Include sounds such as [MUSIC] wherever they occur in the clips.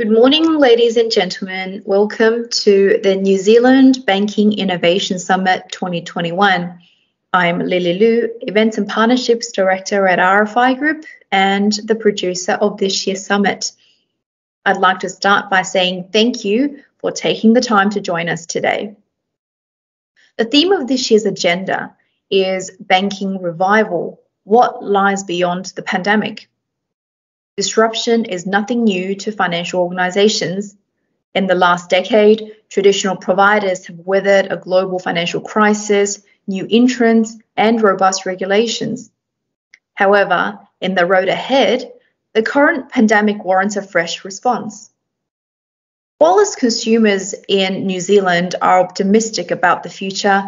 Good morning, ladies and gentlemen. Welcome to the New Zealand Banking Innovation Summit 2021. I'm Lily Liu, Events and Partnerships Director at RFI Group and the producer of this year's summit. I'd like to start by saying thank you for taking the time to join us today. The theme of this year's agenda is Banking Revival What Lies Beyond the Pandemic? Disruption is nothing new to financial organizations. In the last decade, traditional providers have weathered a global financial crisis, new entrants, and robust regulations. However, in the road ahead, the current pandemic warrants a fresh response. While as consumers in New Zealand are optimistic about the future,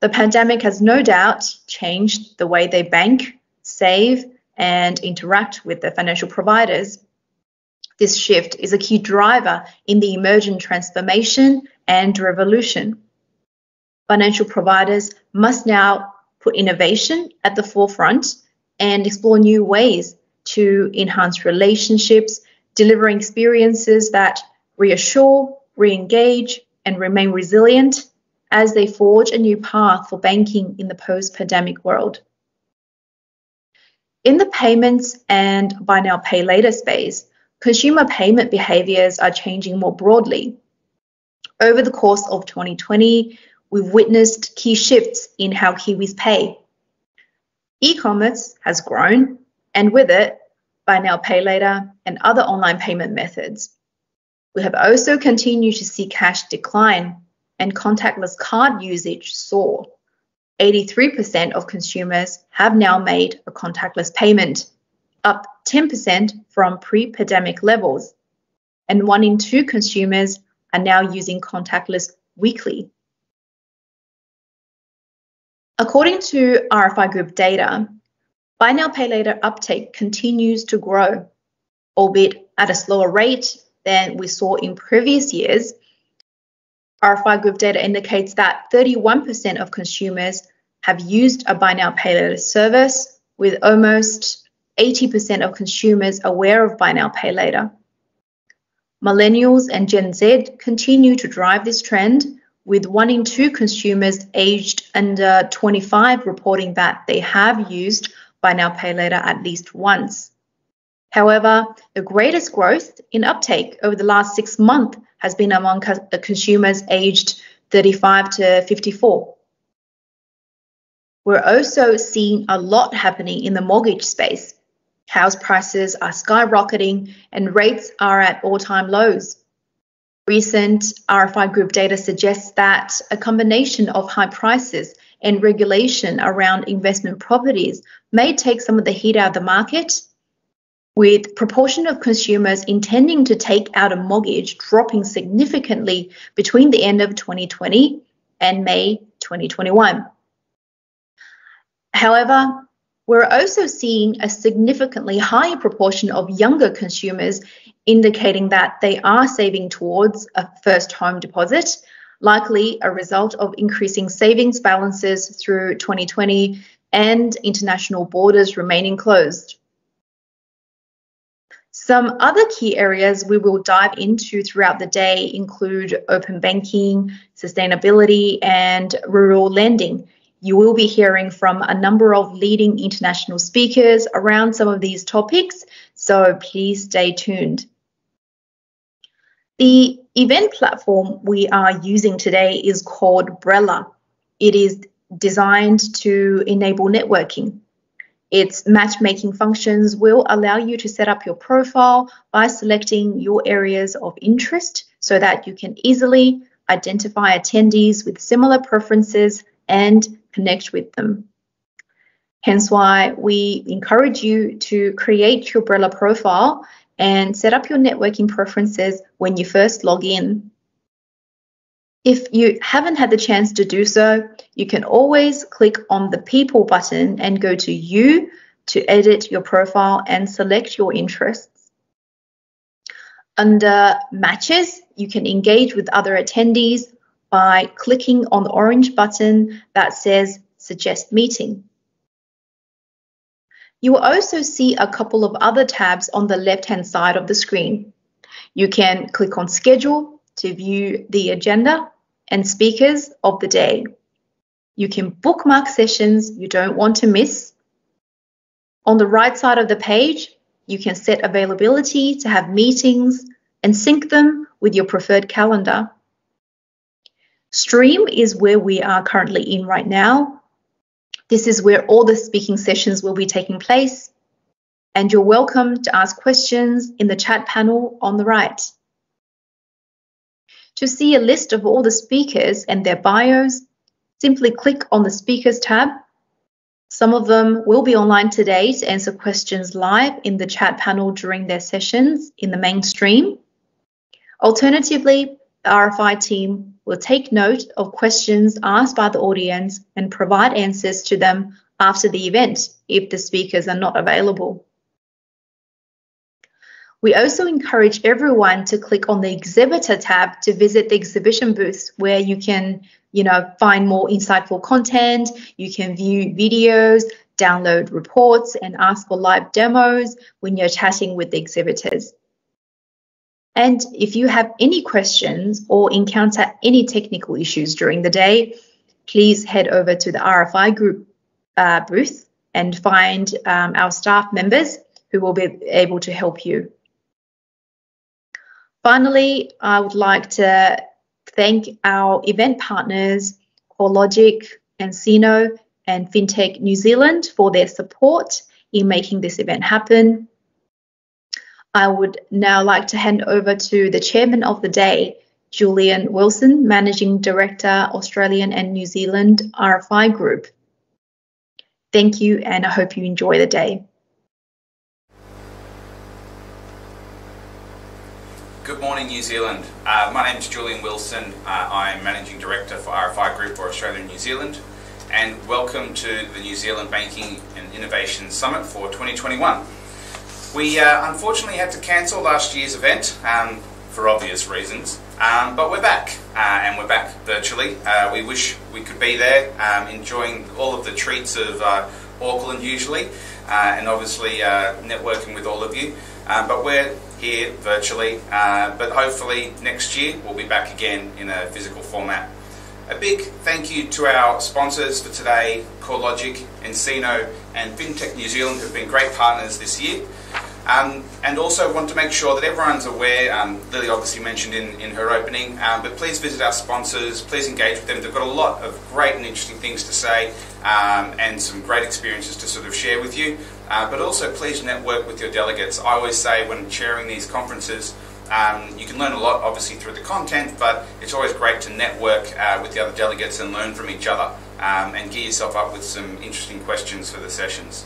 the pandemic has no doubt changed the way they bank, save, and interact with the financial providers. This shift is a key driver in the emergent transformation and revolution. Financial providers must now put innovation at the forefront and explore new ways to enhance relationships, delivering experiences that reassure, re engage, and remain resilient as they forge a new path for banking in the post pandemic world. In the payments and buy now, pay later space, consumer payment behaviors are changing more broadly. Over the course of 2020, we've witnessed key shifts in how Kiwis pay. E commerce has grown, and with it, buy now, pay later, and other online payment methods. We have also continued to see cash decline and contactless card usage soar. 83% of consumers have now made a contactless payment, up 10% from pre pandemic levels. And one in two consumers are now using contactless weekly. According to RFI Group data, buy now pay later uptake continues to grow, albeit at a slower rate than we saw in previous years. RFI Group data indicates that 31% of consumers have used a buy now pay later service, with almost 80% of consumers aware of buy now pay later. Millennials and Gen Z continue to drive this trend, with one in two consumers aged under 25 reporting that they have used buy now pay later at least once. However, the greatest growth in uptake over the last six months has been among consumers aged 35 to 54. We're also seeing a lot happening in the mortgage space. House prices are skyrocketing and rates are at all time lows. Recent RFI Group data suggests that a combination of high prices and regulation around investment properties may take some of the heat out of the market, with proportion of consumers intending to take out a mortgage dropping significantly between the end of 2020 and May 2021. However, we're also seeing a significantly higher proportion of younger consumers indicating that they are saving towards a first home deposit, likely a result of increasing savings balances through 2020 and international borders remaining closed. Some other key areas we will dive into throughout the day include open banking, sustainability, and rural lending. You will be hearing from a number of leading international speakers around some of these topics, so please stay tuned. The event platform we are using today is called Brella. It is designed to enable networking. Its matchmaking functions will allow you to set up your profile by selecting your areas of interest so that you can easily identify attendees with similar preferences and connect with them. Hence why we encourage you to create your Brella profile and set up your networking preferences when you first log in. If you haven't had the chance to do so, you can always click on the People button and go to You to edit your profile and select your interests. Under Matches, you can engage with other attendees by clicking on the orange button that says Suggest Meeting. You will also see a couple of other tabs on the left-hand side of the screen. You can click on schedule to view the agenda and speakers of the day. You can bookmark sessions you don't want to miss. On the right side of the page, you can set availability to have meetings and sync them with your preferred calendar. Stream is where we are currently in right now. This is where all the speaking sessions will be taking place. And you're welcome to ask questions in the chat panel on the right. To see a list of all the speakers and their bios, simply click on the Speakers tab. Some of them will be online today to answer questions live in the chat panel during their sessions in the main stream. Alternatively, the RFI team will take note of questions asked by the audience and provide answers to them after the event if the speakers are not available. We also encourage everyone to click on the exhibitor tab to visit the exhibition booths where you can, you know, find more insightful content, you can view videos, download reports and ask for live demos when you're chatting with the exhibitors. And if you have any questions or encounter any technical issues during the day, please head over to the RFI group uh, booth and find um, our staff members who will be able to help you. Finally, I would like to thank our event partners, CoreLogic, nCino, and FinTech New Zealand for their support in making this event happen. I would now like to hand over to the chairman of the day, Julian Wilson, Managing Director, Australian and New Zealand RFI Group. Thank you, and I hope you enjoy the day. Good morning, New Zealand. Uh, my name is Julian Wilson. Uh, I'm Managing Director for RFI Group for Australia and New Zealand, and welcome to the New Zealand Banking and Innovation Summit for 2021. We uh, unfortunately had to cancel last year's event um, for obvious reasons, um, but we're back, uh, and we're back virtually. Uh, we wish we could be there, um, enjoying all of the treats of uh, Auckland usually, uh, and obviously uh, networking with all of you. but we're here virtually, but hopefully next year we'll be back again in a physical format. A big thank you to our sponsors for today, CoreLogic, nCino, and FinTech New Zealand, who've been great partners this year. Um, and also want to make sure that everyone's aware, um, Lily obviously mentioned in, in her opening, um, but please visit our sponsors, please engage with them. They've got a lot of great and interesting things to say um, and some great experiences to sort of share with you. Uh, but also please network with your delegates. I always say when chairing these conferences, um, you can learn a lot obviously through the content, but it's always great to network uh, with the other delegates and learn from each other um, and gear yourself up with some interesting questions for the sessions.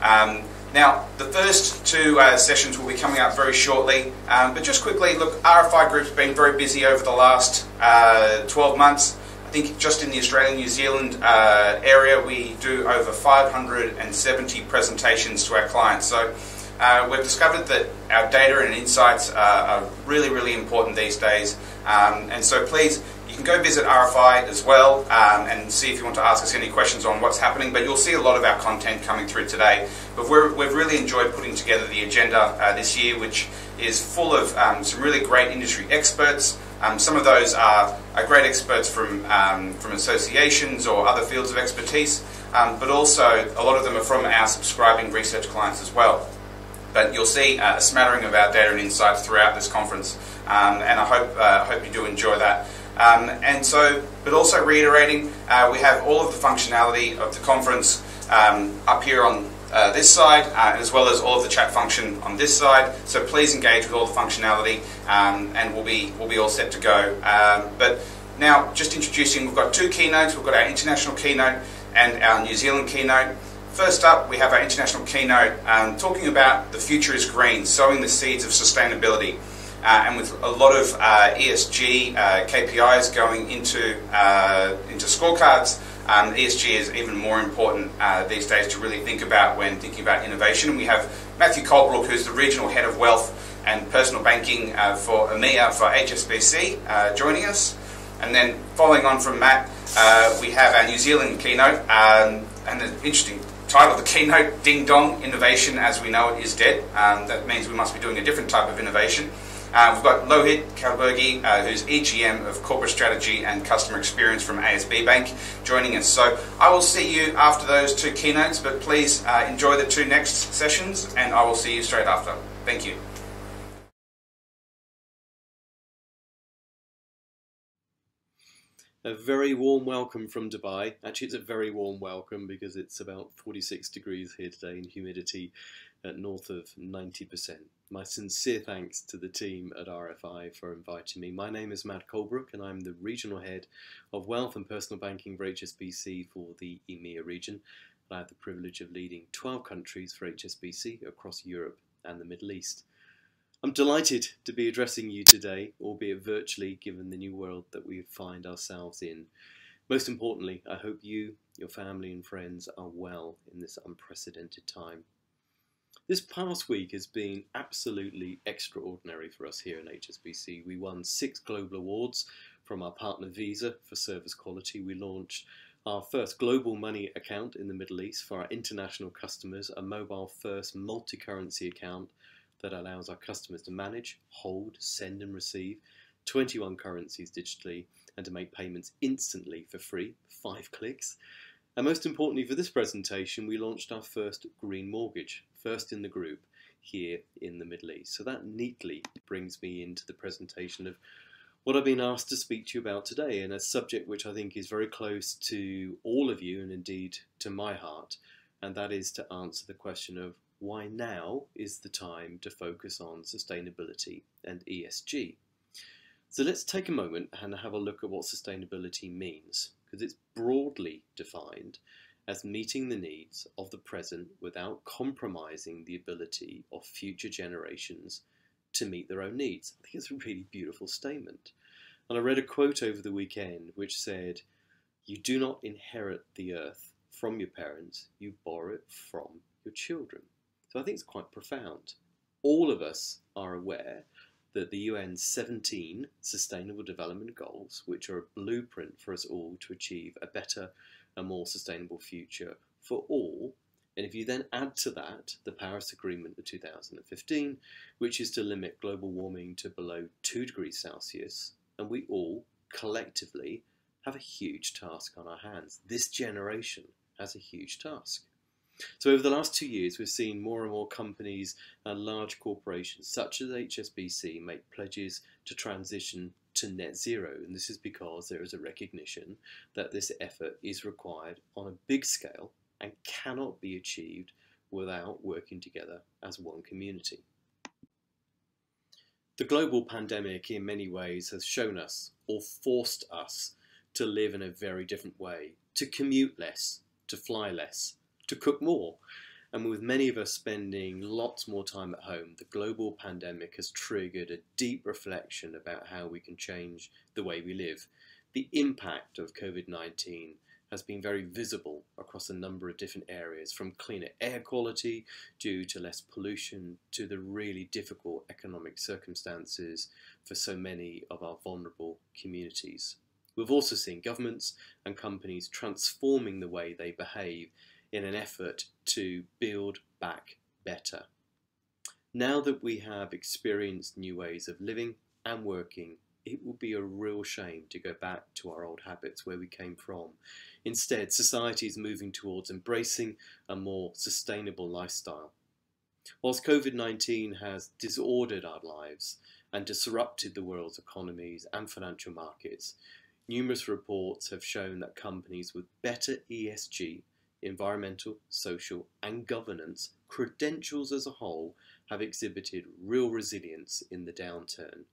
Um, now, the first two uh, sessions will be coming up very shortly, um, but just quickly, look, RFI Group's been very busy over the last uh, 12 months. I think just in the Australian New Zealand uh, area, we do over 570 presentations to our clients. So uh, we've discovered that our data and insights are, are really, really important these days. Um, and so please, you can go visit RFI as well um, and see if you want to ask us any questions on what's happening, but you'll see a lot of our content coming through today. But we have really enjoyed putting together the agenda uh, this year, which is full of um, some really great industry experts. Um, some of those are, are great experts from, um, from associations or other fields of expertise, um, but also a lot of them are from our subscribing research clients as well. But you'll see uh, a smattering of our data and insights throughout this conference, um, and I hope, uh, hope you do enjoy that. Um, and so, but also reiterating, uh, we have all of the functionality of the conference um, up here on uh, this side, uh, as well as all of the chat function on this side. So please engage with all the functionality, um, and we'll be we'll be all set to go. Um, but now, just introducing, we've got two keynotes. We've got our international keynote and our New Zealand keynote. First up, we have our international keynote um, talking about the future is green, sowing the seeds of sustainability. Uh, and with a lot of uh, ESG uh, KPIs going into uh, into scorecards, um, ESG is even more important uh, these days to really think about when thinking about innovation. And we have Matthew Colebrook, who's the regional head of wealth and personal banking uh, for EMEA for HSBC, joining us. And then following on from Matt, we have our New Zealand keynote, um, and the interesting title of the keynote, Ding Dong, Innovation as we know it is dead. Um, that means we must be doing a different type of innovation. Uh, we've got Lohit Kalbergi, uh, who's EGM of Corporate Strategy and Customer Experience from ASB Bank, joining us. So I will see you after those two keynotes, but please uh, enjoy the two next sessions, and I will see you straight after. Thank you. A very warm welcome from Dubai. Actually, it's a very warm welcome because it's about 46 degrees here today and humidity at north of 90%. My sincere thanks to the team at RFI for inviting me. My name is Matt Colebrook and I'm the Regional Head of Wealth and Personal Banking for HSBC for the EMEA region. I have the privilege of leading 12 countries for HSBC across Europe and the Middle East. I'm delighted to be addressing you today, albeit virtually, given the new world that we find ourselves in. Most importantly, I hope you, your family, and friends are well in this unprecedented time. This past week has been absolutely extraordinary for us here in HSBC. We won six global awards from our partner Visa for service quality. We launched our first global money account in the Middle East for our international customers, a mobile first multi currency account that allows our customers to manage, hold, send, and receive 21 currencies digitally and to make payments instantly for free, five clicks. And most importantly for this presentation, we launched our first green mortgage, first in the group here in the Middle East. So that neatly brings me into the presentation of what I've been asked to speak to you about today, and a subject which I think is very close to all of you and indeed to my heart, and that is to answer the question of why now is the time to focus on sustainability and ESG. So let's take a moment and have a look at what sustainability means, because it's broadly defined as meeting the needs of the present without compromising the ability of future generations to meet their own needs. I think it's a really beautiful statement. And I read a quote over the weekend which said, You do not inherit the earth from your parents, you borrow it from your children. So I think it's quite profound. All of us are aware that the UN's 17 Sustainable Development Goals, which are a blueprint for us all to achieve a better and more sustainable future for all, and if you then add to that the Paris Agreement of 2015, which is to limit global warming to below 2 degrees Celsius, and we all collectively have a huge task on our hands. This generation has a huge task. So over the last two years, we've seen more and more companies and large corporations, such as HSBC, make pledges to transition to net zero. And this is because there is a recognition that this effort is required on a big scale and cannot be achieved without working together as one community. The global pandemic, in many ways, has shown us or forced us to live in a very different way, to commute less, to fly less, to cook more. And with many of us spending lots more time at home, the global pandemic has triggered a deep reflection about how we can change the way we live. The impact of COVID 19 has been very visible across a number of different areas, from cleaner air quality due to less pollution to the really difficult economic circumstances for so many of our vulnerable communities. We've also seen governments and companies transforming the way they behave in an effort to build back better. Now that we have experienced new ways of living and working, it would be a real shame to go back to our old habits where we came from. Instead, society is moving towards embracing a more sustainable lifestyle. Whilst COVID 19 has disordered our lives and disrupted the world's economies and financial markets, numerous reports have shown that companies with better ESG environmental, social, and governance credentials as a whole have exhibited real resilience in the downturn.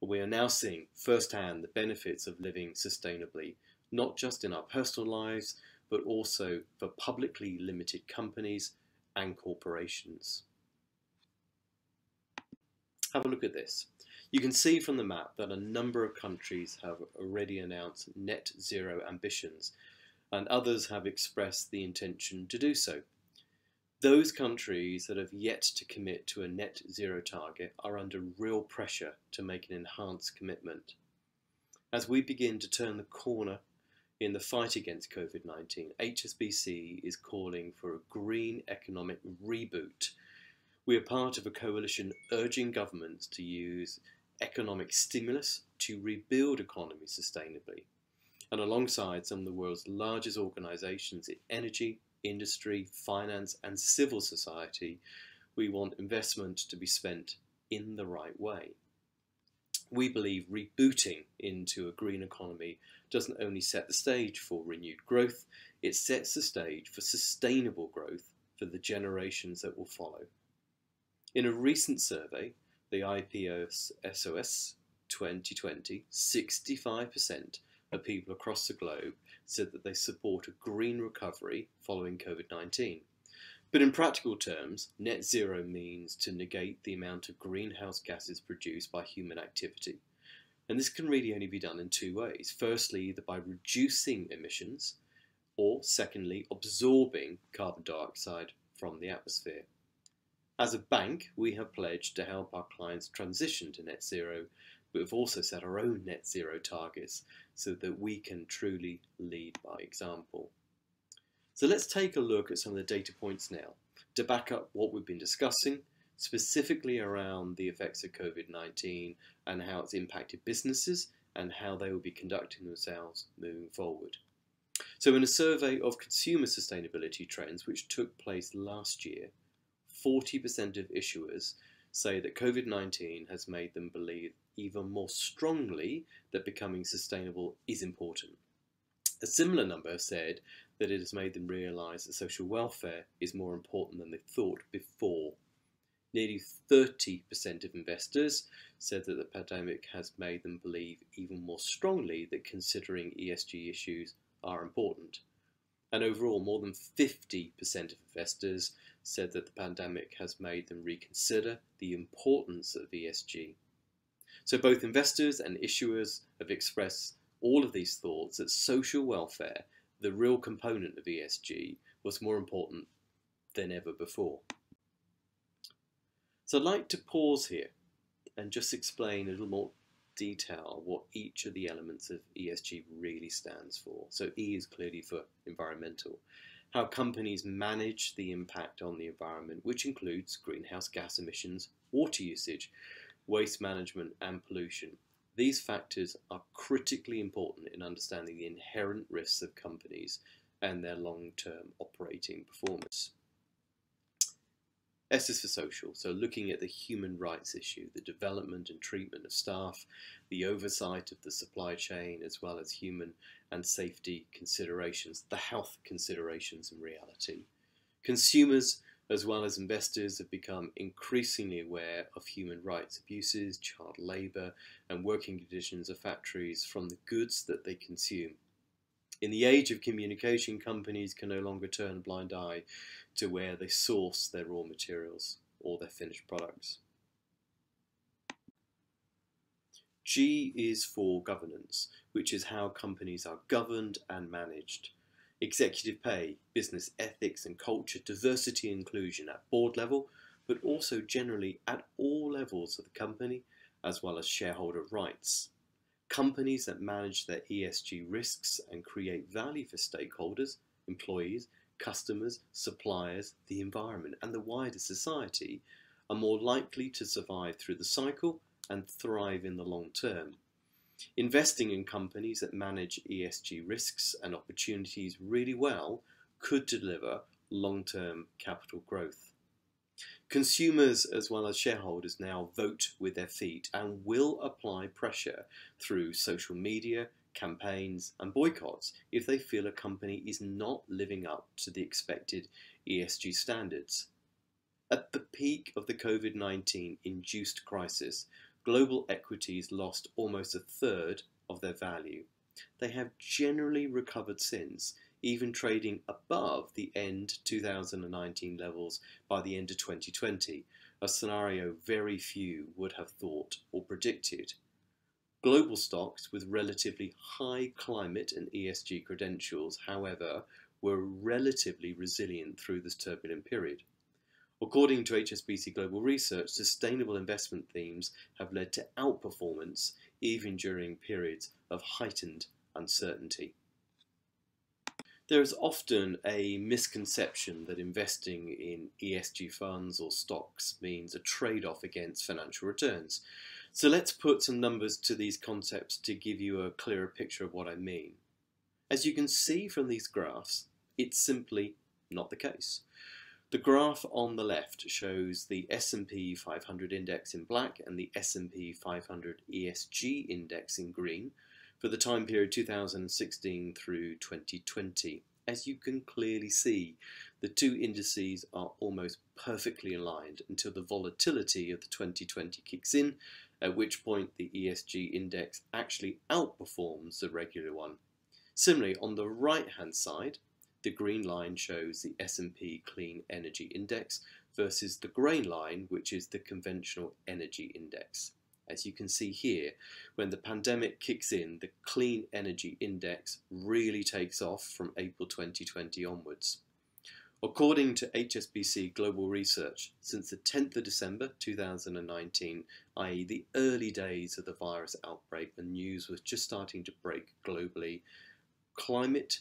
We are now seeing firsthand the benefits of living sustainably, not just in our personal lives, but also for publicly limited companies and corporations. Have a look at this. You can see from the map that a number of countries have already announced net zero ambitions and others have expressed the intention to do so. Those countries that have yet to commit to a net zero target are under real pressure to make an enhanced commitment. As we begin to turn the corner in the fight against COVID 19, HSBC is calling for a green economic reboot. We are part of a coalition urging governments to use economic stimulus to rebuild economies sustainably. And alongside some of the world's largest organizations in energy, industry, finance, and civil society, we want investment to be spent in the right way. We believe rebooting into a green economy doesn't only set the stage for renewed growth, it sets the stage for sustainable growth for the generations that will follow. In a recent survey, the IPOS SOS 2020, 65% of people across the globe said that they support a green recovery following COVID 19. But in practical terms, net zero means to negate the amount of greenhouse gases produced by human activity. And this can really only be done in two ways. Firstly, either by reducing emissions, or secondly, absorbing carbon dioxide from the atmosphere. As a bank, we have pledged to help our clients transition to net zero, but we've also set our own net zero targets so that we can truly lead by example. So let's take a look at some of the data points now to back up what we've been discussing, specifically around the effects of COVID-19 and how it's impacted businesses and how they will be conducting themselves moving forward. So in a survey of consumer sustainability trends which took place last year, 40% of issuers say that COVID-19 has made them believe even more strongly that becoming sustainable is important. A similar number said that it has made them realise that social welfare is more important than they thought before. Nearly 30% of investors said that the pandemic has made them believe even more strongly that considering ESG issues are important. And overall, more than 50% of investors said that the pandemic has made them reconsider the importance of ESG. So both investors and issuers have expressed all of these thoughts that social welfare, the real component of ESG, was more important than ever before. So I'd like to pause here and just explain a little more detail what each of the elements of ESG really stands for. So E is clearly for environmental. How companies manage the impact on the environment, which includes greenhouse gas emissions, water usage, waste management and pollution. These factors are critically important in understanding the inherent risks of companies and their long-term operating performance. S is for social, so looking at the human rights issue, the development and treatment of staff, the oversight of the supply chain, as well as human and safety considerations, the health considerations in reality. Consumers as well as investors have become increasingly aware of human rights abuses, child labour, and working conditions of factories from the goods that they consume. In the age of communication, companies can no longer turn a blind eye to where they source their raw materials or their finished products. G is for governance, which is how companies are governed and managed executive pay, business ethics and culture, diversity and inclusion at board level, but also generally at all levels of the company, as well as shareholder rights. Companies that manage their ESG risks and create value for stakeholders, employees, customers, suppliers, the environment, and the wider society are more likely to survive through the cycle and thrive in the long term. Investing in companies that manage ESG risks and opportunities really well could deliver long-term capital growth. Consumers as well as shareholders now vote with their feet and will apply pressure through social media, campaigns and boycotts if they feel a company is not living up to the expected ESG standards. At the peak of the COVID-19 induced crisis, global equities lost almost a third of their value. They have generally recovered since, even trading above the end 2019 levels by the end of 2020, a scenario very few would have thought or predicted. Global stocks with relatively high climate and ESG credentials, however, were relatively resilient through this turbulent period. According to HSBC Global Research, sustainable investment themes have led to outperformance even during periods of heightened uncertainty. There is often a misconception that investing in ESG funds or stocks means a trade-off against financial returns. So let's put some numbers to these concepts to give you a clearer picture of what I mean. As you can see from these graphs, it's simply not the case. The graph on the left shows the S&P 500 index in black and the S&P 500 ESG index in green for the time period 2016 through 2020. As you can clearly see, the two indices are almost perfectly aligned until the volatility of the 2020 kicks in, at which point the ESG index actually outperforms the regular one. Similarly, on the right hand side, the green line shows the S&P Clean Energy Index versus the grey line, which is the conventional energy index. As you can see here, when the pandemic kicks in, the Clean Energy Index really takes off from April 2020 onwards. According to HSBC Global Research, since the 10th of December 2019, i.e. the early days of the virus outbreak, the news was just starting to break globally, climate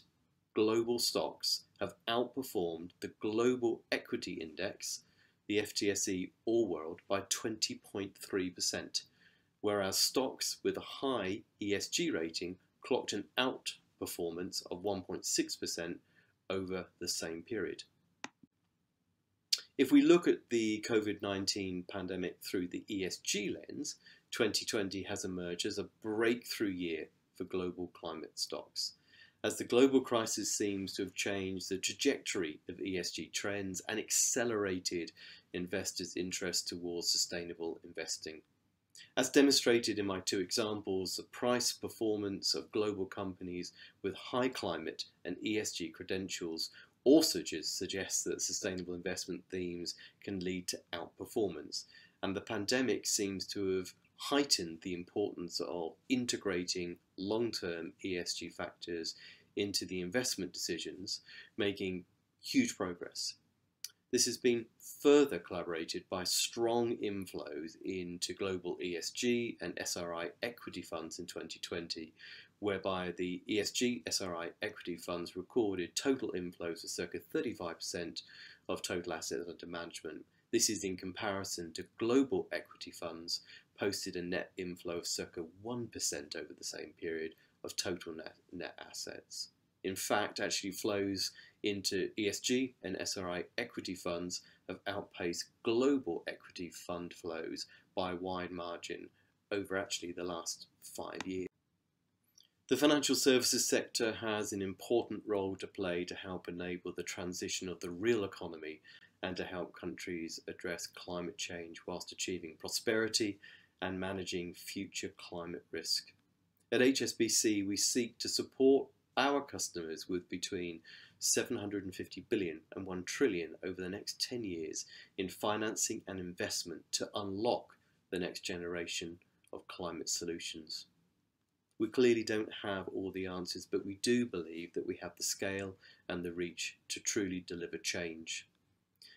global stocks have outperformed the global equity index, the FTSE All World, by 20.3%, whereas stocks with a high ESG rating clocked an outperformance of 1.6% over the same period. If we look at the COVID-19 pandemic through the ESG lens, 2020 has emerged as a breakthrough year for global climate stocks. As the global crisis seems to have changed the trajectory of ESG trends and accelerated investors' interest towards sustainable investing. As demonstrated in my two examples, the price performance of global companies with high climate and ESG credentials also just suggests that sustainable investment themes can lead to outperformance. And the pandemic seems to have heightened the importance of integrating long-term ESG factors into the investment decisions, making huge progress. This has been further collaborated by strong inflows into global ESG and SRI equity funds in 2020, whereby the ESG SRI equity funds recorded total inflows of circa 35% of total assets under management. This is in comparison to global equity funds posted a net inflow of circa 1% over the same period of total net, net assets. In fact, actually flows into ESG and SRI equity funds have outpaced global equity fund flows by a wide margin over actually the last five years. The financial services sector has an important role to play to help enable the transition of the real economy and to help countries address climate change whilst achieving prosperity and managing future climate risk. At HSBC, we seek to support our customers with between 750 billion and 1 trillion over the next 10 years in financing and investment to unlock the next generation of climate solutions. We clearly don't have all the answers, but we do believe that we have the scale and the reach to truly deliver change.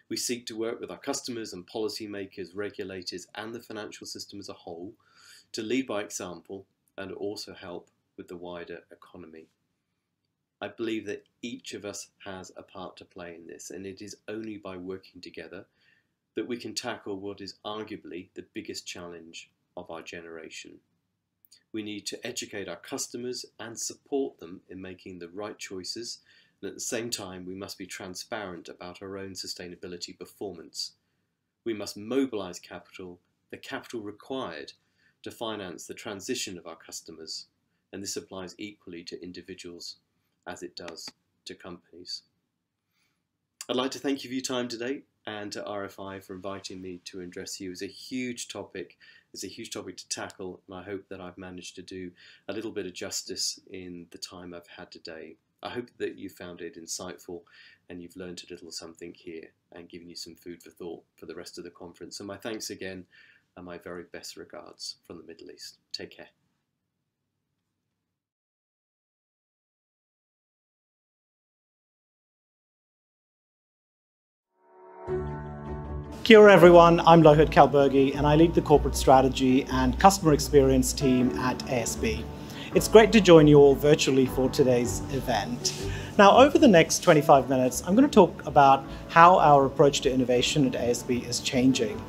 We seek to work with our customers and policymakers, regulators, and the financial system as a whole to lead by example and also help with the wider economy. I believe that each of us has a part to play in this, and it is only by working together that we can tackle what is arguably the biggest challenge of our generation. We need to educate our customers and support them in making the right choices. And at the same time, we must be transparent about our own sustainability performance. We must mobilize capital, the capital required to finance the transition of our customers. And this applies equally to individuals as it does to companies. I'd like to thank you for your time today and to RFI for inviting me to address you. It's a huge topic. It's a huge topic to tackle, and I hope that I've managed to do a little bit of justice in the time I've had today. I hope that you found it insightful and you've learned a little something here and given you some food for thought for the rest of the conference. So my thanks again and my very best regards from the Middle East. Take care. Kia ora everyone, I'm Lohit Kalbergi and I lead the corporate strategy and customer experience team at ASB. It's great to join you all virtually for today's event. Now, over the next 25 minutes, I'm going to talk about how our approach to innovation at ASB is changing.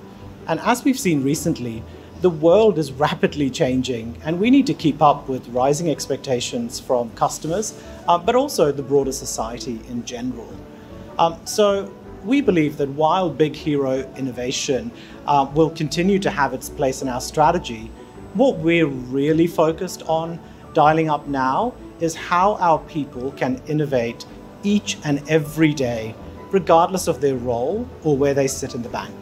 And as we've seen recently, the world is rapidly changing and we need to keep up with rising expectations from customers, uh, but also the broader society in general. Um, so we believe that while big hero innovation uh, will continue to have its place in our strategy, what we're really focused on dialing up now is how our people can innovate each and every day, regardless of their role or where they sit in the bank.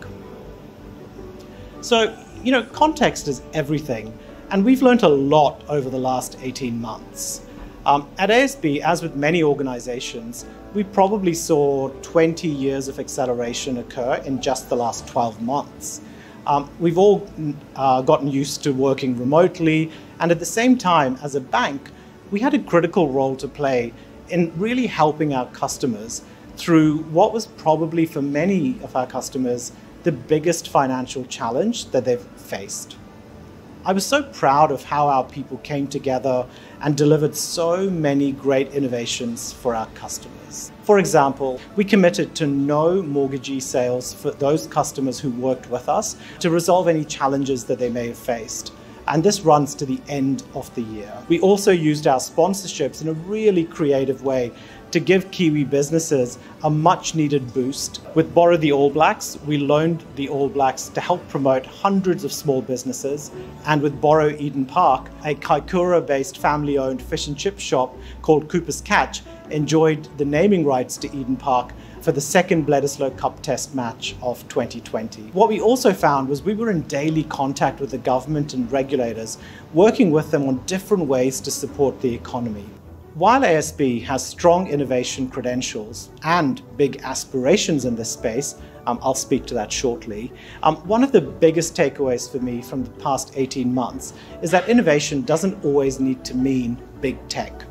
So, you know, context is everything, and we've learned a lot over the last 18 months. Um, at ASB, as with many organizations, we probably saw 20 years of acceleration occur in just the last 12 months. Um, we've all uh, gotten used to working remotely, and at the same time, as a bank, we had a critical role to play in really helping our customers through what was probably for many of our customers the biggest financial challenge that they've faced. I was so proud of how our people came together and delivered so many great innovations for our customers. For example, we committed to no mortgagee sales for those customers who worked with us to resolve any challenges that they may have faced and this runs to the end of the year. We also used our sponsorships in a really creative way to give Kiwi businesses a much needed boost. With Borrow the All Blacks, we loaned the All Blacks to help promote hundreds of small businesses. And with Borrow Eden Park, a Kaikoura based family owned fish and chip shop called Cooper's Catch enjoyed the naming rights to Eden Park for the second Bledisloe Cup Test match of 2020. What we also found was we were in daily contact with the government and regulators, working with them on different ways to support the economy. While ASB has strong innovation credentials and big aspirations in this space, um, I'll speak to that shortly. Um, one of the biggest takeaways for me from the past 18 months is that innovation doesn't always need to mean big tech.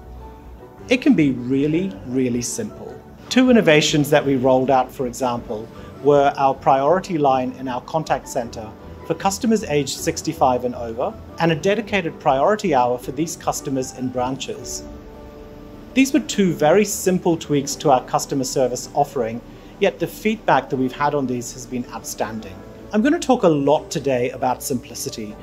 It can be really, really simple. Two innovations that we rolled out, for example, were our priority line in our contact center for customers aged 65 and over, and a dedicated priority hour for these customers in branches. These were two very simple tweaks to our customer service offering, yet the feedback that we've had on these has been outstanding. I'm going to talk a lot today about simplicity.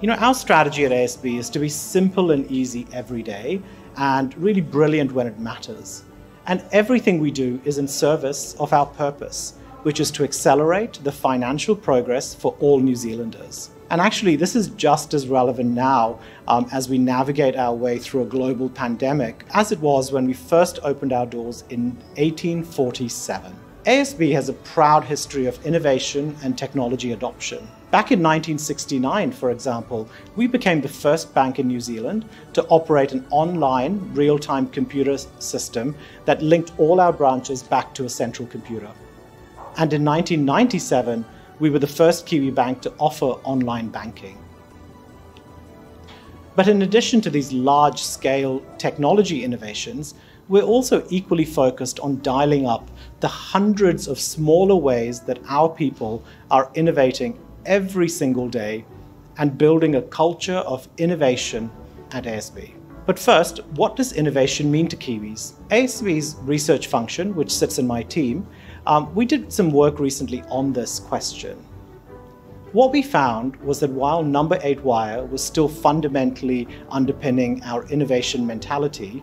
You know, our strategy at ASB is to be simple and easy every day and really brilliant when it matters. And everything we do is in service of our purpose, which is to accelerate the financial progress for all New Zealanders. And actually, this is just as relevant now um, as we navigate our way through a global pandemic as it was when we first opened our doors in 1847. ASB has a proud history of innovation and technology adoption. Back in 1969, for example, we became the first bank in New Zealand to operate an online real time computer system that linked all our branches back to a central computer. And in 1997, we were the first Kiwi bank to offer online banking. But in addition to these large scale technology innovations, we're also equally focused on dialing up the hundreds of smaller ways that our people are innovating every single day and building a culture of innovation at ASB. But first, what does innovation mean to Kiwis? ASB's research function, which sits in my team, um, we did some work recently on this question. What we found was that while number 8 wire was still fundamentally underpinning our innovation mentality,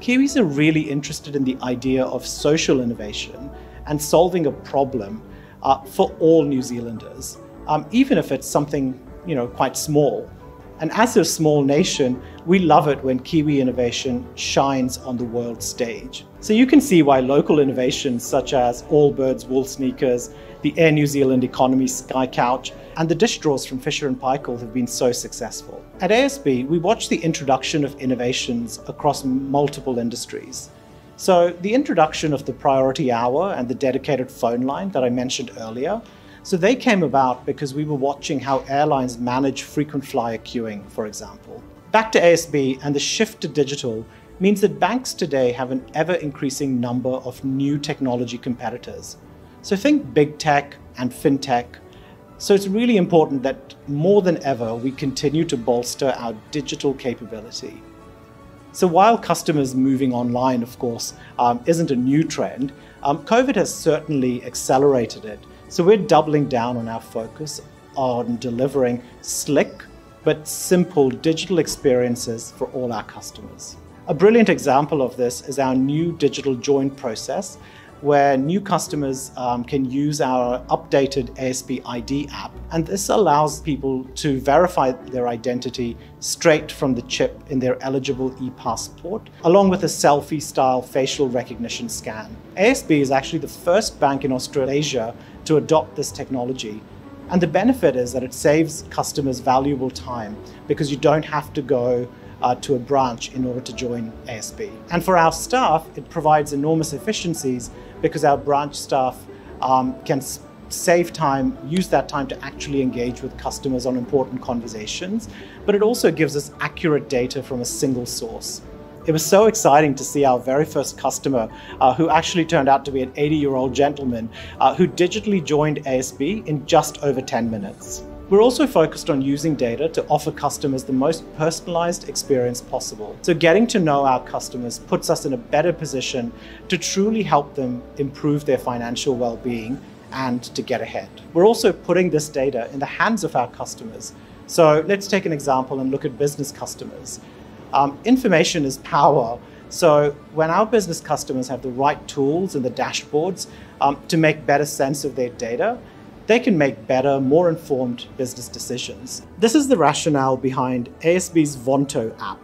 Kiwis are really interested in the idea of social innovation and solving a problem uh, for all New Zealanders, um, even if it's something you know quite small. And as a small nation, we love it when Kiwi innovation shines on the world stage. So you can see why local innovations such as Allbirds wool sneakers, the Air New Zealand Economy Sky Couch, and the dish drawers from Fisher & Paykel have been so successful. At ASB, we watch the introduction of innovations across multiple industries. So the introduction of the priority hour and the dedicated phone line that I mentioned earlier, so they came about because we were watching how airlines manage frequent flyer queuing, for example. Back to ASB and the shift to digital means that banks today have an ever increasing number of new technology competitors. So think big tech and fintech so it's really important that more than ever we continue to bolster our digital capability. So while customers moving online, of course, um, isn't a new trend, um, COVID has certainly accelerated it. So we're doubling down on our focus on delivering slick but simple digital experiences for all our customers. A brilliant example of this is our new digital join process, where new customers um, can use our updated ASB ID app. And this allows people to verify their identity straight from the chip in their eligible e-passport, along with a selfie-style facial recognition scan. ASB is actually the first bank in Australasia to adopt this technology. And the benefit is that it saves customers valuable time because you don't have to go uh, to a branch in order to join ASB. And for our staff, it provides enormous efficiencies because our branch staff um, can save time, use that time to actually engage with customers on important conversations, but it also gives us accurate data from a single source. It was so exciting to see our very first customer, uh, who actually turned out to be an 80 year old gentleman, uh, who digitally joined ASB in just over 10 minutes. We're also focused on using data to offer customers the most personalized experience possible. So, getting to know our customers puts us in a better position to truly help them improve their financial well being and to get ahead. We're also putting this data in the hands of our customers. So, let's take an example and look at business customers. Um, information is power. So when our business customers have the right tools and the dashboards um, to make better sense of their data, they can make better, more informed business decisions. This is the rationale behind ASB's Vonto app.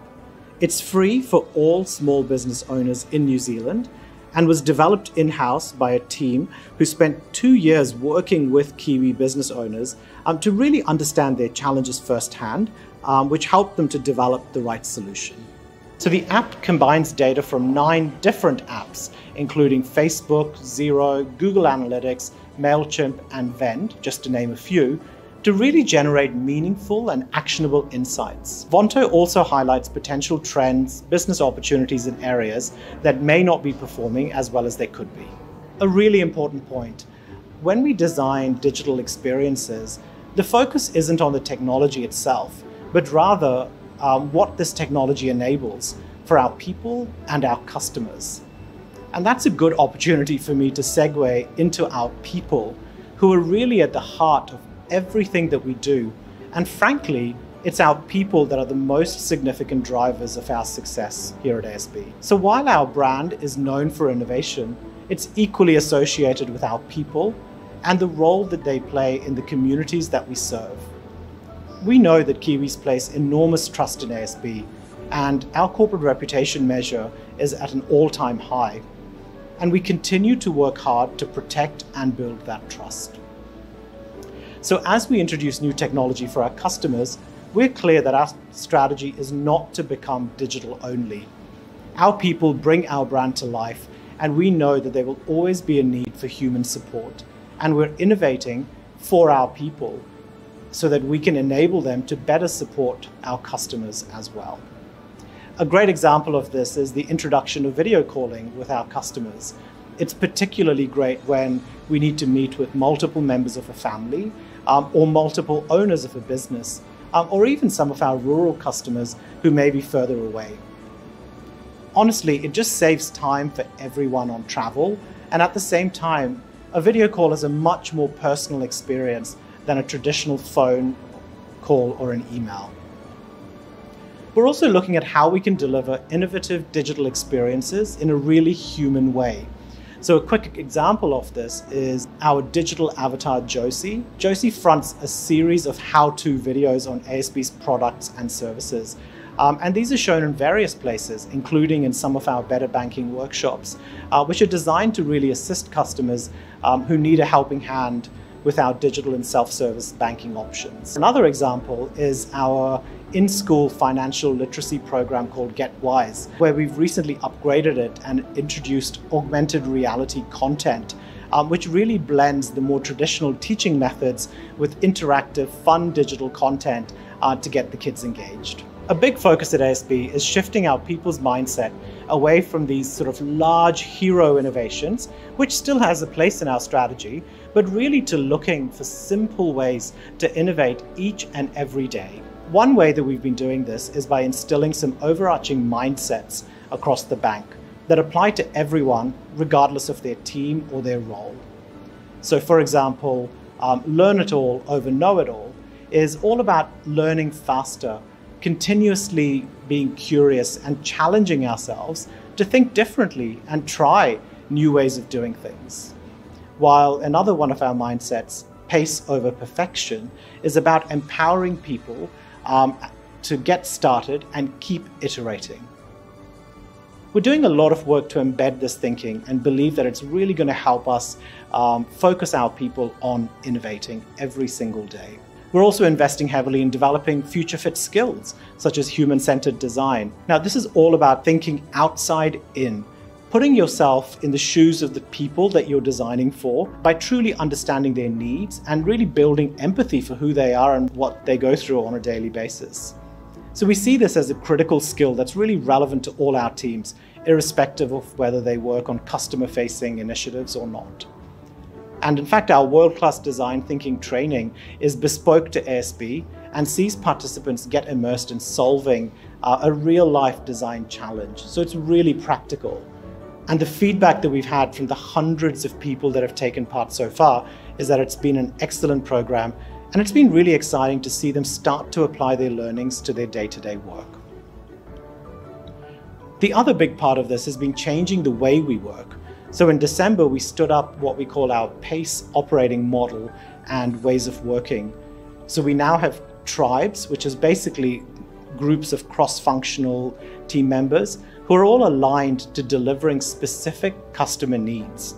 It's free for all small business owners in New Zealand and was developed in house by a team who spent two years working with Kiwi business owners um, to really understand their challenges firsthand um, which help them to develop the right solution. So the app combines data from nine different apps, including Facebook, Xero, Google Analytics, MailChimp, and Vend, just to name a few, to really generate meaningful and actionable insights. Vonto also highlights potential trends, business opportunities in areas that may not be performing as well as they could be. A really important point. When we design digital experiences, the focus isn't on the technology itself, but rather um, what this technology enables for our people and our customers. And that's a good opportunity for me to segue into our people who are really at the heart of everything that we do. And frankly, it's our people that are the most significant drivers of our success here at ASB. So while our brand is known for innovation, it's equally associated with our people and the role that they play in the communities that we serve. We know that Kiwis place enormous trust in ASB, and our corporate reputation measure is at an all time high. And we continue to work hard to protect and build that trust. So, as we introduce new technology for our customers, we're clear that our strategy is not to become digital only. Our people bring our brand to life, and we know that there will always be a need for human support. And we're innovating for our people so that we can enable them to better support our customers as well. A great example of this is the introduction of video calling with our customers. It's particularly great when we need to meet with multiple members of a family um, or multiple owners of a business, um, or even some of our rural customers who may be further away. Honestly, it just saves time for everyone on travel, and at the same time, a video call is a much more personal experience than a traditional phone call or an email. We're also looking at how we can deliver innovative digital experiences in a really human way. So a quick example of this is our digital avatar Josie. Josie fronts a series of how-to videos on ASB's products and services. Um, and these are shown in various places, including in some of our better banking workshops, uh, which are designed to really assist customers um, who need a helping hand with our digital and self-service banking options. Another example is our in-school financial literacy program called Get Wise, where we've recently upgraded it and introduced augmented reality content um, which really blends the more traditional teaching methods with interactive, fun digital content uh, to get the kids engaged. A big focus at ASB is shifting our people's mindset away from these sort of large hero innovations, which still has a place in our strategy, but really to looking for simple ways to innovate each and every day. One way that we've been doing this is by instilling some overarching mindsets across the bank that apply to everyone, regardless of their team or their role. So, for example, um, learn it all over know it all, is all about learning faster, continuously being curious and challenging ourselves to think differently and try new ways of doing things. While another one of our mindsets, pace over perfection, is about empowering people um, to get started and keep iterating. We're doing a lot of work to embed this thinking and believe that it's really going to help us um, focus our people on innovating every single day. We're also investing heavily in developing future fit skills, such as human centered design. Now, this is all about thinking outside in, putting yourself in the shoes of the people that you're designing for by truly understanding their needs and really building empathy for who they are and what they go through on a daily basis. So we see this as a critical skill that's really relevant to all our teams, irrespective of whether they work on customer facing initiatives or not. And in fact, our world class design thinking training is bespoke to ASB and sees participants get immersed in solving uh, a real life design challenge. So it's really practical. And the feedback that we've had from the hundreds of people that have taken part so far is that it's been an excellent program and it's been really exciting to see them start to apply their learnings to their day to day work. The other big part of this has been changing the way we work. So in December, we stood up what we call our PACE operating model and ways of working. So we now have tribes, which is basically groups of cross functional team members who are all aligned to delivering specific customer needs.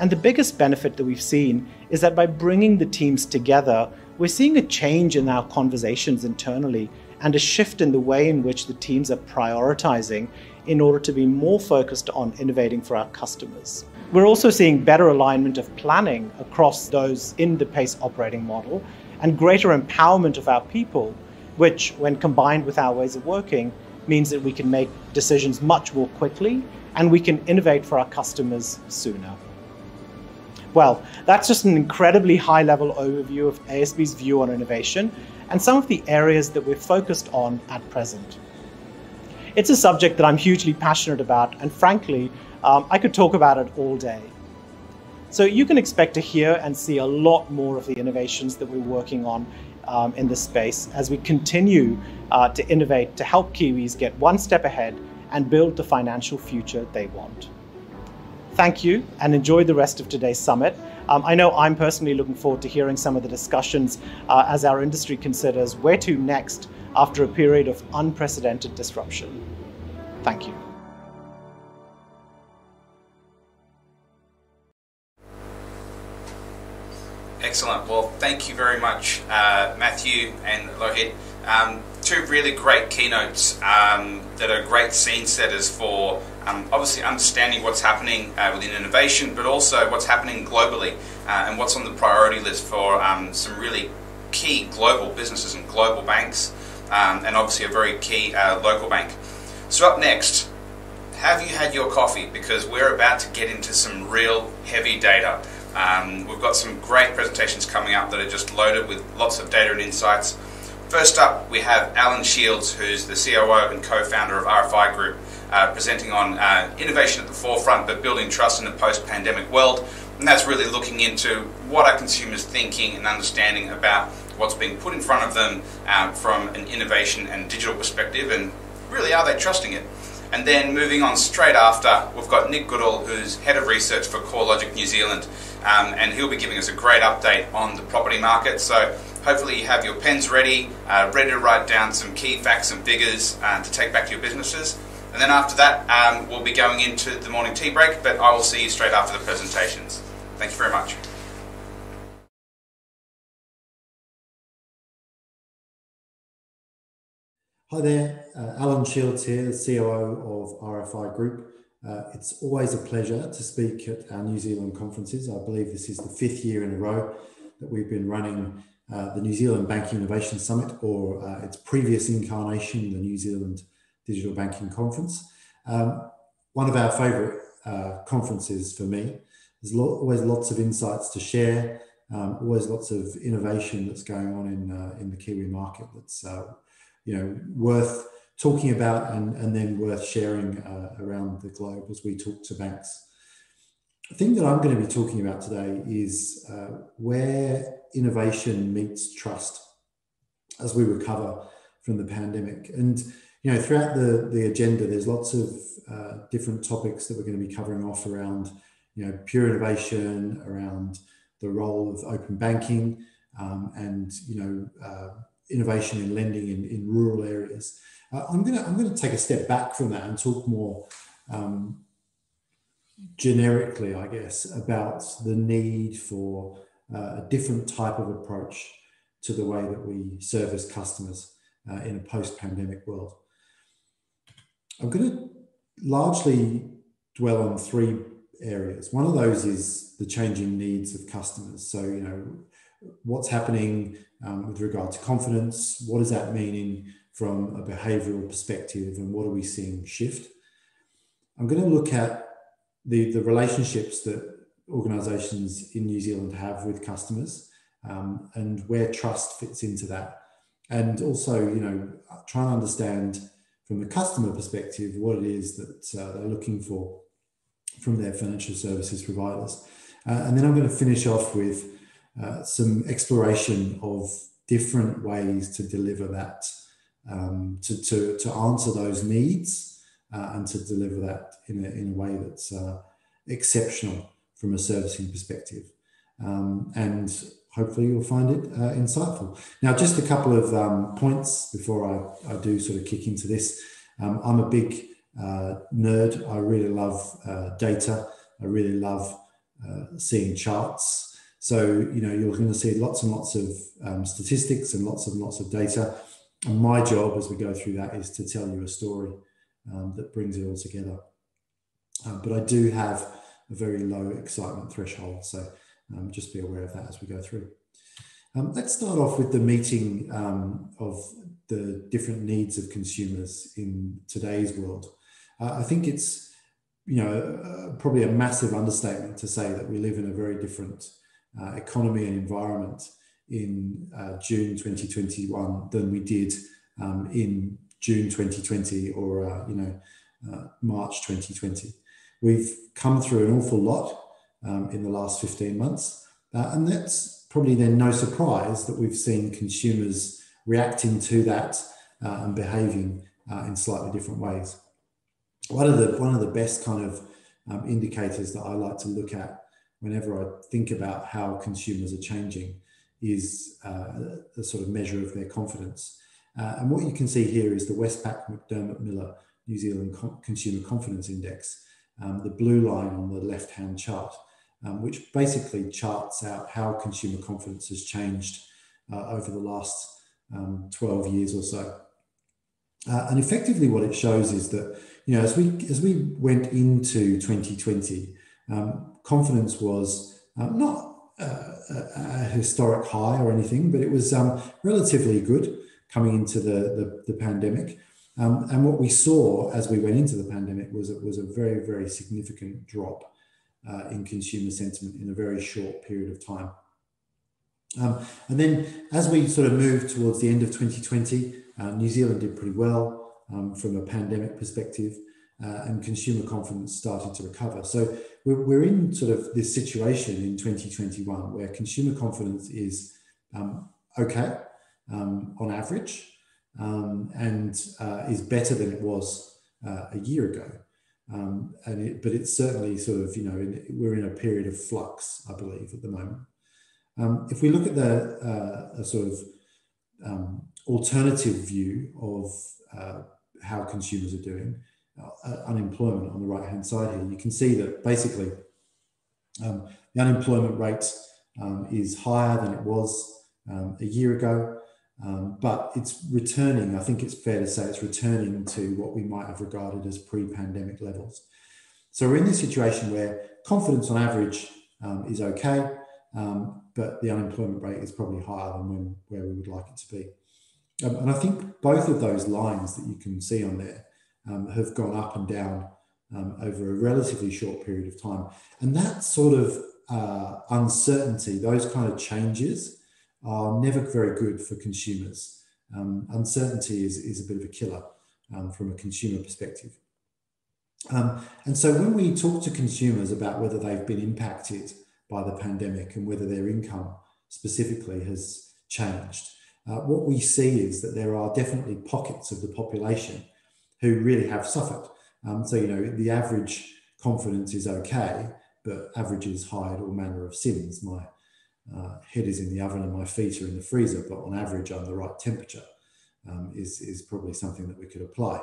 And the biggest benefit that we've seen is that by bringing the teams together, we're seeing a change in our conversations internally and a shift in the way in which the teams are prioritizing in order to be more focused on innovating for our customers. We're also seeing better alignment of planning across those in the PACE operating model and greater empowerment of our people, which, when combined with our ways of working, means that we can make decisions much more quickly and we can innovate for our customers sooner. Well, that's just an incredibly high level overview of ASB's view on innovation and some of the areas that we're focused on at present. It's a subject that I'm hugely passionate about, and frankly, um, I could talk about it all day. So you can expect to hear and see a lot more of the innovations that we're working on um, in this space as we continue uh, to innovate to help Kiwis get one step ahead and build the financial future they want. Thank you and enjoy the rest of today's summit. Um, I know I'm personally looking forward to hearing some of the discussions uh, as our industry considers where to next after a period of unprecedented disruption. Thank you. Excellent. Well, thank you very much, uh, Matthew and Lohit. Um, two really great keynotes um, that are great scene setters for um, obviously understanding what's happening uh, within innovation, but also what's happening globally uh, and what's on the priority list for um, some really key global businesses and global banks um, and obviously a very key uh, local bank. So up next, have you had your coffee? Because we're about to get into some real heavy data. Um, we've got some great presentations coming up that are just loaded with lots of data and insights. First up, we have Alan Shields, who's the COO and co-founder of RFI Group, uh, presenting on uh, innovation at the forefront, but building trust in a post-pandemic world. And that's really looking into what are consumers thinking and understanding about what's being put in front of them um, from an innovation and digital perspective, and really are they trusting it? And then moving on straight after, we've got Nick Goodall, who's head of research for CoreLogic New Zealand, um, and he'll be giving us a great update on the property market. So hopefully you have your pens ready, uh, ready to write down some key facts and figures uh, to take back to your businesses. And then after that, um, we'll be going into the morning tea break, but I will see you straight after the presentations. Thank you very much. Hi there, uh, Alan Shields here, COO of RFI Group. Uh, it's always a pleasure to speak at our New Zealand conferences. I believe this is the fifth year in a row that we've been running uh, the New Zealand Banking Innovation Summit, or uh, its previous incarnation, the New Zealand Digital Banking Conference. Um, one of our favourite uh, conferences for me. There's lo- always lots of insights to share, um, always lots of innovation that's going on in, uh, in the Kiwi market that's you know, worth talking about and, and then worth sharing uh, around the globe as we talk to banks. The thing that I'm going to be talking about today is uh, where innovation meets trust as we recover from the pandemic. And you know, throughout the the agenda, there's lots of uh, different topics that we're going to be covering off around you know pure innovation, around the role of open banking, um, and you know uh, innovation in lending in, in rural areas. Uh, I'm gonna I'm gonna take a step back from that and talk more um, generically, I guess, about the need for uh, a different type of approach to the way that we service customers uh, in a post-pandemic world. I'm going to largely dwell on three areas. One of those is the changing needs of customers. So, you know, what's happening um, with regard to confidence? What does that mean in, from a behavioural perspective, and what are we seeing shift? I'm going to look at the, the relationships that organisations in New Zealand have with customers um, and where trust fits into that. And also, you know, try and understand from the customer perspective what it is that uh, they're looking for from their financial services providers. Uh, and then I'm going to finish off with uh, some exploration of different ways to deliver that, um, to, to, to answer those needs uh, and to deliver that in a, in a way that's uh, exceptional from a servicing perspective. Um, and hopefully you'll find it uh, insightful. Now, just a couple of um, points before I, I do sort of kick into this. Um, I'm a big uh, nerd. I really love data. I really love seeing charts. So, you know, you're going to see lots and lots of um, statistics and lots and lots of data. And my job as we go through that is to tell you a story um, that brings it all together. Um, but I do have a very low excitement threshold. So um, just be aware of that as we go through. Um, let's start off with the meeting um, of the different needs of consumers in today's world. Uh, I think it's, you know, uh, probably a massive understatement to say that we live in a very different uh, economy and environment in uh, June 2021 than we did um, in June 2020 or, uh, you know, uh, March 2020. We've come through an awful lot um, in the last 15 months. Uh, and that's probably then no surprise that we've seen consumers reacting to that uh, and behaving in slightly different ways. One of the, one of the best kind of um, indicators that I like to look at whenever I think about how consumers are changing is uh, a sort of measure of their confidence. Uh, and what you can see here is the Westpac McDermott Miller New Zealand Consumer Confidence Index, um, the blue line on the left hand chart um, which basically charts out how consumer confidence has changed uh, over the last um, 12 years or so. Uh, and effectively, what it shows is that you know as we as we went into 2020, um, confidence was uh, not uh, a, a, historic high or anything, but it was um, relatively good coming into the the, the pandemic. Um, and what we saw as we went into the pandemic was it was a very very significant drop uh, in consumer sentiment in a very short period of time. Um, and then as we sort of moved towards the end of 2020, uh, New Zealand did pretty well um, from a pandemic perspective. Uh, and consumer confidence started to recover. So we're, we're, in sort of this situation in 2021 where consumer confidence is um, okay um, on average um, and uh, is better than it was uh, a year ago. Um, and it, but it's certainly sort of, you know, in, we're in a period of flux, I believe, at the moment. Um, if we look at the uh, sort of um, alternative view of uh, how consumers are doing, uh, unemployment on the right hand side here, you can see that basically um, the unemployment rate um, is higher than it was um, a year ago. Um, but it's returning, I think it's fair to say it's returning to what we might have regarded as pre pandemic levels. So we're in this situation where confidence on average um, is okay, um, but the unemployment rate is probably higher than when, where we would like it to be. And I think both of those lines that you can see on there um, have gone up and down um, over a relatively short period of time. And that sort of uh, uncertainty, those kind of changes, are never very good for consumers. Um, uncertainty is, is a bit of a killer um, from a consumer perspective. Um, and so when we talk to consumers about whether they've been impacted by the pandemic and whether their income specifically has changed, uh, what we see is that there are definitely pockets of the population who really have suffered. Um, so, you know, the average confidence is okay, but averages hide all manner of sins. My uh, head is in the oven and my feet are in the freezer, but on average, I'm the right temperature, um, is, is probably something that we could apply.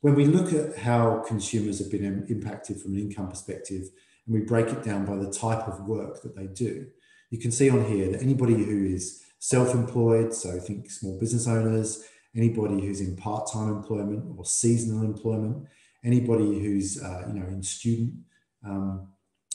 When we look at how consumers have been impacted from an income perspective, and we break it down by the type of work that they do, you can see on here that anybody who is self-employed, so think small business owners, anybody who's in part-time employment or seasonal employment, anybody who's uh, you know in student, um,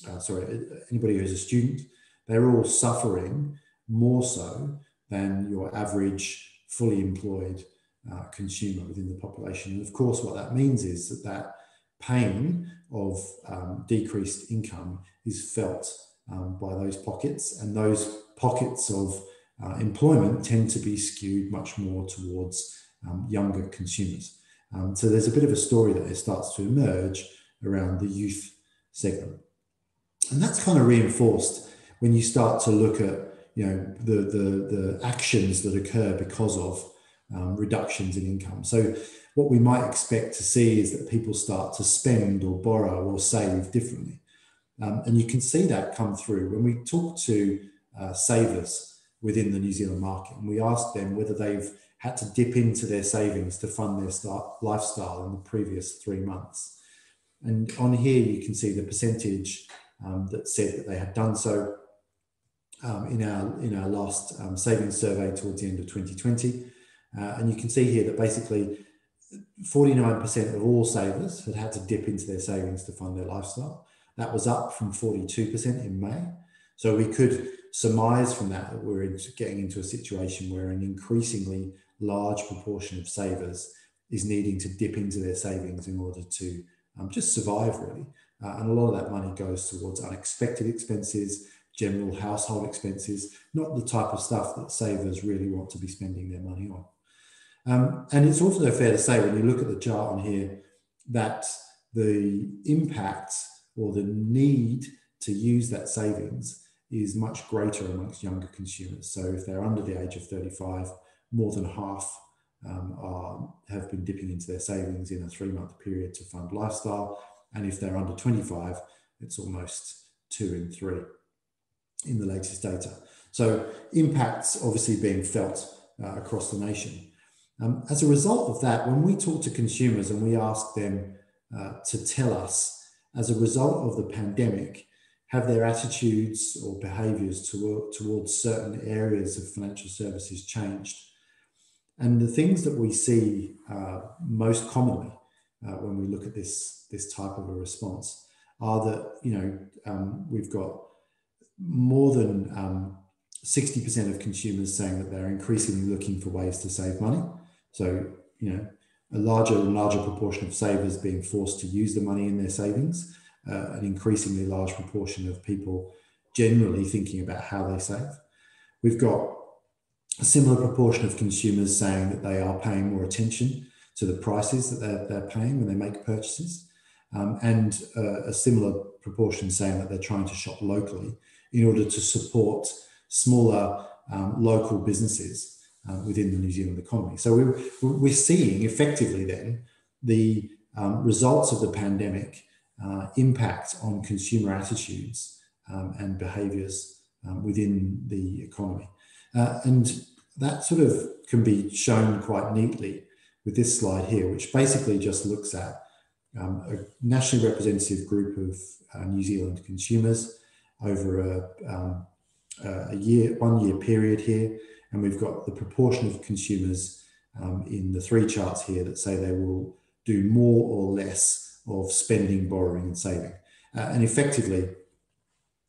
uh, sorry, anybody who's a student, they're all suffering more so than your average fully employed uh, consumer within the population. And of course, what that means is that that pain of um, decreased income is felt um, by those pockets, and those pockets of uh, employment tend to be skewed much more towards um, younger consumers. Um, so there's a bit of a story that starts to emerge around the youth segment. And that's kind of reinforced when you start to look at you know the, the, the actions that occur because of um, reductions in income. So what we might expect to see is that people start to spend or borrow or save differently. Um, and you can see that come through when we talk to uh, savers within the New Zealand market. And we asked them whether they've had to dip into their savings to fund their start, lifestyle in the previous three months. And on here, you can see the percentage um, that said that they had done so um, in, our, in our last um, savings survey towards the end of 2020. Uh, and you can see here that basically 49% of all savers had had to dip into their savings to fund their lifestyle. That was up from 42% in May. So we could surmise from that that we're getting into a situation where an increasingly large proportion of savers is needing to dip into their savings in order to um, just survive, really. Uh, and a lot of that money goes towards unexpected expenses, general household expenses, not the type of stuff that savers really want to be spending their money on. Um, and it's also fair to say, when you look at the chart on here, that the impact or the need to use that savings is much greater amongst younger consumers. So if they're under the age of 35, more than half um, are, have been dipping into their savings in a three month period to fund lifestyle. And if they're under 25, it's almost two in three in the latest data. So impacts obviously being felt uh, across the nation. Um, as a result of that, when we talk to consumers and we ask them uh, to tell us, as a result of the pandemic, have their attitudes or behaviors toward, towards certain areas of financial services changed. And the things that we see uh, most commonly uh, when we look at this, this type of a response are that, you know, um, we've got more than um, 60% of consumers saying that they're increasingly looking for ways to save money. So, you know, a larger and larger proportion of savers being forced to use the money in their savings uh, an increasingly large proportion of people generally thinking about how they save. We've got a similar proportion of consumers saying that they are paying more attention to the prices that they're, they're paying when they make purchases, um, and uh, a similar proportion saying that they're trying to shop locally in order to support smaller um, local businesses uh, within the New Zealand economy. So we're, we're seeing effectively then the um, results of the pandemic uh, impact on consumer attitudes um, and behaviors um, within the economy. Uh, and that sort of can be shown quite neatly with this slide here, which basically just looks at um, a nationally representative group of uh, New Zealand consumers over a, um, a year, one year period here. And we've got the proportion of consumers um, in the three charts here that say they will do more or less of spending, borrowing, and saving. Uh, and effectively,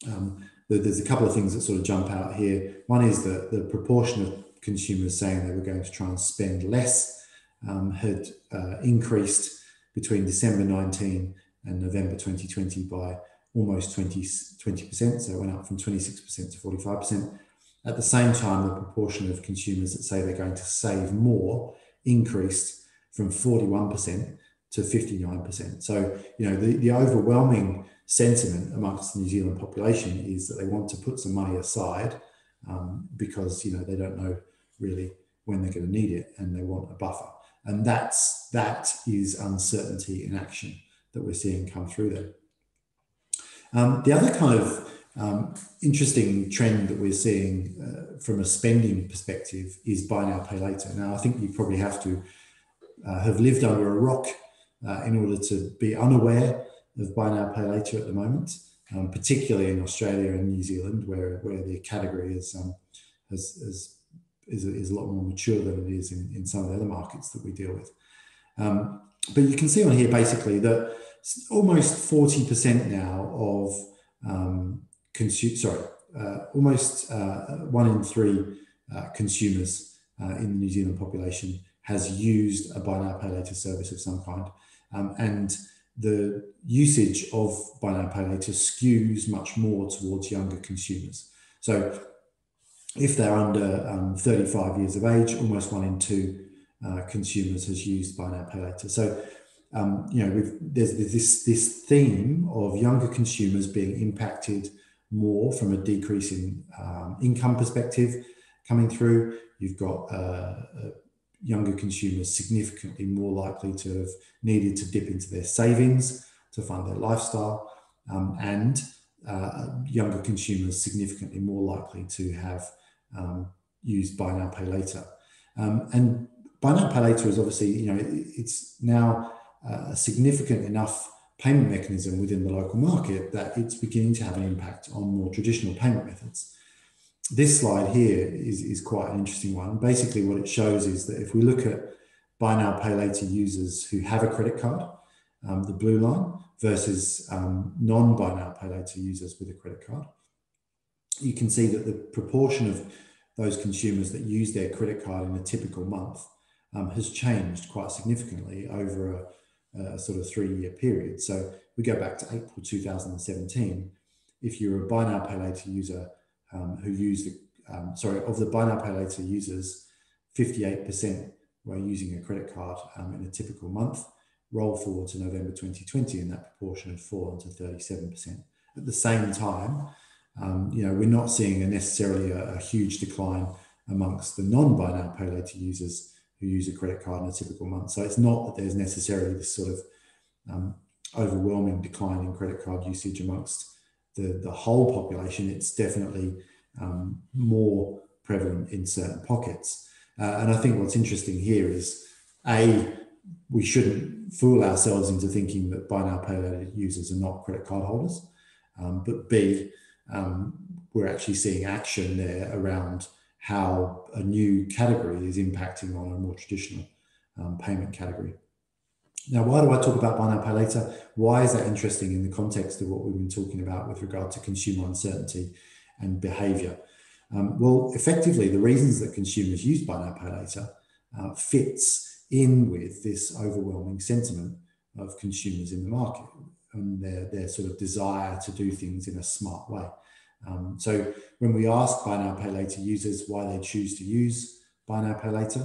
um, there's a couple of things that sort of jump out here. One is that the proportion of consumers saying they were going to try and spend less um, had uh, increased between December 19 and November 2020 by almost 20, 20%. So it went up from 26% to 45%. At the same time, the proportion of consumers that say they're going to save more increased from 41% to 59%. So, you know, the, the overwhelming sentiment amongst the New Zealand population is that they want to put some money aside um, because, you know, they don't know really when they're going to need it and they want a buffer. And that's, that is uncertainty in action that we're seeing come through there. Um, the other kind of um, interesting trend that we're seeing uh, from a spending perspective is buy now, pay later. Now, I think you probably have to uh, have lived under a rock uh, in order to be unaware of buy now, pay later at the moment, um, particularly in Australia and New Zealand, where, where the category is, um, has, has, is, is a lot more mature than it is in, in some of the other markets that we deal with. Um, but you can see on here basically that almost 40% now of um, consume, sorry, uh, almost uh, one in three uh, consumers uh, in the New Zealand population has used a buy now pay later service of some kind, um, and the usage of buy now pay later skews much more towards younger consumers. So, if they're under um, 35 years of age, almost one in two uh, consumers has used buy now pay later. So um, you know, there's, this this theme of younger consumers being impacted more from a decrease in um, income perspective coming through. You've got uh, younger consumers significantly more likely to have needed to dip into their savings to fund their lifestyle, um, and uh, younger consumers significantly more likely to have um, used buy now pay later. Um, and buy now pay later is obviously you know it, it's now a significant enough payment mechanism within the local market that it's beginning to have an impact on more traditional payment methods. This slide here is, is quite an interesting one. Basically, what it shows is that if we look at buy now, pay later users who have a credit card, um, the blue line, versus um, non buy now, pay later users with a credit card, you can see that the proportion of those consumers that use their credit card in a typical month um, has changed quite significantly over a a sort of three year period. So we go back to April 2017. If you're a buy now pay later user um, who used, um, sorry, of the buy now pay later users, 58% were using a credit card um, in a typical month. Roll forward to November 2020, and that proportion had fallen to 37%. At the same time, um, you know, we're not seeing a necessarily a, a huge decline amongst the non buy now pay later users who use a credit card in a typical month. So it's not that there's necessarily this sort of um, overwhelming decline in credit card usage amongst the, the whole population. It's definitely um, more prevalent in certain pockets. Uh, and I think what's interesting here is A, we shouldn't fool ourselves into thinking that buy now, pay later users are not credit card holders. Um, but B, um, we're actually seeing action there around how a new category is impacting on a more traditional um, payment category. Now, why do I talk about buy now, pay later? Why is that interesting in the context of what we've been talking about with regard to consumer uncertainty and behavior? Um, well, effectively, the reasons that consumers use buy now, pay later uh, fits in with this overwhelming sentiment of consumers in the market and their, their sort of desire to do things in a smart way. Um, so when we ask buy now pay later users why they choose to use buy now pay later,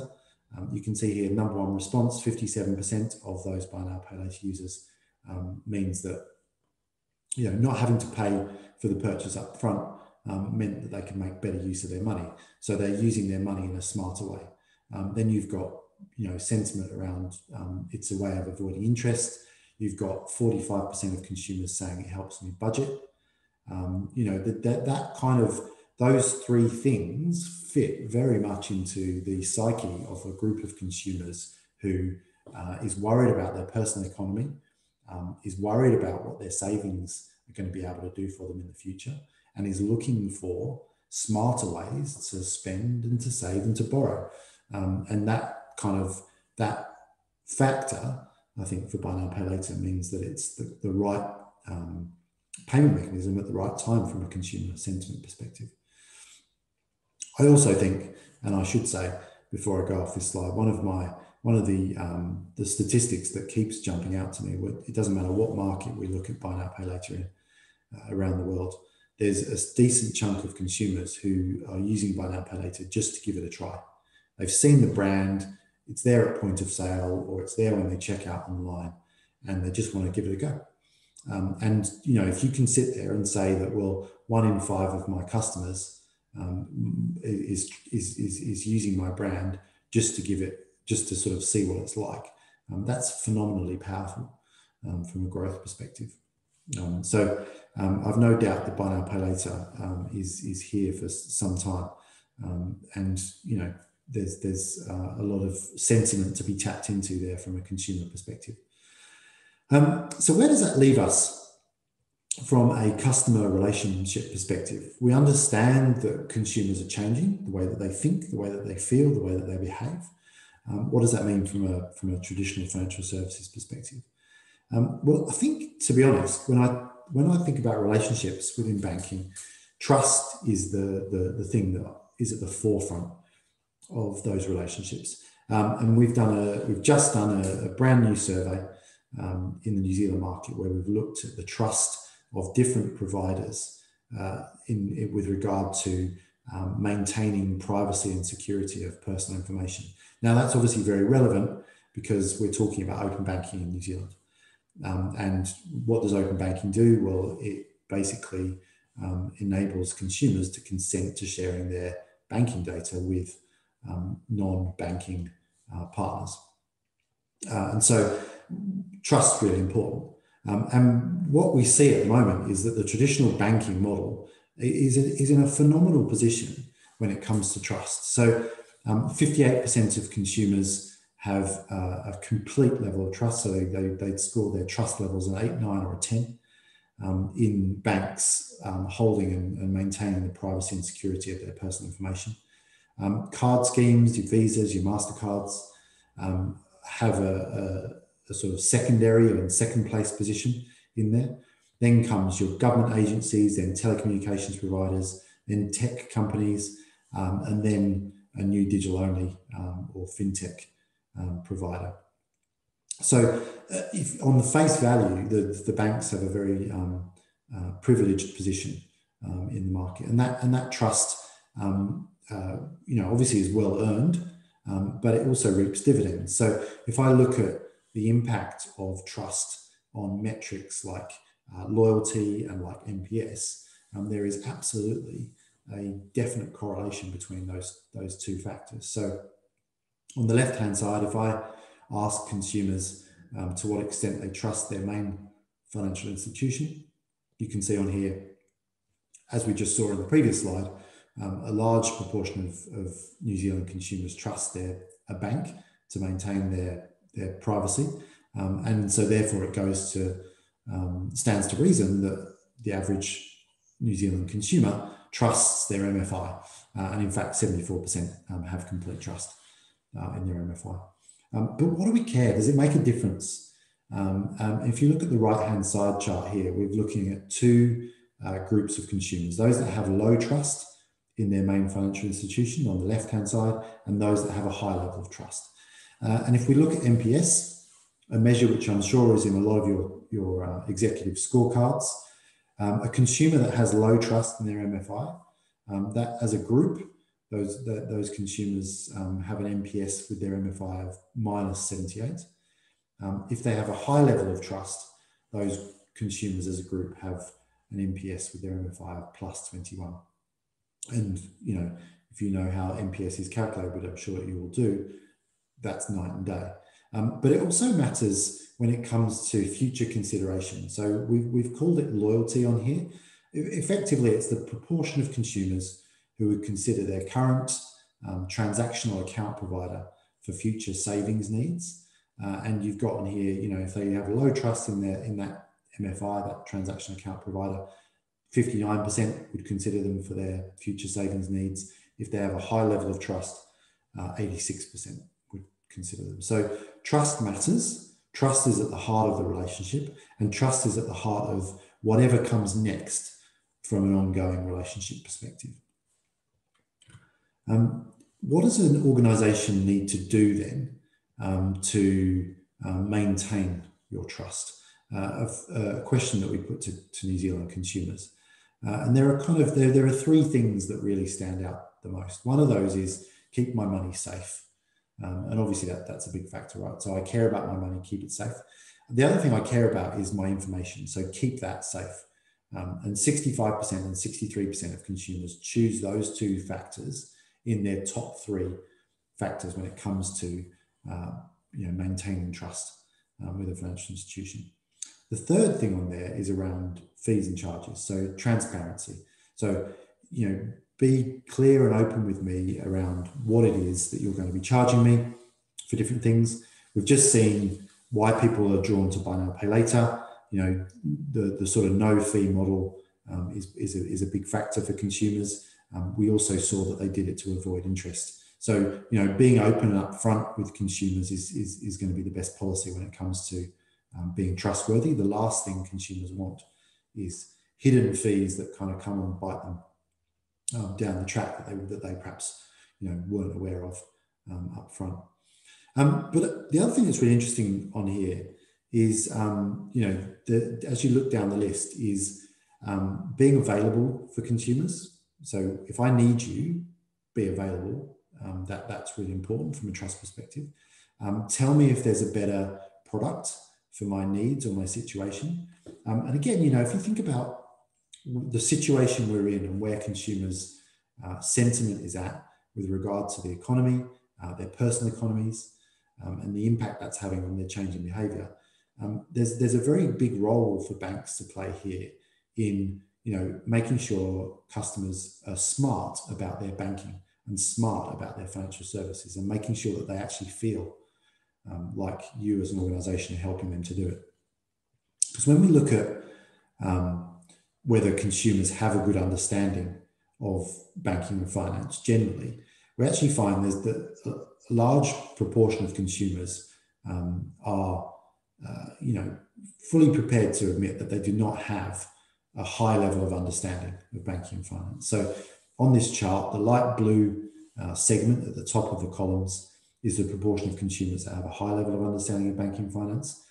um, you can see here number one response 57% of those buy now pay later users um, means that you know not having to pay for the purchase up front um, meant that they can make better use of their money. So they're using their money in a smarter way. Um, then you've got you know sentiment around um, it's a way of avoiding interest. You've got 45% of consumers saying it helps me budget. Um, you know, that, that, that kind of, those three things fit very much into the psyche of a group of consumers who uh, is worried about their personal economy, um, is worried about what their savings are going to be able to do for them in the future, and is looking for smarter ways to spend and to save and to borrow. Um, and that kind of that factor, I think, for buy now pay later means that it's the, the right um, payment mechanism at the right time from a consumer sentiment perspective. I also think, and I should say before I go off this slide, one of my one of the um, the statistics that keeps jumping out to me, it doesn't matter what market we look at buy now pay later in uh, around the world, there's a decent chunk of consumers who are using buy now pay later just to give it a try. They've seen the brand, it's there at point of sale, or it's there when they check out online and they just want to give it a go. Um, and you know, if you can sit there and say that, well, one in five of my customers um, is, is, is is using my brand just to give it, just to sort of see what it's like. Um, that's phenomenally powerful um, from a growth perspective. Um, so um, I've no doubt that buy now pay later is is here for some time, and you know, there's there's uh, a lot of sentiment to be tapped into there from a consumer perspective. Um, so where does that leave us from a customer relationship perspective? We understand that consumers are changing the way that they think, the way that they feel, the way that they behave. Um, what does that mean from a from a traditional financial services perspective? Um, well, I think to be honest, when I when I think about relationships within banking, trust is the the, the thing that is at the forefront of those relationships. Um, and we've done a we've just done a, a brand new survey um, in the New Zealand market where we've looked at the trust of different providers uh, in, in, with regard to um, maintaining privacy and security of personal information. Now that's obviously very relevant because we're talking about open banking in New Zealand. Um, and what does open banking do? Well, it basically um, enables consumers to consent to sharing their banking data with um, non-banking uh, partners. Uh, and so trust really important. Um, and what we see at the moment is that the traditional banking model is, is in a phenomenal position when it comes to trust. So um, 58% of consumers have uh, a complete level of trust. So they, they, they'd score their trust levels an 8, 9 or a 10 um, in banks um, holding and, and, maintaining the privacy and security of their personal information. Um, card schemes, your Visas, your MasterCards um, have a, a, a, sort of secondary and second place position in there. Then comes your government agencies, then telecommunications providers, then tech companies, um, and then a new digital only um, or fintech um, provider. So, uh, if on the face value, the, the banks have a very um, uh, privileged position in the market, and that and that trust um, uh, you know, obviously is well earned, um, but it also reaps dividends. So if I look at the impact of trust on metrics like uh, loyalty and like NPS, um, there is absolutely a definite correlation between those those two factors. So on the left hand side, if I ask consumers um, to what extent they trust their main financial institution, you can see on here, as we just saw in the previous slide, um, a large proportion of, of, New Zealand consumers trust their a bank to maintain their their privacy, um, and so therefore it goes to um, stands to reason that the average New Zealand consumer trusts their MFI, uh, and in fact, seventy four percent um, have complete trust uh, in their MFI. Um, but what do we care? Does it make a difference? Um, if you look at the right hand side chart here, we're looking at two uh, groups of consumers: those that have low trust in their main financial institution on the left hand side, and those that have a high level of trust. Uh, and if we look at NPS, a measure which I'm sure is in a lot of your, your uh, executive scorecards, um, a consumer that has low trust in their MFI, um, that as a group, those, the, those consumers um, have an NPS with their MFI of minus 78. Um, if they have a high level of trust, those consumers as a group have an NPS with their MFI of plus 21 and you know if you know how NPS is calculated, but I'm sure you will do, that's night and day. Um, but it also matters when it comes to future consideration. So we've, we've called it loyalty on here. Effectively, it's the proportion of consumers who would consider their current um, transactional account provider for future savings needs. Uh, and you've got on here, you know, if they have low trust in their in that MFI, that transaction account provider, 59% would consider them for their future savings needs. If they have a high level of trust, uh, 86% would consider them. So trust matters. Trust is at the heart of the relationship, and trust is at the heart of whatever comes next from an ongoing relationship perspective. Um, what does an organization need to do then um, to uh, maintain your trust? Uh, a, a, question that we put to, to New Zealand consumers. Uh, and there are kind of there, there are three things that really stand out the most. One of those is keep my money safe. Um, and obviously that, that's a big factor, right? So I care about my money, keep it safe. The other thing I care about is my information. So keep that safe. Um, and 65% and 63% of consumers choose those two factors in their top three factors when it comes to uh, you know, maintaining trust um, with a financial institution. The third thing on there is around fees and charges, so transparency. So, you know, be clear and open with me around what it is that you're going to be charging me for different things. We've just seen why people are drawn to buy now, pay later. You know, the, the sort of no fee model um, is, is, a, is a big factor for consumers. Um, we also saw that they did it to avoid interest. So, you know, being open and upfront with consumers is, is, is going to be the best policy when it comes to um, being trustworthy. The last thing consumers want is hidden fees that kind of come and bite them um, down the track that they, that they perhaps, you know, weren't aware of um, up front. Um, but the other thing that's really interesting on here is, um, you know, the, as you look down the list, is um, being available for consumers. So if I need you, be available. Um, that that's really important from a trust perspective. Um, tell me if there's a better product for my needs or my situation. Um, and again, you know, if you think about the situation we're in and where consumers' uh, sentiment is at with regard to the economy, uh, their personal economies, um, and the impact that's having on their changing behaviour, um, there's there's a very big role for banks to play here in you know making sure customers are smart about their banking and smart about their financial services and making sure that they actually feel um, like you as an organization are helping them to do it. Because when we look at um, whether consumers have a good understanding of banking and finance generally, we actually find there's that a large proportion of consumers um, are, uh, you know, fully prepared to admit that they do not have a high level of understanding of banking and finance. So on this chart, the light blue uh, segment at the top of the columns is the proportion of consumers that have a high level of understanding of banking and finance.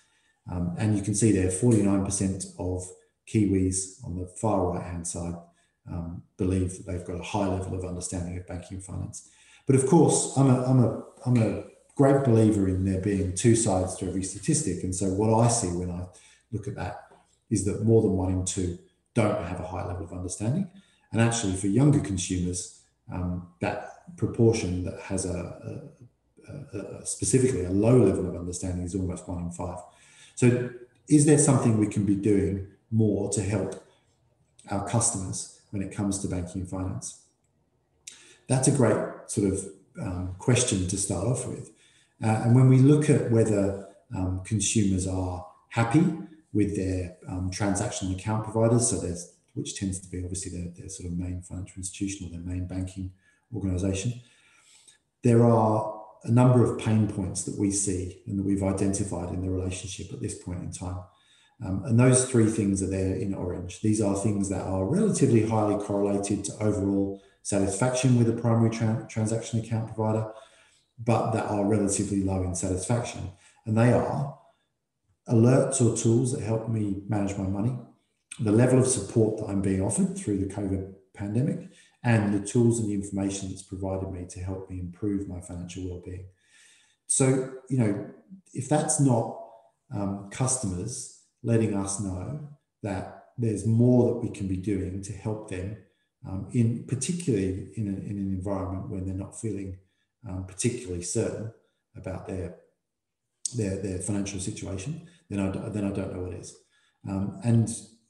Um, and you can see there 49% of Kiwis on the far right hand side um, believe that they've got a high level of understanding of banking and finance. But of course, I'm a, I'm a, I'm a great believer in there being two sides to every statistic. And so what I see when I look at that is that more than one in two don't have a high level of understanding. And actually, for younger consumers, um, that proportion that has a, a, a, specifically a low level of understanding is almost one in five. So, is there something we can be doing more to help our customers when it comes to banking and finance? That's a great sort of um, question to start off with. Uh, and when we look at whether um, consumers are happy with their um, transactional account providers, so there's which tends to be obviously their, their sort of main financial institution or their main banking organization. There are a number of pain points that we see and that we've identified in the relationship at this point in time. Um, and those three things are there in orange. These are things that are relatively highly correlated to overall satisfaction with a primary tra- transaction account provider, but that are relatively low in satisfaction. And they are alerts or tools that help me manage my money, the level of support that I'm being offered through the COVID pandemic, and the tools and the information that's provided me to help me improve my financial well-being. So, you know, if that's not um, customers letting us know that there's more that we can be doing to help them, um, in particularly in, a, in, an environment when they're not feeling um, particularly certain about their, their their financial situation, then I then I don't know what is. Um, and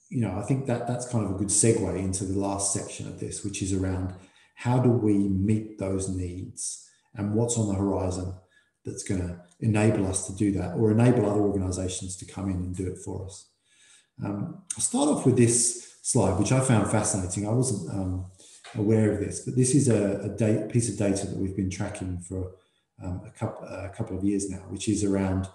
you know, I think that that's kind of a good segue into the last section of this, which is around how do we meet those needs and what's on the horizon that's going to enable us to do that or enable other organizations to come in and do it for us. Um, I'll start off with this slide, which I found fascinating. I wasn't um, aware of this, but this is a, a date, piece of data that we've been tracking for um, a, couple, a couple of years now, which is around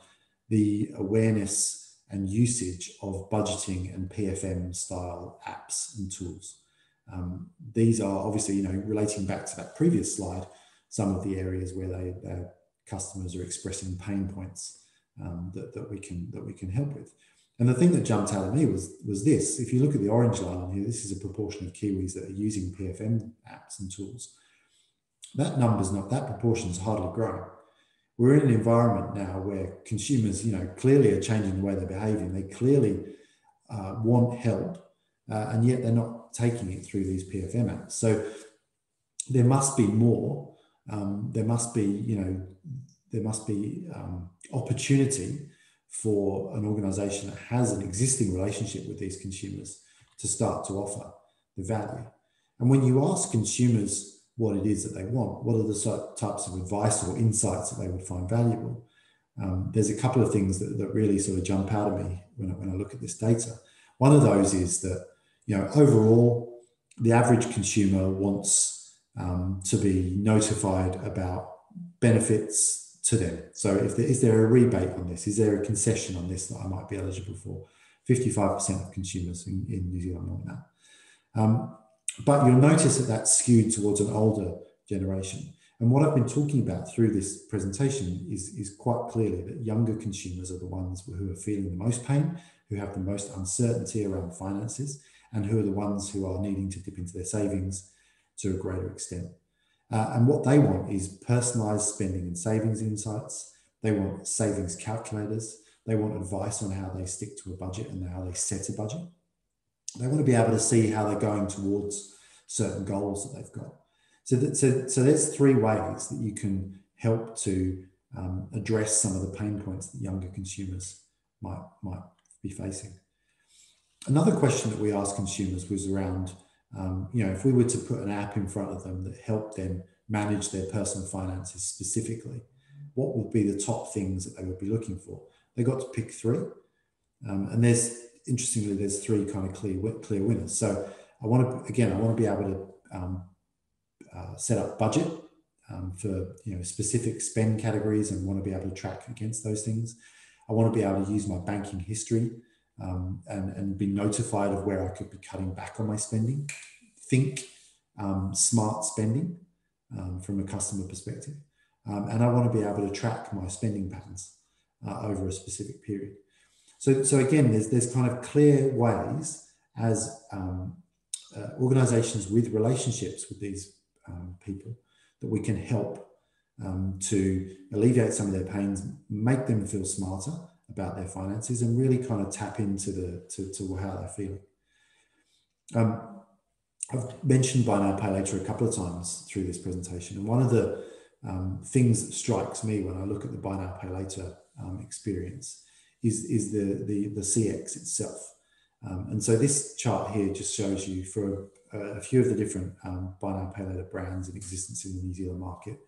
the awareness and usage of budgeting and PFM style apps and tools. Um, these are obviously, you know, relating back to that previous slide, some of the areas where they, their customers are expressing pain points um, that, that we can that we can help with. And the thing that jumped out at me was was this: if you look at the orange line on here, this is a proportion of Kiwis that are using PFM apps and tools. That number's not that proportion is hardly growing. we're in an environment now where consumers, you know, clearly are changing the way they're behaving. They clearly uh, want help, uh, and yet they're not taking it through these PFM apps. So there must be more. Um, there must be, you know, there must be um, opportunity for an organization that has an existing relationship with these consumers to start to offer the value. And when you ask consumers what it is that they want, what are the types of advice or insights that they would find valuable, um, there's a couple of things that, that really sort of jump out at me when I, when I look at this data. One of those is that, you know, overall, the average consumer wants um, to be notified about benefits to them. So if there, is there a rebate on this? Is there a concession on this that I might be eligible for? 55% of consumers in, in New Zealand want that. Um, but you'll notice that that's skewed towards an older generation. And what I've been talking about through this presentation is, is quite clearly that younger consumers are the ones who are feeling the most pain, who have the most uncertainty around finances, and who are the ones who are needing to dip into their savings to a greater extent. Uh, and what they want is personalized spending and savings insights. They want savings calculators. They want advice on how they stick to a budget and how they set a budget. They want to be able to see how they're going towards certain goals that they've got. So, that, so, so there's three ways that you can help to um, address some of the pain points that younger consumers might, might be facing. Another question that we asked consumers was around um, you know, if we were to put an app in front of them that helped them manage their personal finances specifically, what would be the top things that they would be looking for? They got to pick three, um, and there's interestingly there's three kind of clear clear winners. So I want to again I want to be able to um, uh, set up budget um, for you know specific spend categories and want to be able to track against those things. I want to be able to use my banking history um, and, and be notified of where I could be cutting back on my spending. Think um, smart spending um, from a customer perspective. Um, and I want to be able to track my spending patterns uh, over a specific period. So, so again, there's, there's kind of clear ways as um, uh, organizations with relationships with these um, people that we can help to alleviate some of their pains, make them feel smarter, about their finances and really kind of tap into the to, to how they're feeling. Um, I've mentioned buy now pay later a couple of times through this presentation, and one of the um, things that strikes me when I look at the buy now pay later um, experience is is the the, the CX itself. Um, and so this chart here just shows you for a, a few of the different um, buy now pay later brands in existence in the New Zealand market,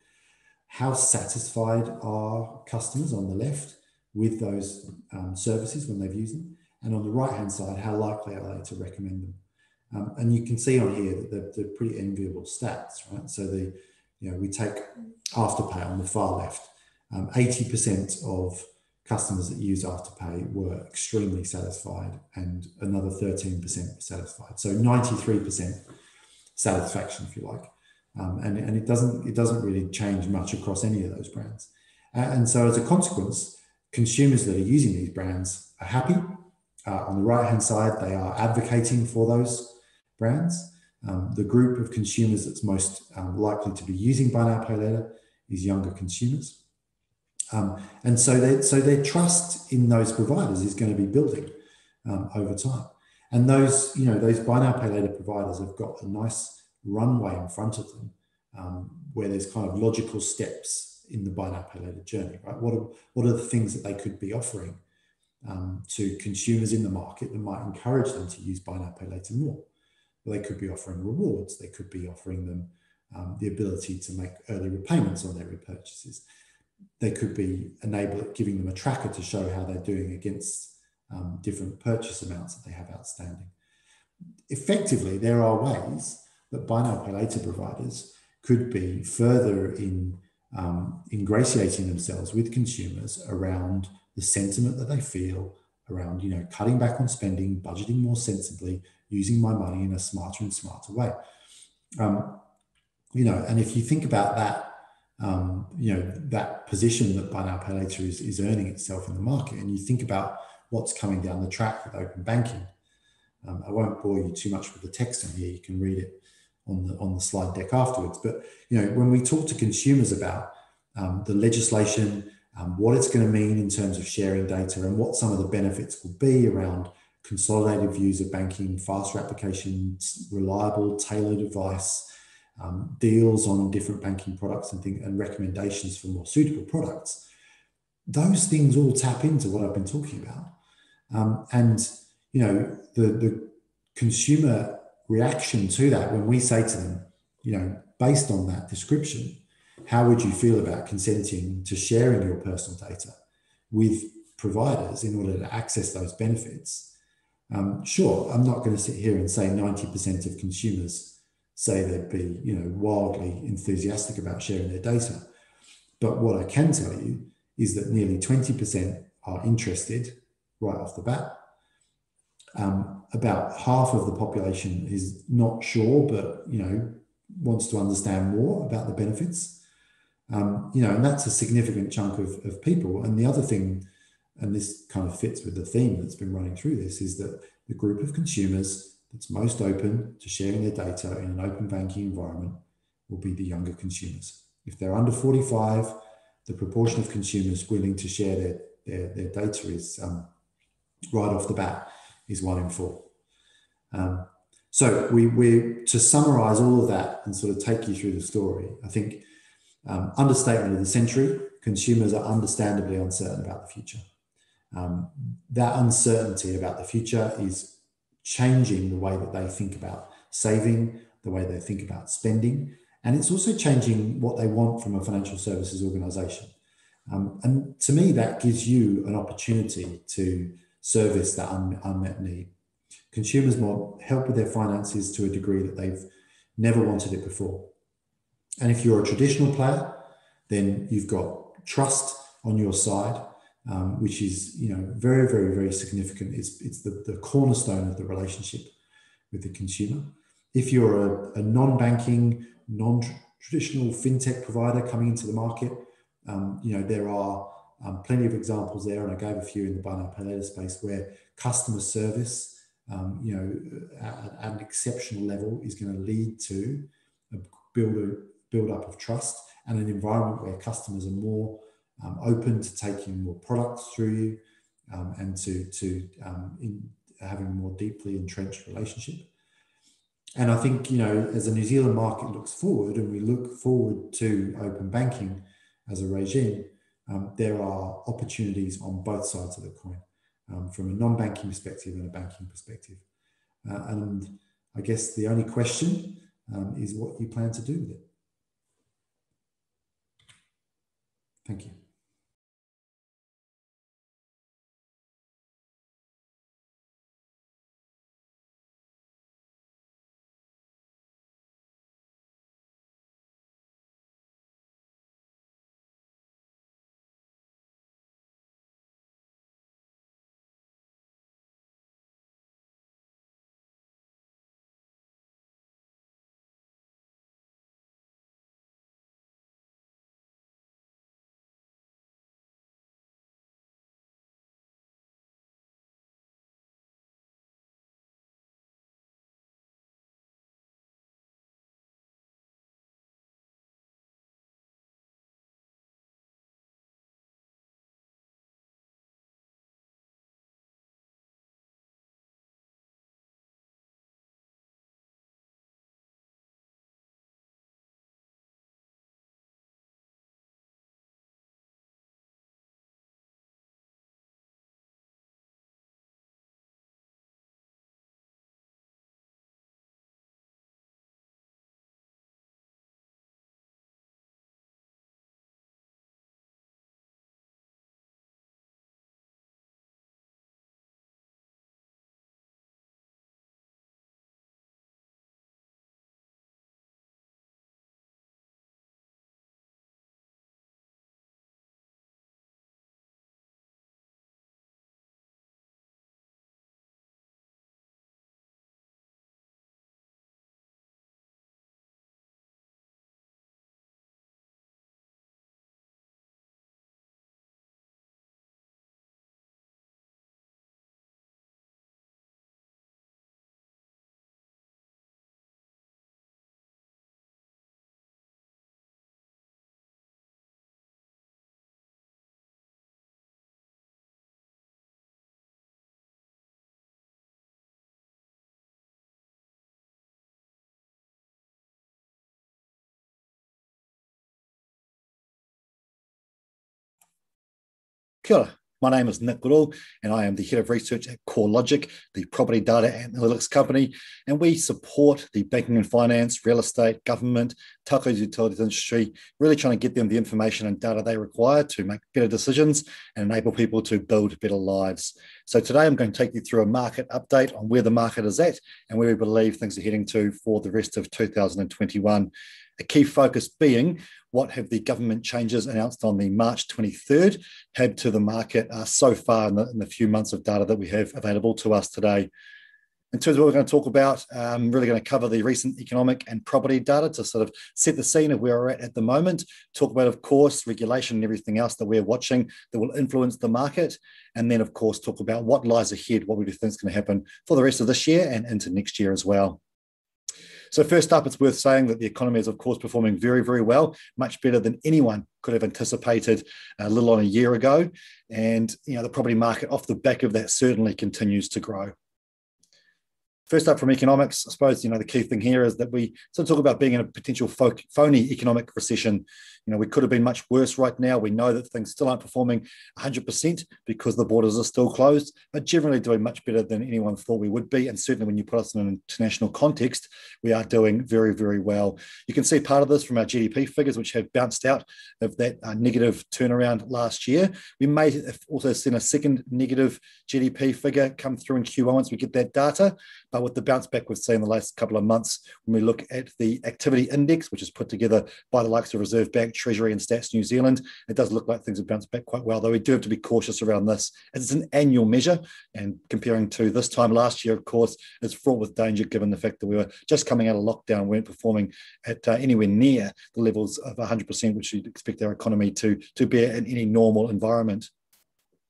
how satisfied are customers on the left with those um, services when they've used them. And on the right hand side, how likely are they to recommend them? Um, and you can see on here that they're, they're, pretty enviable stats, right? So the, you know, we take Afterpay on the far left. Um, 80% of customers that use Afterpay were extremely satisfied, and another 13% were satisfied. So 93% satisfaction, if you like. Um, and, and it doesn't it doesn't really change much across any of those brands. And so as a consequence, consumers that are using these brands are happy. Uh, on the right hand side, they are advocating for those brands. Um, the group of consumers that's most um, likely to be using Buy Now Pay Later is younger consumers. Um, and so, they, so their trust in those providers is going to be building um, over time. And those, you know, those Buy Now Pay Later providers have got a nice runway in front of them um, where there's kind of logical steps in the buy now pay later journey, right? What are what are the things that they could be offering um, to consumers in the market that might encourage them to use buy now pay later more? They could be offering rewards. They could be offering them um, the ability to make early repayments on their repurchases. They could be enable giving them a tracker to show how they're doing against um, different purchase amounts that they have outstanding. Effectively, there are ways that buy now pay later providers could be further in um, ingratiating themselves with consumers around the sentiment that they feel around, you know, cutting back on spending, budgeting more sensibly, using my money in a smarter and smarter way. Um, you know, and if you think about that, um, you know, that position that buy now pay later is, is earning itself in the market, and you think about what's coming down the track with open banking. Um, I won't bore you too much with the text on here. You can read it on the on the slide deck afterwards. But you know, when we talk to consumers about um, the legislation, um, what it's going to mean in terms of sharing data, and what some of the benefits will be around consolidated views of banking, faster applications, reliable, tailored advice, um, deals on different banking products and, thing, and recommendations for more suitable products. Those things all tap into what I've been talking about. Um, and, you know, the, the consumer reaction to that when we say to them, you know, based on that description, how would you feel about consenting to sharing your personal data with providers in order to access those benefits? Um, sure, I'm not going to sit here and say 90% of consumers say they'd be, you know, wildly enthusiastic about sharing their data. But what I can tell you is that nearly 20% are interested right off the bat. Um, about half of the population is not sure, but you know, wants to understand more about the benefits. Um, you know, and that's a significant chunk of, of people. And the other thing, and this kind of fits with the theme that's been running through this, is that the group of consumers that's most open to sharing their data in an open banking environment will be the younger consumers. If they're under 45, the proportion of consumers willing to share their, their, their data is um, right off the bat is one in four. Um, so we, we to summarize all of that and sort of take you through the story, I think um, understatement of the century, consumers are understandably uncertain about the future. Um, that uncertainty about the future is changing the way that they think about saving, the way they think about spending, and it's also changing what they want from a financial services organization. Um, and to me, that gives you an opportunity to service that un- unmet need. Consumers want help with their finances to a degree that they've never wanted it before. And if you're a traditional player, then you've got trust on your side, um, which is you know very, very, very significant. It's, it's the, the cornerstone of the relationship with the consumer. If you're a, a non-banking, non-traditional fintech provider coming into the market, um, you know there are um, plenty of examples there, and I gave a few in the buy now space where customer service, um, you know, at, at, an exceptional level is going to lead to a build a build up of trust and an environment where customers are more um, open to taking more products through you um, and to to um, in having a more deeply entrenched relationship. And I think you know, as the New Zealand market looks forward, and we look forward to open banking as a regime um, there are opportunities on both sides of the coin um, from a non banking perspective and a banking perspective. Uh, and I guess the only question um, is what you plan to do with it. Thank you. Kia ora. My name is Nick Goodall, and I am the Head of Research at CoreLogic, the property data analytics company. And we support the banking and finance, real estate, government, utilities industry, really trying to get them the information and data they require to make better decisions and enable people to build better lives. So today I'm going to take you through a market update on where the market is at and where we believe things are heading to for the rest of 2021. A key focus being what have the government changes announced on the March 23rd had to the market uh, so far in the, in the, few months of data that we have available to us today. In terms of what we're going to talk about, I'm um, really going to cover the recent economic and property data to sort of set the scene of where we're at at the moment. Talk about, of course, regulation and everything else that we're watching that will influence the market. And then, of course, talk about what lies ahead, what we think is going to happen for the rest of this year and into next year as well. So first up, it's worth saying that the economy is, of course, performing very, very well, much better than anyone could have anticipated a little on a year ago. And you know, the property market off the back of that certainly continues to grow. First up from economics, I suppose you know the key thing here is that we sort of talk about being in a potential phony economic recession. You know, we could have been much worse right now. We know that things still aren't performing 100% because the borders are still closed, but generally doing much better than anyone thought we would be. And certainly when you put us in an international context, we are doing very, very well. You can see part of this from our GDP figures, which have bounced out of that uh, negative turnaround last year. We may have also seen a second negative GDP figure come through in Q1 once we get that data. But with the bounce back we've seen in the last couple of months, when we look at the activity index, which is put together by the likes of Reserve Bank, Treasury and Stats New Zealand. It does look like things have bounced back quite well, though we do have to be cautious around this. As it's an annual measure, and comparing to this time last year, of course, is fraught with danger given the fact that we were just coming out of lockdown, weren't performing at uh, anywhere near the levels of 100%, which you'd expect our economy to, to be in any normal environment.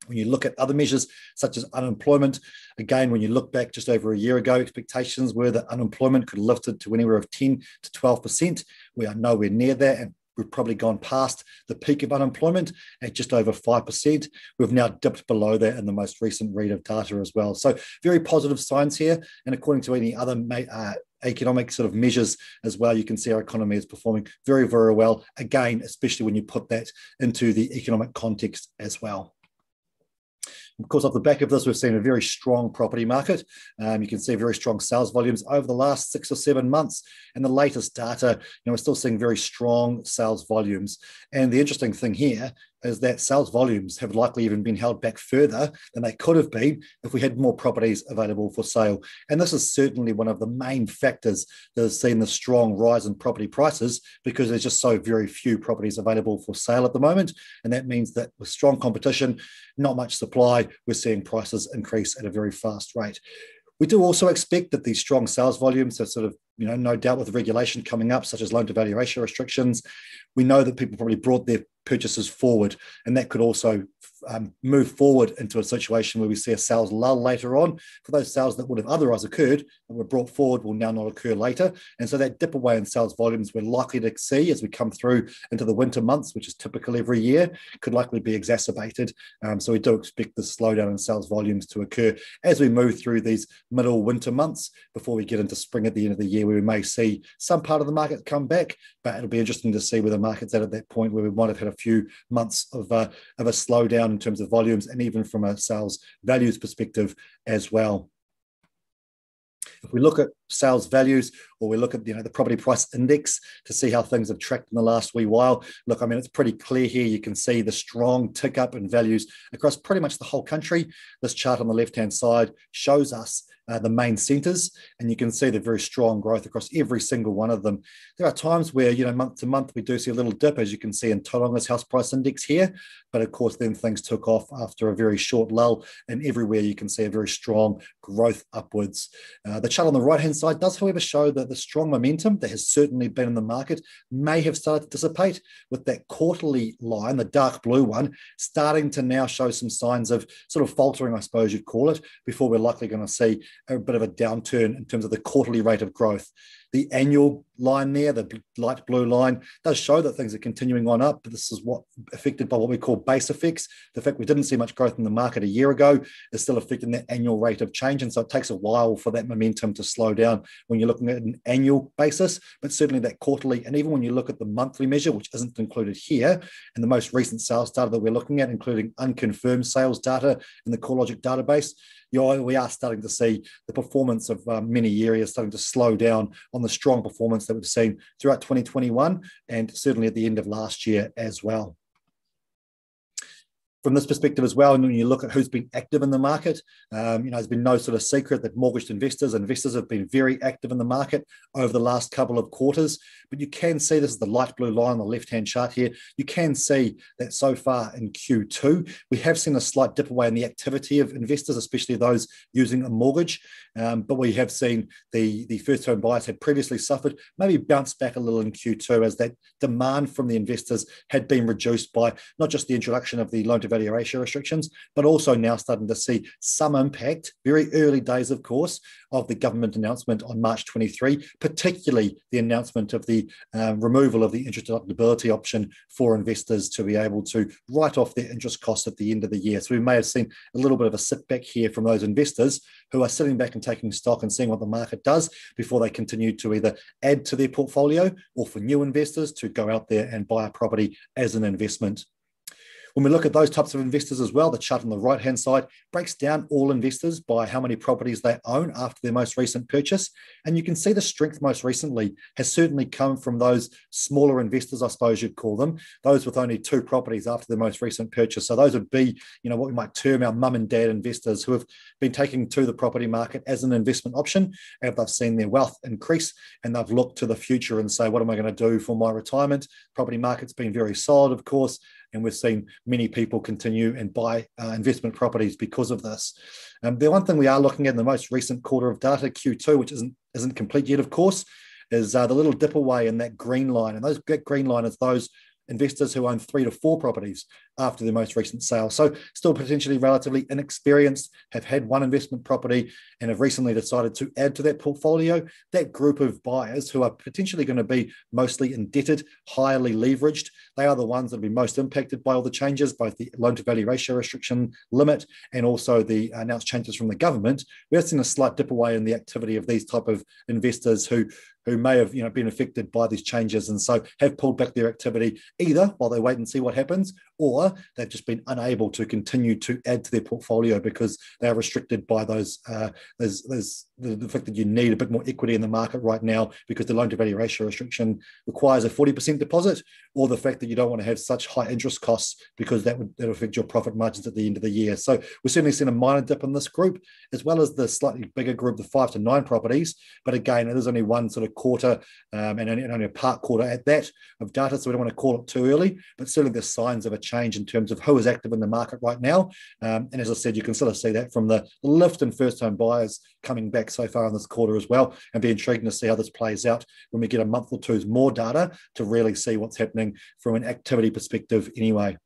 When you look at other measures such as unemployment, again, when you look back just over a year ago, expectations were that unemployment could lift it to anywhere of 10 to 12%. We are nowhere near that. And We've probably gone past the peak of unemployment at just over 5%. We've now dipped below that in the most recent read of data as well. So, very positive signs here. And according to any other uh, economic sort of measures as well, you can see our economy is performing very, very well. Again, especially when you put that into the economic context as well. Of course, off the back of this, we've seen a very strong property market. Um, you can see very strong sales volumes over the last six or seven months. And the latest data, you know, we're still seeing very strong sales volumes. And the interesting thing here is that sales volumes have likely even been held back further than they could have been if we had more properties available for sale. And this is certainly one of the main factors that has seen the strong rise in property prices because there's just so very few properties available for sale at the moment. And that means that with strong competition, not much supply, we're seeing prices increase at a very fast rate. We do also expect that these strong sales volumes have sort of, you know, no doubt with the regulation coming up, such as loan to value ratio restrictions, we know that people probably brought their purchases forward, and that could also um, move forward into a situation where we see a sales lull later on for those sales that would have otherwise occurred and were brought forward will now not occur later. And so that dip away in sales volumes we're likely to see as we come through into the winter months, which is typical every year, could likely be exacerbated. Um, so we do expect the slowdown in sales volumes to occur as we move through these middle winter months before we get into spring at the end of the year, where we may see some part of the market come back. But it'll be interesting to see where the market's at at that point, where we might have had a few months of, uh, of a slowdown in terms of volumes and even from a sales values perspective as well. If we look at sales values or we look at you know the property price index to see how things have tracked in the last wee while, look, I mean, it's pretty clear here. You can see the strong tick up in values across pretty much the whole country. This chart on the left-hand side shows us uh, the main centres, and you can see the very strong growth across every single one of them. There are times where, you know, month to month, we do see a little dip, as you can see in Tauranga's house price index here. But of course, then things took off after a very short lull, and everywhere you can see a very strong growth upwards. Uh, the chart on the right hand side does, however, show that the strong momentum that has certainly been in the market may have started to dissipate with that quarterly line, the dark blue one, starting to now show some signs of sort of faltering, I suppose you'd call it, before we're likely going to see a bit of a downturn in terms of the quarterly rate of growth. the annual line there, the light blue line, does show that things are continuing on up. This is what affected by what we call base effects. The fact we didn't see much growth in the market a year ago is still affecting that annual rate of change. And so it takes a while for that momentum to slow down when you're looking at an annual basis, but certainly that quarterly. And even when you look at the monthly measure, which isn't included here, and the most recent sales data that we're looking at, including unconfirmed sales data in the CoreLogic database, we are starting to see the performance of um, many areas starting to slow down on the strong performance that we've seen throughout 2021 and certainly at the end of last year as well from this perspective as well, and when you look at who's been active in the market, um, you know, there's been no sort of secret that mortgage investors, investors have been very active in the market over the last couple of quarters. But you can see this is the light blue line on the left-hand chart here. You can see that so far in Q2, we have seen a slight dip away in the activity of investors, especially those using a mortgage. Um, but we have seen the, the first home buyers had previously suffered, maybe bounced back a little in Q2 as that demand from the investors had been reduced by not just the introduction of the loan to value ratio restrictions, but also now starting to see some impact, very early days, of course, of the government announcement on March 23, particularly the announcement of the uh, removal of the interest deductibility option for investors to be able to write off their interest costs at the end of the year. So we may have seen a little bit of a sit back here from those investors who are sitting back and taking stock and seeing what the market does before they continue to either add to their portfolio or for new investors to go out there and buy a property as an investment. When we look at those types of investors as well, the chart on the right hand side breaks down all investors by how many properties they own after their most recent purchase. And you can see the strength most recently has certainly come from those smaller investors, I suppose you'd call them, those with only two properties after their most recent purchase. So those would be, you know, what we might term our mum and dad investors who have been taking to the property market as an investment option. And they've seen their wealth increase and they've looked to the future and say, what am I going to do for my retirement? Property market's been very solid, of course and we've seen many people continue and buy uh, investment properties because of this. Um, the one thing we are looking at in the most recent quarter of data, Q2, which isn't isn't complete yet, of course, is uh, the little dip away in that green line, and those that green line is those investors who own three to four properties after their most recent sale. So, still potentially relatively inexperienced, have had one investment property and have recently decided to add to that portfolio. That group of buyers who are potentially going to be mostly indebted, highly leveraged, they are the ones that will be most impacted by all the changes, both the loan to value ratio restriction limit and also the announced changes from the government. We're seeing a slight dip away in the activity of these type of investors who who may have you know been affected by these changes and so have pulled back their activity either while they wait and see what happens or they've just been unable to continue to add to their portfolio because they are restricted by those uh, those, those the, the, fact that you need a bit more equity in the market right now because the loan to value ratio restriction requires a 40% deposit, or the fact that you don't want to have such high interest costs because that would that affect your profit margins at the end of the year. So we're certainly seeing a minor dip in this group, as well as the slightly bigger group, the five to nine properties. But again, it is only one sort of quarter um, and, only, and only a part quarter at that of data, so we don't want to call it too early. But certainly there's signs of a change in terms of who is active in the market right now. Um, and as I said, you can sort of see that from the lift in first home buyers coming back so far in this quarter as well, and be intriguing to see how this plays out when we get a month or two's more data to really see what's happening from an activity perspective anyway.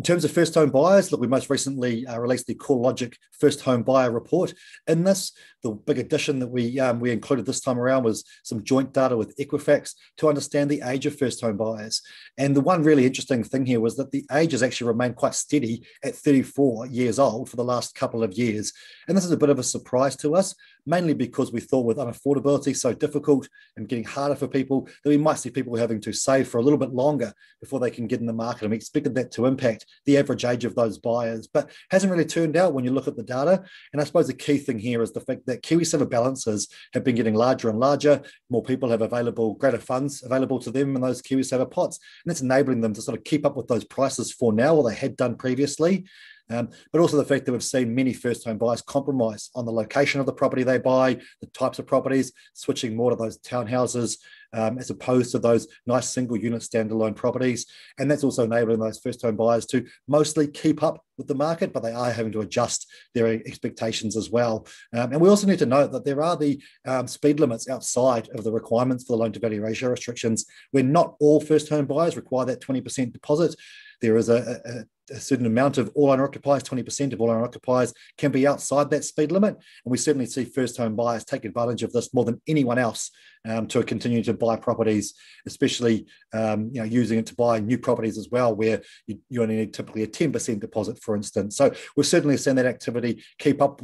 In terms of first home buyers, look, we most recently uh, released the CoreLogic first home buyer report. In this, the big addition that we um, we included this time around was some joint data with Equifax to understand the age of first home buyers. And the one really interesting thing here was that the age has actually remained quite steady at 34 years old for the last couple of years. And this is a bit of a surprise to us mainly because we thought with unaffordability so difficult and getting harder for people that we might see people having to save for a little bit longer before they can get in the market. And we expected that to impact the average age of those buyers, but hasn't really turned out when you look at the data. And I suppose the key thing here is the fact that KiwiSaver balances have been getting larger and larger. More people have available, greater funds available to them in those KiwiSaver pots. And it's enabling them to sort of keep up with those prices for now, or they had done previously. Um, but also the fact that we've seen many first home buyers compromise on the location of the property they buy, the types of properties, switching more to those townhouses um, as opposed to those nice single unit standalone properties. And that's also enabling those first home buyers to mostly keep up with the market, but they are having to adjust their expectations as well. Um, and we also need to note that there are the um, speed limits outside of the requirements for the loan to value ratio restrictions, where not all first home buyers require that 20% deposit. There is a, a, a certain amount of all owner occupiers, 20% of all owner occupiers can be outside that speed limit. And we certainly see first home buyers take advantage of this more than anyone else um, to continue to buy properties, especially um, you know, using it to buy new properties as well, where you, you only need typically a 10% deposit, for instance. So we're certainly seeing that activity keep up,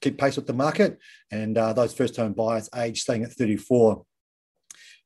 keep pace with the market. And uh, those first home buyers age staying at 34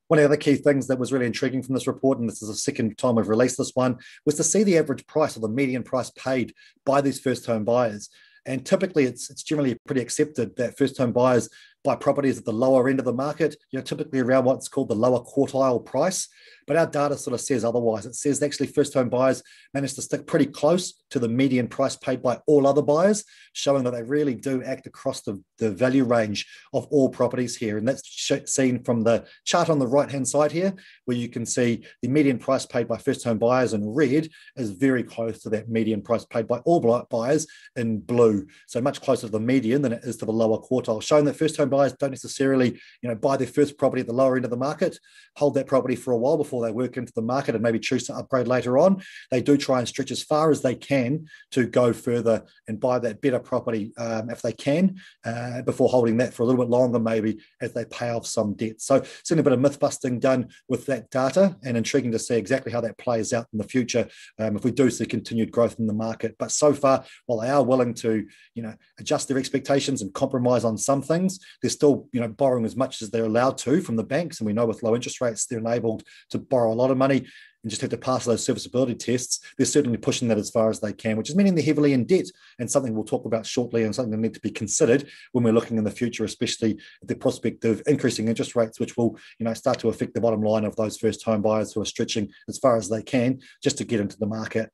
one of the other key things that was really intriguing from this report, and this is the second time we've released this one, was to see the average price or the median price paid by these first home buyers. And typically, it's, it's generally pretty accepted that first home buyers buy properties at the lower end of the market, you know, typically around what's called the lower quartile price. But our data sort of says otherwise. It says actually first home buyers managed to stick pretty close to the median price paid by all other buyers, showing that they really do act across the, the value range of all properties here. And that's seen from the chart on the right hand side here, where you can see the median price paid by first home buyers in red is very close to that median price paid by all buyers in blue. So much closer to the median than it is to the lower quartile, showing that first home buyers don't necessarily, you know, buy their first property at the lower end of the market, hold that property for a while before they work into the market and maybe choose to upgrade later on. They do try and stretch as far as they can to go further and buy that better property um, if they can, uh, before holding that for a little bit longer, maybe as they pay off some debt. So certainly a bit of myth busting done with that data and intriguing to see exactly how that plays out in the future um, if we do see continued growth in the market. But so far, while they are willing to, you know, adjust their expectations and compromise on some things, they're still, you know, borrowing as much as they're allowed to from the banks. And we know with low interest rates, they're enabled to borrow a lot of money and just have to pass those serviceability tests. They're certainly pushing that as far as they can, which is meaning they're heavily in debt and something we'll talk about shortly and something that need to be considered when we're looking in the future, especially at the prospect of increasing interest rates, which will, you know, start to affect the bottom line of those first home buyers who are stretching as far as they can just to get into the market.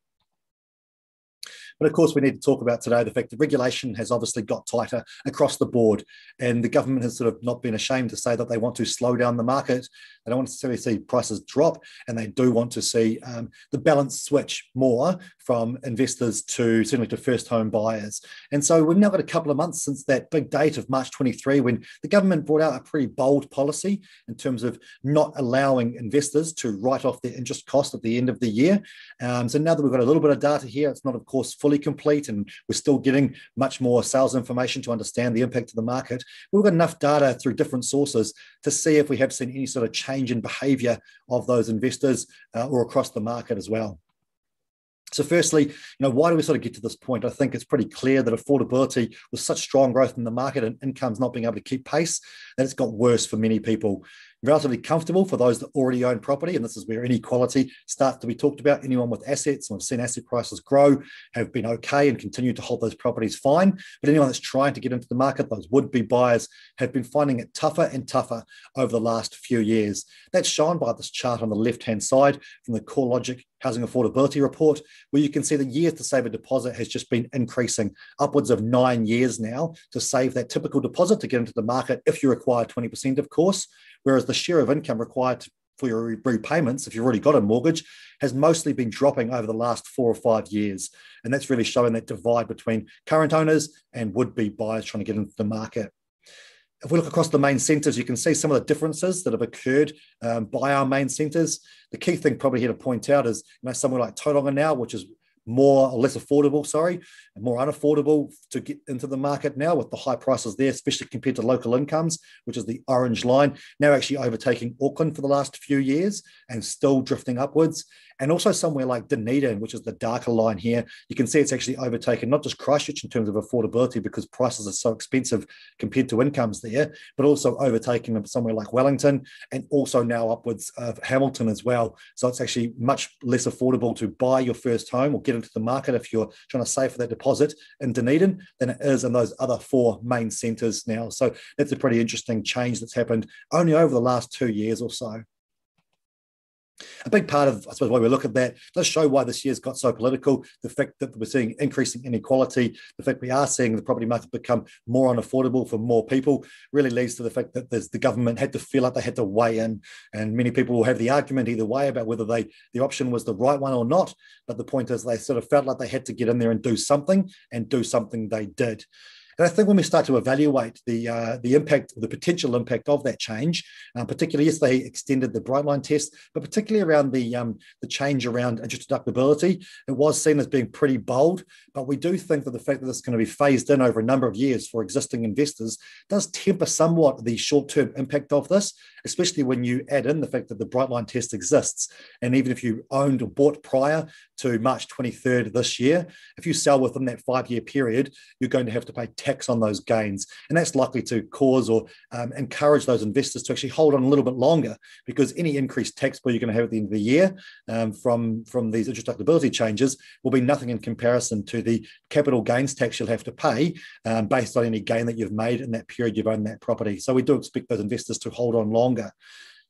But of course, we need to talk about today the fact that regulation has obviously got tighter across the board. And the government has sort of not been ashamed to say that they want to slow down the market. They don't want to necessarily see prices drop, and they do want to see um, the balance switch more from investors to certainly to first home buyers. And so we've now got a couple of months since that big date of March 23 when the government brought out a pretty bold policy in terms of not allowing investors to write off their interest cost at the end of the year. Um, so now that we've got a little bit of data here, it's not, of course, fully complete and we're still getting much more sales information to understand the impact of the market. We've got enough data through different sources to see if we have seen any sort of change in behavior of those investors uh, or across the market as well. So, firstly, you know, why do we sort of get to this point? I think it's pretty clear that affordability, with such strong growth in the market and incomes not being able to keep pace, that it's got worse for many people relatively comfortable for those that already own property. And this is where inequality starts to be talked about. Anyone with assets, and we've seen asset prices grow, have been okay and continue to hold those properties fine. But anyone that's trying to get into the market, those would be buyers, have been finding it tougher and tougher over the last few years. That's shown by this chart on the left hand side from the CoreLogic Housing Affordability Report, where you can see the years to save a deposit has just been increasing upwards of nine years now to save that typical deposit to get into the market if you require 20%, of course whereas the share of income required for your repayments, if you've already got a mortgage, has mostly been dropping over the last four or five years. And that's really showing that divide between current owners and would be buyers trying to get into the market. If we look across the main centres, you can see some of the differences that have occurred um, by our main centres. The key thing probably here to point out is, you know, somewhere like Tauranga now, which is more or less affordable, sorry, and more unaffordable to get into the market now with the high prices there, especially compared to local incomes, which is the orange line, now actually overtaking Auckland for the last few years and still drifting upwards and also somewhere like Dunedin, which is the darker line here, you can see it's actually overtaken not just Christchurch in terms of affordability because prices are so expensive compared to incomes there, but also overtaking somewhere like Wellington and also now upwards of Hamilton as well. So it's actually much less affordable to buy your first home or get into the market if you're trying to save for that deposit in Dunedin than it is in those other four main centres now. So that's a pretty interesting change that's happened only over the last two years or so. A big part of, I suppose, why we look at that does show why this year's got so political. The fact that we're seeing increasing inequality, the fact we are seeing the property market become more unaffordable for more people, really leads to the fact that the government had to feel like they had to weigh in, and many people will have the argument either way about whether they the option was the right one or not. But the point is, they sort of felt like they had to get in there and do something, and do something they did. And I think when we start to evaluate the uh, the impact, the potential impact of that change, um, particularly yes, they extended the Brightline test, but particularly around the um, the change around interest deductibility, it was seen as being pretty bold. But we do think that the fact that it's going to be phased in over a number of years for existing investors does temper somewhat the short term impact of this, especially when you add in the fact that the Brightline test exists, and even if you owned or bought prior to March 23rd this year, if you sell within that five year period, you're going to have to pay tax tax on those gains. And that's likely to cause or um, encourage those investors to actually hold on a little bit longer because any increased tax bill you're going to have at the end of the year um, from, from these interest deductibility changes will be nothing in comparison to the capital gains tax you'll have to pay um, based on any gain that you've made in that period you've owned that property. So we do expect those investors to hold on longer.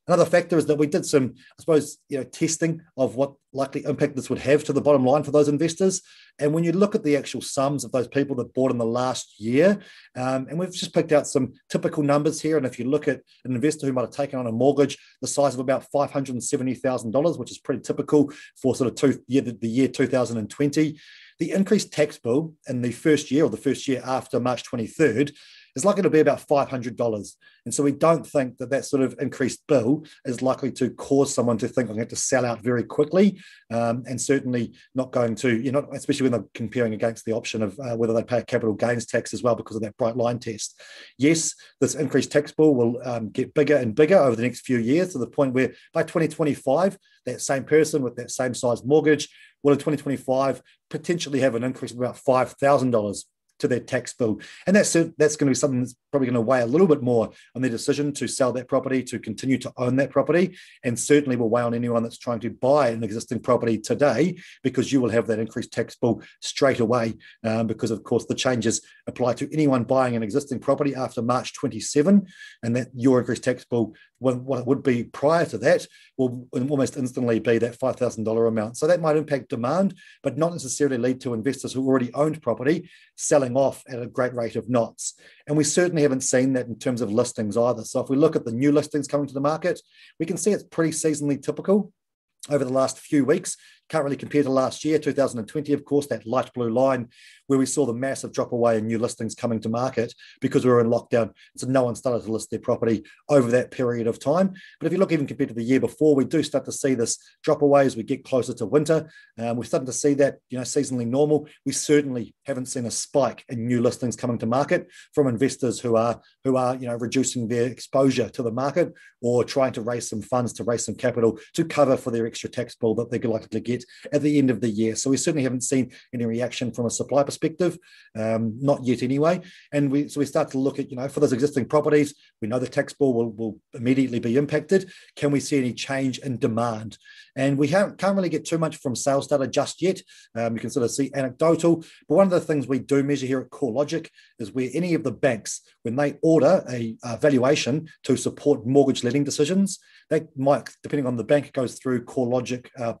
Another factor is that we did some, I suppose, you know, testing of what likely impact this would have to the bottom line for those investors. And when you look at the actual sums of those people that bought in the last year, um, and we've just picked out some typical numbers here. And if you look at an investor who might have taken on a mortgage the size of about $570,000, which is pretty typical for sort of two, year, the year 2020, the increased tax bill in the first year or the first year after March 23rd is likely to be about $500. And so we don't think that that sort of increased bill is likely to cause someone to think I'm going to sell out very quickly. Um, and certainly not going to, you know, especially when they're comparing against the option of uh, whether they pay a capital gains tax as well because of that bright line test. Yes, this increased tax bill will um, get bigger and bigger over the next few years to the point where by 2025, that same person with that same size mortgage will in 2025 potentially have an increase of about $5,000 to their tax bill. And that's that's going to be something that's probably going to weigh a little bit more on their decision to sell that property, to continue to own that property, and certainly will weigh on anyone that's trying to buy an existing property today, because you will have that increased tax bill straight away. Um, because of course the changes apply to anyone buying an existing property after March 27, and that your increased tax bill what it would be prior to that will almost instantly be that $5,000 amount. So that might impact demand, but not necessarily lead to investors who already owned property selling off at a great rate of knots. And we certainly haven't seen that in terms of listings either. So if we look at the new listings coming to the market, we can see it's pretty seasonally typical over the last few weeks. Can't really compare to last year, 2020, of course, that light blue line where we saw the massive drop away in new listings coming to market because we were in lockdown. So no one started to list their property over that period of time. But if you look even compared to the year before, we do start to see this drop away as we get closer to winter. Um, we're starting to see that, you know, seasonally normal. We certainly haven't seen a spike in new listings coming to market from investors who are who are, you know, reducing their exposure to the market or trying to raise some funds to raise some capital to cover for their extra tax bill that they're likely to get at the end of the year. So we certainly haven't seen any reaction from a supply perspective, um, not yet anyway. And we so we start to look at, you know, for those existing properties, we know the tax bill will, will immediately be impacted. Can we see any change in demand? And we can't really get too much from sales data just yet. Um, you can sort of see anecdotal. But one of the things we do measure here at CoreLogic is where any of the banks, when they order a, a valuation to support mortgage lending decisions, they might, depending on the bank, goes through CoreLogic uh,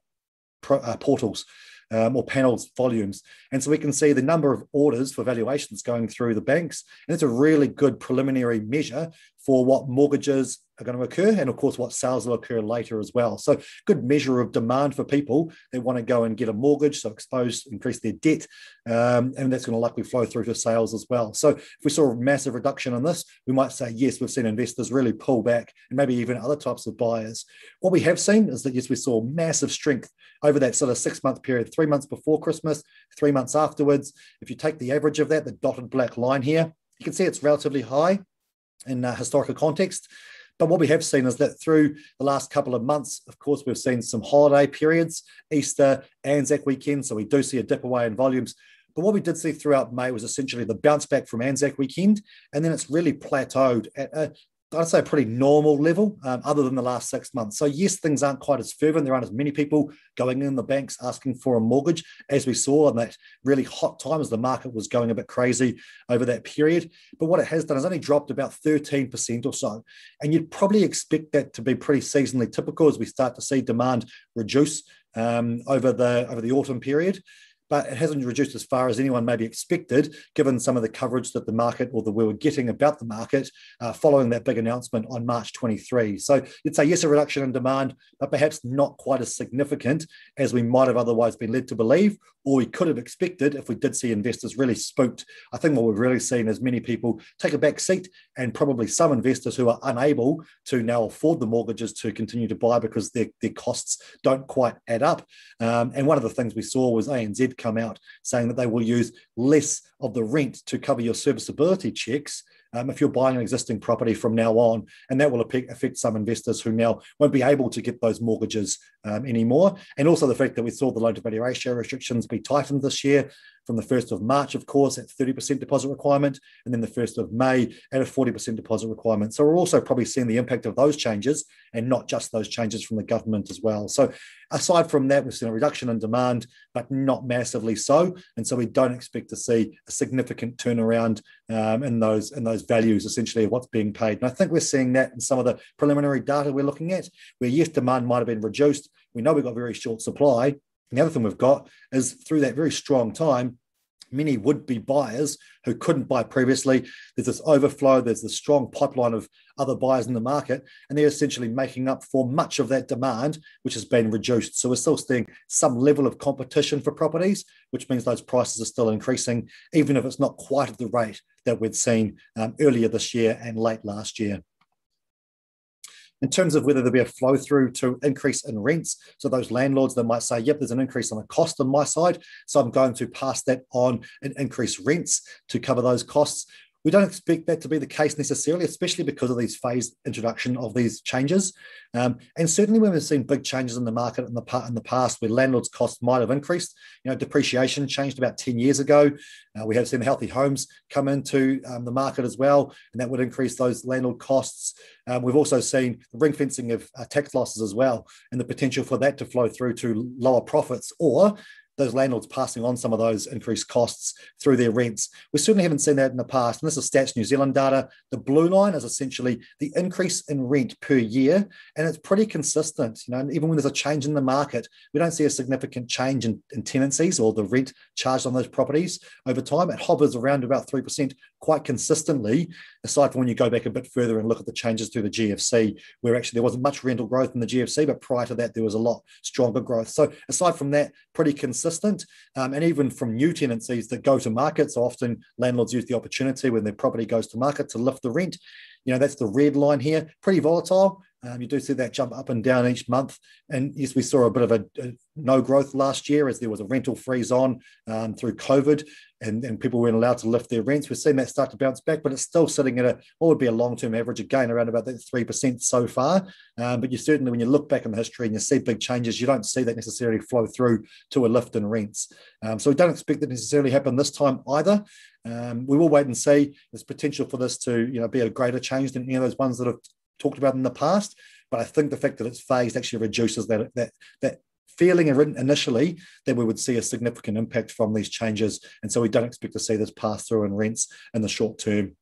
pro, uh, portals um, or panels volumes. And so we can see the number of orders for valuations going through the banks. And it's a really good preliminary measure for what mortgages are going to occur and of course what sales will occur later as well. So good measure of demand for people that want to go and get a mortgage so expose increase their debt um, and that's going to likely flow through to sales as well. So if we saw a massive reduction in this we might say yes we've seen investors really pull back and maybe even other types of buyers. What we have seen is that yes we saw massive strength over that sort of six month period three months before christmas three months afterwards. If you take the average of that the dotted black line here you can see it's relatively high in uh, historical context. But what we have seen is that through the last couple of months, of course, we've seen some holiday periods, Easter, Anzac weekend. So we do see a dip away in volumes. But what we did see throughout May was essentially the bounce back from Anzac weekend. And then it's really plateaued at a I'd say a pretty normal level, um, other than the last six months. So yes, things aren't quite as fervent. There aren't as many people going in the banks asking for a mortgage as we saw in that really hot time as the market was going a bit crazy over that period. But what it has done is only dropped about 13% or so. And you'd probably expect that to be pretty seasonally typical as we start to see demand reduce um, over the over the autumn period but it hasn't reduced as far as anyone maybe expected, given some of the coverage that the market or that we were getting about the market uh, following that big announcement on March 23. So you'd say, yes, a reduction in demand, but perhaps not quite as significant as we might have otherwise been led to believe, or we could have expected if we did see investors really spooked. I think what we've really seen is many people take a back seat and probably some investors who are unable to now afford the mortgages to continue to buy because their, their costs don't quite add up. Um, and one of the things we saw was ANZ come out saying that they will use less of the rent to cover your serviceability checks um, if you're buying an existing property from now on. And that will affect some investors who now won't be able to get those mortgages um, anymore. And also the fact that we saw the loan to value ratio restrictions be tightened this year from the 1st of March, of course, at 30% deposit requirement, and then the 1st of May at a 40% deposit requirement. So we're also probably seeing the impact of those changes and not just those changes from the government as well. So aside from that, we've seen a reduction in demand, but not massively so. And so we don't expect to see a significant turnaround um, in those in those values, essentially, of what's being paid. And I think we're seeing that in some of the preliminary data we're looking at, where yes, demand might have been reduced. We know we've got very short supply, and the other thing we've got is through that very strong time, many would be buyers who couldn't buy previously. There's this overflow, there's this strong pipeline of other buyers in the market, and they're essentially making up for much of that demand, which has been reduced. So we're still seeing some level of competition for properties, which means those prices are still increasing, even if it's not quite at the rate that we'd seen um, earlier this year and late last year in terms of whether there'll be a flow through to increase in rents. So those landlords that might say, yep, there's an increase on the cost on my side. So I'm going to pass that on and increase rents to cover those costs. We don't expect that to be the case necessarily, especially because of these phased introduction of these changes. Um, and certainly when we've seen big changes in the market in the, in the past where landlords' costs might have increased, you know, depreciation changed about 10 years ago. Uh, we have seen healthy homes come into um, the market as well, and that would increase those landlord costs. Um, we've also seen the ring fencing of uh, tax losses as well, and the potential for that to flow through to lower profits or those landlords passing on some of those increased costs through their rents. We certainly haven't seen that in the past. And this is Stats New Zealand data. The blue line is essentially the increase in rent per year, and it's pretty consistent. You know, even when there's a change in the market, we don't see a significant change in, in tenancies or the rent charged on those properties over time. It hovers around about 3% quite consistently, aside from when you go back a bit further and look at the changes through the GFC, where actually there wasn't much rental growth in the GFC, but prior to that, there was a lot stronger growth. So aside from that, pretty consistent. Um, and even from new tenancies that go to market, so often landlords use the opportunity when their property goes to market to lift the rent. You know, that's the red line here, pretty volatile. Um, you do see that jump up and down each month. And yes, we saw a bit of a, a no growth last year as there was a rental freeze on um, through COVID and, and people weren't allowed to lift their rents. We've seen that start to bounce back, but it's still sitting at a what would be a long term average again around about that 3% so far. Um, but you certainly, when you look back in the history and you see big changes, you don't see that necessarily flow through to a lift in rents. Um, so we don't expect that necessarily happen this time either. Um, we will wait and see. There's potential for this to you know be a greater change than any of those ones that have talked about in the past. But I think the fact that it's phased actually reduces that that that feeling initially that we would see a significant impact from these changes. And so we don't expect to see this pass through in rents in the short term.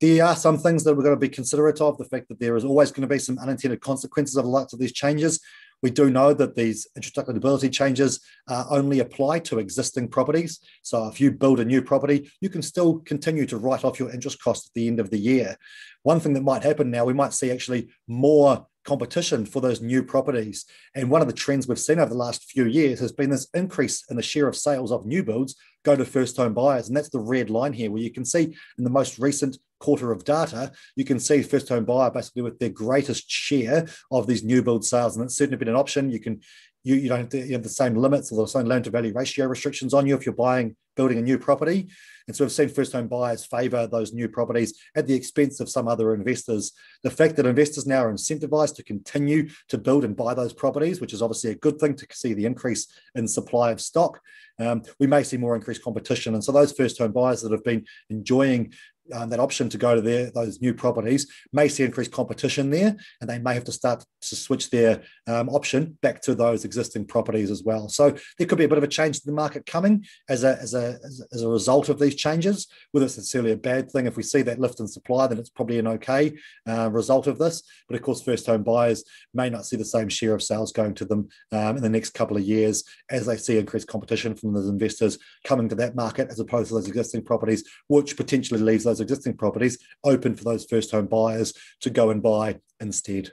There are some things that we're going to be considerate of, the fact that there is always going to be some unintended consequences of the likes of these changes. We do know that these deductibility changes uh, only apply to existing properties. So if you build a new property, you can still continue to write off your interest cost at the end of the year. One thing that might happen now, we might see actually more competition for those new properties. And one of the trends we've seen over the last few years has been this increase in the share of sales of new builds go to first home buyers. And that's the red line here, where you can see in the most recent quarter of data, you can see first home buyer basically with their greatest share of these new build sales. And it's certainly been an option. You can you, you don't have, you have the same limits or the same loan to value ratio restrictions on you if you're buying building a new property. And so we've seen first home buyers favour those new properties at the expense of some other investors. The fact that investors now are incentivized to continue to build and buy those properties, which is obviously a good thing to see the increase in supply of stock, um, we may see more increased competition. And so those first home buyers that have been enjoying um, that option to go to their those new properties may see increased competition there, and they may have to start to switch their um, option back to those existing properties as well. So there could be a bit of a change to the market coming as a as a as a result of these changes. Whether it's necessarily a bad thing, if we see that lift in supply, then it's probably an okay uh, result of this. But of course, first home buyers may not see the same share of sales going to them um, in the next couple of years as they see increased competition from those investors coming to that market as opposed to those existing properties, which potentially leaves those existing properties open for those first home buyers to go and buy instead.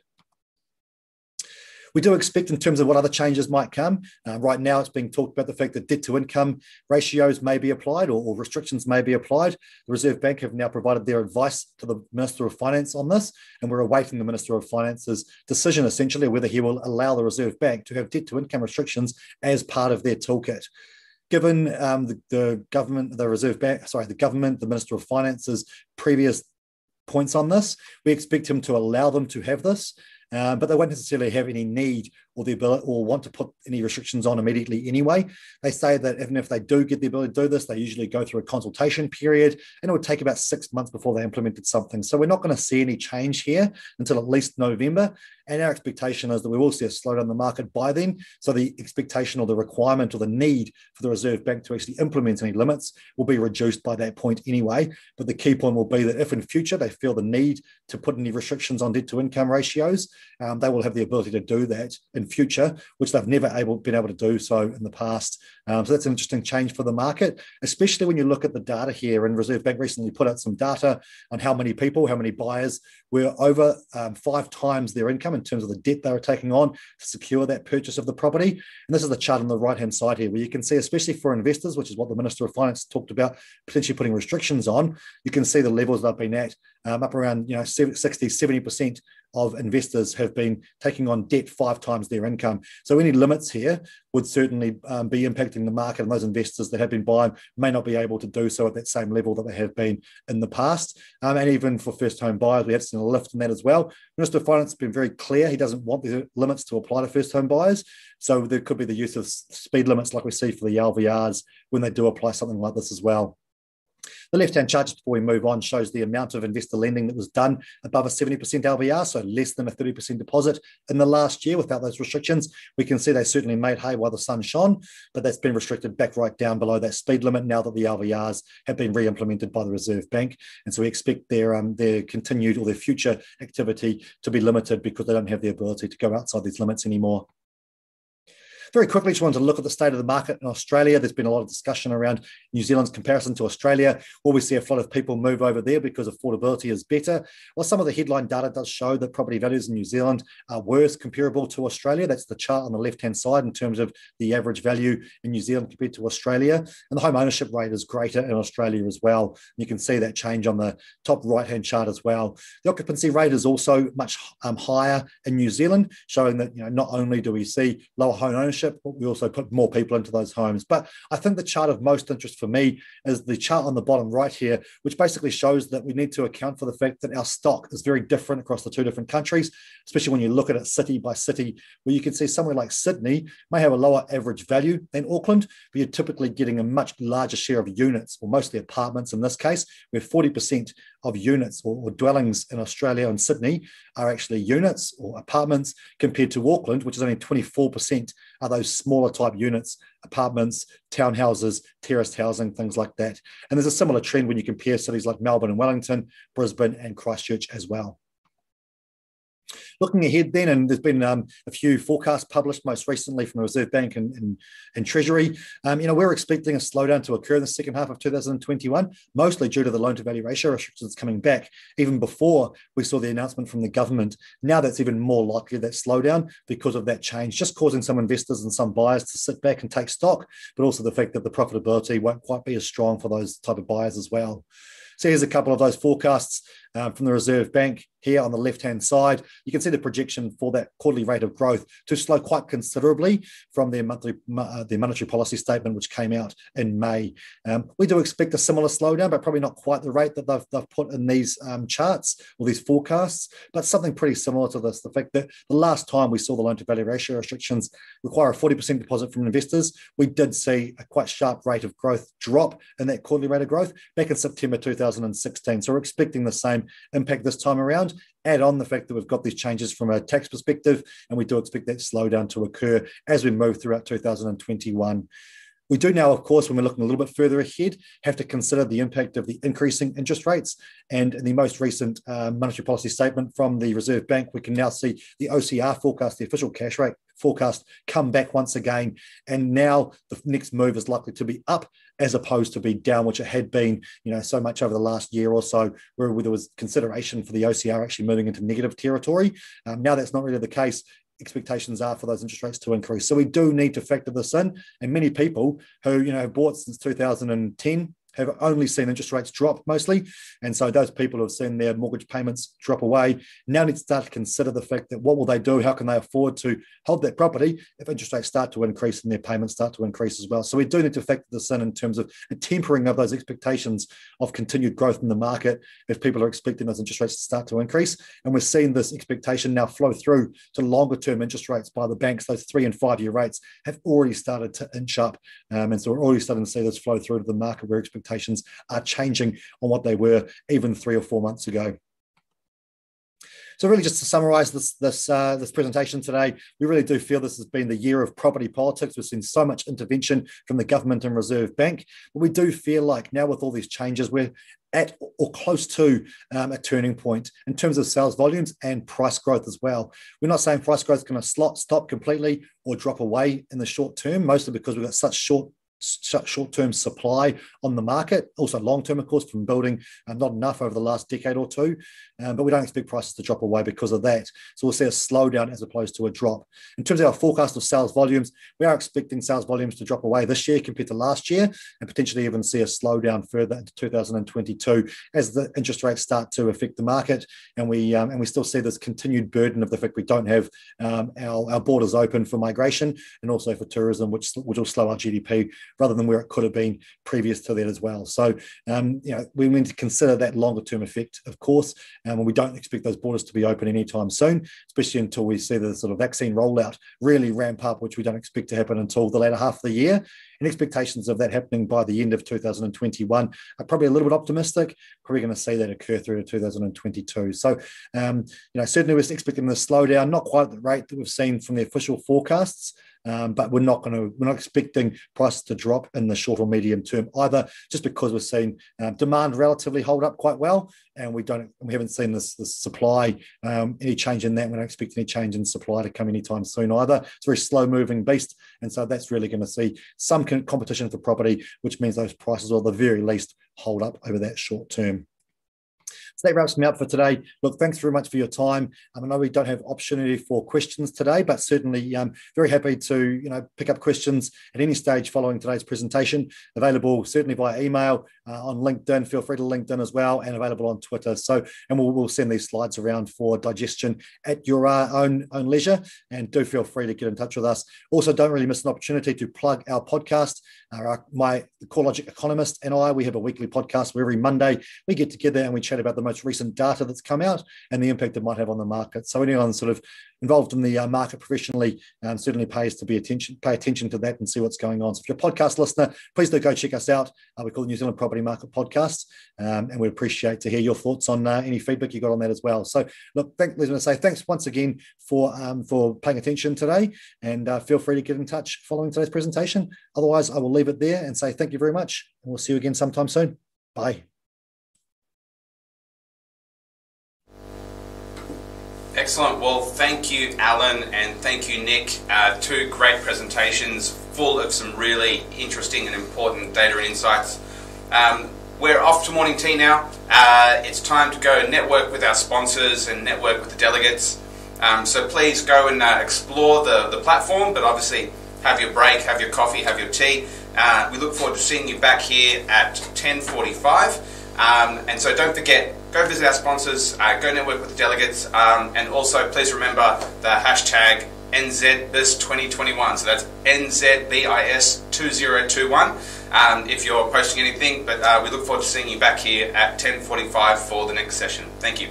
We do expect, in terms of what other changes might come, uh, right now it's being talked about the fact that debt to income ratios may be applied or, or, restrictions may be applied. The Reserve Bank have now provided their advice to the Minister of Finance on this, and we're awaiting the Minister of Finance's decision essentially whether he will allow the Reserve Bank to have debt to income restrictions as part of their toolkit given um, the, the, government, the Reserve Bank, sorry, the government, the Minister of Finance's previous points on this, we expect him to allow them to have this. Uh, but they won't necessarily have any need or the ability or want to put any restrictions on immediately anyway. They say that even if they do get the ability to do this, they usually go through a consultation period and it would take about six months before they implemented something. So we're not going to see any change here until at least November. And our expectation is that we will see a slowdown in the market by then. So the expectation or the requirement or the need for the Reserve Bank to actually implement any limits will be reduced by that point anyway. But the key point will be that if in future they feel the need to put any restrictions on debt to income ratios, um, they will have the ability to do that in future, which they've never able, been able to do so in the past. Um, so that's an interesting change for the market, especially when you look at the data here. And Reserve Bank recently put out some data on how many people, how many buyers were over um, five times their income in terms of the debt they were taking on to secure that purchase of the property. And this is the chart on the right hand side here, where you can see, especially for investors, which is what the Minister of Finance talked about, potentially putting restrictions on, you can see the levels they've been at um, up around you know 60, 70% of investors have been taking on debt five times their income. So any limits here would certainly um, be impacting the market, and those investors that have been buying may not be able to do so at that same level that they have been in the past. Um, and even for first home buyers, we have seen a lift in that as well. Minister of Finance has been very clear; he doesn't want the limits to apply to first home buyers. So there could be the use of speed limits, like we see for the LVRs when they do apply something like this as well. The left-hand chart, just before we move on, shows the amount of investor lending that was done above a 70% LVR, so less than a 30% deposit in the last year without those restrictions. We can see they certainly made hay while the sun shone, but that's been restricted back right down below that speed limit now that the LVRs have been re-implemented by the Reserve Bank. And so we expect their, um, their continued or their future activity to be limited because they don't have the ability to go outside these limits anymore. Very quickly, just wanted to look at the state of the market in Australia. There's been a lot of discussion around New Zealand's comparison to Australia. Will we see a flood of people move over there because affordability is better? Well, some of the headline data does show that property values in New Zealand are worse comparable to Australia. That's the chart on the left-hand side in terms of the average value in New Zealand compared to Australia. And the home ownership rate is greater in Australia as well. You can see that change on the top right-hand chart as well. The occupancy rate is also much um, higher in New Zealand, showing that you know not only do we see lower home ownership but we also put more people into those homes. But I think the chart of most interest for me is the chart on the bottom right here, which basically shows that we need to account for the fact that our stock is very different across the two different countries, especially when you look at it city by city, where you can see somewhere like Sydney may have a lower average value than Auckland, but you're typically getting a much larger share of units, or mostly apartments in this case, where 40% of units or, or, dwellings in Australia and Sydney are actually units or apartments compared to Auckland, which is only 24% are those smaller type units, apartments, townhouses, terraced housing, things like that. And there's a similar trend when you compare cities like Melbourne and Wellington, Brisbane and Christchurch as well. Looking ahead then, and there's been um, a few forecasts published most recently from the Reserve Bank and, and, and Treasury. Um, you know, we're expecting a slowdown to occur in the second half of 2021, mostly due to the loan to value ratio restrictions coming back, even before we saw the announcement from the government. Now that's even more likely that slowdown because of that change, just causing some investors and some buyers to sit back and take stock, but also the fact that the profitability won't quite be as strong for those type of buyers as well. So here's a couple of those forecasts um, from the Reserve Bank here on the left-hand side. You can see the projection for that quarterly rate of growth to slow quite considerably from their monthly uh, their monetary policy statement, which came out in May. Um, we do expect a similar slowdown, but probably not quite the rate that they've, they've put in these um, charts or these forecasts, but something pretty similar to this. The fact that the last time we saw the loan to value ratio restrictions require a 40% deposit from investors, we did see a quite sharp rate of growth drop in that quarterly rate of growth back in September 2016. So we're expecting the same impact this time around. Add on the fact that we've got these changes from a tax perspective, and we do expect that slowdown to occur as we move throughout 2021. We do now, of course, when we're looking a little bit further ahead, have to consider the impact of the increasing interest rates. And in the most recent uh, monetary policy statement from the Reserve Bank, we can now see the OCR forecast, the official cash rate forecast, come back once again. And now the next move is likely to be up as opposed to be down, which it had been, you know, so much over the last year or so, where there was consideration for the OCR actually moving into negative territory. Um, now that's not really the case expectations are for those interest rates to increase. So we do need to factor this in. And many people who, you know, have bought since 2010 have only seen interest rates drop mostly. And so those people who have seen their mortgage payments drop away now need to start to consider the fact that what will they do? How can they afford to hold that property if interest rates start to increase and their payments start to increase as well? So we do need to factor this in in terms of a tempering of those expectations of continued growth in the market if people are expecting those interest rates to start to increase. And we're seeing this expectation now flow through to longer term interest rates by the banks. Those three and five year rates have already started to inch up. Um, and so we're already starting to see this flow through to the market where expectations are changing on what they were even three or four months ago. So really, just to summarise this this uh, this presentation today, we really do feel this has been the year of property politics. We've seen so much intervention from the government and Reserve Bank, but we do feel like now with all these changes, we're at or close to um, a turning point in terms of sales volumes and price growth as well. We're not saying price growth is going to stop completely or drop away in the short term, mostly because we've got such short short-term supply on the market. Also long-term, of course, from building uh, not enough over the last decade or two. Um, but we don't expect prices to drop away because of that. So we'll see a slowdown as opposed to a drop. In terms of our forecast of sales volumes, we are expecting sales volumes to drop away this year compared to last year, and potentially even see a slowdown further into 2022 as the interest rates start to affect the market, and we um, and we still see this continued burden of the fact we don't have um, our, our borders open for migration and also for tourism, which which will slow our GDP rather than where it could have been previous to that as well. So, um, you know, we need to consider that longer term effect, of course, and we don't expect those borders to be open anytime soon, especially until we see the sort of vaccine rollout really ramp up, which we don't expect to happen until the latter half of the year. And expectations of that happening by the end of 2021 are probably a little bit optimistic. Probably going to see that occur through to 2022. So, um, you know, certainly we're expecting the slowdown, not quite the rate that we've seen from the official forecasts. Um, but we're not going to we're not expecting prices to drop in the short or medium term either, just because we're seeing um, demand relatively hold up quite well, and we don't we haven't seen this this supply um, any change in that. We don't expect any change in supply to come anytime soon either. It's a very slow moving beast, and so that's really going to see some competition for property, which means those prices, or the very least, hold up over that short term. So that wraps me up for today. Look, thanks very much for your time. Um, I know we don't have opportunity for questions today, but certainly um, very happy to you know pick up questions at any stage following today's presentation. Available certainly via email uh, on LinkedIn. Feel free to LinkedIn as well, and available on Twitter. So, and we'll, we'll send these slides around for digestion at your uh, own own leisure. And do feel free to get in touch with us. Also, don't really miss an opportunity to plug our podcast. Uh, my CoreLogic economist and I, we have a weekly podcast where every Monday we get together and we chat about the most recent data that's come out and the impact it might have on the market. So anyone sort of involved in the uh, market professionally um, certainly pays to be attention, pay attention to that and see what's going on. So if you're a podcast listener, please do go check us out. Uh, we call the New Zealand Property Market Podcast, um, and we appreciate to hear your thoughts on uh, any feedback you got on that as well. So look, thank, let's say thanks once again for um, for paying attention today, and uh, feel free to get in touch following today's presentation. Otherwise, I will leave it there and say thank you very much, and we'll see you again sometime soon. Bye. Excellent. Well, thank you, Alan, and thank you, Nick. Uh, two great presentations full of some really interesting and important data and insights. Um, we're off to morning tea now. Uh, it's time to go network with our sponsors and network with the delegates. Um, so please go and uh, explore the, the platform, but obviously have your break, have your coffee, have your tea. Uh, we look forward to seeing you back here at 10.45 Um, and so don't forget, go visit our sponsors, uh, go network with the delegates, um, and also please remember the hashtag NZBIS2021. So that's NZBIS2021 um, if you're posting anything. But uh, we look forward to seeing you back here at 10.45 for the next session. Thank you.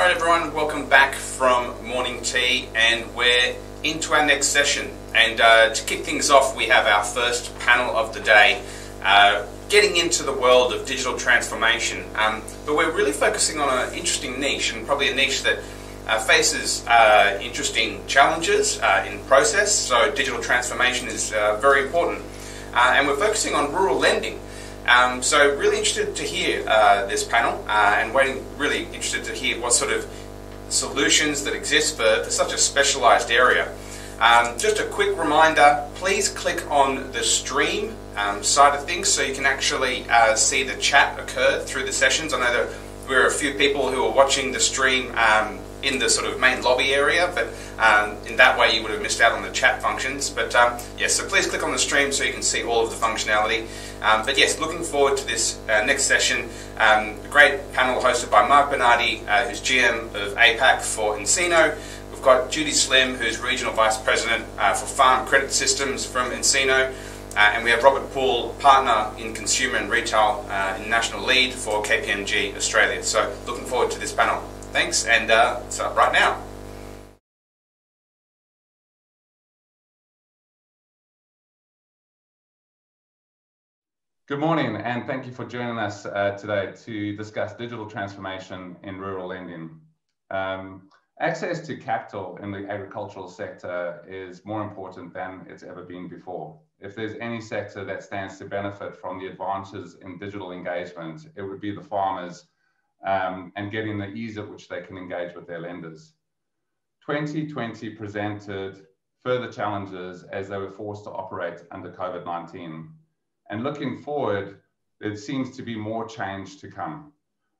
All right, everyone, welcome back from morning tea, and we're into our next session. And uh, to kick things off, we have our first panel of the day, uh, getting into the world of digital transformation. Um, but we're really focusing on an interesting niche, and probably a niche that uh, faces uh, interesting challenges uh, in process. So digital transformation is uh, very important, and we're focusing on rural lending. Um, so really interested to hear uh, this panel uh, and waiting really interested to hear what sort of solutions that exist for, for such a specialised area. Um, just a quick reminder, please click on the stream um, side of things so you can actually uh, see the chat occur through the sessions. I know that there are a few people who are watching the stream um, in the sort of main lobby area, but um, in that way you would have missed out on the chat functions. But um, yes, so please click on the stream so you can see all of the functionality. Um, but yes, looking forward to this uh, next session. Um, great panel hosted by Mark Bernardi, uh, who's GM of APAC for nCino. We've got Judy Slim, who's Regional Vice President uh, for Farm Credit Systems from nCino. Uh, and we have Robert Poole, Partner in Consumer and Retail uh, in National Lead for KPMG Australia. So looking forward to this panel. Thanks, and uh, start right now. Good morning, and thank you for joining us uh, today to discuss digital transformation in rural lending. Um, access to capital in the agricultural sector is more important than it's ever been before. If there's any sector that stands to benefit from the advances in digital engagement, it would be the farmers um, and getting the ease at which they can engage with their lenders. 2020 presented further challenges as they were forced to operate under COVID 19. And looking forward, there seems to be more change to come,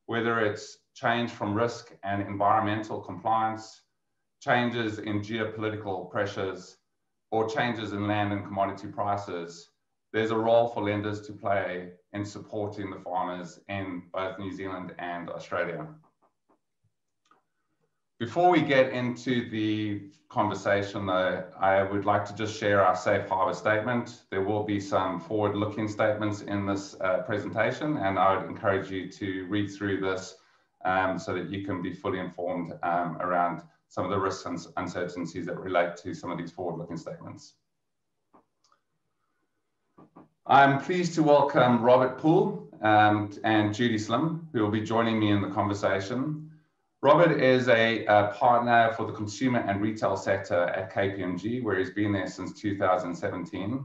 whether it's change from risk and environmental compliance, changes in geopolitical pressures, or changes in land and commodity prices. There's a role for lenders to play in supporting the farmers in both New Zealand and Australia. Before we get into the conversation, though, I would like to just share our safe harbor statement. There will be some forward-looking statements in this uh, presentation, and I would encourage you to read through this um, so that you can be fully informed um, around some of the risks and uncertainties that relate to some of these forward-looking statements. I'm pleased to welcome Robert Poole um, and Judy Slim, who will be joining me in the conversation. Robert is a, a, partner for the consumer and retail sector at KPMG, where he's been there since 2017.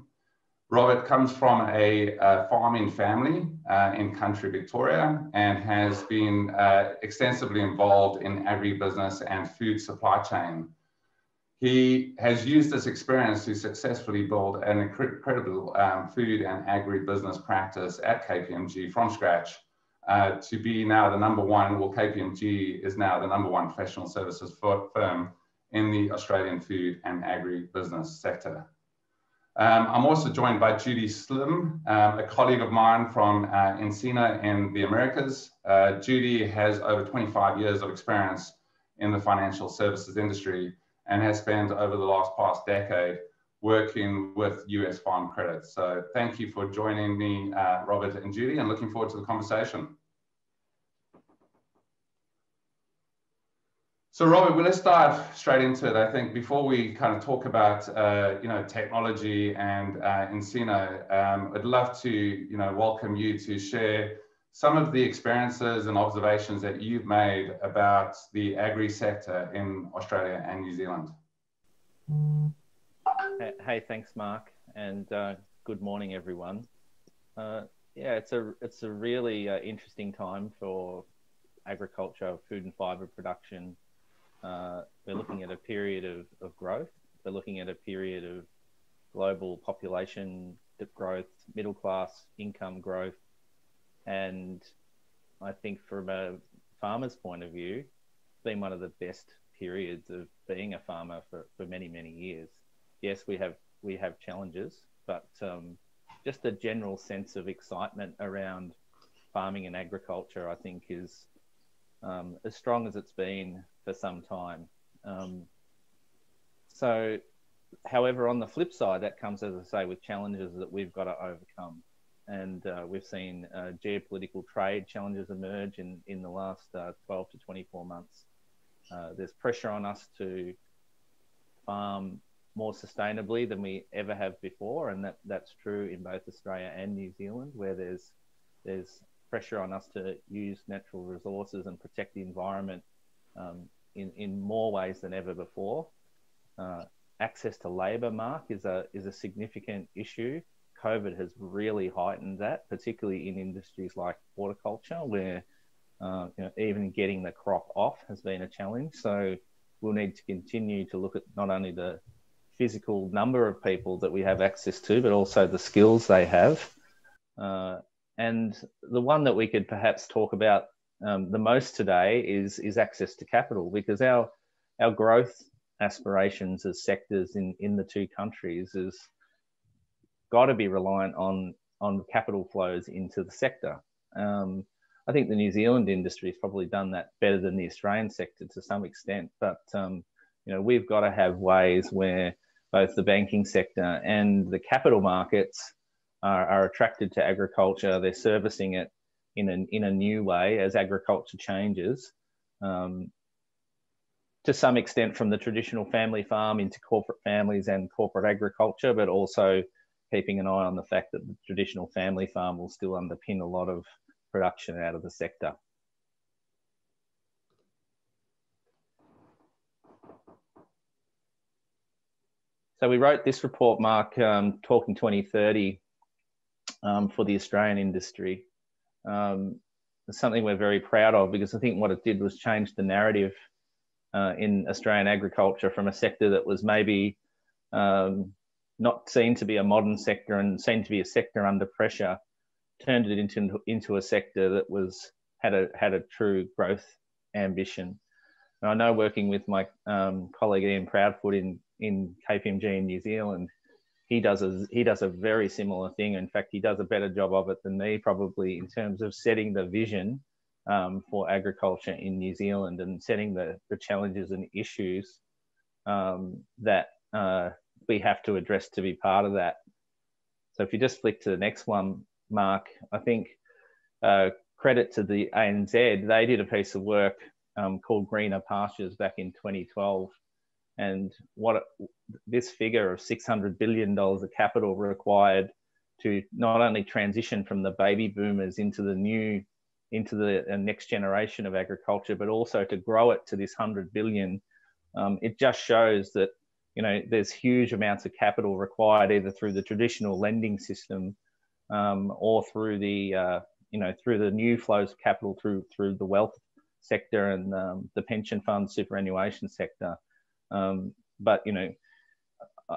Robert comes from a, a farming family uh, in country Victoria and has been uh, extensively involved in agribusiness and food supply chain. He has used this experience to successfully build an incredible um, food and agribusiness practice at KPMG from scratch uh, to be now the number one, well, KPMG is now the number one professional services firm in the Australian food and agri-business sector. Um, I'm also joined by Judy Slim, um, a colleague of mine from uh, nCino in the Americas. Uh, Judy has over 25 years of experience in the financial services industry and has spent over the last past decade working with US Farm Credit. So thank you for joining me, uh, Robert and Judy, and looking forward to the conversation. So Robert, well, let's dive straight into it. I think before we kind of talk about, uh, you know, technology and uh, nCino, um, I'd love to, you know, welcome you to share some of the experiences and observations that you've made about the agri sector in Australia and New Zealand. Hey, thanks, Mark, and uh, good morning, everyone. Uh, yeah, it's a it's a really uh, interesting time for agriculture, food and fibre production uh, we're looking at a period of, of growth. We're looking at a period of global population growth, middle class income growth. And I think from a farmer's point of view, it's been one of the best periods of being a farmer for, for many, many years. Yes, we have we have challenges, but um, just a general sense of excitement around farming and agriculture, I think, is um, as strong as it's been for some time. Um, so, however, on the flip side, that comes, as I say, with challenges that we've got to overcome. And uh, we've seen uh, geopolitical trade challenges emerge in, in the last uh, 12 to 24 months. Uh, there's pressure on us to farm more sustainably than we ever have before, and that, that's true in both Australia and New Zealand, where there's there's pressure on us to use natural resources and protect the environment um, in in more ways than ever before. Uh, access to labour, Mark, is a is a significant issue. COVID has really heightened that, particularly in industries like horticulture, where uh, you know, even getting the crop off has been a challenge. So we'll need to continue to look at not only the physical number of people that we have access to, but also the skills they have. Uh, and the one that we could perhaps talk about um, the most today is is access to capital, because our our growth aspirations as sectors in in the two countries is got to be reliant on on capital flows into the sector. Um, I think the New Zealand industry has probably done that better than the Australian sector to some extent, but um, you know we've got to have ways where both the banking sector and the capital markets are, are attracted to agriculture. They're servicing it in a, in a new way as agriculture changes. Um, to some extent from the traditional family farm into corporate families and corporate agriculture, but also keeping an eye on the fact that the traditional family farm will still underpin a lot of production out of the sector. So we wrote this report, Mark, um, Talking 2030 um, for the Australian industry. Um, it's something we're very proud of because I think what it did was change the narrative uh, in Australian agriculture from a sector that was maybe um, not seen to be a modern sector and seen to be a sector under pressure turned it into into a sector that was had a had a true growth ambition. And I know working with my um, colleague Ian Proudfoot in in KPMG in New Zealand, he does a he does a very similar thing. In fact, he does a better job of it than me probably in terms of setting the vision um, for agriculture in New Zealand and setting the the challenges and issues um, that uh, we have to address to be part of that. So if you just flick to the next one, Mark, I think uh, credit to the ANZ, they did a piece of work um, called Greener Pastures back in 2012. And what this figure of $600 billion of capital required to not only transition from the baby boomers into the new, into the uh, next generation of agriculture, but also to grow it to this 100 billion. Um, it just shows that you know there's huge amounts of capital required either through the traditional lending system um, or through the uh, you know through the new flows of capital through through the wealth sector and um, the pension fund superannuation sector. Um, but you know,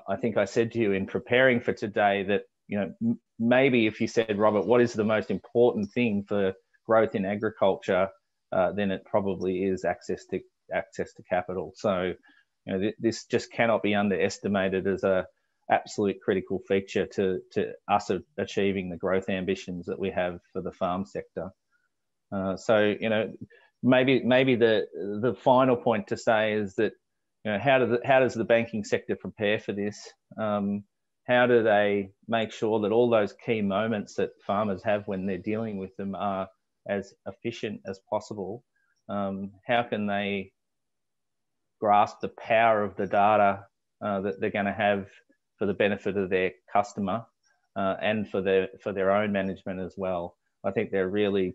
I think I said to you in preparing for today that you know maybe if you said Robert, what is the most important thing for growth in agriculture, uh, then it probably is access to access to capital. So you know th- this just cannot be underestimated as a absolute critical feature to, to us achieving the growth ambitions that we have for the farm sector. Uh, so, you know, maybe maybe the the final point to say is that, you know, how, do the, how does the banking sector prepare for this? Um, how do they make sure that all those key moments that farmers have when they're dealing with them are as efficient as possible? Um, how can they grasp the power of the data uh, that they're going to have for the benefit of their customer uh, and for their for their own management as well. I think they're really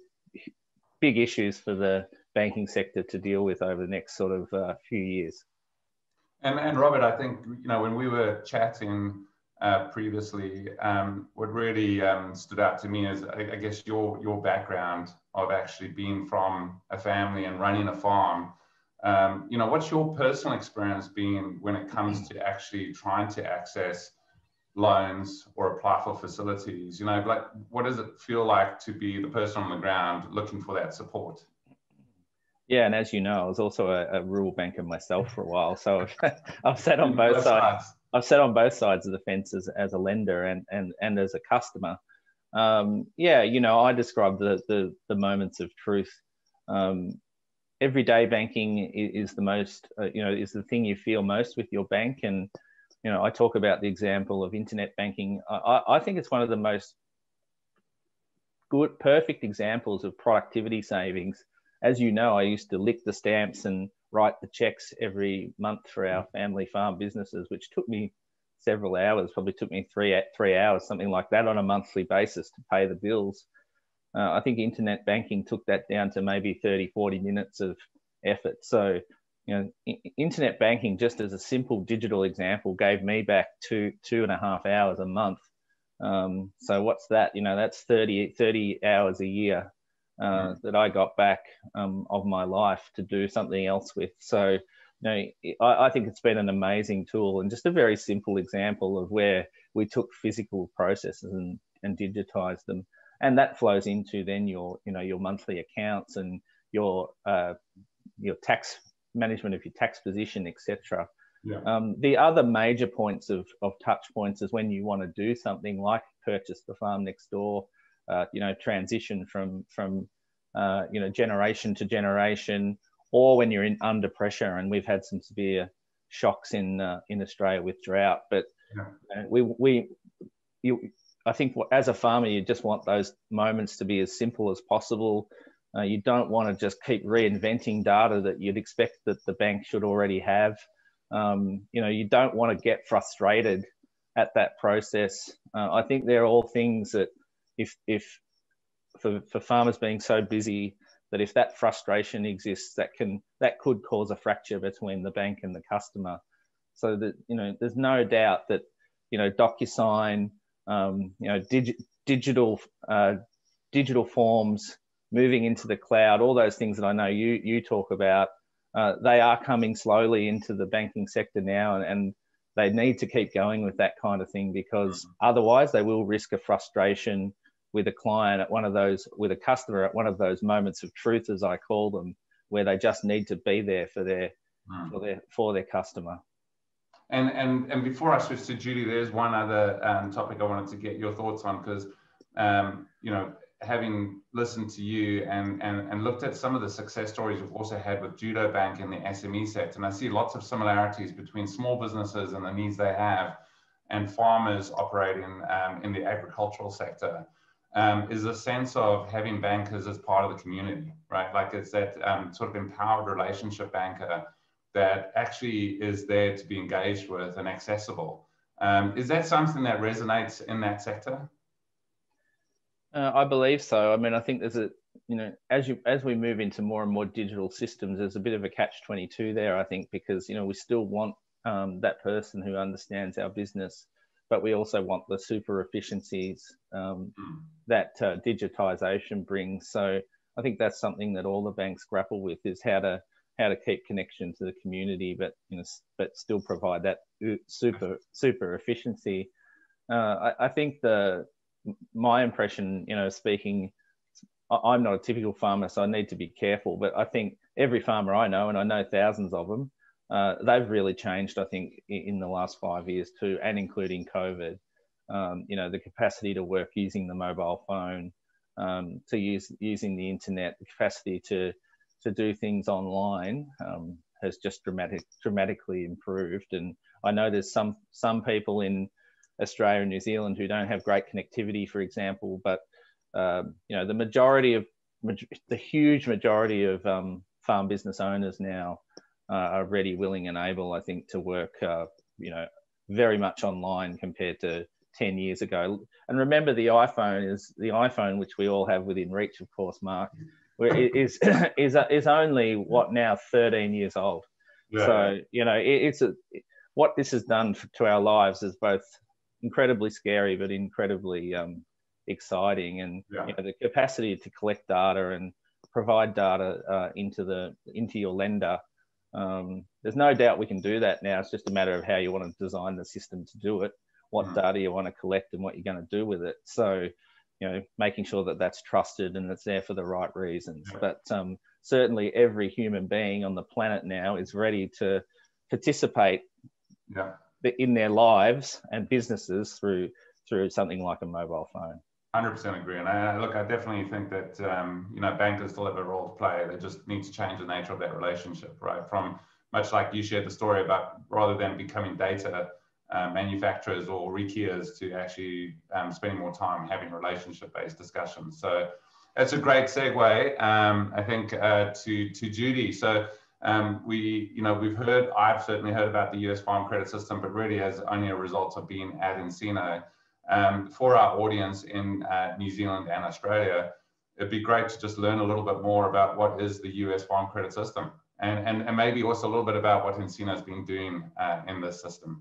big issues for the banking sector to deal with over the next sort of uh, few years. And, and Robert, I think you know when we were chatting uh, previously, um, what really um, stood out to me is I, I, guess your your background of actually being from a family and running a farm um, you know, what's your personal experience been when it comes to actually trying to access loans or apply for facilities? You know, like what does it feel like to be the person on the ground looking for that support? Yeah, and as you know, I was also a, a rural banker myself for a while, so I've, [LAUGHS] I've sat on both sides. I've sat on both sides of the fence as, as a lender and, and, and as a customer. Um, yeah, you know, I describe the, the, the moments of truth um, everyday banking is the most, uh, you know, is the thing you feel most with your bank. And, you know, I talk about the example of internet banking. I, I think it's one of the most good, perfect examples of productivity savings. As you know, I used to lick the stamps and write the checks every month for our family farm businesses, which took me several hours, probably took me three three hours, something like that, on a monthly basis to pay the bills. Uh, I think internet banking took that down to maybe 30, 40 minutes of effort. So, you know, internet banking, just as a simple digital example, gave me back two two and a half hours a month. Um, so what's that? You know, that's 30, 30 hours a year uh, that I got back um, of my life to do something else with. So, you know, I, I, think it's been an amazing tool and just a very simple example of where we took physical processes and, and digitized them. And that flows into then your, you know, your monthly accounts and your, uh, your tax management of your tax position, etc. Yeah. Um, the other major points of, of touch points is when you want to do something like purchase the farm next door, uh, you know, transition from from uh, you know generation to generation, or when you're in under pressure. And we've had some severe shocks in uh, in Australia with drought, but yeah. Uh, we we you. I think as a farmer, you just want those moments to be as simple as possible. Uh, you don't want to just keep reinventing data that you'd expect that the bank should already have. Um, you know, you don't want to get frustrated at that process. Uh, I think they're all things that if if for, for farmers being so busy that if that frustration exists, that can that could cause a fracture between the bank and the customer. So that you know, there's no doubt that you know DocuSign, um, you know, dig, digital uh, digital forms moving into the cloud, all those things that I know you you talk about, uh, they are coming slowly into the banking sector now, and, and they need to keep going with that kind of thing because otherwise they will risk a frustration with a client at one of those, with a customer at one of those moments of truth, as I call them, where they just need to be there for their, mm. for their, for their customer. And, and, and before I switch to Judy, there's one other um, topic I wanted to get your thoughts on because, um, you know, having listened to you and, and, and looked at some of the success stories we've also had with Judo Bank in the SME sector, and I see lots of similarities between small businesses and the needs they have and farmers operating um, in the agricultural sector um, is a sense of having bankers as part of the community, right? Like it's that um, sort of empowered relationship banker that actually is there to be engaged with and accessible. Um, is that something that resonates in that sector? Uh, I believe so. I mean, I think there's a you know as you as we move into more and more digital systems, there's a bit of a catch twenty two there. I think because you know we still want um, that person who understands our business but we also want the super efficiencies um, hmm. that uh, digitization brings. So I think that's something that all the banks grapple with is how to how to keep connection to the community, but you know, but still provide that super super efficiency. Uh, I, I, think the my impression, you know, speaking, I'm not a typical farmer, so I need to be careful. But I think every farmer I know, and I know thousands of them, uh, they've really changed, I think, in the last five years too, and including COVID. Um, you know, the capacity to work using the mobile phone, um, to use using the internet, the capacity to to do things online um, has just dramatic dramatically improved. And I know there's some some people in Australia and New Zealand who don't have great connectivity, for example, but um, you know, the majority of the huge majority of um, farm business owners now uh, are ready, willing, and able, I think, to work, uh, you know, very much online compared to 10 years ago. And remember, the iPhone is the iPhone, which we all have within reach, of course, Mark, is [COUGHS] [COUGHS] is is only what now 13 years old. Yeah. So you know, it, it's a what this has done to our lives is both incredibly scary but incredibly um, exciting, and yeah. you know, the capacity to collect data and provide data uh, into the into your lender um, there's no doubt we can do that now. It's just a matter of how you want to design the system to do it, what mm. data you want to collect, and what you're going to do with it. So, you know, making sure that that's trusted and it's there for the right reasons. But um, certainly, every human being on the planet now is ready to participate yeah. in their lives and businesses through through something like a mobile phone. Hundred percent agree, and I, look, I definitely think that um, you know bankers still have a role to play. They just need to change the nature of that relationship, right? From much like you shared the story about, rather than becoming data uh, manufacturers or rekeyers, to actually um, spending more time having relationship-based discussions. So that's a great segue, um, I think, uh, to to Judy. So Um, we, you know, we've heard, I've certainly heard about the US Farm Credit System, but really as only a result of being at nCino. Um, for our audience in uh, New Zealand and Australia, it'd be great to just learn a little bit more about what is the US Farm Credit System and, and, and maybe also a little bit about what nCino's been doing uh, in this system.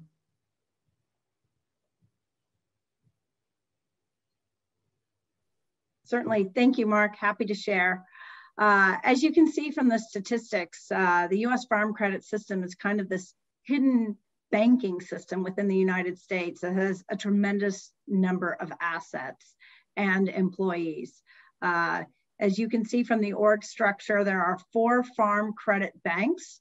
Certainly. Thank you, Mark. Happy to share. Uh, as you can see from the statistics, uh, the US Farm Credit System is kind of this hidden banking system within the United States that has a tremendous number of assets and employees. Uh, as you can see from the org structure, there are four farm credit banks,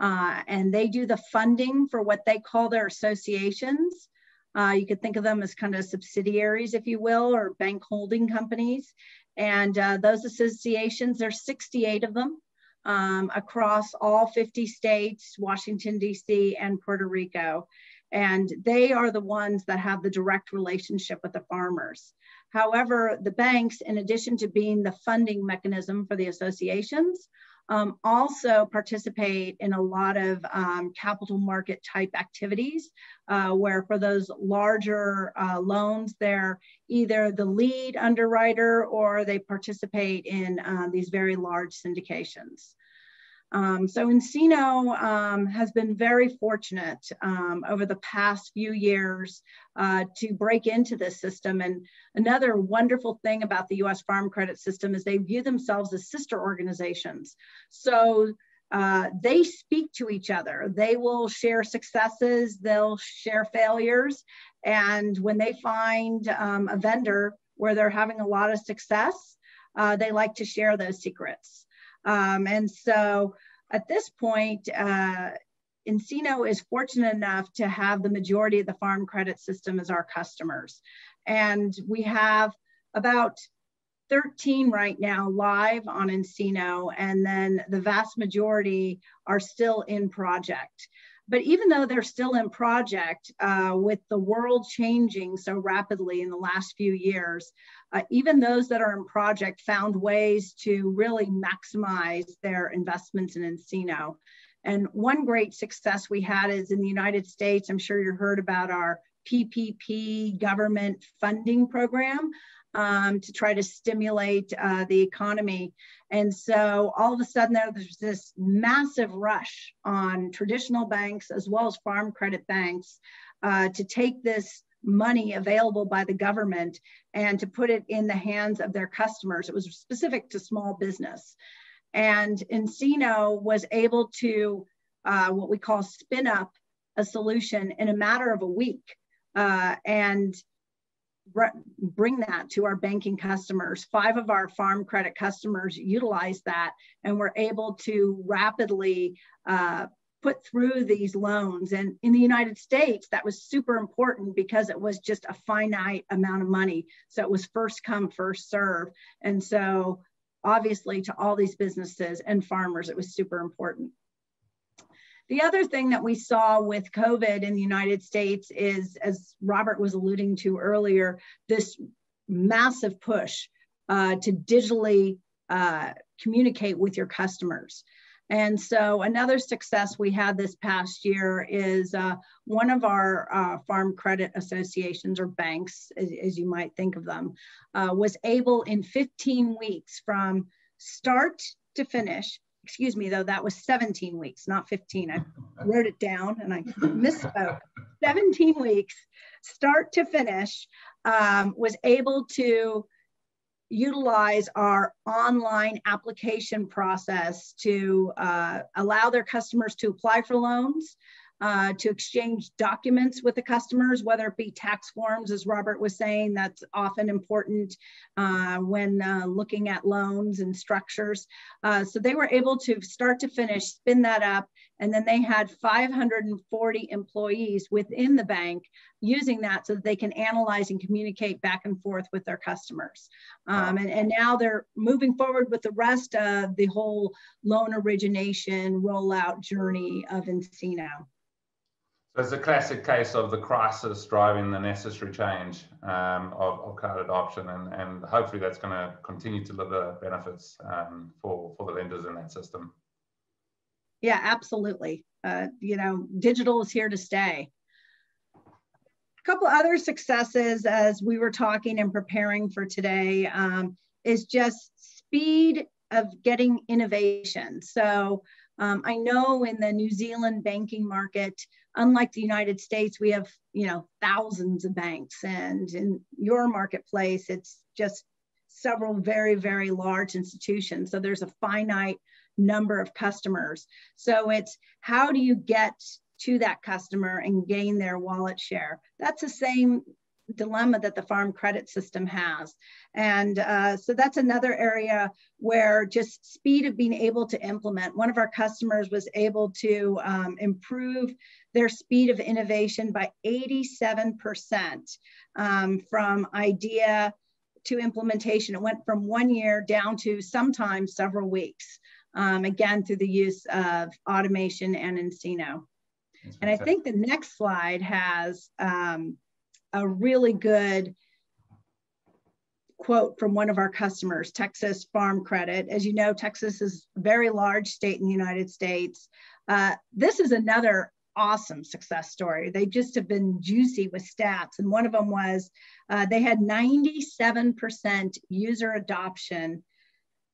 uh, and they do the funding for what they call their associations. Uh, you could think of them as kind of subsidiaries, if you will, or bank holding companies. And uh, those associations, there's 68 of them um, across all 50 states, Washington, DC, and Puerto Rico. And they are the ones that have the direct relationship with the farmers. However, the banks, in addition to being the funding mechanism for the associations, um, also participate in a lot of um, capital market type activities uh, where for those larger uh, loans, they're either the lead underwriter or they participate in uh, these very large syndications. Um, so nCino um, has been very fortunate um, over the past few years uh, to break into this system. And another wonderful thing about the US Farm Credit System is they view themselves as sister organizations. So uh, they speak to each other. They will share successes, they'll share failures. And when they find um, a vendor where they're having a lot of success, uh, they like to share those secrets. Um, and so at this point, uh, nCino is fortunate enough to have the majority of the farm credit system as our customers. And we have about 13 right now live on nCino, and then the vast majority are still in project. But even though they're still in project, uh, with the world changing so rapidly in the last few years, uh, even those that are in project found ways to really maximize their investments in nCino. And one great success we had is in the United States, I'm sure you heard about our PPP government funding program um, to try to stimulate uh, the economy. And so all of a sudden there's this massive rush on traditional banks as well as farm credit banks uh, to take this money available by the government and to put it in the hands of their customers. It was specific to small business. And nCino was able to uh, what we call spin up a solution in a matter of a week. Uh, and bring that to our banking customers. Five of our farm credit customers utilize that and we're able to rapidly uh, put through these loans. And in the United States, that was super important because it was just a finite amount of money. So it was first come, first serve. And so obviously to all these businesses and farmers, it was super important. The other thing that we saw with COVID in the United States is, as Robert was alluding to earlier, this massive push uh, to digitally uh, communicate with your customers. And so another success we had this past year is uh, one of our uh, farm credit associations or banks, as, as you might think of them, uh, was able in 15 weeks from start to finish excuse me though that was 17 weeks not 15 i [LAUGHS] wrote it down and i misspoke. 17 weeks start to finish um, was able to utilize our online application process to uh, allow their customers to apply for loans uh, to exchange documents with the customers, whether it be tax forms, as Robert was saying, that's often important uh, when uh, looking at loans and structures. Uh, so they were able to start to finish, spin that up, and then they had 540 employees within the bank using that so that they can analyze and communicate back and forth with their customers. Um, and, and now they're moving forward with the rest of the whole loan origination rollout journey of nCino. So it's a classic case of the crisis driving the necessary change um, of, of, card adoption, and, and hopefully that's going to continue to deliver benefits um, for, for the lenders in that system. Yeah, absolutely. Uh, you know, digital is here to stay. A couple other successes as we were talking and preparing for today um, is just speed of getting innovation. So um, I know in the New Zealand banking market, unlike the United States, we have you know thousands of banks, and in your marketplace, it's just several very very large institutions. So there's a finite number of customers. So it's how do you get to that customer and gain their wallet share? That's the same dilemma that the farm credit system has. And uh, so that's another area where just speed of being able to implement. One of our customers was able to um, improve their speed of innovation by 87% um, from idea to implementation. It went from one year down to sometimes several weeks, um, again, through the use of automation and nCino. And I think the next slide has um, a really good quote from one of our customers, Texas Farm Credit. As you know, Texas is a very large state in the United States. Uh, this is another awesome success story. They just have been juicy with stats. And one of them was uh, they had 97% user adoption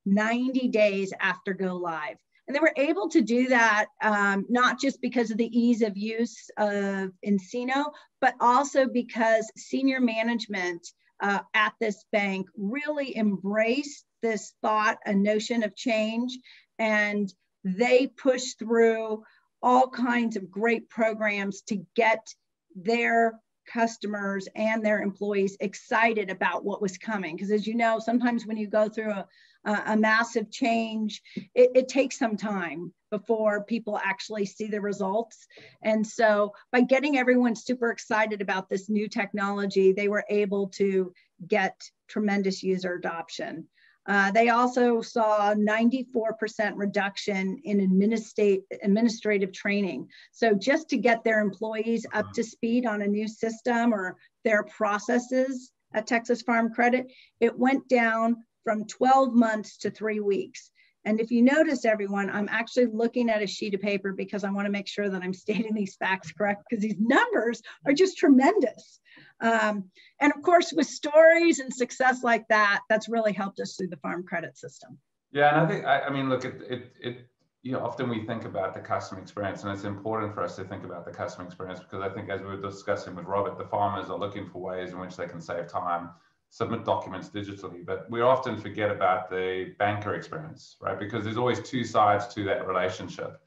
90 days after go live. And they were able to do that um, not just because of the ease of use of nCino, but also because senior management uh, at this bank really embraced this thought, a notion of change, and they pushed through all kinds of great programs to get their customers and their employees excited about what was coming. Because as you know, sometimes when you go through a, a massive change, it, it, takes some time before people actually see the results. And so by getting everyone super excited about this new technology, they were able to get tremendous user adoption. Uh, they also saw 94% reduction in administrative training. So just to get their employees up to speed on a new system or their processes at Texas Farm Credit, it went down from 12 months to three weeks. And if you notice, everyone, I'm actually looking at a sheet of paper because I want to make sure that I'm [LAUGHS] stating these facts correct because these numbers are just tremendous. Um, and of course, with stories and success like that, that's really helped us through the farm credit system. Yeah, and I think I, I mean, look, it, it, it you know, often we think about the customer experience, and it's important for us to think about the customer experience because I think, as we were discussing with Robert, the farmers are looking for ways in which they can save time, submit documents digitally. But we often forget about the banker experience, right? Because there's always two sides to that relationship.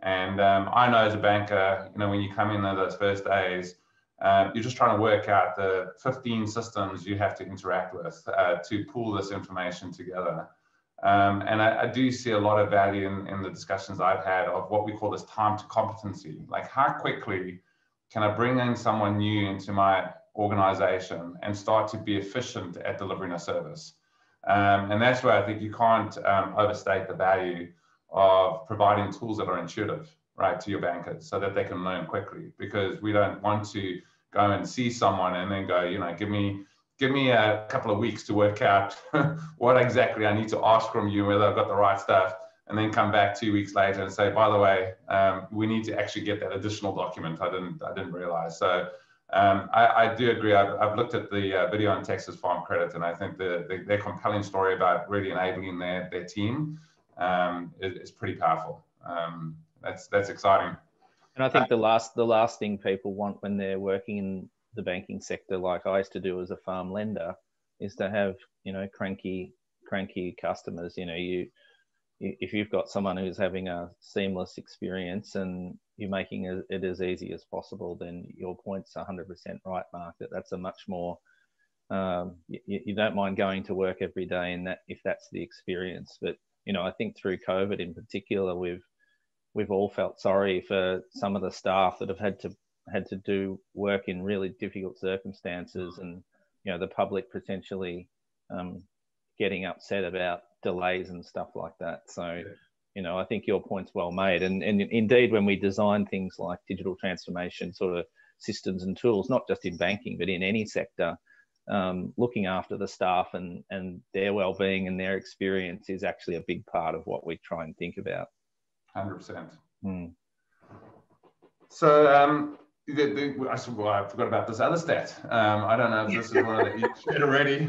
And um, I know as a banker, you know, when you come in those first days, um, you're just trying to work out the 15 systems you have to interact with uh, to pull this information together. Um, and I, I, do see a lot of value in, in the discussions I've had of what we call this time to competency. Like, how quickly can I bring in someone new into my organization and start to be efficient at delivering a service? Um, and that's where I think you can't um, overstate the value of providing tools that are intuitive right, to your bankers so that they can learn quickly because we don't want to go and see someone and then go, you know, give me give me a couple of weeks to work out [LAUGHS] what exactly I need to ask from you, whether I've got the right stuff, and then come back two weeks later and say, by the way, um, we need to actually get that additional document. I didn't I didn't realize. So um, I, I, do agree. I've, I've looked at the uh, video on Texas Farm Credit, and I think the, the, their compelling story about really enabling their, their team um, is, is, pretty powerful. Um, that's that's exciting. And I think the last the last thing people want when they're working in the banking sector, like I used to do as a farm lender, is to have you know cranky cranky customers. You know, you if you've got someone who's having a seamless experience and you're making it as easy as possible, then your point's 100% right, Mark. That that's a much more um, you, you, don't mind going to work every day, and that if that's the experience. But you know, I think through COVID in particular, we've we've all felt sorry for some of the staff that have had to had to do work in really difficult circumstances, and you know the public potentially um, getting upset about delays and stuff like that. So, you know, I think your point's well made, and and indeed when we design things like digital transformation sort of systems and tools, not just in banking but in any sector. Um, looking after the staff and, and their well-being and their experience is actually a big part of what we try and think about. Hundred percent. Mm. So um, the, the, I, well, I forgot about this other stat. Um, I don't know if this is one that you shared already.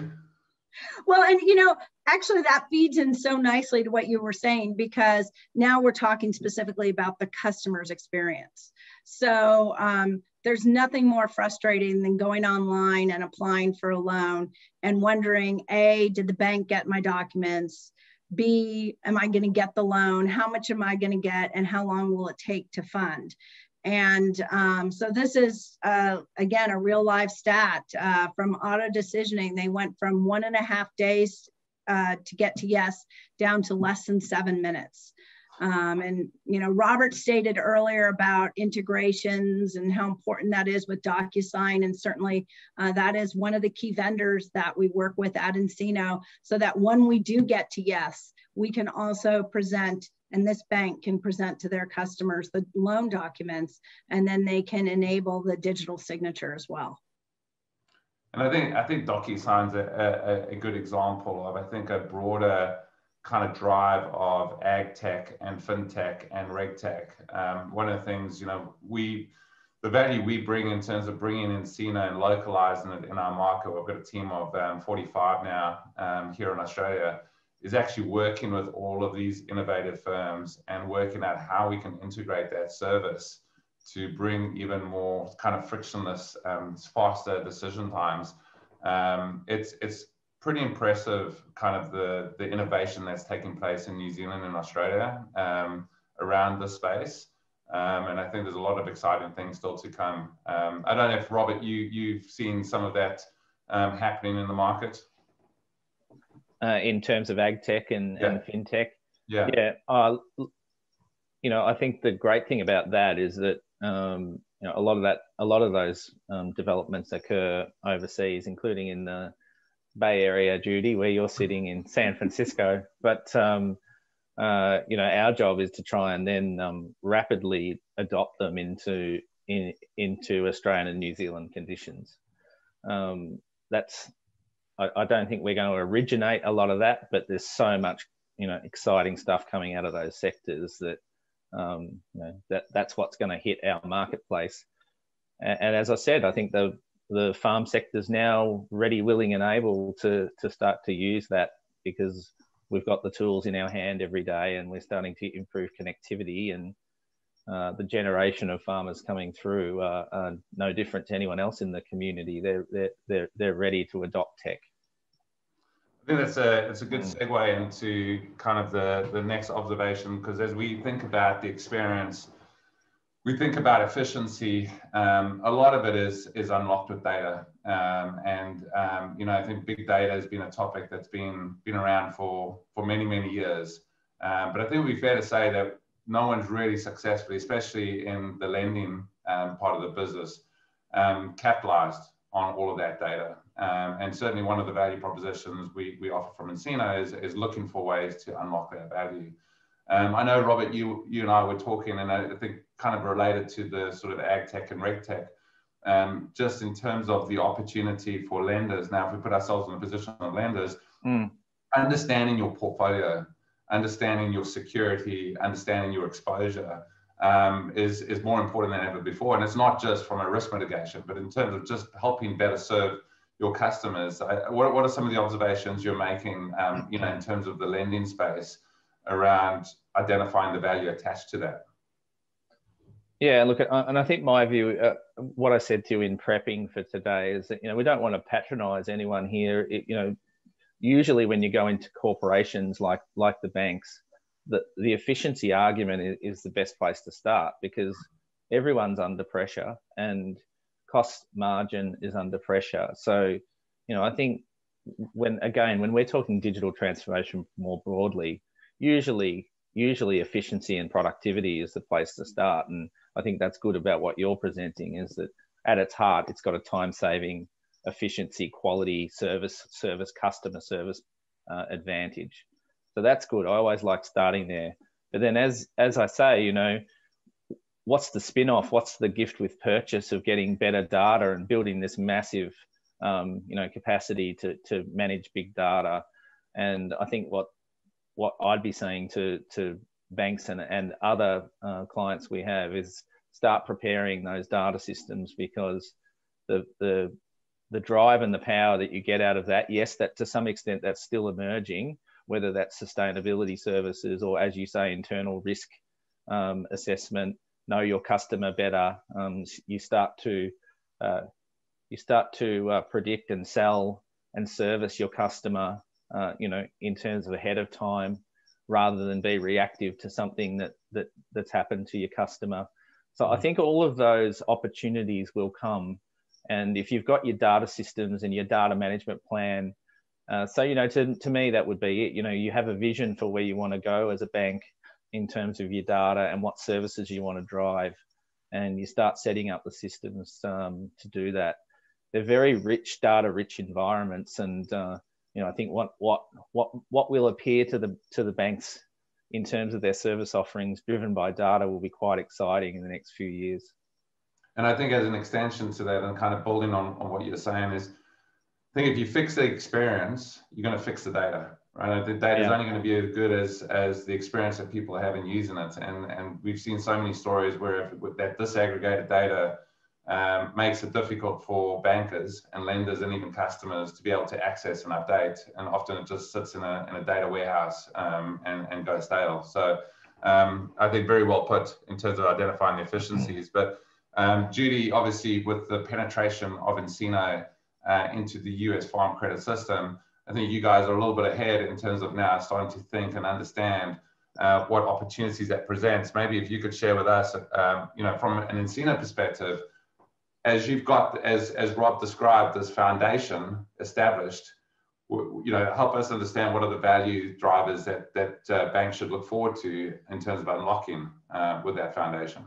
Well, and you know, actually, that feeds in so nicely to what you were saying because now we're talking specifically about the customer's experience. So um, there's nothing more frustrating than going online and applying for a loan and wondering A, did the bank get my documents? B, am I going to get the loan? How much am I going to get? And how long will it take to fund? And um, so this is, uh, again, a real life stat uh, from auto decisioning. They went from one and a half days uh, to get to yes down to less than seven minutes. Um, and, you know, Robert stated earlier about integrations and how important that is with DocuSign. And certainly uh, that is one of the key vendors that we work with at nCino so that when we do get to yes, we can also present and this bank can present to their customers the loan documents and then they can enable the digital signature as well. And I think I think DocuSign's a, a, a good example of I think a broader kind of drive of ag tech and fintech and reg tech. Um, one of the things, you know, we, the value we bring in terms of bringing in nCino and localizing it in our market, we've got a team of um, 45 now um, here in Australia, is actually working with all of these innovative firms and working out how we can integrate that service to bring even more kind of frictionless, um, faster decision times. Um, it's, it's pretty impressive kind of the, the innovation that's taking place in New Zealand and Australia um, around this space. Um, and I think there's a lot of exciting things still to come. Um, I don't know if Robert, you you've seen some of that um, happening in the market. Uh, in terms of ag tech and, yeah. and fintech, yeah, yeah. Uh, you know, I think the great thing about that is that um, you know a lot of that, a lot of those um, developments occur overseas, including in the Bay Area, Judy, where you're sitting in San Francisco. But um, uh, you know, our job is to try and then um, rapidly adopt them into in, into Australian and New Zealand conditions. Um, that's I, I, don't think we're going to originate a lot of that, but there's so much you know exciting stuff coming out of those sectors that um, you know that that's what's going to hit our marketplace. And, and as I said, I think the the farm sector is now ready, willing, and able to to start to use that because we've got the tools in our hand every day, and we're starting to improve connectivity and. Uh, the generation of farmers coming through uh, are no different to anyone else in the community. They're, they're, they're, they're ready to adopt tech. I think that's a, that's a good mm. segue into kind of the, the next observation, because as we think about the experience we think about efficiency, um, a lot of it is is unlocked with data, um, and um, you know I think big data has been a topic that's been been around for for many many years. Um, but I think it would be fair to say that no one's really successfully, especially in the lending um, part of the business, um, capitalized on all of that data. and certainly one of the value propositions we, we offer from nCino is, is looking for ways to unlock that value. Um, I know, Robert, you you and I were talking, and I think kind of related to the sort of ag tech and reg tech, um, just in terms of the opportunity for lenders. Now, if we put ourselves in the position of lenders, mm. understanding your portfolio, understanding your security, understanding your exposure um, is is more important than ever before. And it's not just from a risk mitigation, but in terms of just helping better serve your customers. I, what, what are some of the observations you're making, um, you know, in terms of the lending space? Around identifying the value attached to that. Yeah, look, and I think my view, uh, what I said to you in prepping for today is that you know we don't want to patronise anyone here. It, you know, usually when you go into corporations like like the banks, the the efficiency argument is, is the best place to start because everyone's under pressure and cost margin is under pressure. So, you know, I think when again when we're talking digital transformation more broadly, usually usually efficiency and productivity is the place to start and i think that's good about what you're presenting is that at its heart it's got a time saving efficiency quality service service customer service uh, advantage. So that's good. I always like starting there. But then as as i say you know what's the spin-off? What's the gift with purchase of getting better data and building this massive um, you know capacity to to manage big data? And i think what what I'd be saying to to banks and, and other uh, clients we have is start preparing those data systems because the, the, the drive and the power that you get out of that, yes, that to some extent that's still emerging, whether that's sustainability services or, as you say, internal risk um, assessment, know your customer better. Um, you start to uh, you start to uh, predict and sell and service your customer, uh, you know, in terms of ahead of time, rather than be reactive to something that that that's happened to your customer. So I think all of those opportunities will come, and if you've got your data systems and your data management plan, uh, so you know, to to me that would be it. You know, you have a vision for where you want to go as a bank in terms of your data and what services you want to drive, and you start setting up the systems um, to do that. They're very rich, data-rich environments, and uh, you know I think what what what what will appear to the to the banks in terms of their service offerings driven by data will be quite exciting in the next few years. And I think as an extension to that, and kind of building on, on what you're saying is, I think if you fix the experience, you're going to fix the data, right? The data is only going to be as good as as the experience that people are having using it. And and we've seen so many stories where if, with that disaggregated data um, makes it difficult for bankers and lenders and even customers to be able to access and update. And often it just sits in a, in a data warehouse um, and, and goes stale. So um, I think very well put in terms of identifying the efficiencies. But um, Judy, obviously, with the penetration of nCino uh, into the US farm credit system, I think you guys are a little bit ahead in terms of now starting to think and understand uh, what opportunities that presents. Maybe if you could share with us, um, you know, from an nCino perspective, as you've got, as, as Rob described, this foundation established, you know, help us understand what are the value drivers that, that uh, banks should look forward to in terms of unlocking uh, with that foundation.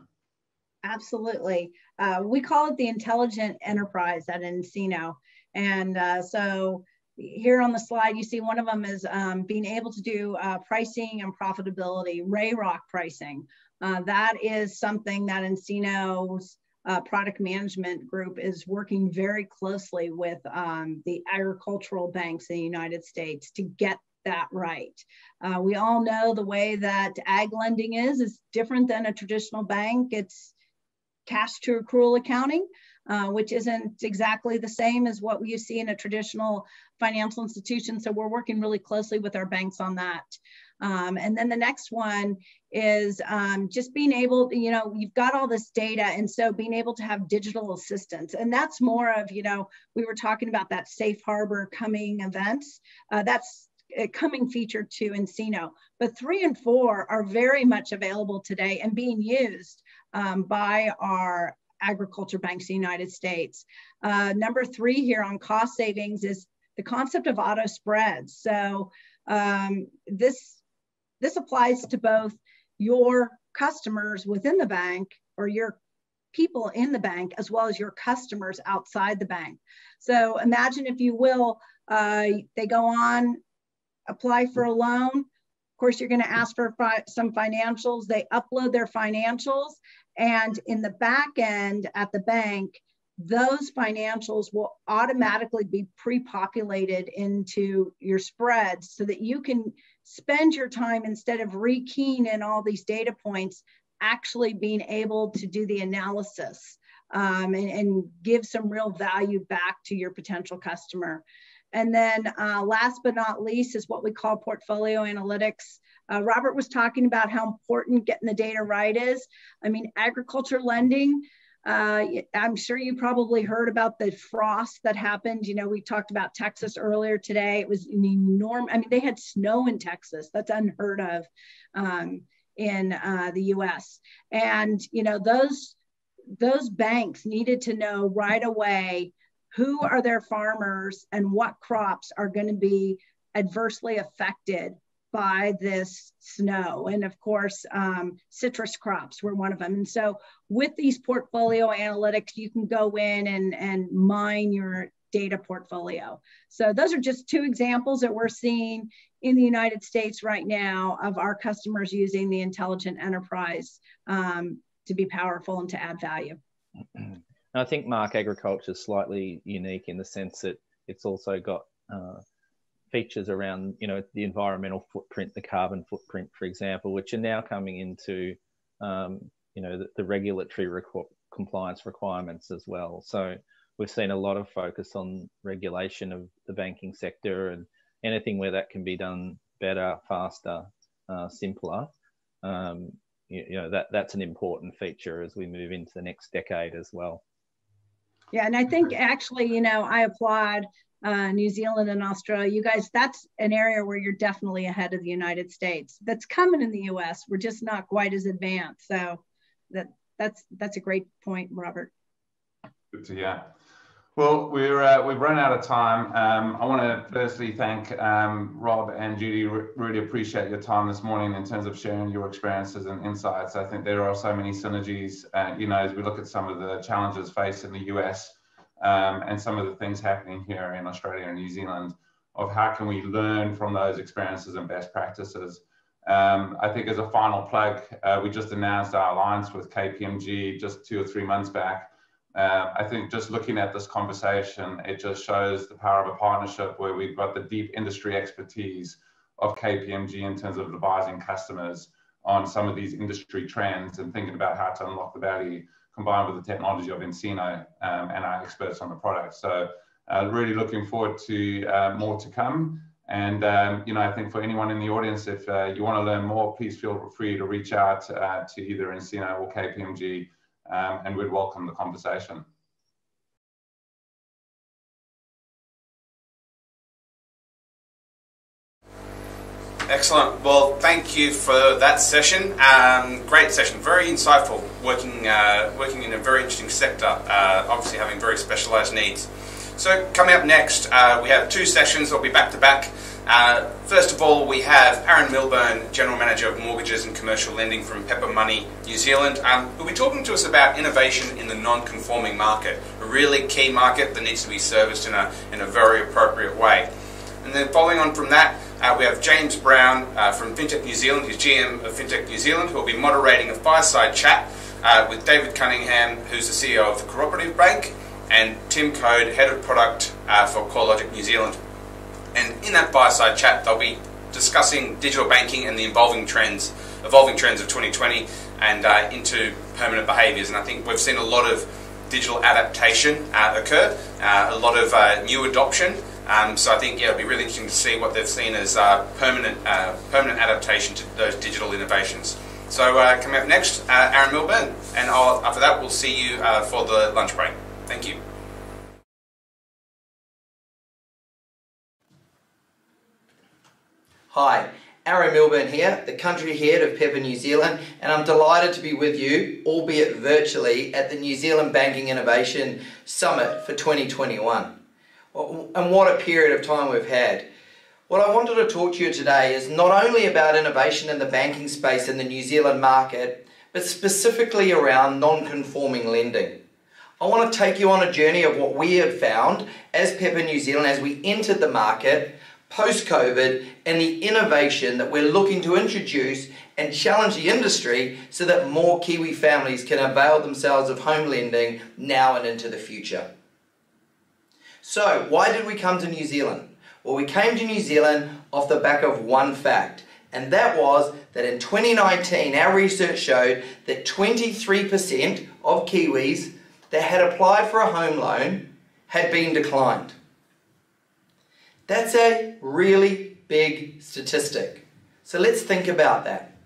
Absolutely. Uh, we call it the intelligent enterprise at nCino. And uh, so here on the slide, you see one of them is um, being able to do uh, pricing and profitability, RAROC pricing. Uh, that is something that nCino's uh, product management group is working very closely with um, the agricultural banks in the United States to get that right. Uh, we all know the way that ag lending is is different than a traditional bank. It's cash to accrual accounting, uh, which isn't exactly the same as what you see in a traditional financial institution. So we're working really closely with our banks on that. Um, and then the next one is um, just being able, you know, you've got all this data. And so being able to have digital assistance. And that's more of, you know, we were talking about that safe harbor coming events. Uh, that's a coming feature to nCino. But three and four are very much available today and being used um, by our agriculture banks in the United States. Uh, number three here on cost savings is the concept of auto spreads. So um, this this applies to both your customers within the bank or your people in the bank as well as your customers outside the bank. So imagine, if you will, uh, they go on, apply for a loan. Of course, you're going to ask for fi some financials. They upload their financials, and in the back end at the bank, those financials will automatically be pre-populated into your spreads so that you can spend your time instead of rekeying in all these data points, actually being able to do the analysis um, and, and, give some real value back to your potential customer. And then uh, last but not least is what we call portfolio analytics. Uh, Robert was talking about how important getting the data right is. I mean, agriculture lending, uh, I'm sure you probably heard about the frost that happened. You know, we talked about Texas earlier today. It was an enormous, I mean, they had snow in Texas. That's unheard of um, in uh, the US. And, you know, those, those banks needed to know right away who are their farmers and what crops are going to be adversely affected by this snow. And of course, um, citrus crops were one of them. And so with these portfolio analytics, you can go in and, and mine your data portfolio. So those are just two examples that we're seeing in the United States right now of our customers using the intelligent enterprise um, to be powerful and to add value. I think Mark Agriculture is slightly unique in the sense that it's also got uh, features around you know the environmental footprint, the carbon footprint, for example, which are now coming into um, you know the, the regulatory requ- compliance requirements as well. So we've seen a lot of focus on regulation of the banking sector and anything where that can be done better, faster, uh, simpler. Um, you, you, know that that's an important feature as we move into the next decade as well. Yeah, and I think actually, you know, I applaud uh, New Zealand and Australia. You guys, that's an area where you're definitely ahead of the United States. That's coming in the U.S. We're just not quite as advanced. So that that's that's a great point, Robert. Good to hear. Well, we're uh, we've run out of time. Um, I want to firstly thank um, Rob and Judy. really appreciate your time this morning in terms of sharing your experiences and insights. I think there are so many synergies. Uh, you know, as we look at some of the challenges faced in the US um, and some of the things happening here in Australia and New Zealand, of how can we learn from those experiences and best practices. Um, I think as a final plug, uh, we just announced our alliance with KPMG just two or three months back. Uh, I think just looking at this conversation, it just shows the power of a partnership where we've got the deep industry expertise of KPMG in terms of advising customers on some of these industry trends and thinking about how to unlock the value combined with the technology of nCino um, and our experts on the product. So uh, really looking forward to uh, more to come. And um, you know, I think for anyone in the audience, if uh, you want to learn more, please feel free to reach out uh, to either nCino or KPMG, um, and we'd welcome the conversation. Excellent. Well, thank you for that session. Um, great session, very insightful. Working uh, working in a very interesting sector, uh, obviously having very specialised needs. So coming up next, uh, we have two sessions. They'll be back to back. First of all, we have Aaron Milburn, General Manager of Mortgages and Commercial Lending from Pepper Money, New Zealand, um, who'll be talking to us about innovation in the non-conforming market, a really key market that needs to be serviced in a in a very appropriate way. And then following on from that, uh, we have James Brown uh, from FinTech New Zealand, who's GM of FinTech New Zealand, who will be moderating a fireside chat uh, with David Cunningham, who's the CEO of the Cooperative Bank, and Tim Code, Head of Product uh, for CoreLogic New Zealand. And in that fireside chat, they'll be discussing digital banking and the evolving trends, evolving trends of 2020 and uh, into permanent behaviours. And I think we've seen a lot of digital adaptation uh, occur, a lot of new adoption. Um, so I think yeah, it'll be really interesting to see what they've seen as uh, permanent uh, permanent adaptation to those digital innovations. So uh, coming up next, uh, Aaron Milburn, and I'll, after that we'll see you uh, for the lunch break. Thank you. Hi, Aaron Milburn here, the country head of Pepper New Zealand, and I'm delighted to be with you, albeit virtually, at the New Zealand Banking Innovation Summit for 2021 and what a period of time we've had. What I wanted to talk to you today is not only about innovation in the banking space in the New Zealand market, but specifically around non-conforming lending. I want to take you on a journey of what we have found as Pepper New Zealand as we entered the market post-COVID and the innovation that we're looking to introduce and challenge the industry so that more Kiwi families can avail themselves of home lending now and into the future. So, why did we come to New Zealand? Well, we came to New Zealand off the back of one fact, and that was that in 2019, our research showed that 23% of Kiwis that had applied for a home loan had been declined. That's a really big statistic. So let's think about that.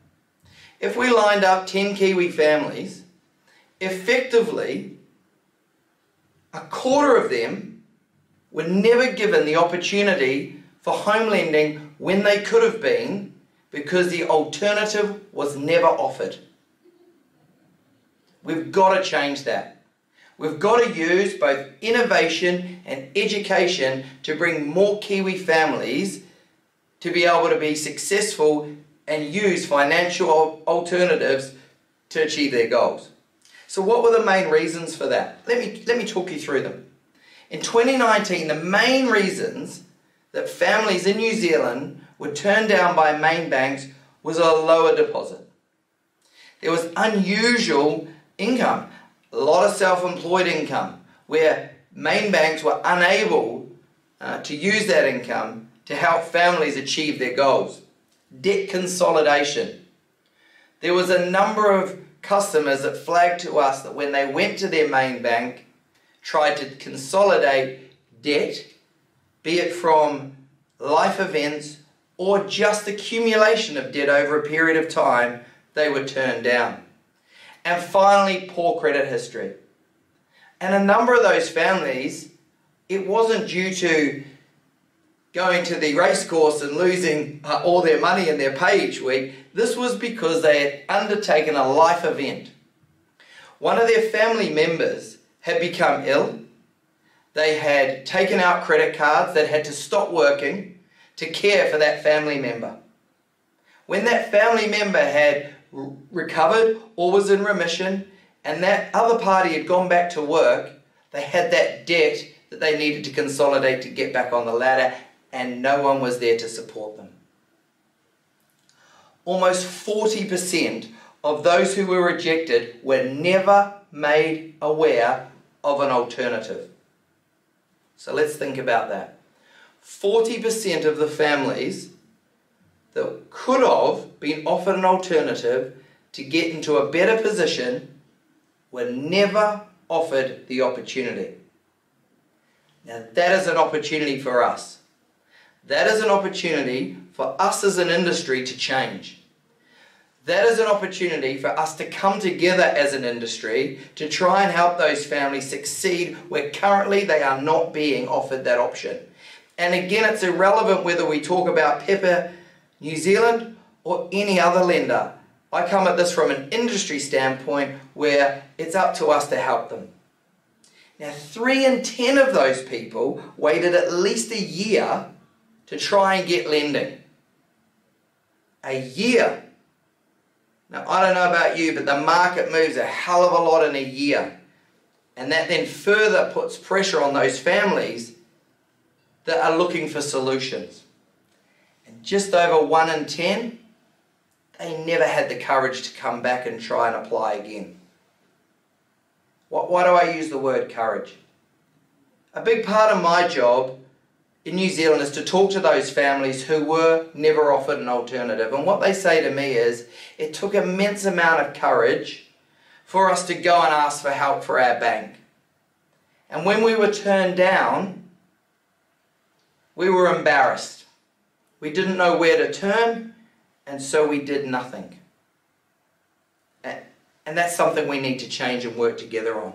If we lined up 10 Kiwi families, effectively, a quarter of them were never given the opportunity for home lending when they could have been because the alternative was never offered. We've got to change that. We've got to use both innovation and education to bring more Kiwi families to be able to be successful and use financial alternatives to achieve their goals. So what were the main reasons for that? Let me, let me talk you through them. In 2019, the main reasons that families in New Zealand were turned down by main banks was a lower deposit. There was unusual income, a lot of self-employed income, where main banks were unable uh, to use that income to help families achieve their goals. Debt consolidation. There was a number of customers that flagged to us that when they went to their main bank, tried to consolidate debt, be it from life events or just accumulation of debt over a period of time, they were turned down. And finally, poor credit history. And a number of those families, it wasn't due to going to the racecourse and losing uh, all their money in their pay each week. This was because they had undertaken a life event. One of their family members had become ill. They had taken out credit cards that had to stop working to care for that family member. When that family member had recovered or was in remission and that other party had gone back to work, they had that debt that they needed to consolidate to get back on the ladder and no one was there to support them. Almost 40% of those who were rejected were never made aware of an alternative. So let's think about that. 40% of the families that could have been offered an alternative to get into a better position were never offered the opportunity. Now, that is an opportunity for us. That is an opportunity for us as an industry to change. That is an opportunity for us to come together as an industry to try and help those families succeed where currently they are not being offered that option. And again, it's irrelevant whether we talk about Pepper New Zealand or any other lender. I come at this from an industry standpoint where it's up to us to help them. Now, three in ten of those people waited at least a year to try and get lending. A year. Now, I don't know about you, but the market moves a hell of a lot in a year. And that then further puts pressure on those families that are looking for solutions. And just over 1 in 10, they never had the courage to come back and try and apply again. Why do I use the word courage? A big part of my job in New Zealand is to talk to those families who were never offered an alternative. And what they say to me is it took immense amount of courage for us to go and ask for help for our bank. And when we were turned down, we were embarrassed. We didn't know where to turn, and so we did nothing. And that's something we need to change and work together on.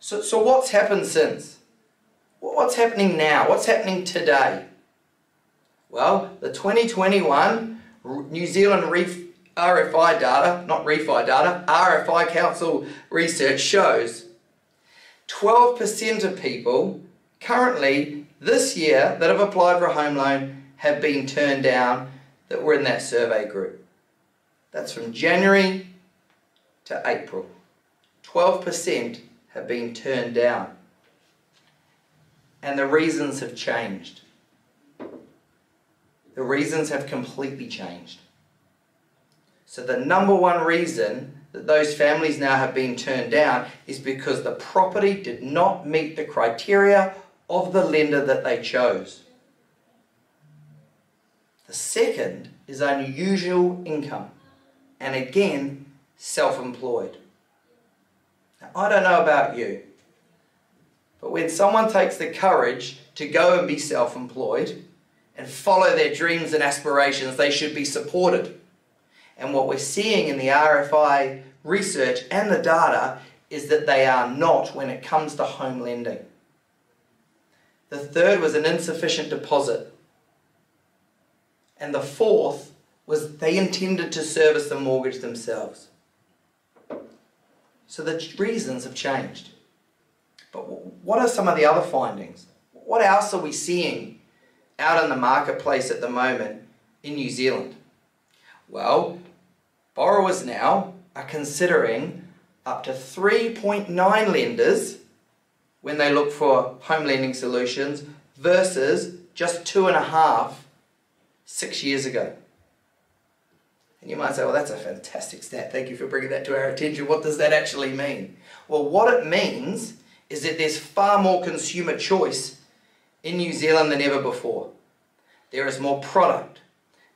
So, so what's happened since? What's happening now? What's happening today? Well, the 2021 New Zealand RFI data, not REFI data, RFI Council research shows 12% of people currently this year that have applied for a home loan have been turned down that were in that survey group. That's from January to April. 12% have been turned down. And the reasons have changed. The reasons have completely changed. So, the number one reason that those families now have been turned down is because the property did not meet the criteria of the lender that they chose. The second is unusual income, and again, self employed. Now, I don't know about you, but when someone takes the courage to go and be self employed and follow their dreams and aspirations, they should be supported. And what we're seeing in the RFI research and the data is that they are not when it comes to home lending. The third was an insufficient deposit. And the fourth was they intended to service the mortgage themselves. So the reasons have changed. But what are some of the other findings? What else are we seeing out in the marketplace at the moment in New Zealand? Well, borrowers now are considering up to 3.9 lenders when they look for home lending solutions versus just two and a half six years ago. And you might say, well, that's a fantastic stat. Thank you for bringing that to our attention. What does that actually mean? Well, what it means is that there's far more consumer choice in New Zealand than ever before. There is more product.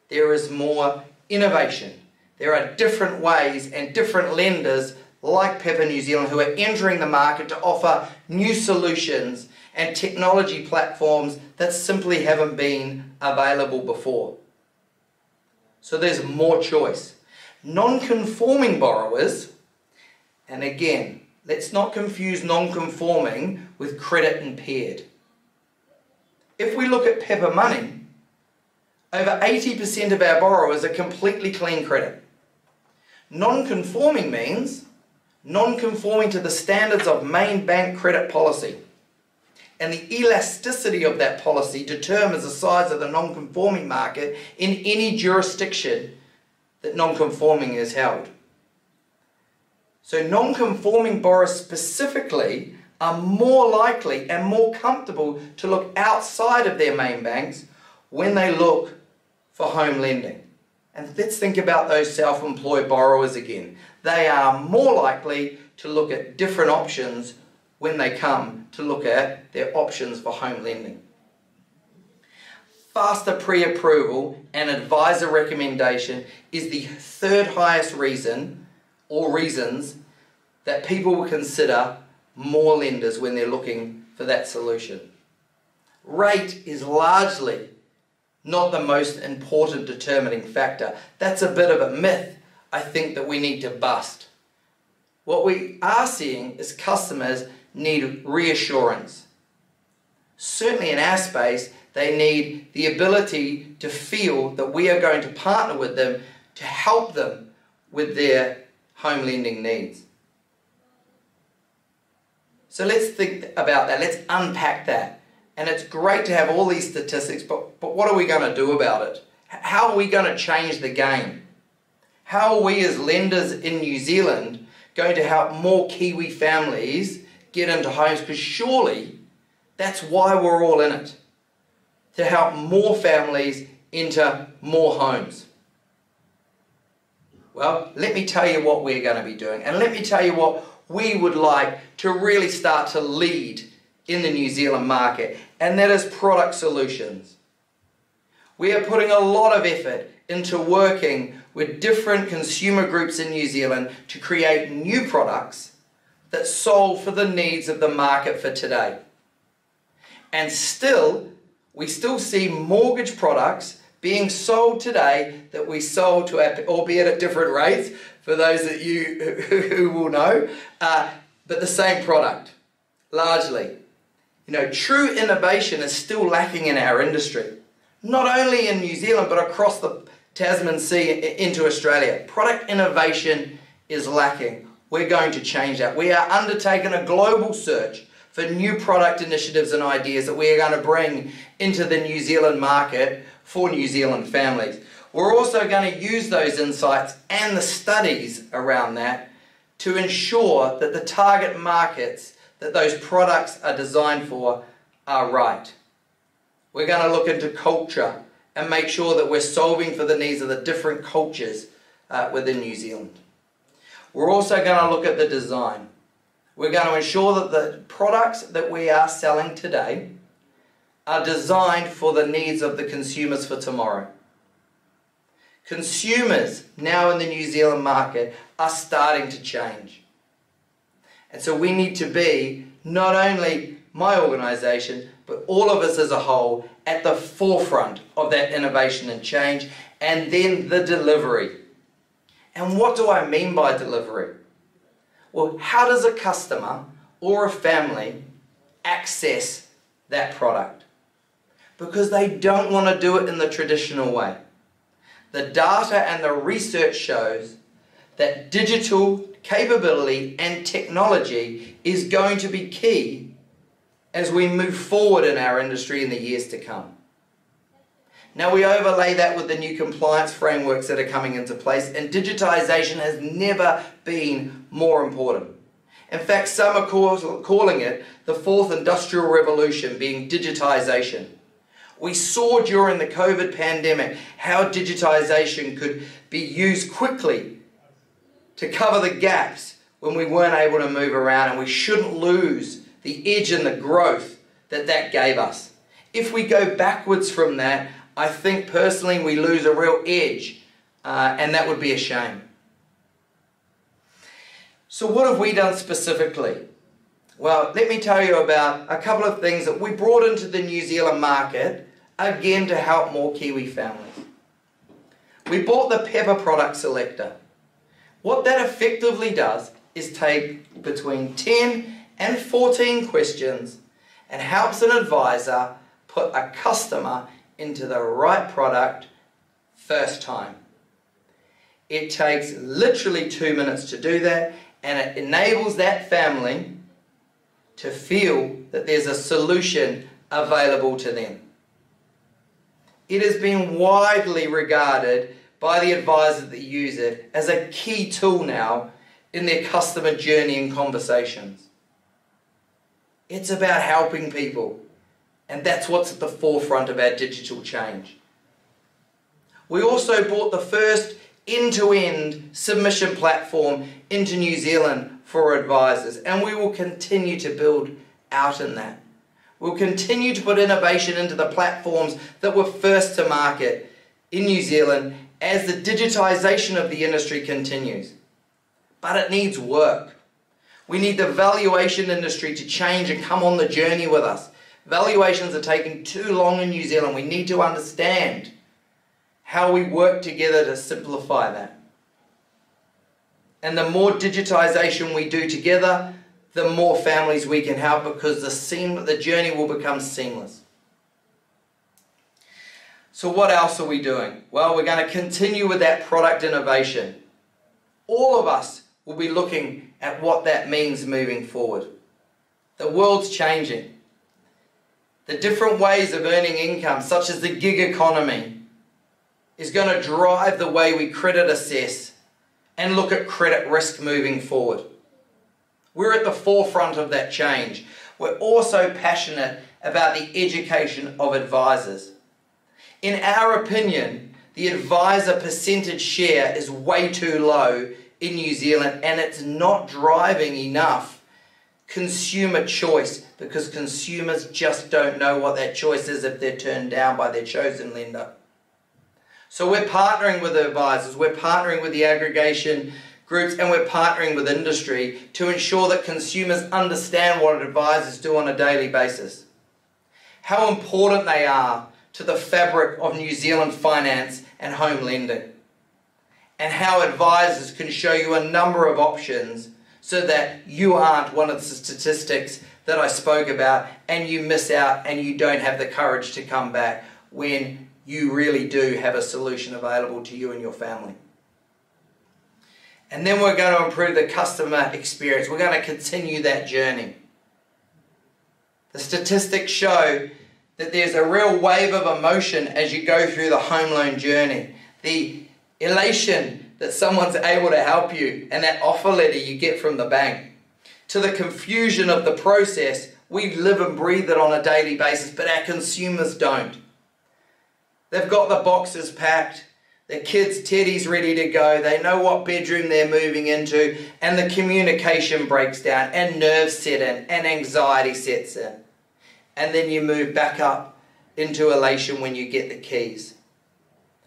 There is more innovation. There are different ways and different lenders like Pepper New Zealand who are entering the market to offer new solutions and technology platforms that simply haven't been available before. So there's more choice. Non-conforming borrowers, and again, let's not confuse non-conforming with credit impaired. If we look at Pepper Money, over 80% of our borrowers are completely clean credit. Non-conforming means non-conforming to the standards of main bank credit policy. And the elasticity of that policy determines the size of the non-conforming market in any jurisdiction that non-conforming is held. So non-conforming borrowers specifically are more likely and more comfortable to look outside of their main banks when they look for home lending. And let's think about those self-employed borrowers again. They are more likely to look at different options when they come to look at their options for home lending. Faster pre-approval and advisor recommendation is the third highest reason or reasons that people will consider more lenders when they're looking for that solution. Rate is largely not the most important determining factor. That's a bit of a myth I think that we need to bust. What we are seeing is customers need reassurance. Certainly in our space, they need the ability to feel that we are going to partner with them to help them with their home lending needs. So let's think about that. Let's unpack that. And it's great to have all these statistics, but, but what are we going to do about it? How are we going to change the game? How are we as lenders in New Zealand going to help more Kiwi families get into homes? Because surely that's why we're all in it. To help more families into more homes. Well, let me tell you what we're going to be doing. And let me tell you what we would like to really start to lead in the New Zealand market, and that is product solutions. We are putting a lot of effort into working with different consumer groups in New Zealand to create new products that solve for the needs of the market for today. And still, we still see mortgage products being sold today that we sold to, albeit at different rates, for those that you [LAUGHS] who will know, uh, but the same product, largely. You know, true innovation is still lacking in our industry, not only in New Zealand, but across the Tasman Sea into Australia. Product innovation is lacking. We're going to change that. We are undertaking a global search for new product initiatives and ideas that we are going to bring into the New Zealand market for New Zealand families. We're also going to use those insights and the studies around that to ensure that the target markets that those products are designed for are right. We're going to look into culture and make sure that we're solving for the needs of the different cultures uh, within New Zealand. We're also going to look at the design. We're going to ensure that the products that we are selling today are designed for the needs of the consumers for tomorrow. Consumers now in the New Zealand market are starting to change. And so we need to be, not only my organisation, but all of us as a whole, at the forefront of that innovation and change, and then the delivery. And what do I mean by delivery? Well, how does a customer or a family access that product? Because they don't want to do it in the traditional way. The data and the research shows that digital capability and technology is going to be key as we move forward in our industry in the years to come. Now we overlay that with the new compliance frameworks that are coming into place and digitization has never been more important. In fact, some are calling it the fourth industrial revolution being digitization. We saw during the COVID pandemic how digitization could be used quickly to cover the gaps when we weren't able to move around and we shouldn't lose the edge and the growth that that gave us. If we go backwards from that, I think personally we lose a real edge, uh, and that would be a shame. So, what have we done specifically? Well, let me tell you about a couple of things that we brought into the New Zealand market, again to help more Kiwi families. We bought the Pepper Product Selector. What that effectively does is take between 10 and 14 questions and helps an advisor put a customer into the right product first time. It takes literally two minutes to do that and it enables that family to feel that there's a solution available to them. It has been widely regarded by the advisors that use it as a key tool now in their customer journey and conversations. It's about helping people, and that's what's at the forefront of our digital change. We also brought the first end to end submission platform into New Zealand for advisors, and we will continue to build out in that. We'll continue to put innovation into the platforms that were first to market in New Zealand as the digitisation of the industry continues. But it needs work. We need the valuation industry to change and come on the journey with us. Valuations are taking too long in New Zealand. We need to understand how we work together to simplify that. And the more digitization we do together, the more families we can help because the, seam, the journey will become seamless. So, what else are we doing? Well, we're going to continue with that product innovation. All of us will be looking at what that means moving forward. The world's changing. The different ways of earning income, such as the gig economy, is going to drive the way we credit assess and look at credit risk moving forward. We're at the forefront of that change. We're also passionate about the education of advisors. In our opinion, the advisor percentage share is way too low in New Zealand and it's not driving enough consumer choice because consumers just don't know what that choice is if they're turned down by their chosen lender. So we're partnering with the advisors, we're partnering with the aggregation groups, and we're partnering with industry to ensure that consumers understand what advisors do on a daily basis. How important they are to the fabric of New Zealand finance and home lending. And how advisors can show you a number of options so that you aren't one of the statistics that I spoke about and you miss out and you don't have the courage to come back when you really do have a solution available to you and your family. And then we're going to improve the customer experience. We're going to continue that journey. The statistics show that there's a real wave of emotion as you go through the home loan journey. The elation that someone's able to help you and that offer letter you get from the bank. To the confusion of the process, we live and breathe it on a daily basis, but our consumers don't. They've got the boxes packed. The kids' teddy's ready to go. They know what bedroom they're moving into, and the communication breaks down, and nerves set in, and anxiety sets in. And then you move back up into elation when you get the keys.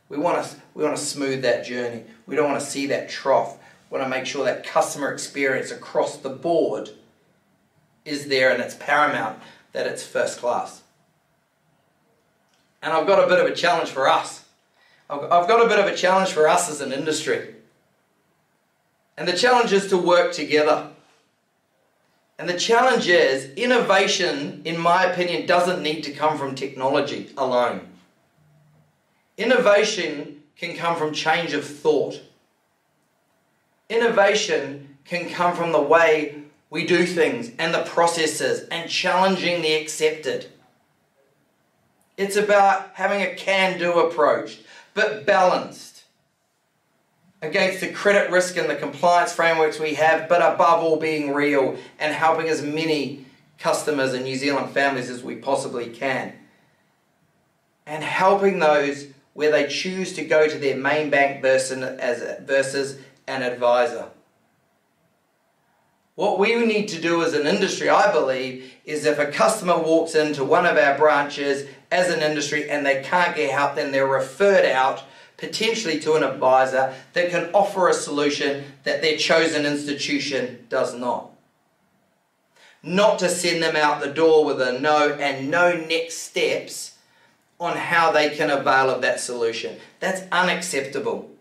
We want to we want to smooth that journey. We don't want to see that trough. We want to make sure that customer experience across the board is there, and it's paramount that it's first class. And I've got a bit of a challenge for us. I've got a bit of a challenge for us as an industry. And the challenge is to work together. And the challenge is innovation, in my opinion, doesn't need to come from technology alone. Innovation can come from change of thought. Innovation can come from the way we do things and the processes and challenging the accepted. It's about having a can do approach, but balanced against the credit risk and the compliance frameworks we have, but above all, being real and helping as many customers and New Zealand families as we possibly can. And helping those where they choose to go to their main bank versus, an advisor. What we need to do as an industry, I believe, is if a customer walks into one of our branches as an industry and they can't get help, then they're referred out potentially to an advisor that can offer a solution that their chosen institution does not. Not to send them out the door with a no and no next steps on how they can avail of that solution. That's unacceptable.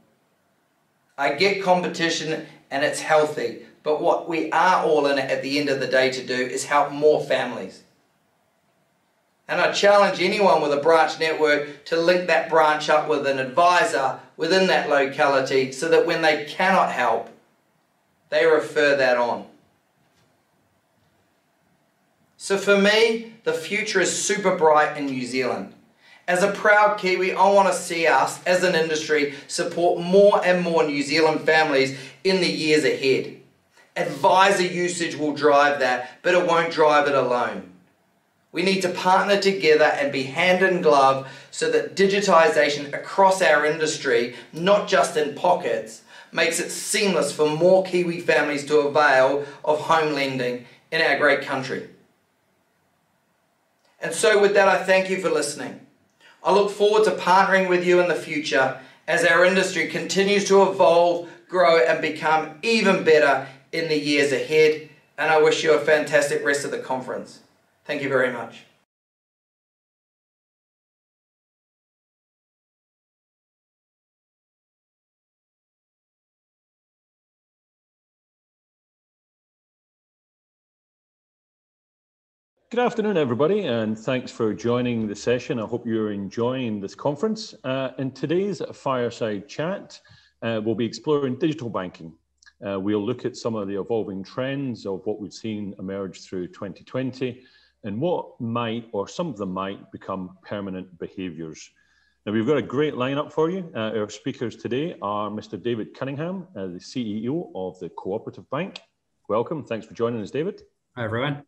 I get competition and it's healthy, but what we are all in it at the end of the day to do is help more families. And I challenge anyone with a branch network to link that branch up with an advisor within that locality so that when they cannot help, they refer that on. So for me, the future is super bright in New Zealand. As a proud Kiwi, I want to see us as an industry support more and more New Zealand families in the years ahead. Advisor usage will drive that, but it won't drive it alone. We need to partner together and be hand in glove so that digitisation across our industry, not just in pockets, makes it seamless for more Kiwi families to avail of home lending in our great country. And so, with that, I thank you for listening. I look forward to partnering with you in the future as our industry continues to evolve, grow, and become even better in the years ahead. And I wish you a fantastic rest of the conference. Thank you very much. Good afternoon, everybody, and thanks for joining the session. I hope you're enjoying this conference. Uh, in today's fireside chat, uh, we'll be exploring digital banking. Uh, we'll look at some of the evolving trends of what we've seen emerge through 2020 and what might, or some of them might, become permanent behaviours. Now, we've got a great lineup for you. Uh, our speakers today are Mr. David Cunningham, uh, the CEO of the Cooperative Bank. Welcome. Thanks for joining us, David. Hi, everyone.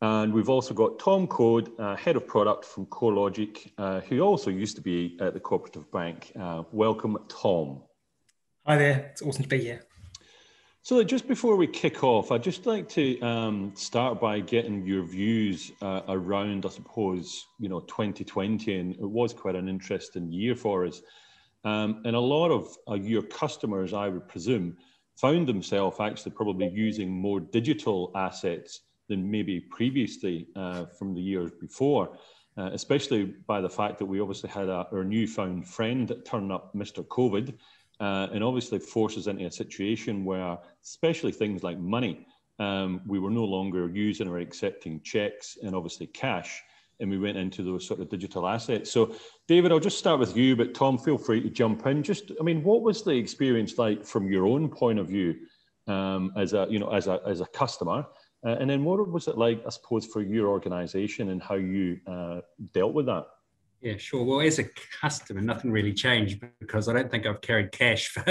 And we've also got Tom Code, uh, Head of Product from CoreLogic, uh, who also used to be at the Cooperative Bank. Uh, welcome, Tom. Hi there. It's awesome to be here. So, just before we kick off, I'd just like to um, start by getting your views uh, around, I suppose, you know, 2020, and it was quite an interesting year for us. Um, and a lot of uh, your customers, I would presume, found themselves actually probably using more digital assets than maybe previously uh, from the years before. Uh, especially by the fact that we obviously had a, our newfound friend turn up, Mr. COVID, uh, and obviously forces into a situation where, especially things like money, um, we were no longer using or accepting checks and obviously cash, and we went into those sort of digital assets. So, David, I'll just start with you, but Tom, feel free to jump in. Just, I mean, what was the experience like from your own point of view um, as a, you know, as a as a customer? Uh, and then what was it like, I suppose, for your organisation and how you uh, dealt with that? Yeah, sure. Well, as a customer, nothing really changed because I don't think I've carried cash [LAUGHS] for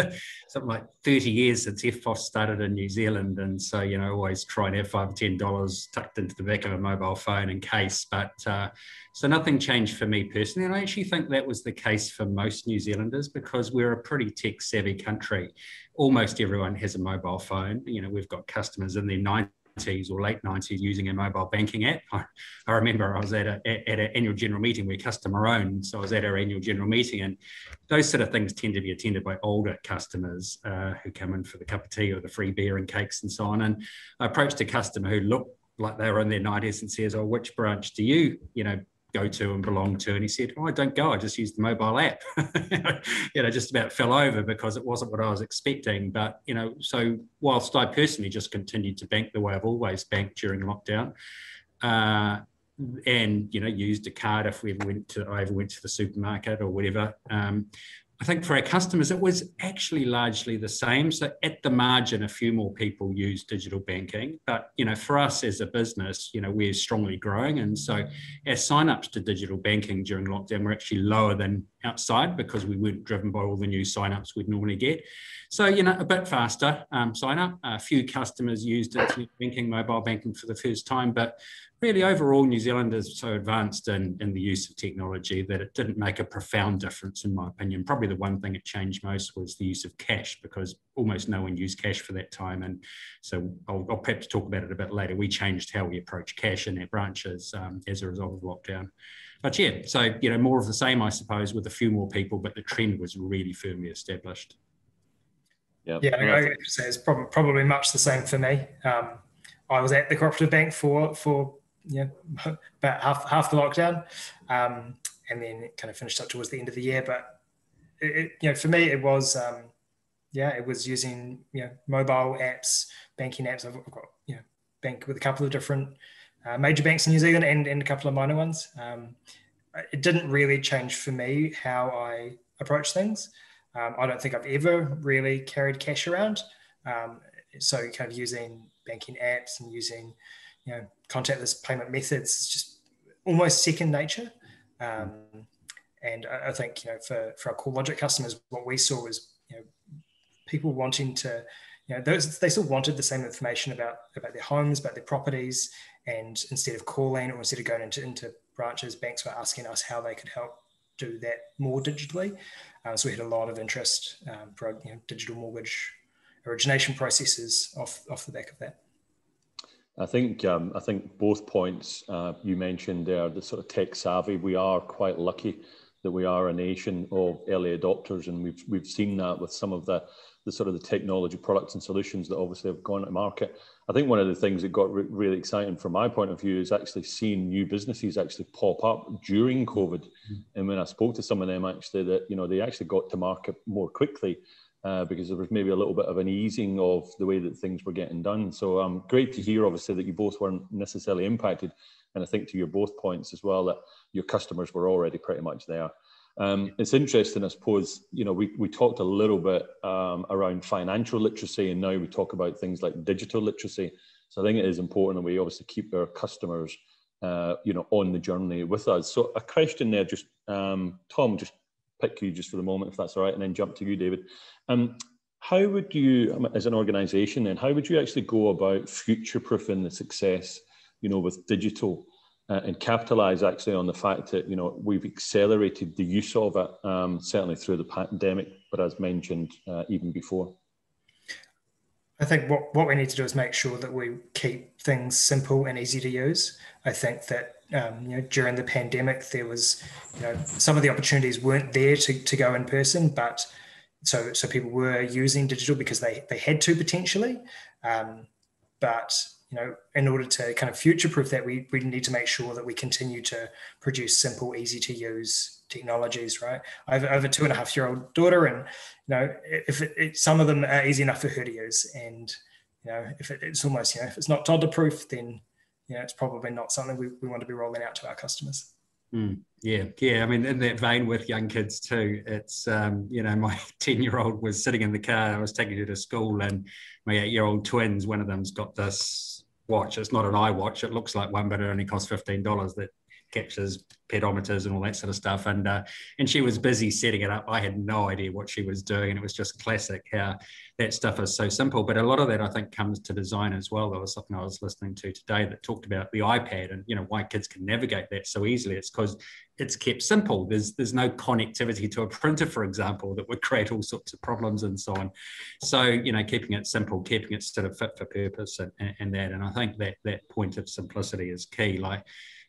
something like 30 years since EFTPOS started in New Zealand. And so, you know, always try and have five or $10 tucked into the back of a mobile phone in case. But uh, so nothing changed for me personally. And I actually think that was the case for most New Zealanders because we're a pretty tech savvy country. Almost everyone has a mobile phone. You know, we've got customers in their 90s 90s or late 90s using a mobile banking app. [LAUGHS] I, I remember I was at, a, at an annual general meeting, we're customer owned. So I was at our annual general meeting, and those sort of things tend to be attended by older customers uh, who come in for the cup of tea or the free beer and cakes and so on. And I approached a customer who looked like they were in their 90s and says, Oh, which branch do you, you know, go to and belong to. And he said, Oh, I don't go. I just use the mobile app. [LAUGHS] you know, just about fell over because it wasn't what I was expecting. But, you know, so whilst I personally just continued to bank the way I've always banked during lockdown, uh, and you know used a card if we ever went to I ever went to the supermarket or whatever. Um, I think for our customers, it was actually largely the same. So at the margin, a few more people use digital banking, but you know, for us as a business, you know, we're strongly growing, and so our sign-ups to digital banking during lockdown were actually lower than outside because we weren't driven by all the new sign-ups we'd normally get. So, you know, a bit faster um, sign up. A few customers used internet banking, mobile banking for the first time, but really overall, New Zealand is so advanced in, in the use of technology that it didn't make a profound difference, in my opinion. Probably the one thing it changed most was the use of cash because almost no one used cash for that time. And so I'll, I'll perhaps talk about it a bit later. We changed how we approach cash in our branches um, as a result of lockdown but yeah, so you know, more of the same, I suppose, with a few more people, but the trend was really firmly established. Yeah, yeah, I would say it's probably, probably much the same for me. Um, I was at the cooperative bank for for you know, about half half the lockdown, um, and then it kind of finished up towards the end of the year. But it, it, you know, for me, it was um, yeah, it was using you know mobile apps, banking apps. I've got you know bank with a couple of different uh, major banks in New Zealand and, and a couple of minor ones. Um, it didn't really change for me how I approach things. Um, I don't think I've ever really carried cash around. Um, so kind of using banking apps and using, you know, contactless payment methods is just almost second nature. Um, and I, I, think, you know, for, for our CoreLogic customers, what we saw was, you know, people wanting to, you know, those, they still wanted the same information about, about their homes, about their properties. And instead of calling or instead of going into, into branches, banks were asking us how they could help do that more digitally. Uh, so we had a lot of interest um, for you know, digital mortgage origination processes off, off the back of that. I think um, I think both points uh, you mentioned there, the sort of tech savvy. We are quite lucky that we are a nation of early adopters, and we've we've seen that with some of the the sort of the technology products and solutions that obviously have gone to market. I think one of the things that got re- really exciting from my point of view is actually seeing new businesses actually pop up during COVID. Mm-hmm. And when I spoke to some of them, actually, that you know they actually got to market more quickly uh, because there was maybe a little bit of an easing of the way that things were getting done. So um, great to hear, obviously, that you both weren't necessarily impacted. And I think to your both points as well that your customers were already pretty much there. Um, it's interesting, I suppose, you know, we, we talked a little bit um, around financial literacy and now we talk about things like digital literacy. So I think it is important that we obviously keep our customers, uh, you know, on the journey with us. So a question there, just um, Tom, just pick you just for the moment, if that's all right, and then jump to you, David. Um, how would you, um, as an organisation, then, how would you actually go about future-proofing the success, you know, with digital uh, and capitalize actually on the fact that you know we've accelerated the use of it um, certainly through the pandemic, but as mentioned uh, even before. I think what, what we need to do is make sure that we keep things simple and easy to use. I think that um, you know during the pandemic there was you know some of the opportunities weren't there to, to go in person, but so so people were using digital because they they had to potentially, um, but you know, in order to kind of future proof that, we, we need to make sure that we continue to produce simple, easy to use technologies, right? I have, I have a two and a half year old daughter, and you know, if it, it, some of them are easy enough for her to use, and you know, if it, it's almost, you know, if it's not toddler proof, then you know, it's probably not something we, we want to be rolling out to our customers. Mm, yeah, yeah. I mean, in that vein with young kids too, it's um, you know, my [LAUGHS] ten-year-old was sitting in the car. I was taking her to school, and my eight-year-old twins. One of them's got this watch. It's not an iWatch. It looks like one, but it only costs fifteen dollars. That captures pedometers and all that sort of stuff. And uh, and she was busy setting it up. I had no idea what she was doing, and it was just classic how that stuff is so simple. But a lot of that I think comes to design as well. There was something I was listening to today that talked about the iPad and you know why kids can navigate that so easily. It's because it's kept simple. There's there's no connectivity to a printer, for example, that would create all sorts of problems and so on. So you know, keeping it simple, keeping it sort of fit for purpose, and, and that. And I think that that point of simplicity is key. Like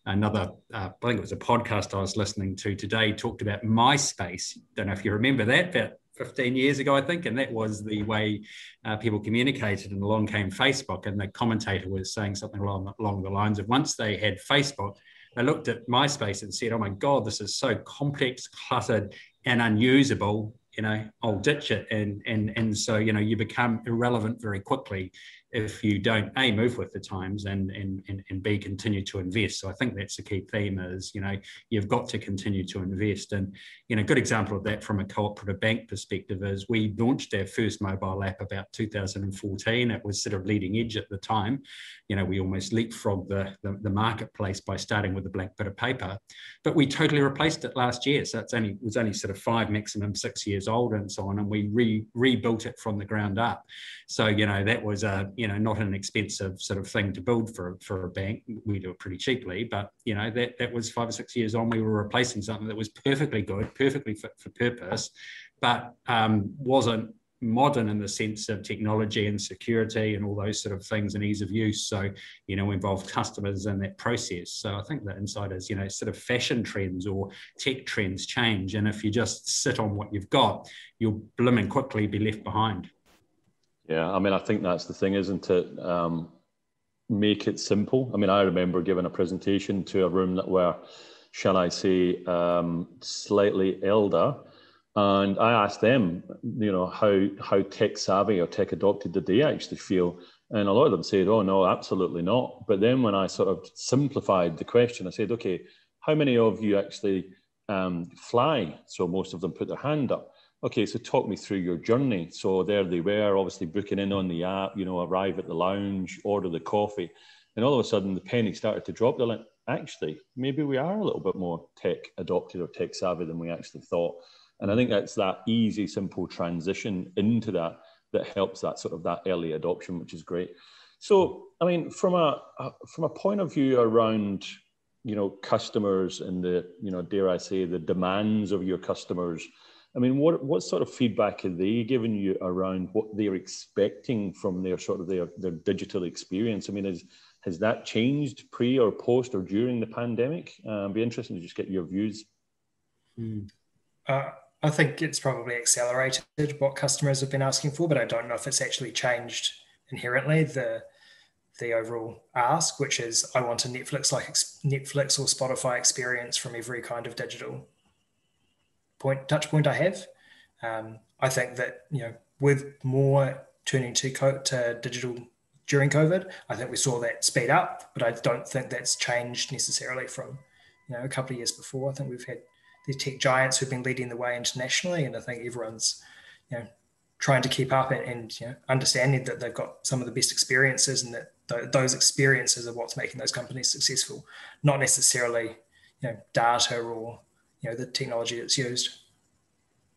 another, uh, I think it was a podcast I was listening to today, talked about MySpace. Don't know if you remember that, about 15 years ago, I think, and that was the way uh, people communicated. And along came Facebook, and the commentator was saying something along, along the lines of once they had Facebook, they looked at MySpace and said, "Oh my God, this is so complex, cluttered, and unusable. You know, I'll ditch it." And and and so you know, you become irrelevant very quickly if you don't a move with the times and and and, and b continue to invest. So i think that's the key theme is you know you've got to continue to invest. And you know a good example of that from a cooperative bank perspective is we launched our first mobile app about 2014 it was sort of leading edge at the time. You know we almost leapfrogged the, the, the marketplace by starting with a blank bit of paper but we totally replaced it last year. So it's only it was only sort of five maximum six years old and so on and we re, rebuilt it from the ground up so you know that was a you know not an expensive sort of thing to build for for a bank. We do it pretty cheaply, but you know that that was five or six years on. We were replacing something that was perfectly good, perfectly fit for purpose, but um, wasn't modern in the sense of technology and security and all those sort of things and ease of use. So, you know, involve customers in that process. So I think that insiders, you know, sort of fashion trends or tech trends change. And if you just sit on what you've got, you'll blooming quickly be left behind. Yeah, I mean, I think that's the thing, isn't it? Um, make it simple. I mean, I remember giving a presentation to a room that were, shall I say, um, slightly elder, and I asked them, you know, how how tech savvy or tech adopted did they actually feel? And a lot of them said, "Oh no, absolutely not." But then when I sort of simplified the question, I said, "Okay, how many of you actually um, fly?" So most of them put their hand up. Okay, so talk me through your journey. So there they were, obviously booking in on the app, you know, arrive at the lounge, order the coffee. And all of a sudden the penny started to drop. They're like, actually, maybe we are a little bit more tech adopted or tech savvy than we actually thought. And I think that's that easy, simple transition into that that helps that sort of that early adoption, which is great. So, I mean, from a from a point of view around, you know, customers and the, you know, dare I say, the demands of your customers, I mean, what what sort of feedback are they giving you around what they're expecting from their sort of their, their digital experience? I mean, is has that changed pre or post or during the pandemic? Uh, be interesting to just get your views. Hmm. Uh, I think it's probably accelerated what customers have been asking for, but I don't know if it's actually changed inherently the the overall ask, which is I want a Netflix like Netflix or Spotify experience from every kind of digital point touch point I have. Um, I think that you know with more turning to, co- to digital during COVID, I think we saw that speed up, but I don't think that's changed necessarily from you know a couple of years before. I think we've had these tech giants who've been leading the way internationally, and I think everyone's you know trying to keep up and, and you know, understanding that they've got some of the best experiences and that th- those experiences are what's making those companies successful, not necessarily you know data or you know the technology that's used.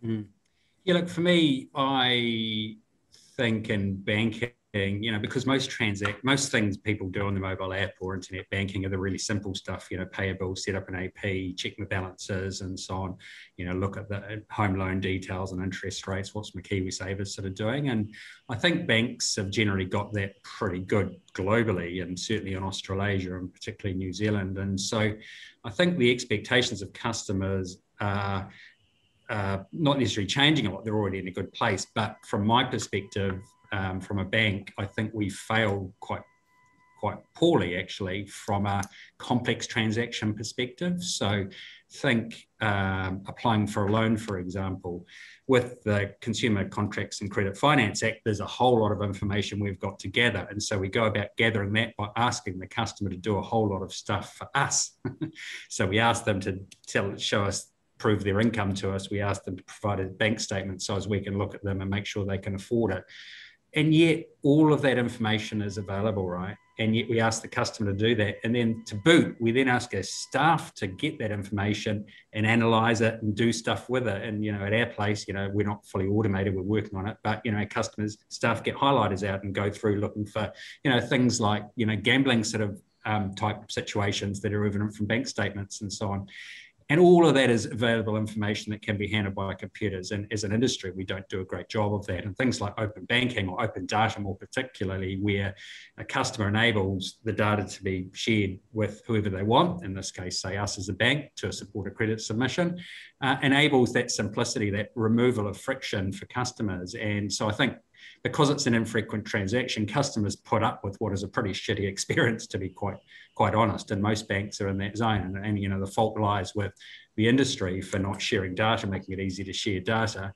Mm. Yeah, look for me, I think in banking, you know, because most transact most things people do on the mobile app or internet banking are the really simple stuff. You know, pay a bill, set up an AP, check my balances, and so on. You know, look at the home loan details and interest rates. What's my KiwiSavers sort of doing? And I think banks have generally got that pretty good globally, and certainly in Australasia and particularly New Zealand. And so, I think the expectations of customers are uh, not necessarily changing a lot, they're already in a good place. But from my perspective, um, from a bank, I think we fail quite quite poorly actually from a complex transaction perspective. So think um, applying for a loan, for example, with the Consumer Contracts and Credit Finance Act, there's a whole lot of information we've got to gather. And so we go about gathering that by asking the customer to do a whole lot of stuff for us. [LAUGHS] so we ask them to tell, show us prove their income to us, we ask them to provide a bank statement so as we can look at them and make sure they can afford it. And yet, all of that information is available, right? And yet, we ask the customer to do that. And then to boot, we then ask our staff to get that information and analyze it and do stuff with it. And, you know, at our place, you know, we're not fully automated, we're working on it. But, you know, our customers, staff get highlighters out and go through looking for, you know, things like, you know, gambling sort of um, type situations that are evident from bank statements and so on. And all of that is available information that can be handled by computers. And as an industry, we don't do a great job of that. And things like open banking or open data, more particularly, where a customer enables the data to be shared with whoever they want, in this case, say us as a bank to support a credit submission, uh, enables that simplicity, that removal of friction for customers. And so I think because it's an infrequent transaction, customers put up with what is a pretty shitty [LAUGHS] experience, to be quite quite honest. And most banks are in that zone. And, and you know, the fault lies with the industry for not sharing data, making it easy to share data.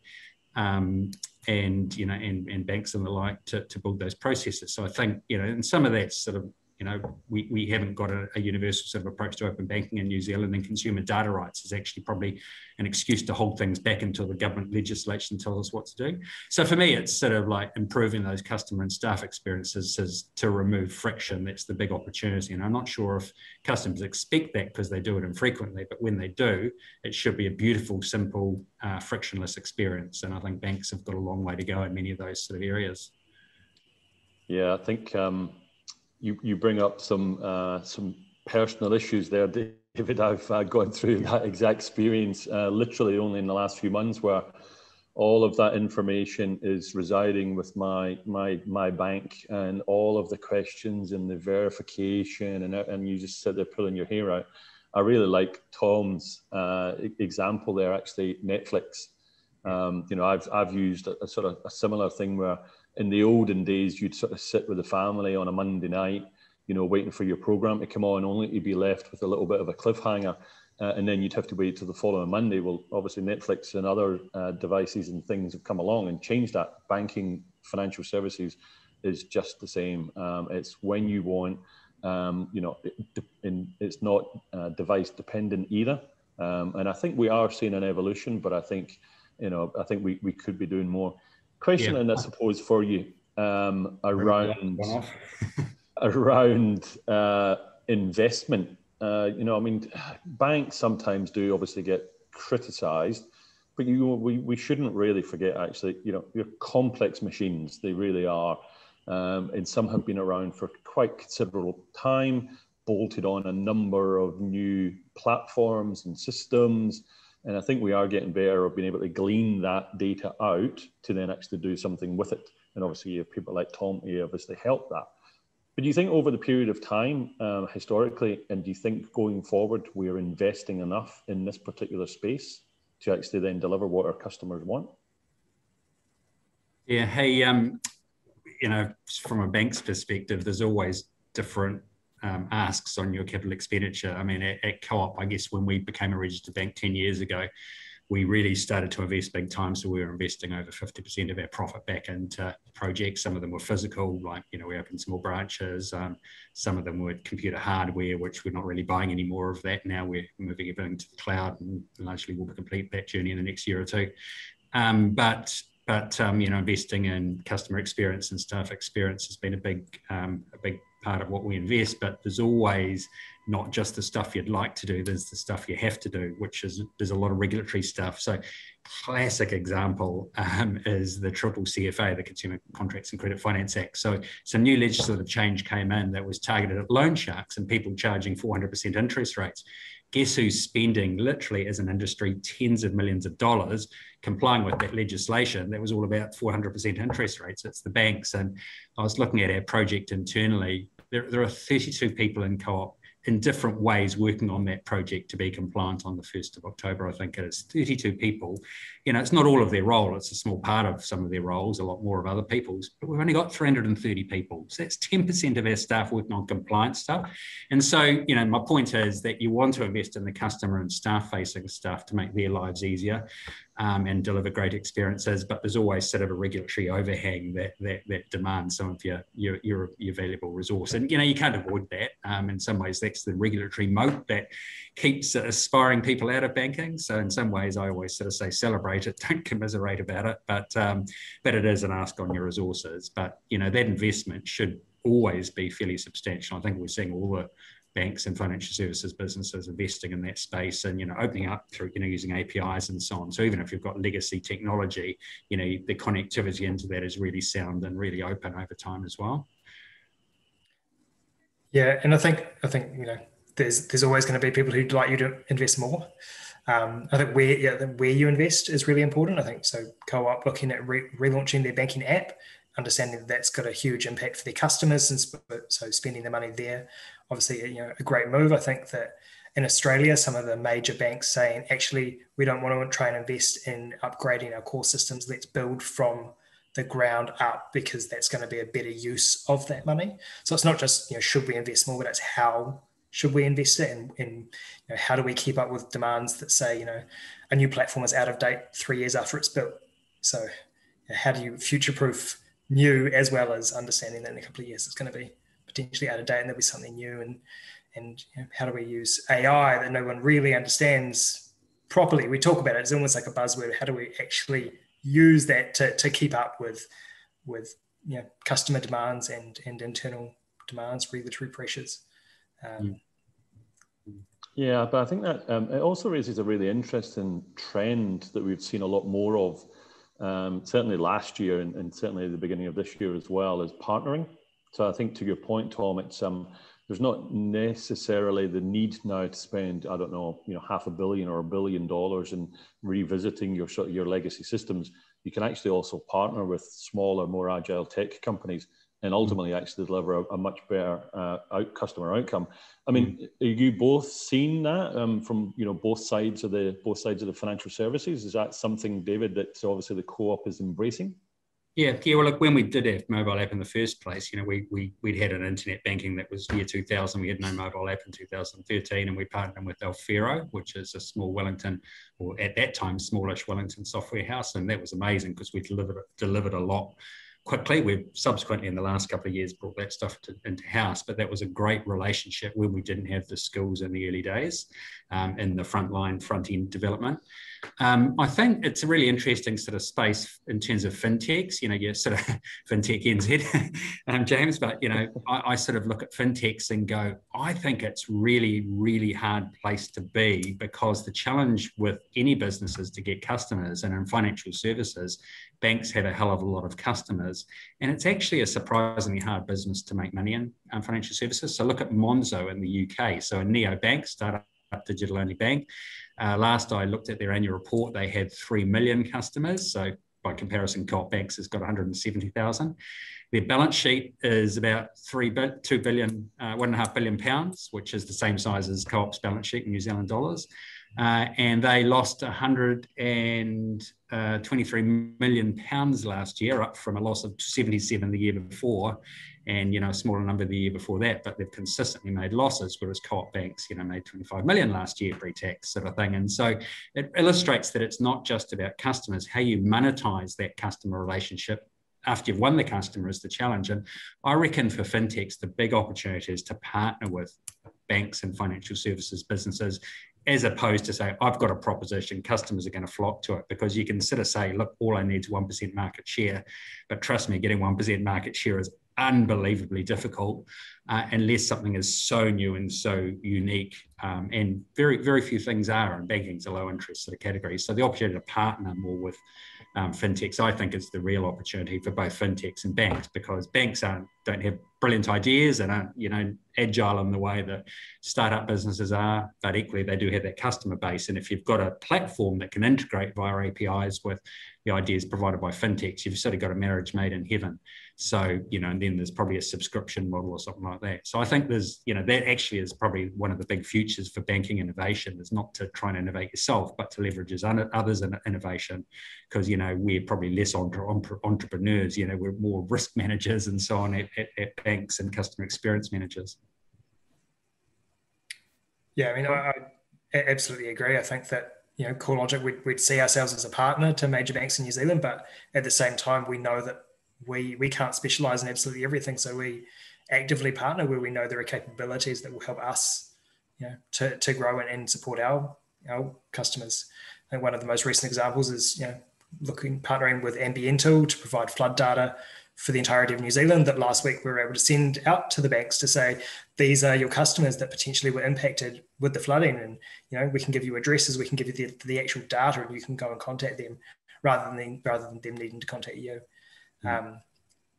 Um, and you know, and, and banks and the like to, to build those processes. So I think you know, and some of that's sort of you know, we, we haven't got a, a, universal sort of approach to open banking in New Zealand, and consumer data rights is actually probably an excuse to hold things back until the government legislation tells us what to do. So for me, it's sort of like improving those customer and staff experiences is to remove friction. That's the big opportunity. And I'm not sure if customers expect that because they do it infrequently, but when they do, it should be a beautiful, simple, uh, frictionless experience. And I think banks have got a long way to go in many of those sort of areas. Yeah, I think um, you, you bring up some uh, some personal issues there, [LAUGHS] David. I've uh, gone through [LAUGHS] that exact experience uh, literally only in the last few months, where all of that information is residing with my my my bank, and all of the questions and the verification, and and you just sit there pulling your hair out. I really like Tom's uh, example there. Actually, Netflix. Um, you know, I've I've used a, a sort of a similar thing where in the olden days, you'd sort of sit with the family on a Monday night, you know, waiting for your program to come on, only to be left with a little bit of a cliffhanger. Uh, and then you'd have to wait till the following Monday. Well, obviously, Netflix and other uh, devices and things have come along and changed that. Banking, financial services is just the same. Um, it's when you want, um, you know, it, it's not uh, device dependent either. Um, and I think we are seeing an evolution, but I think, you know, I think we, we could be doing more question, yeah. and I suppose for you um, around [LAUGHS] around uh, investment. Uh, you know, I mean, banks sometimes do obviously get criticised, but you we, we shouldn't really forget actually. You know, you're complex machines. They really are, um, and some have been around for quite considerable time. Bolted on a number of new platforms and systems. And I think we are getting better of being able to glean that data out to then actually do something with it. And obviously, have people like Tom who obviously help that. But do you think over the period of time, um, historically, and do you think going forward, we're investing enough in this particular space to actually then deliver what our customers want? Yeah. Hey, um, you know, from a bank's perspective, there's always different um, asks on your capital expenditure. I mean, at, at Co-op, I guess when we became a registered bank 10 years ago, we really started to invest big time. So we were investing over 50% of our profit back into projects. Some of them were physical, like, you know, we opened small branches. Um, some of them were computer hardware, which we're not really buying any more of that. Now we're moving everything to the cloud and largely we'll complete that journey in the next year or two. Um, but but um, you know, investing in customer experience and staff experience has been a big um, a big part of what we invest, but there's always not just the stuff you'd like to do, there's the stuff you have to do, which is there's a lot of regulatory stuff. So classic example um, is the triple CFA, the Consumer Contracts and Credit Finance Act. So some new legislative change came in that was targeted at loan sharks and people charging 400% interest rates. Guess who's spending literally as an industry tens of millions of dollars complying with that legislation? That was all about 400% interest rates. It's the banks. And I was looking at our project internally. There, there are 32 people in co op in different ways working on that project to be compliant on the 1st of October. I think it is 32 people. You know, it's not all of their role, it's a small part of some of their roles, a lot more of other people's, but we've only got 330 people. So that's 10% of our staff working on compliance stuff. And so, you know, my point is that you want to invest in the customer and staff facing stuff to make their lives easier um, and deliver great experiences. But there's always sort of a regulatory overhang that that, that demands some of your, your, your your valuable resource, and you know you can't avoid that. Um, in some ways, that's the regulatory moat that keeps aspiring people out of banking. So in some ways, I always sort of say celebrate it, don't [LAUGHS] commiserate about it. But um, but it is an ask on your resources. But you know that investment should always be fairly substantial. I think we're seeing all the banks and financial services businesses investing in that space and you know opening up through you know using APIs and so on. So even if you've got legacy technology, you know the connectivity into that is really sound and really open over time as well. Yeah, and I think I think you know there's there's always going to be people who'd like you to invest more. Um, I think where yeah, where you invest is really important. I think so. Co-op looking at re- relaunching their banking app, understanding that that's got a huge impact for their customers, and sp- so spending the money there obviously you know a great move. I think that in Australia, some of the major banks saying actually we don't want to try and invest in upgrading our core systems. Let's build from the ground up because that's going to be a better use of that money. So it's not just you know should we invest more, but it's how should we invest it and you know, how do we keep up with demands that say you know a new platform is out of date three years after it's built So, how do you future proof new as well as understanding that in a couple of years it's going to be potentially out of date and there'll be something new and and you know, how do we use AI that no one really understands properly? We talk about it; it's almost like a buzzword. How do we actually use that to, to keep up with with you know, customer demands and and internal demands, regulatory pressures? Um, yeah, but I think that um, it also raises a really interesting trend that we've seen a lot more of, um, certainly last year and, and, certainly the beginning of this year as well, is partnering. So I think to your point, Tom, it's um, there's not necessarily the need now to spend I don't know you know half a billion or a billion dollars in revisiting your your legacy systems. You can actually also partner with smaller, more agile tech companies and ultimately actually deliver a, a much better uh, out, customer outcome. I mean, mm. are you both seeing that um, from you know both sides of the both sides of the financial services? Is that something, David, that obviously the co-op is embracing? Yeah, yeah. Well, look, when we did have mobile app in the first place, you know, we we we'd had an internet banking that was year 2000. We had no mobile app in 2013, and we partnered with Alphero, which is a small Wellington, or at that time, smallish Wellington software house, and that was amazing because we delivered delivered a lot quickly. We've subsequently, in the last couple of years, brought that stuff to, into house, but that was a great relationship when we didn't have the skills in the early days um, in the frontline, front end development. Um, I think it's a really interesting sort of space in terms of fintechs. You know, you're sort of [LAUGHS] fintech NZ, [LAUGHS] um, James, but you know, I, I, sort of look at fintechs and go, I think it's really, really hard place to be because the challenge with any business is to get customers, and in financial services, banks have a hell of a lot of customers, and it's actually a surprisingly hard business to make money in um, financial services. So look at Monzo in the UK, so a neo bank startup digital only bank. Uh, last I looked at their annual report, they had 3 million customers. So by comparison, Co-op Banks has got 170,000. Their balance sheet is about three, two billion, uh, one and a half billion pounds, which is the same size as Co-op's balance sheet in New Zealand dollars. Uh, and they lost 123 million pounds last year, up from a loss of 77 the year before and you know a smaller number the year before that but they've consistently made losses whereas co-op banks you know made 25 million last year pre-tax sort of thing. And so it illustrates that it's not just about customers. How you monetize that customer relationship after you've won the customer is the challenge. And i reckon for fintechs the big opportunity is to partner with banks and financial services businesses as opposed to say, I've got a proposition, customers are going to flock to it because you can sort of say, look, all I need is 1% market share. But trust me, getting 1% market share is unbelievably difficult uh, unless something is so new and so unique. Um, and very, very few things are, and banking is a low interest sort of category. So the opportunity to partner more with um, fintechs, I think, is the real opportunity for both fintechs and banks because banks aren't don't have brilliant ideas and aren't you know agile in the way that startup businesses are, but equally they do have that customer base. And if you've got a platform that can integrate via APIs with the ideas provided by fintechs, you've sort of got a marriage made in heaven. So, you know, and then there's probably a subscription model or something like that. So I think there's, you know, that actually is probably one of the big futures for banking innovation is not to try and innovate yourself, but to leverage others in innovation. Because, you know, we're probably less entre- entrepreneurs, you know, we're more risk managers and so on at, at, at banks and customer experience managers. Yeah, I mean, I, I absolutely agree. I think that you know, CoreLogic, we'd, we'd see ourselves as a partner to major banks in New Zealand, but at the same time, we know that we we can't specialize in absolutely everything. So we actively partner where we know there are capabilities that will help us, you know, to, to grow and, and support our our customers. I think one of the most recent examples is you know looking partnering with Ambiental to provide flood data for the entirety of New Zealand. That last week we were able to send out to the banks to say these are your customers that potentially were impacted with the flooding, and you know we can give you addresses, we can give you the, the actual data, and you can go and contact them rather than rather than them needing to contact you. Um,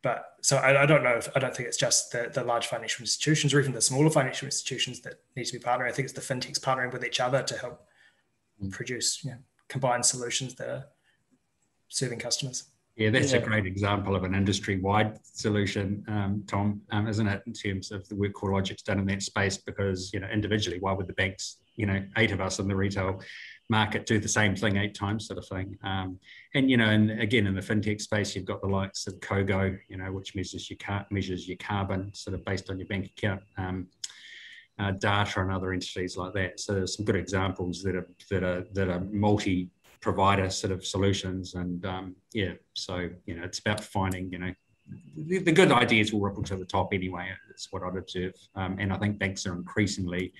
but so I, I, don't know if I don't think it's just the, the large financial institutions or even the smaller financial institutions that need to be partnering. I think it's the fintechs partnering with each other to help mm. produce you know, combined solutions that are serving customers. Yeah, that's yeah. a great example of an industry-wide solution, um, Tom, um, isn't it? In terms of the work CoreLogic's done in that space, because you know individually, why would the banks, you know, eight of us in the retail market do the same thing eight times sort of thing. Um, and, you know, and again, in the fintech space, you've got the likes of CoGo, you know, which measures your, car- measures your carbon sort of based on your bank account um, uh, data and other entities like that. So there's some good examples that are, that are, that are multi provider sort of solutions. And um, yeah, so you know, it's about finding you know the, the, good ideas will ripple to the top anyway. That's what I'd observe, um, and I think banks are increasingly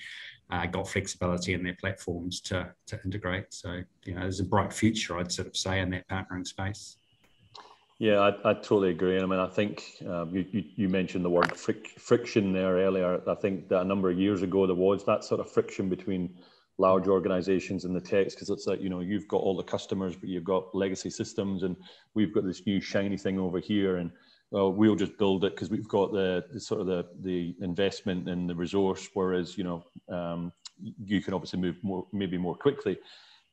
uh, got flexibility in their platforms to to integrate. So you know, there's a bright future, I'd sort of say, in that partnering space. Yeah, I, I totally agree. I mean, I think um, you, you, you, mentioned the word fric- friction there earlier. I think that a number of years ago there was that sort of friction between large organizations in the techs because it's like you know you've got all the customers but you've got legacy systems and we've got this new shiny thing over here and well, we'll just build it because we've got the, the, sort of the the investment and the resource whereas you know um, you can obviously move more maybe more quickly.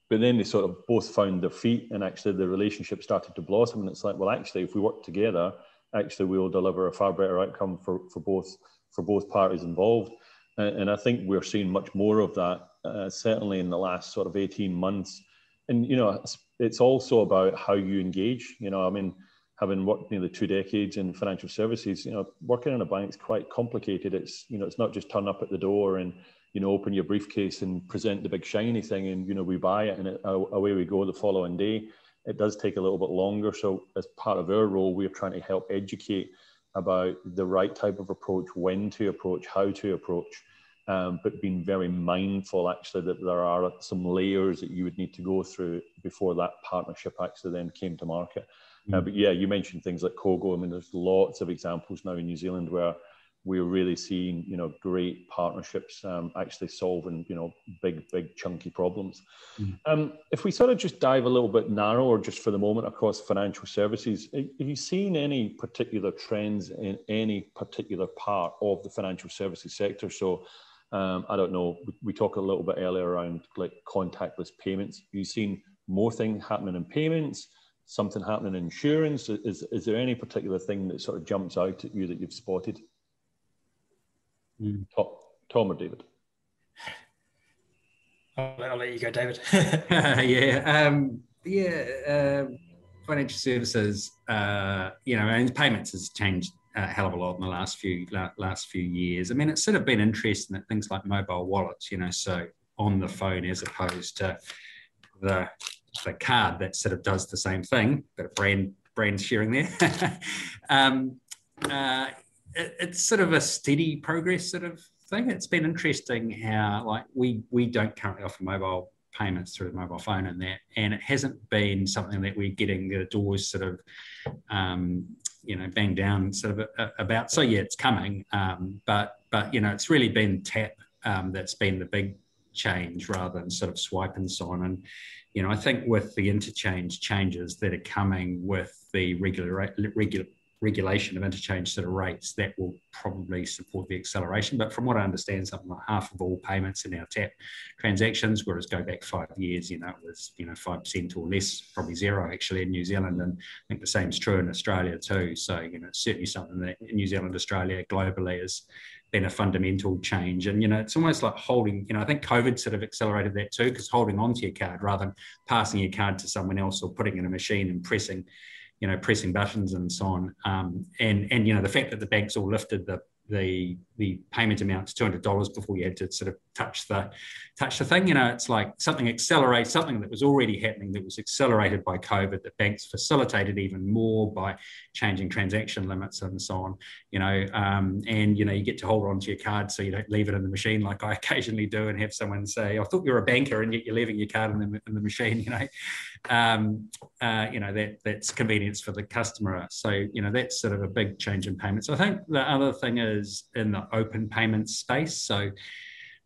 But then they sort of both found their feet and actually the relationship started to blossom and it's like well actually if we work together actually we'll deliver a far better outcome for, for both for both parties involved. And, and i think we're seeing much more of that uh, certainly in the last sort of 18 months and you know it's, it's also about how you engage you know i mean having worked nearly two decades in financial services you know working in a bank is quite complicated it's you know it's not just turn up at the door and you know, open your briefcase and present the big shiny thing, and you know, we buy it, and it, away we go the following day. It does take a little bit longer. So, as part of our role, we're trying to help educate about the right type of approach, when to approach, how to approach, um, but being very mindful actually that there are some layers that you would need to go through before that partnership actually then came to market. Mm-hmm. Uh, but yeah, you mentioned things like CoGo. I mean, there's lots of examples now in New Zealand where we're really seeing you know great partnerships um, actually solving you know big big chunky problems mm. um, if we sort of just dive a little bit narrower just for the moment across financial services have you seen any particular trends in any particular part of the financial services sector so um, i don't know we talked a little bit earlier around like contactless payments You've seen more things happening in payments something happening in insurance is, is there any particular thing that sort of jumps out at you that you've spotted Mm. Tom, Tom or David? I'll, I'll, let you go, David. [LAUGHS] [LAUGHS] yeah, um, yeah. Uh, financial services, uh, you know, and payments has changed a hell of a lot in the last few last few years. I mean, it's sort of been interesting that things like mobile wallets, you know, so on the phone as opposed to the the card that sort of does the same thing, but brand brand sharing there. [LAUGHS] um, uh, it, it's sort of a steady progress sort of thing. It's been interesting how like we we don't currently offer mobile payments through the mobile phone and that, and it hasn't been something that we're getting the doors sort of um, you know bang down sort of a, about. So yeah, it's coming, um, but but you know it's really been tap um, that's been the big change rather than sort of swipe and so on. And you know I think with the interchange changes that are coming with the regular regular regulation of interchange sort of rates, that will probably support the acceleration. But from what I understand, something like half of all payments in our tap transactions, whereas go back five years, you know, it was, you know, 5% or less, probably zero actually in New Zealand. And I think the same is true in Australia too. So, you know, it's certainly something that New Zealand, Australia, globally has been a fundamental change. And, you know, it's almost like holding, you know, I think COVID sort of accelerated that too, because holding onto your card rather than passing your card to someone else or putting in a machine and pressing you know, pressing buttons and so on. Um, and and you know, the fact that the banks all lifted the the the payment amount to two hundred dollars before you had to sort of touch the touch the thing. You know, it's like something accelerates something that was already happening that was accelerated by COVID. That banks facilitated even more by changing transaction limits and so on. You know, um, and you know you get to hold on to your card so you don't leave it in the machine like I [LAUGHS] occasionally do and have someone say, "I thought you were a banker and yet you're leaving your card in the, in the machine." [LAUGHS] You know, um, uh, you know that that's convenience for the customer. So you know that's sort of a big change in payments. I think the other thing is in the open payment space. So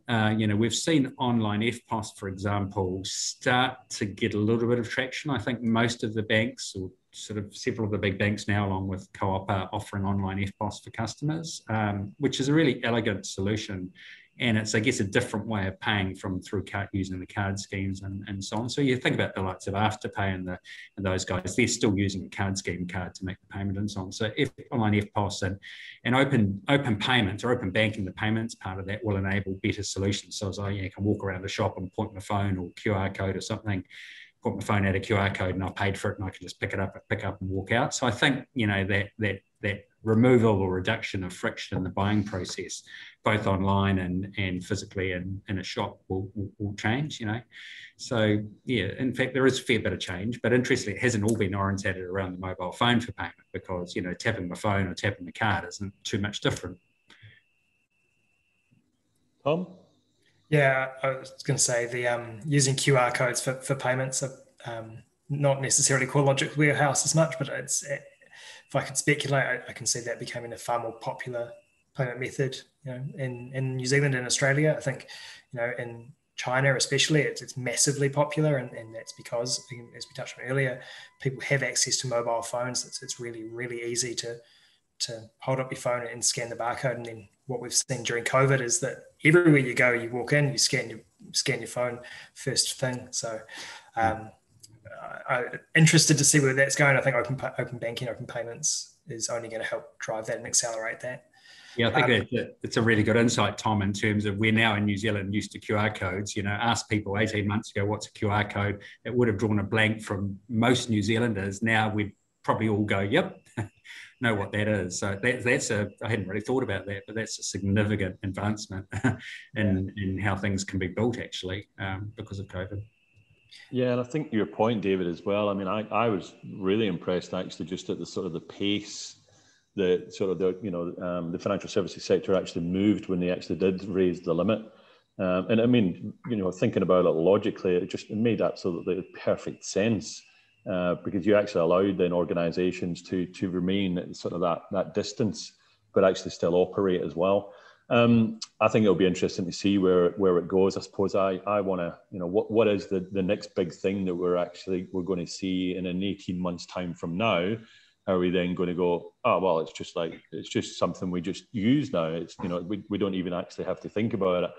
uh, you know, we've seen online EFTPOS, for example, start to get a little bit of traction. I think most of the banks, or sort of several of the big banks now, along with Co-op, are offering online EFTPOS for customers, um, which is a really elegant solution and it's I guess a different way of paying from through card using the card schemes and, and so on. So you think about the likes of Afterpay and the and those guys, they're still using a card scheme card to make the payment and so on. So if online EFTPOS and, and open open payments or open banking, the payments part of that will enable better solutions. So as I yeah, can walk around the shop and point my phone or QR code or something, put my phone out a QR code and I paid for it and I can just pick it up, and pick up and walk out. So I think you know that that that removal or reduction of friction in the buying process, both online and, and physically in, in a shop will, will, will, change, you know. So yeah, in fact, there is a fair bit of change, but interestingly, it hasn't all been orientated around the mobile phone for payment because, you know, tapping the phone or tapping the card isn't too much different. Tom? Yeah, I was going to say the um, using QR codes for, for payments are um, not necessarily CoreLogic warehouse as much, but it's if I could speculate, I, I, can see that becoming a far more popular payment method. You know, in in New Zealand and Australia, I think, you know, in China especially, it's, it's massively popular, and, and that's because, as we touched on earlier, people have access to mobile phones. It's, it's really really easy to to hold up your phone and scan the barcode. And then what we've seen during COVID is that everywhere you go, you walk in, you scan your scan your phone first thing. So. Um, I, interested to see where that's going. I think open open banking, open payments is only going to help drive that and accelerate that. Yeah, I think um, it's, a, it's a really good insight, Tom, in terms of we're now in New Zealand used to QR codes. You know, ask people 18 months ago, what's a QR code? It would have drawn a blank from most New Zealanders. Now we'd probably all go, yep, [LAUGHS] know what that is. So that, that's a, I hadn't really thought about that, but that's a significant advancement [LAUGHS] in, in how things can be built actually um, because of COVID. Yeah, and I think your point, David, as well. I mean, I, I was really impressed actually just at the sort of the pace that sort of the you know um, the financial services sector actually moved when they actually did raise the limit. Um, and I mean, you know, thinking about it logically, it just made absolutely perfect sense uh, because you actually allowed then organisations to to remain at sort of that that distance, but actually still operate as well. Um, I think it'll be interesting to see where where it goes. I suppose I I want to you know what what is the the next big thing that we're actually we're going to see in an eighteen months time from now. Are we then going to go? Oh well, it's just like it's just something we just use now. It's you know we, we don't even actually have to think about it.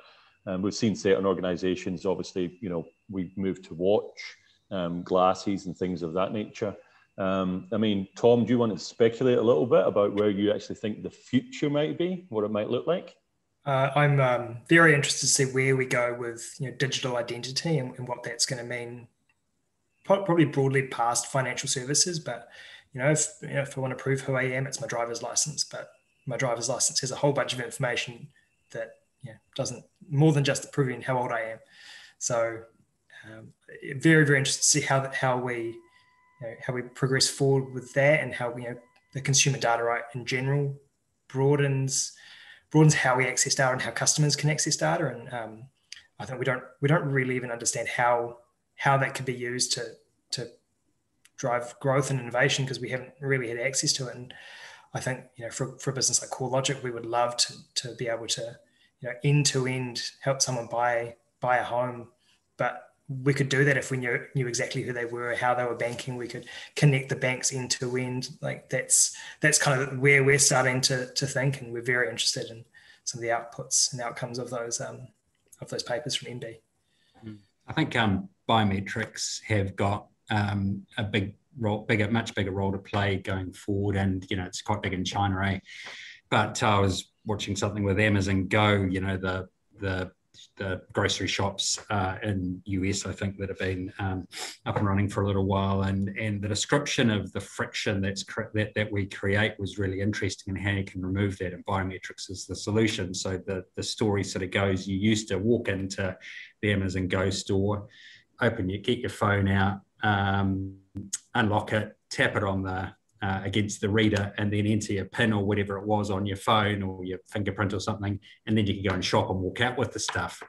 And um, we've seen certain organisations, obviously, you know, we've moved to watch um, glasses and things of that nature. Um, I mean, Tom, do you want to speculate a little bit about where you actually think the future might be, what it might look like? Uh, I'm um, very interested to see where we go with you know, digital identity and, and what that's going to mean. Probably broadly past financial services, but you know, if you know, if I want to prove who I am, it's my driver's license. But my driver's license has a whole bunch of information that you know, doesn't more than just proving how old I am. So, um, very very interested to see how how we you know, how we progress forward with that and how you know the consumer data right in general broadens broadens how we access data and how customers can access data. And um, I think we don't we don't really even understand how how that could be used to to drive growth and innovation because we haven't really had access to it. And I think you know for, for a business like CoreLogic, we would love to to be able to you know end to end help someone buy buy a home, but we could do that if we knew knew exactly who they were, how they were banking. We could connect the banks end to end. Like that's that's kind of where we're starting to to think, and we're very interested in some of the outputs and outcomes of those um, of those papers from MB. Hmm. I think um, biometrics have got um, a big role, bigger, much bigger role to play going forward, and you know it's quite big in China, eh? But I was watching something with Amazon Go. You know the the the grocery shops uh, in US, I think, that have been um, up and running for a little while, and and the description of the friction that's that that we create was really interesting, and how you can remove that. And biometrics is the solution. So the the story sort of goes: you used to walk into the Amazon Go store, open your get your phone out, um, unlock it, tap it on the uh, against the reader and then enter your PIN or whatever it was on your phone or your fingerprint or something, and then you can go and shop and walk out with the stuff.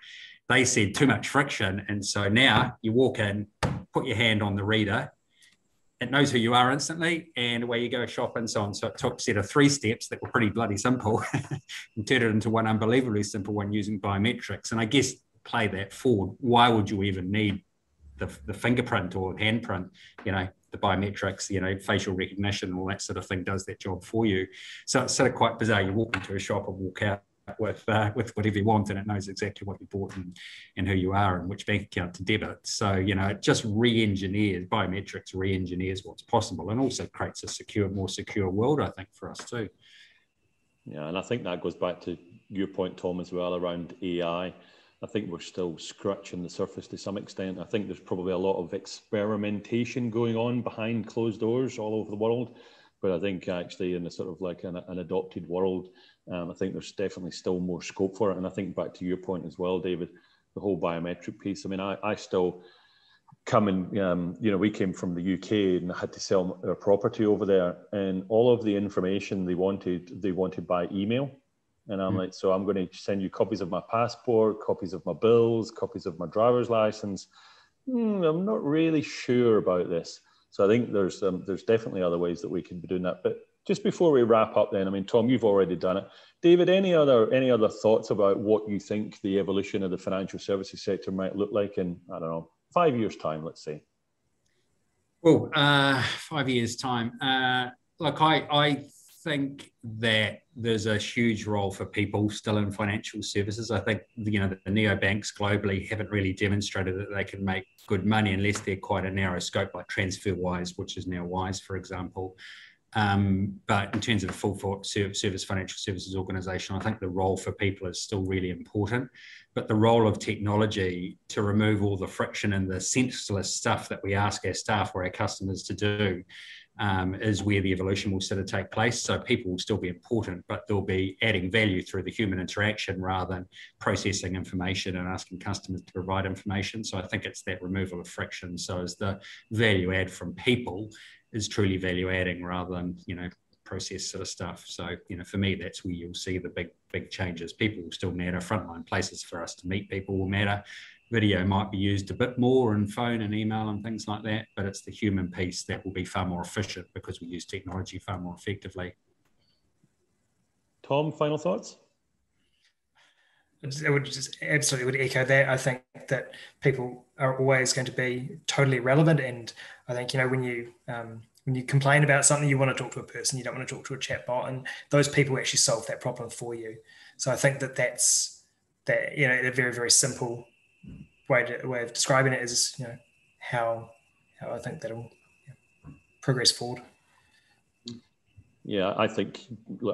They said too much friction. And so now you walk in, put your hand on the reader, it knows who you are instantly, and where you go shop and so on. So it took set of three steps that were pretty bloody simple [LAUGHS] and turned it into one unbelievably simple one using biometrics. And I guess play that forward. Why would you even need the, the fingerprint or handprint? You know, the biometrics, you know, facial recognition, all that sort of thing does that job for you. So it's sort of quite bizarre. You walk into a shop and walk out with uh, with whatever you want, and it knows exactly what you bought and, and who you are and which bank account to debit. So you know, it just re-engineers biometrics, re-engineers what's possible, and also creates a secure, more secure world. I think for us too. Yeah, and I think that goes back to your point, Tom, as well around AI. I think we're still scratching the surface to some extent. I think there's probably a lot of experimentation going on behind closed doors all over the world. But I think actually in a sort of like an, an adopted world, um, I think there's definitely still more scope for it. And I think back to your point as well, David, the whole biometric piece. I mean, I, I still come um, you know we came from the UK and had to sell our property over there, and all of the information they wanted they wanted by email. And I'm mm. like, so I'm going to send you copies of my passport, copies of my bills, copies of my driver's license. Mm, I'm not really sure about this. So I think there's um, there's definitely other ways that we can be doing that. But just before we wrap up, then I mean, Tom, you've already done it. David, any other any other thoughts about what you think the evolution of the financial services sector might look like in I don't know five years time, let's say? Well, uh, five years time. Uh, look, I I think that there's a huge role for people still in financial services. I think you know the neobanks globally haven't really demonstrated that they can make good money unless they're quite a narrow scope, like TransferWise, which is now Wise, for example. Um, but in terms of a full service financial services organisation, I think the role for people is still really important. But the role of technology to remove all the friction and the senseless stuff that we ask our staff or our customers to do um, is where the evolution will sort of take place. So people will still be important, but they'll be adding value through the human interaction rather than processing information and asking customers to provide information. So I think it's that removal of friction. So as the value add from people is truly value adding rather than you know process sort of stuff. So you know for me that's where you'll see the big big changes. People will still matter. Frontline places for us to meet people will matter video might be used a bit more in phone and email and things like that, but it's the human piece that will be far more efficient because we use technology far more effectively. Tom, final thoughts? I would just absolutely would echo that. I think that people are always going to be totally relevant, and I think you know when you um, when you complain about something, you want to talk to a person. You don't want to talk to a chatbot, and those people actually solve that problem for you. So I think that that's that you know a very very simple way to, way of describing it is you know how how I think that'll progress forward. Yeah, I think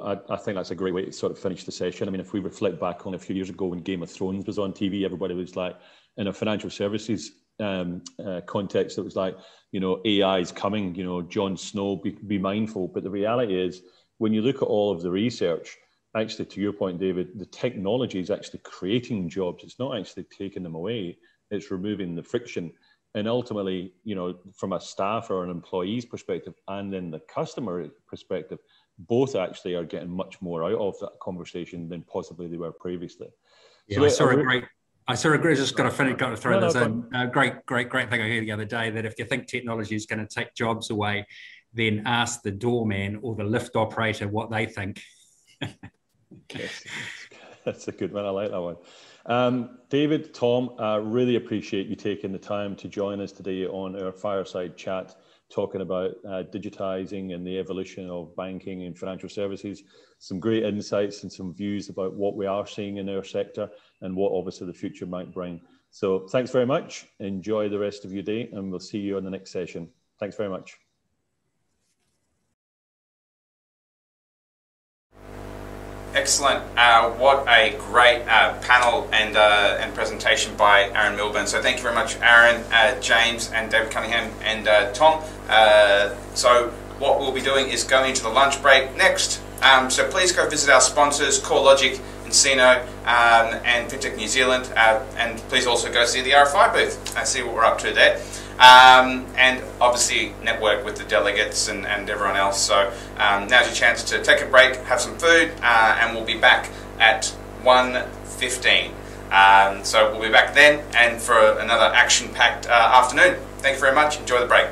I, I, think that's a great way to sort of finish the session. I mean, if we reflect back on a few years ago when Game of Thrones was on TV, everybody was like, in a financial services um, uh, context, it was like, you know, AI is coming. You know, Jon Snow, be, be mindful. But the reality is, when you look at all of the research, actually, to your point, David, the technology is actually creating jobs. It's not actually taking them away. It's removing the friction. And ultimately, you know, from a staff or an employee's perspective and then the customer perspective, both actually are getting much more out of that conversation than possibly they were previously. Yeah, so I saw a great I saw a great, just got to finish, got to throw no, this no, in. A great, great, great thing I heard the other day that if you think technology is going to take jobs away, then ask the doorman or the lift operator what they think. [LAUGHS] yes, [LAUGHS] that's a good one. I like that one. Um, David, Tom, I really appreciate you taking the time to join us today on our fireside chat, talking about uh, digitizing and the evolution of banking and financial services. Some great insights and some views about what we are seeing in our sector and what obviously the future might bring. So thanks very much. Enjoy the rest of your day and we'll see you on the next session. Thanks very much. Excellent. Uh, what a great uh, panel and, uh, and presentation by Aaron Milburn. So thank you very much, Aaron, uh, James, and David Cunningham, and uh, Tom. Uh, so what we'll be doing is going into the lunch break next. Um, so please go visit our sponsors, CoreLogic, nCino, um, and FinTech New Zealand. and please also go see the RFI booth and see what we're up to there. Um, and obviously network with the delegates and, and everyone else. So um, now's your chance to take a break, have some food, uh, and we'll be back at 1.15. Um, so we'll be back then and for another action-packed uh, afternoon. Thank you very much. Enjoy the break.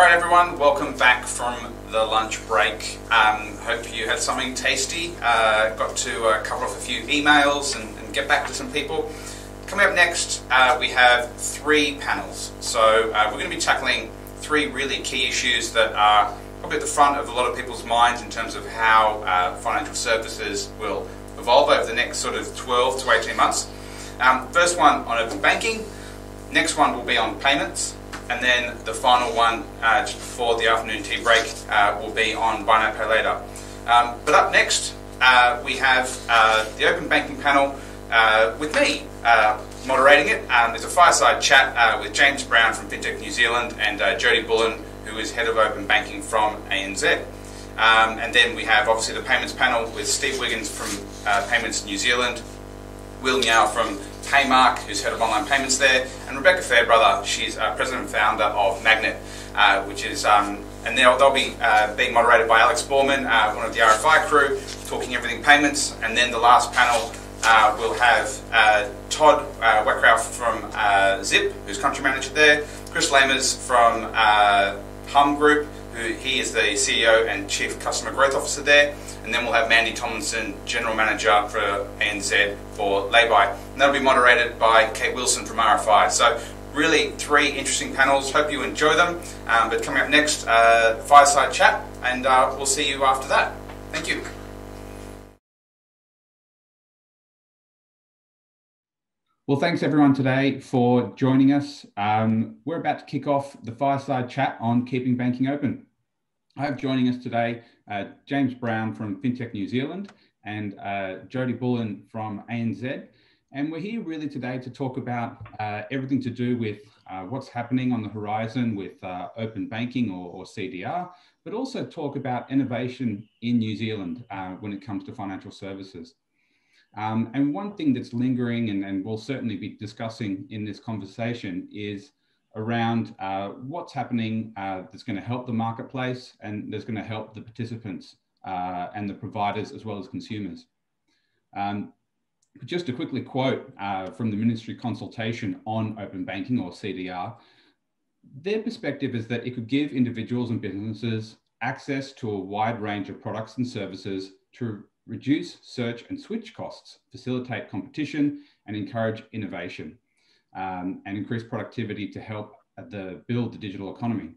All right, everyone, welcome back from the lunch break. Um, hope you had something tasty. Uh, got to uh, cover off a few emails and, and, get back to some people. Coming up next, uh, we have three panels. So uh, we're going to be tackling three really key issues that are probably at the front of a lot of people's minds in terms of how uh, financial services will evolve over the next sort of 12 to 18 months. Um, first one on open banking, next one will be on payments, and then the final one uh, just before the afternoon tea break uh, will be on buy now pay later. Um, but up next, uh, we have uh, the open banking panel uh, with me moderating it. Um, there's a fireside chat with James Brown from FinTech New Zealand and Jody Bullen who is head of open banking from ANZ. Um, and then we have obviously the payments panel with Steve Wiggins from uh, Payments New Zealand, Will Miao from Paymark, who's head of online payments there, and Rebecca Fairbrother, she's uh, president and founder of Magnet, uh, which is, um, and they'll, they'll be uh, being moderated by Alex Borman, uh, one of the RFI crew, talking everything payments. And then the last panel uh, we'll have uh, Todd uh, from Zip, who's country manager there, Chris Lamers from Humm Group, who he is the CEO and Chief Customer Growth Officer there. And then we'll have Mandy Tomlinson, General Manager for ANZ for Laybuy. And that'll be moderated by Kate Wilson from RFI. So really three interesting panels. Hope you enjoy them. Um, but coming up next, uh, fireside chat, and uh, we'll see you after that. Thank you. Well, thanks everyone today for joining us. Um, we're about to kick off the fireside chat on keeping banking open. I have joining us today uh, James Brown from FinTech New Zealand and uh, Jody Bullen from ANZ. And we're here really today to talk about uh, everything to do with uh, what's happening on the horizon with uh, open banking or, or, CDR, but also talk about innovation in New Zealand uh, when it comes to financial services. Um, and one thing that's lingering and, and, we'll certainly be discussing in this conversation is around uh, what's happening uh, that's going to help the marketplace and that's going to help the participants uh, and the providers as well as consumers. Um, just to quickly quote uh, from the ministry consultation on open banking or CDR, their perspective is that it could give individuals and businesses access to a wide range of products and services to reduce search and switch costs, facilitate competition, and encourage innovation, um, and increase productivity to help the, build the digital economy.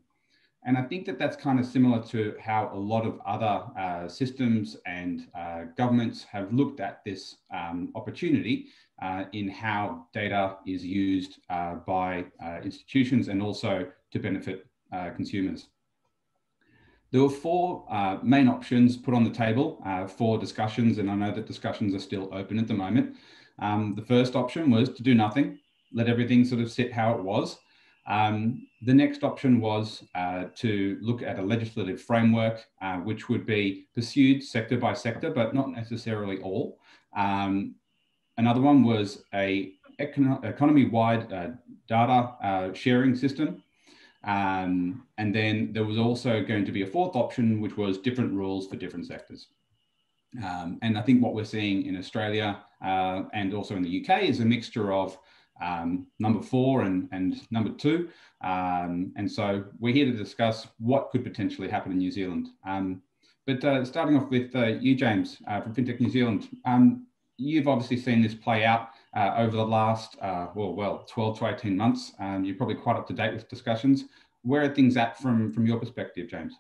And I think that that's kind of similar to how a lot of other uh, systems and uh, governments have looked at this um, opportunity uh, in how data is used uh, by uh, institutions and also to benefit uh, consumers. There were four uh, main options put on the table uh, for discussions, and I know that discussions are still open at the moment. Um, the first option was to do nothing, let everything sort of sit how it was. Um, the next option was uh, to look at a legislative framework, uh, which would be pursued sector by sector, but not necessarily all. Um, another one was a econ economy-wide uh, data uh, sharing system, um, and then there was also going to be a fourth option, which was different rules for different sectors. Um, and I think what we're seeing in Australia uh, and also in the UK is a mixture of um, number four and, and number two. Um, and so we're here to discuss what could potentially happen in New Zealand. Um, but uh, starting off with uh, you, James, uh, from FinTech New Zealand, um, you've obviously seen this play out uh, over the last, uh, well, well, 12 to 18 months. Um, you're probably quite up to date with discussions. Where are things at from, from your perspective, James?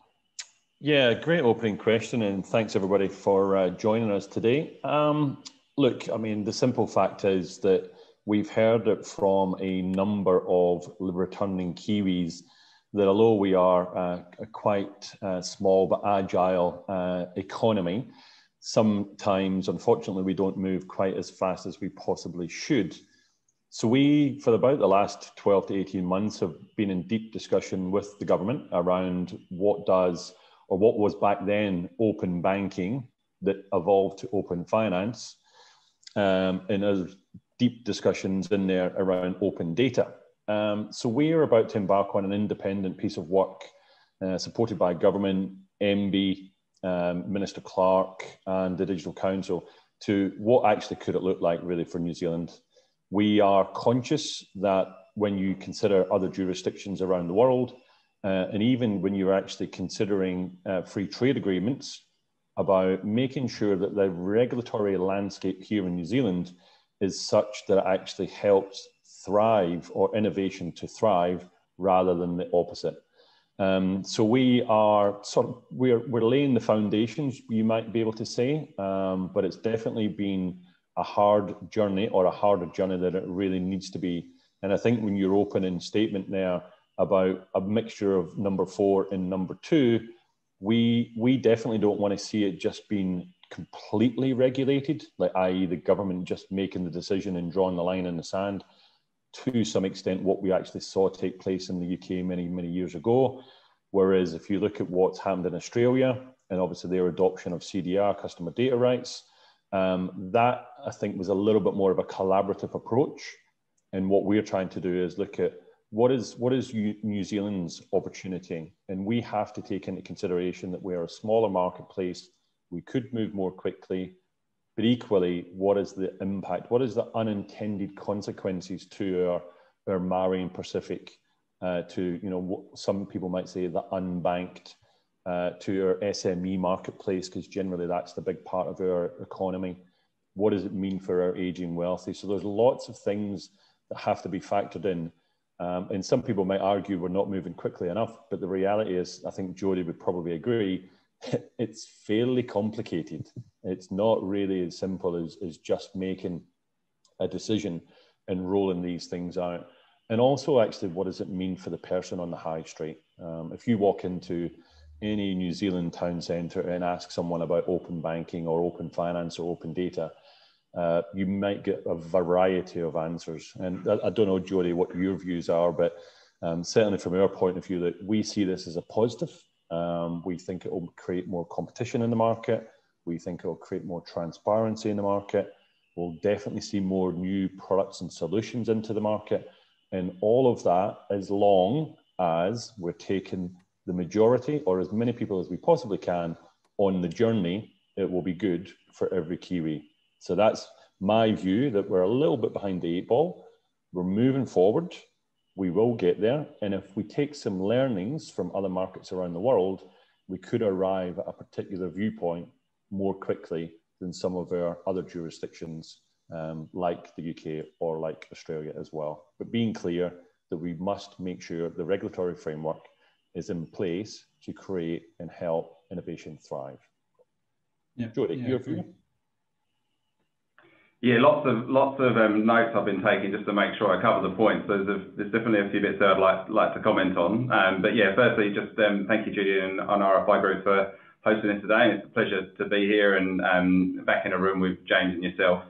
Yeah, great opening question, and thanks everybody for uh, joining us today. Um, look, I mean, the simple fact is that we've heard it from a number of returning Kiwis that although we are uh, a quite uh, small but agile uh, economy, sometimes, unfortunately, we don't move quite as fast as we possibly should. So we, for about the last 12 to 18 months, have been in deep discussion with the government around what does, or what was back then open banking that evolved to open finance. Um, and there's deep discussions in there around open data. Um, so we are about to embark on an independent piece of work uh, supported by government, MBIE, um, Minister Clark and the Digital Council to what actually could it look like really for New Zealand. We are conscious that when you consider other jurisdictions around the world, uh, and even when you're actually considering uh, free trade agreements, about making sure that the regulatory landscape here in New Zealand is such that it actually helps thrive or innovation to thrive rather than the opposite. Um, so we are sort of we're we're laying the foundations, you might be able to say, um, but it's definitely been a hard journey or a harder journey than it really needs to be. And I think when your opening statement there about a mixture of number four and number two, we we definitely don't want to see it just being completely regulated, like i.e. the government just making the decision and drawing the line in the sand to some extent what we actually saw take place in the UK many, many years ago. Whereas if you look at what's happened in Australia and obviously their adoption of CDR, customer data rights, um, that I think was a little bit more of a collaborative approach. And what we're trying to do is look at what is what is New Zealand's opportunity, and we have to take into consideration that we're a smaller marketplace. We could move more quickly but equally, what is the impact? What is the unintended consequences to our, our Māori and Pacific, uh, to, you know, what some people might say the unbanked, uh, to our SME marketplace, because generally that's the big part of our economy. What does it mean for our aging wealthy? So there's lots of things that have to be factored in. Um, and some people might argue we're not moving quickly enough, but the reality is, I think Jody would probably agree, [LAUGHS] it's fairly complicated. It's not really as simple as, as just making a decision and rolling these things out. And also, actually, what does it mean for the person on the high street? Um, if you walk into any New Zealand town centre and ask someone about open banking or open finance or open data, uh, you might get a variety of answers. And I, I don't know, Jody, what your views are, but um, certainly from our point of view, that we see this as a positive um, we think it will create more competition in the market. We think it will create more transparency in the market. We'll definitely see more new products and solutions into the market. And all of that, as long as we're taking the majority or as many people as we possibly can on the journey, it will be good for every Kiwi. So that's my view that we're a little bit behind the eight ball. We're moving forward we will get there. And if we take some learnings from other markets around the world, we could arrive at a particular viewpoint more quickly than some of our other jurisdictions, um, like the UK or like Australia as well. But being clear that we must make sure the regulatory framework is in place to create and help innovation thrive. Yeah. Jody, yeah, your view? Yeah, lots of lots of um, notes I've been taking just to make sure I cover the points. There's, definitely a few bits that I'd like like to comment on. Um, but yeah, firstly, just um, thank you, Judy, and RFI Group for hosting this today. It's a pleasure to be here and um, back in a room with James and yourself,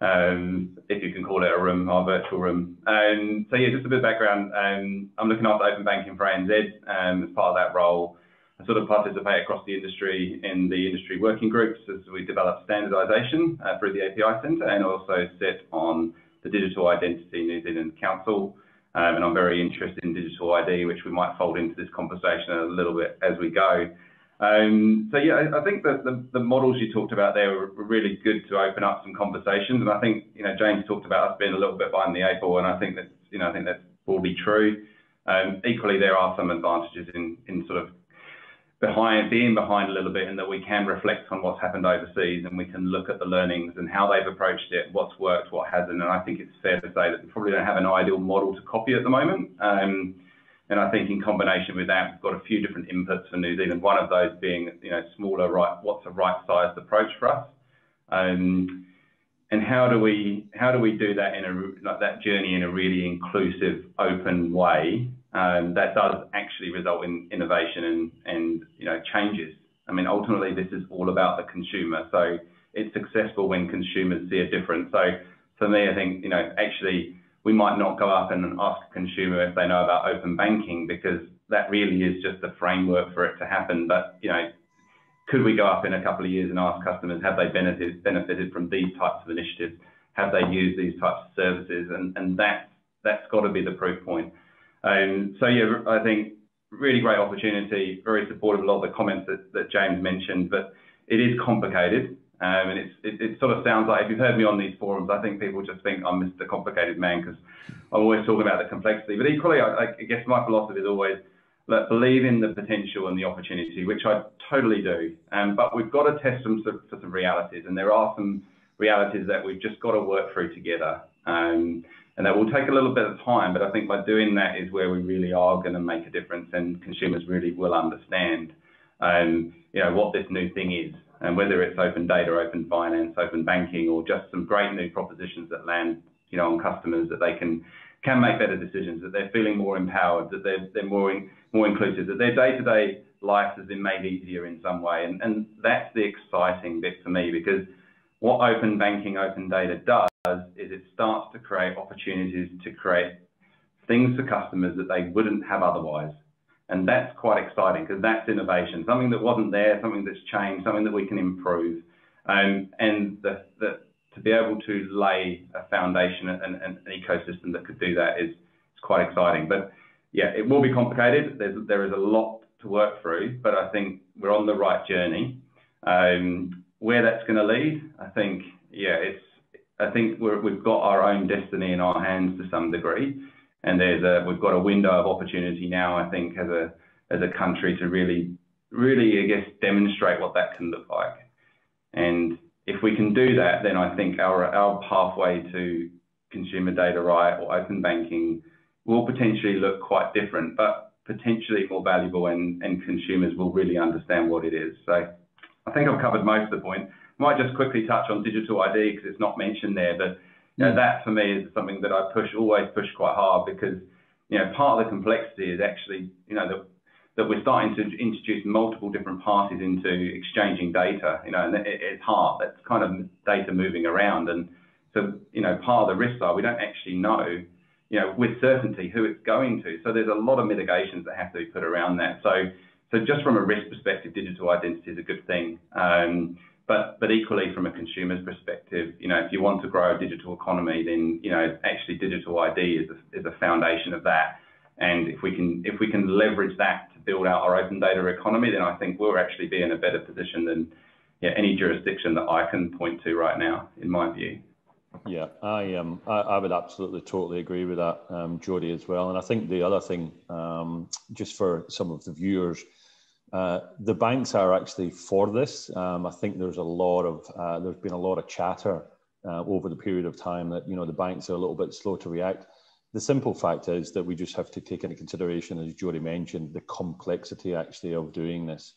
um, if you can call it a room, our virtual room. So yeah, just a bit of background. I'm looking after open banking for ANZ as part of that role. Sort of participate across the industry in the industry working groups as we develop standardisation uh, through the API Centre and also sit on the Digital Identity New Zealand Council. Um, and I'm very interested in digital ID, which we might fold into this conversation a little bit as we go. Um, so yeah, I, think that the, the, models you talked about there were, really good to open up some conversations. And I think, you know, James talked about us being a little bit behind the eight ball, and I think that, you know, I think that's broadly true. Um, equally, there are some advantages in, in sort of behind being behind a little bit and that we can reflect on what's happened overseas and we can look at the learnings and how they've approached it, what's worked, what hasn't. And I think it's fair to say that we probably don't have an ideal model to copy at the moment. Um, and I think in combination with that, we've got a few different inputs for New Zealand. One of those being, you know, smaller, right? What's a right-sized approach for us? Um, and how do we how do we do that in a like that journey in a really inclusive, open way um, that does actually result in innovation and, and you know changes. I mean, ultimately, this is all about the consumer. So it's successful when consumers see a difference. So for me, I think you know actually we might not go up and ask a consumer if they know about open banking because that really is just the framework for it to happen. But you know, could we go up in a couple of years and ask customers have they benefited benefited from these types of initiatives? Have they used these types of services? And and that that's got to be the proof point. Um, so yeah, I think really great opportunity, very supportive of a lot of the comments that, James mentioned, but it is complicated. Um, and it, sort of sounds like, if you've heard me on these forums, I think people just think I'm Mr. Complicated Man because I'm always talking about the complexity. But equally, I, guess my philosophy is always believe in the potential and the opportunity, which I totally do. Um, but we've got to test them for, some realities, and there are some realities that we've just got to work through together. And that will take a little bit of time, but I think by doing that is where we really are going to make a difference, and consumers really will understand, um, you know, what this new thing is, and whether it's open data, open finance, open banking, or just some great new propositions that land, you know, on customers that they can can make better decisions, that they're feeling more empowered, that they're they're more in, more inclusive, that their day-to-day life has been made easier in some way. And, and that's the exciting bit for me because what open banking, open data does is it starts to create opportunities to create things for customers that they wouldn't have otherwise. And that's quite exciting because that's innovation, something that wasn't there, something that's changed, something that we can improve. Um, and the, the, to be able to lay a foundation and, and, an ecosystem that could do that is, is quite exciting. But yeah, it will be complicated. There's, there is a lot to work through, but I think we're on the right journey. Um, where that's going to lead, I think, yeah, it's. I think we have got our own destiny in our hands to some degree, and there's a we've got a window of opportunity now. I think as a as a country to really, really, I guess, demonstrate what that can look like. And if we can do that, then I think our our pathway to consumer data right or open banking will potentially look quite different, but potentially more valuable and, and consumers will really understand what it is. So I think I've covered most of the point. Might just quickly touch on digital ID because it's not mentioned there, but you know, that for me is something that I push, always push quite hard because, you know, part of the complexity is actually, you know, that, that we're starting to introduce multiple different parties into exchanging data, you know, and it, it's hard. That's kind of data moving around. And so, you know, part of the risks are we don't actually know you know, with certainty who it's going to. So there's a lot of mitigations that have to be put around that. So, so just from a risk perspective, digital identity is a good thing. Um, but, but equally from a consumer's perspective, you know, if you want to grow a digital economy, then, you know, actually digital ID is a, foundation of that. And if we can, if we can leverage that to build out our open data economy, then I think we'll actually be in a better position than yeah, any jurisdiction that I can point to right now, in my view. Yeah, I um, would absolutely totally agree with that, um, Jody, as well. And I think the other thing, um, just for some of the viewers, uh, the banks are actually for this. Um, I think there's a lot of uh, there's been a lot of chatter uh, over the period of time that you know the banks are a little bit slow to react. The simple fact is that we just have to take into consideration, as Jody mentioned, the complexity actually of doing this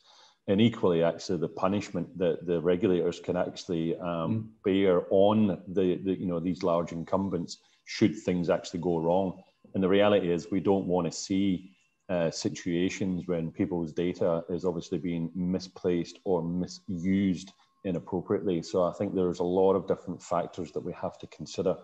and equally actually the punishment that the regulators can actually um, mm. bear on the, the, you know these large incumbents should things actually go wrong and the reality is we don't want to see uh, situations when people's data is obviously being misplaced or misused inappropriately so i think there's a lot of different factors that we have to consider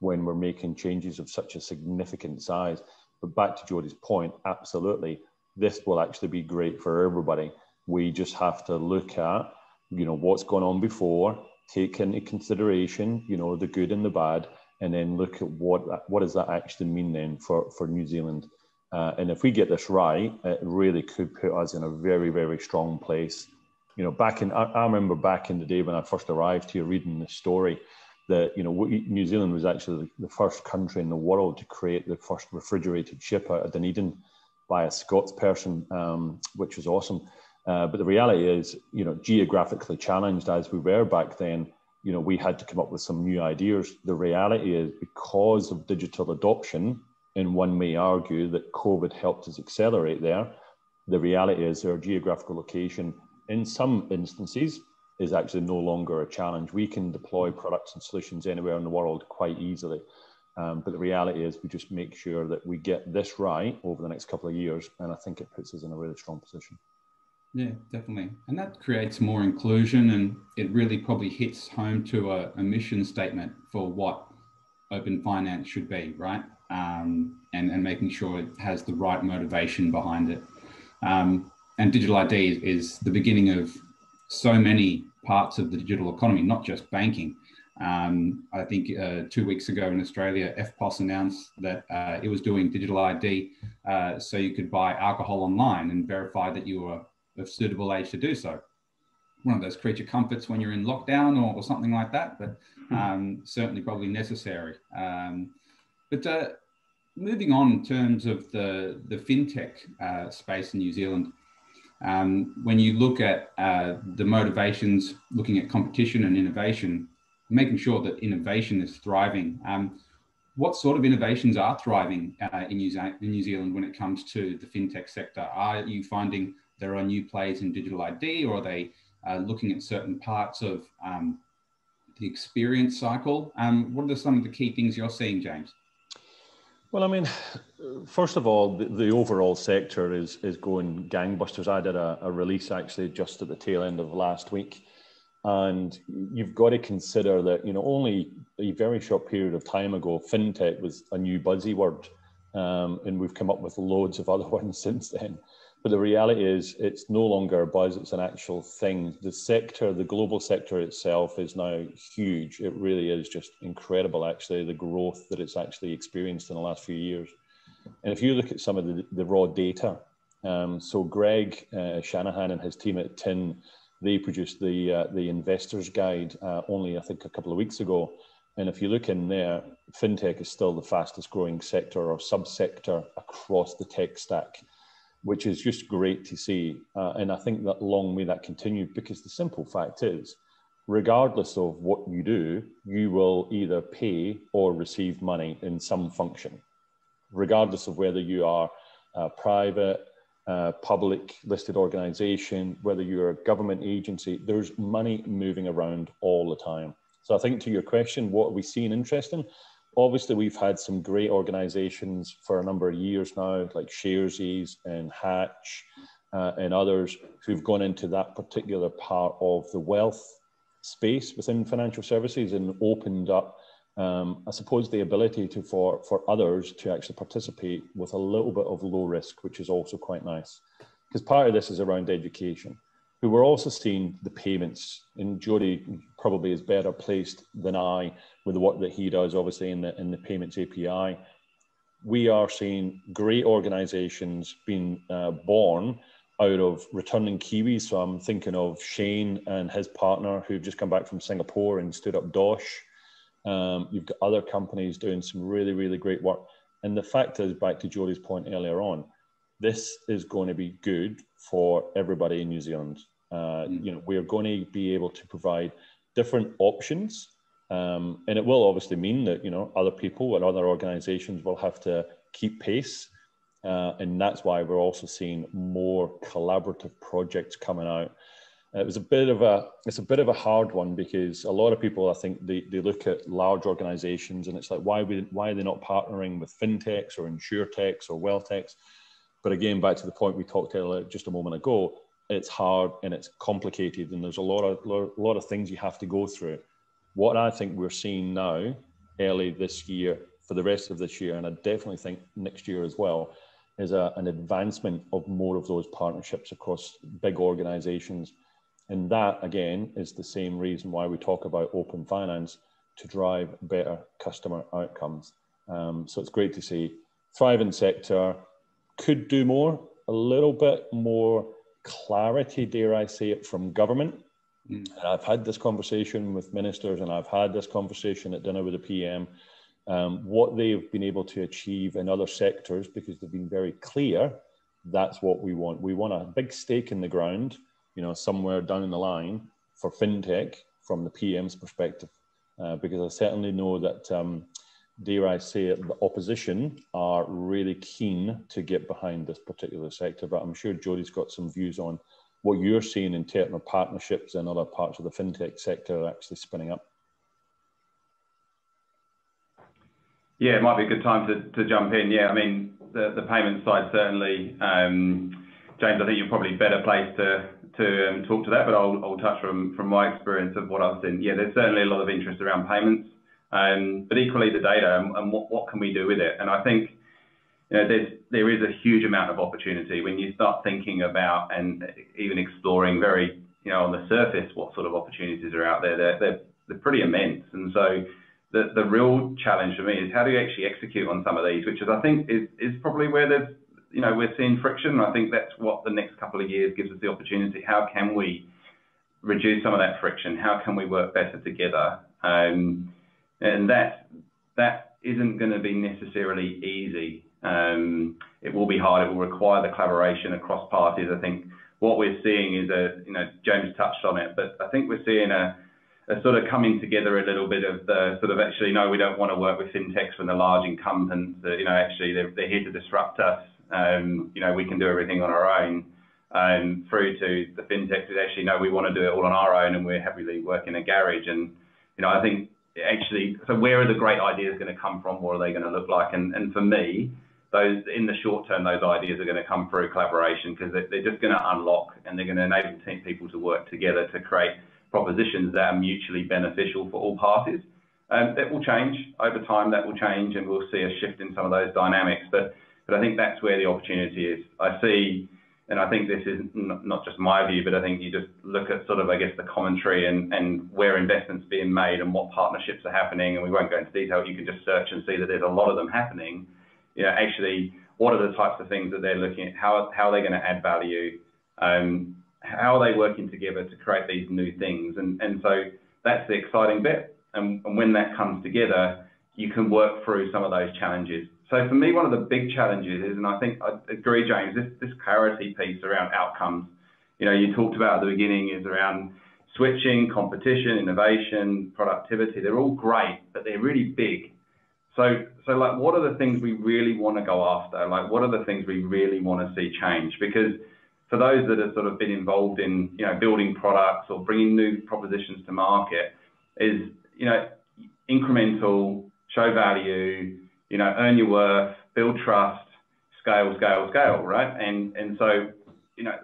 when we're making changes of such a significant size but back to Jody's point absolutely this will actually be great for everybody we just have to look at, you know, what's gone on before, take into consideration, you know, the good and the bad, and then look at what what does that actually mean then for for New Zealand. Uh, and if we get this right, it really could put us in a very very strong place. You know, back in I, I remember back in the day when I first arrived here, reading the story that you know New Zealand was actually the first country in the world to create the first refrigerated ship out of Dunedin by a Scots person, um, which was awesome. Uh, but the reality is, you know, geographically challenged as we were back then, you know, we had to come up with some new ideas. The reality is, because of digital adoption, and one may argue that COVID helped us accelerate there, the reality is our geographical location, in some instances, is actually no longer a challenge. We can deploy products and solutions anywhere in the world quite easily. Um, but the reality is, we just make sure that we get this right over the next couple of years, and I think it puts us in a really strong position. Yeah, definitely. And that creates more inclusion and it really probably hits home to a, a mission statement for what open finance should be, right? Um, and, and making sure it has the right motivation behind it. Um, and digital ID is the beginning of so many parts of the digital economy, not just banking. Um, I think uh, two weeks ago in Australia, FPOS announced that uh, it was doing digital ID uh, so you could buy alcohol online and verify that you were of suitable age to do so. One of those creature comforts when you're in lockdown or, or something like that, but hmm. um, certainly probably necessary. Um, but uh, moving on in terms of the, the fintech uh, space in New Zealand, um, when you look at uh, the motivations, looking at competition and innovation, making sure that innovation is thriving, um, what sort of innovations are thriving uh, in, New in New Zealand when it comes to the fintech sector? Are you finding there are new plays in digital ID or are they uh, looking at certain parts of um, the experience cycle? Um, what are some of the key things you're seeing, James? Well, I mean, first of all, the, the, overall sector is is going gangbusters. I did a, a, release actually just at the tail end of last week, and you've got to consider that you know only a very short period of time ago, fintech was a new buzzy word, um, and we've come up with loads of other [LAUGHS] ones since then. But the reality is, it's no longer a buzz, it's an actual thing. The sector, the global sector itself, is now huge. It really is just incredible, actually, the growth that it's actually experienced in the last few years. And if you look at some of the, the raw data, um, so Greg uh, Shanahan and his team at TIN, they produced the, uh, the Investor's Guide uh, only, I think, a couple of weeks ago. And if you look in there, fintech is still the fastest growing sector or subsector across the tech stack which is just great to see. Uh, and I think that long may that continue because the simple fact is, regardless of what you do, you will either pay or receive money in some function, regardless of whether you are a private, uh, public listed organization, whether you're a government agency, there's money moving around all the time. So I think to your question, what are we seeing interesting? Obviously we've had some great organizations for a number of years now, like Sharesies and Hatch uh, and others who've gone into that particular part of the wealth space within financial services and opened up, um, I suppose, the ability to for, for others to actually participate with a little bit of low risk, which is also quite nice. Because part of this is around education. But we're also seeing the payments, and Jody probably is better placed than I with the work that he does, obviously in the in the payments API. We are seeing great organisations being uh, born out of returning Kiwis. So I'm thinking of Shane and his partner who've just come back from Singapore and stood up Dosh. Um, you've got other companies doing some really, really great work. And the fact is, back to Jody's point earlier on, this is going to be good for everybody in New Zealand. Uh, mm. You know, we're going to be able to provide different options, um, and it will obviously mean that you know other people and other organisations will have to keep pace, uh, and that's why we're also seeing more collaborative projects coming out. it was a bit of a it's a bit of a hard one because a lot of people I think they, they look at large organisations and it's like why we, why are they not partnering with fintechs or insurtechs or wealthtechs? But again, back to the point we talked earlier just a moment ago, it's hard and it's complicated, and there's a lot of a lot of things you have to go through. What I think we're seeing now, early this year, for the rest of this year, and I definitely think next year as well, is a, an advancement of more of those partnerships across big organizations. And that, again, is the same reason why we talk about open finance to drive better customer outcomes. Um, so it's great to see. Thriving sector, could do more, a little bit more clarity, dare I say it, from government. Mm. I've had this conversation with ministers and I've had this conversation at dinner with the PM. Um, what they've been able to achieve in other sectors, because they've been very clear, that's what we want. We want a big stake in the ground, you know, somewhere down the line for fintech from the PM's perspective, uh, because I certainly know that um, say it, the opposition are really keen to get behind this particular sector. But I'm sure Jody's got some views on what you're seeing in terms of partnerships and other parts of the fintech sector actually spinning up. Yeah, it might be a good time to, to jump in. Yeah, I mean, the, the payment side certainly, um, James, I think you're probably better placed to to um, talk to that, but I'll, I'll touch from, from my experience of what I've seen. Yeah, there's certainly a lot of interest around payments um, but equally the data and, and what, what can we do with it. And I think you know, there's, there is a huge amount of opportunity when you start thinking about and even exploring very, you know, on the surface, what sort of opportunities are out there. They're, they're, they're pretty immense. And so the, the real challenge for me is how do you actually execute on some of these, which is, I think, is, is probably where there's, you know, we're seeing friction. I think that's what the next couple of years gives us the opportunity. How can we reduce some of that friction? How can we work better together? Um, and that that isn't going to be necessarily easy. Um, it will be hard. It will require the collaboration across parties. I think what we're seeing is a, you know, James touched on it, but I think we're seeing a, a sort of coming together a little bit of the sort of actually, no, we don't want to work with fintechs from the large incumbents. You know, actually, they're, they're here to disrupt us. Um, you know, we can do everything on our own. Um, through to the fintechs that actually, no, we want to do it all on our own, and we're happily working in a garage. And you know, I think actually, so where are the great ideas going to come from? What are they going to look like? And and for me, those in the short term, those ideas are going to come through collaboration because they're just going to unlock and they're going to enable team people to work together to create propositions that are mutually beneficial for all parties. Um, that will change over time. That will change, and we'll see a shift in some of those dynamics. But but I think that's where the opportunity is. I see, and I think this is not just my view, but I think you just look at sort of I guess the commentary and and where investments being made and what partnerships are happening. And we won't go into detail. You can just search and see that there's a lot of them happening you know, actually, what are the types of things that they're looking at? How, how are they going to add value? Um, how are they working together to create these new things? And, and so that's the exciting bit. And, and when that comes together, you can work through some of those challenges. So for me, one of the big challenges is, and I think I agree, James, this, this clarity piece around outcomes. You know, you talked about at the beginning is around switching, competition, innovation, productivity. They're all great, but they're really big. So, so like, what are the things we really want to go after? Like, what are the things we really want to see change? Because for those that have sort of been involved in, you know, building products or bringing new propositions to market, is you know, incremental, show value, you know, earn your worth, build trust, scale, scale, scale, right? And and so, you know,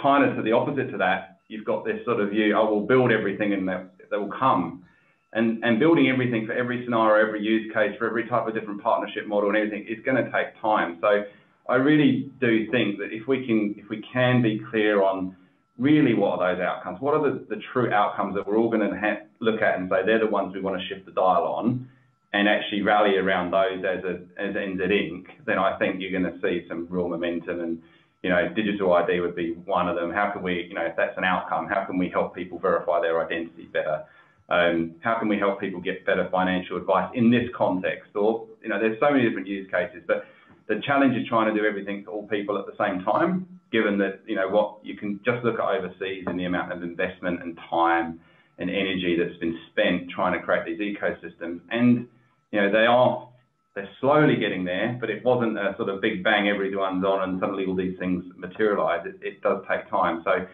kind of to the opposite to that, you've got this sort of view, oh, we'll build everything and that, that will come and, and building everything for every scenario, every use case, for every type of different partnership model and everything is going to take time. So I really do think that if we can, if we can be clear on really what are those outcomes, what are the, the true outcomes that we're all going to look at and say they're the ones we want to shift the dial on, and actually rally around those as a as NZ Inc., then I think you're going to see some real momentum and. You know, digital ID would be one of them. How can we, you know, if that's an outcome, how can we help people verify their identity better? Um, how can we help people get better financial advice in this context? Or, you know, there's so many different use cases, but the challenge is trying to do everything to all people at the same time, given that, you know, what you can just look at overseas and the amount of investment and time and energy that's been spent trying to create these ecosystems. And, you know, they are, they're slowly getting there, but it wasn't a sort of big bang, everyone's on and suddenly all these things materialize. It, it does take time. So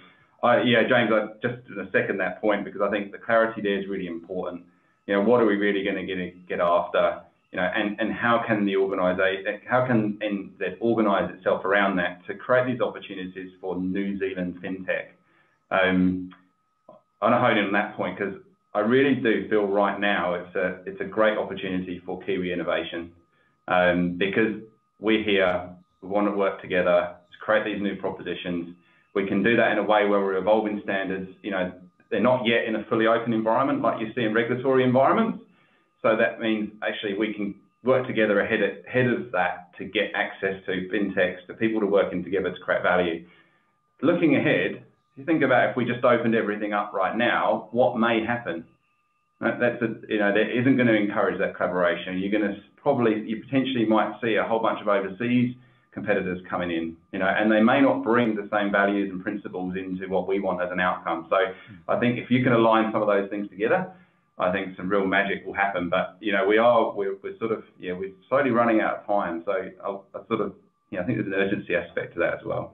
I, yeah, James, I just to second that point because I think the clarity there is really important. You know, what are we really going to get get after? You know, and, and how can the organisation, how can NZ organise itself around that to create these opportunities for New Zealand fintech? Um, I want to hone in on that point because I really do feel right now it's a it's a great opportunity for Kiwi innovation um, because we're here, we want to work together to create these new propositions we can do that in a way where we're evolving standards. You know, they're not yet in a fully open environment like you see in regulatory environments. So that means actually we can work together ahead of, ahead of that to get access to fintechs, to people to working together to create value. Looking ahead, if you think about if we just opened everything up right now, what may happen? That's a, you know, that isn't going to encourage that collaboration. You're going to probably, you potentially might see a whole bunch of overseas competitors coming in, you know, and they may not bring the same values and principles into what we want as an outcome. So I think if you can align some of those things together, I think some real magic will happen. But you know, we are we're, we're sort of yeah we're slowly running out of time. So I'll, I'll sort of yeah I think there's an urgency aspect to that as well.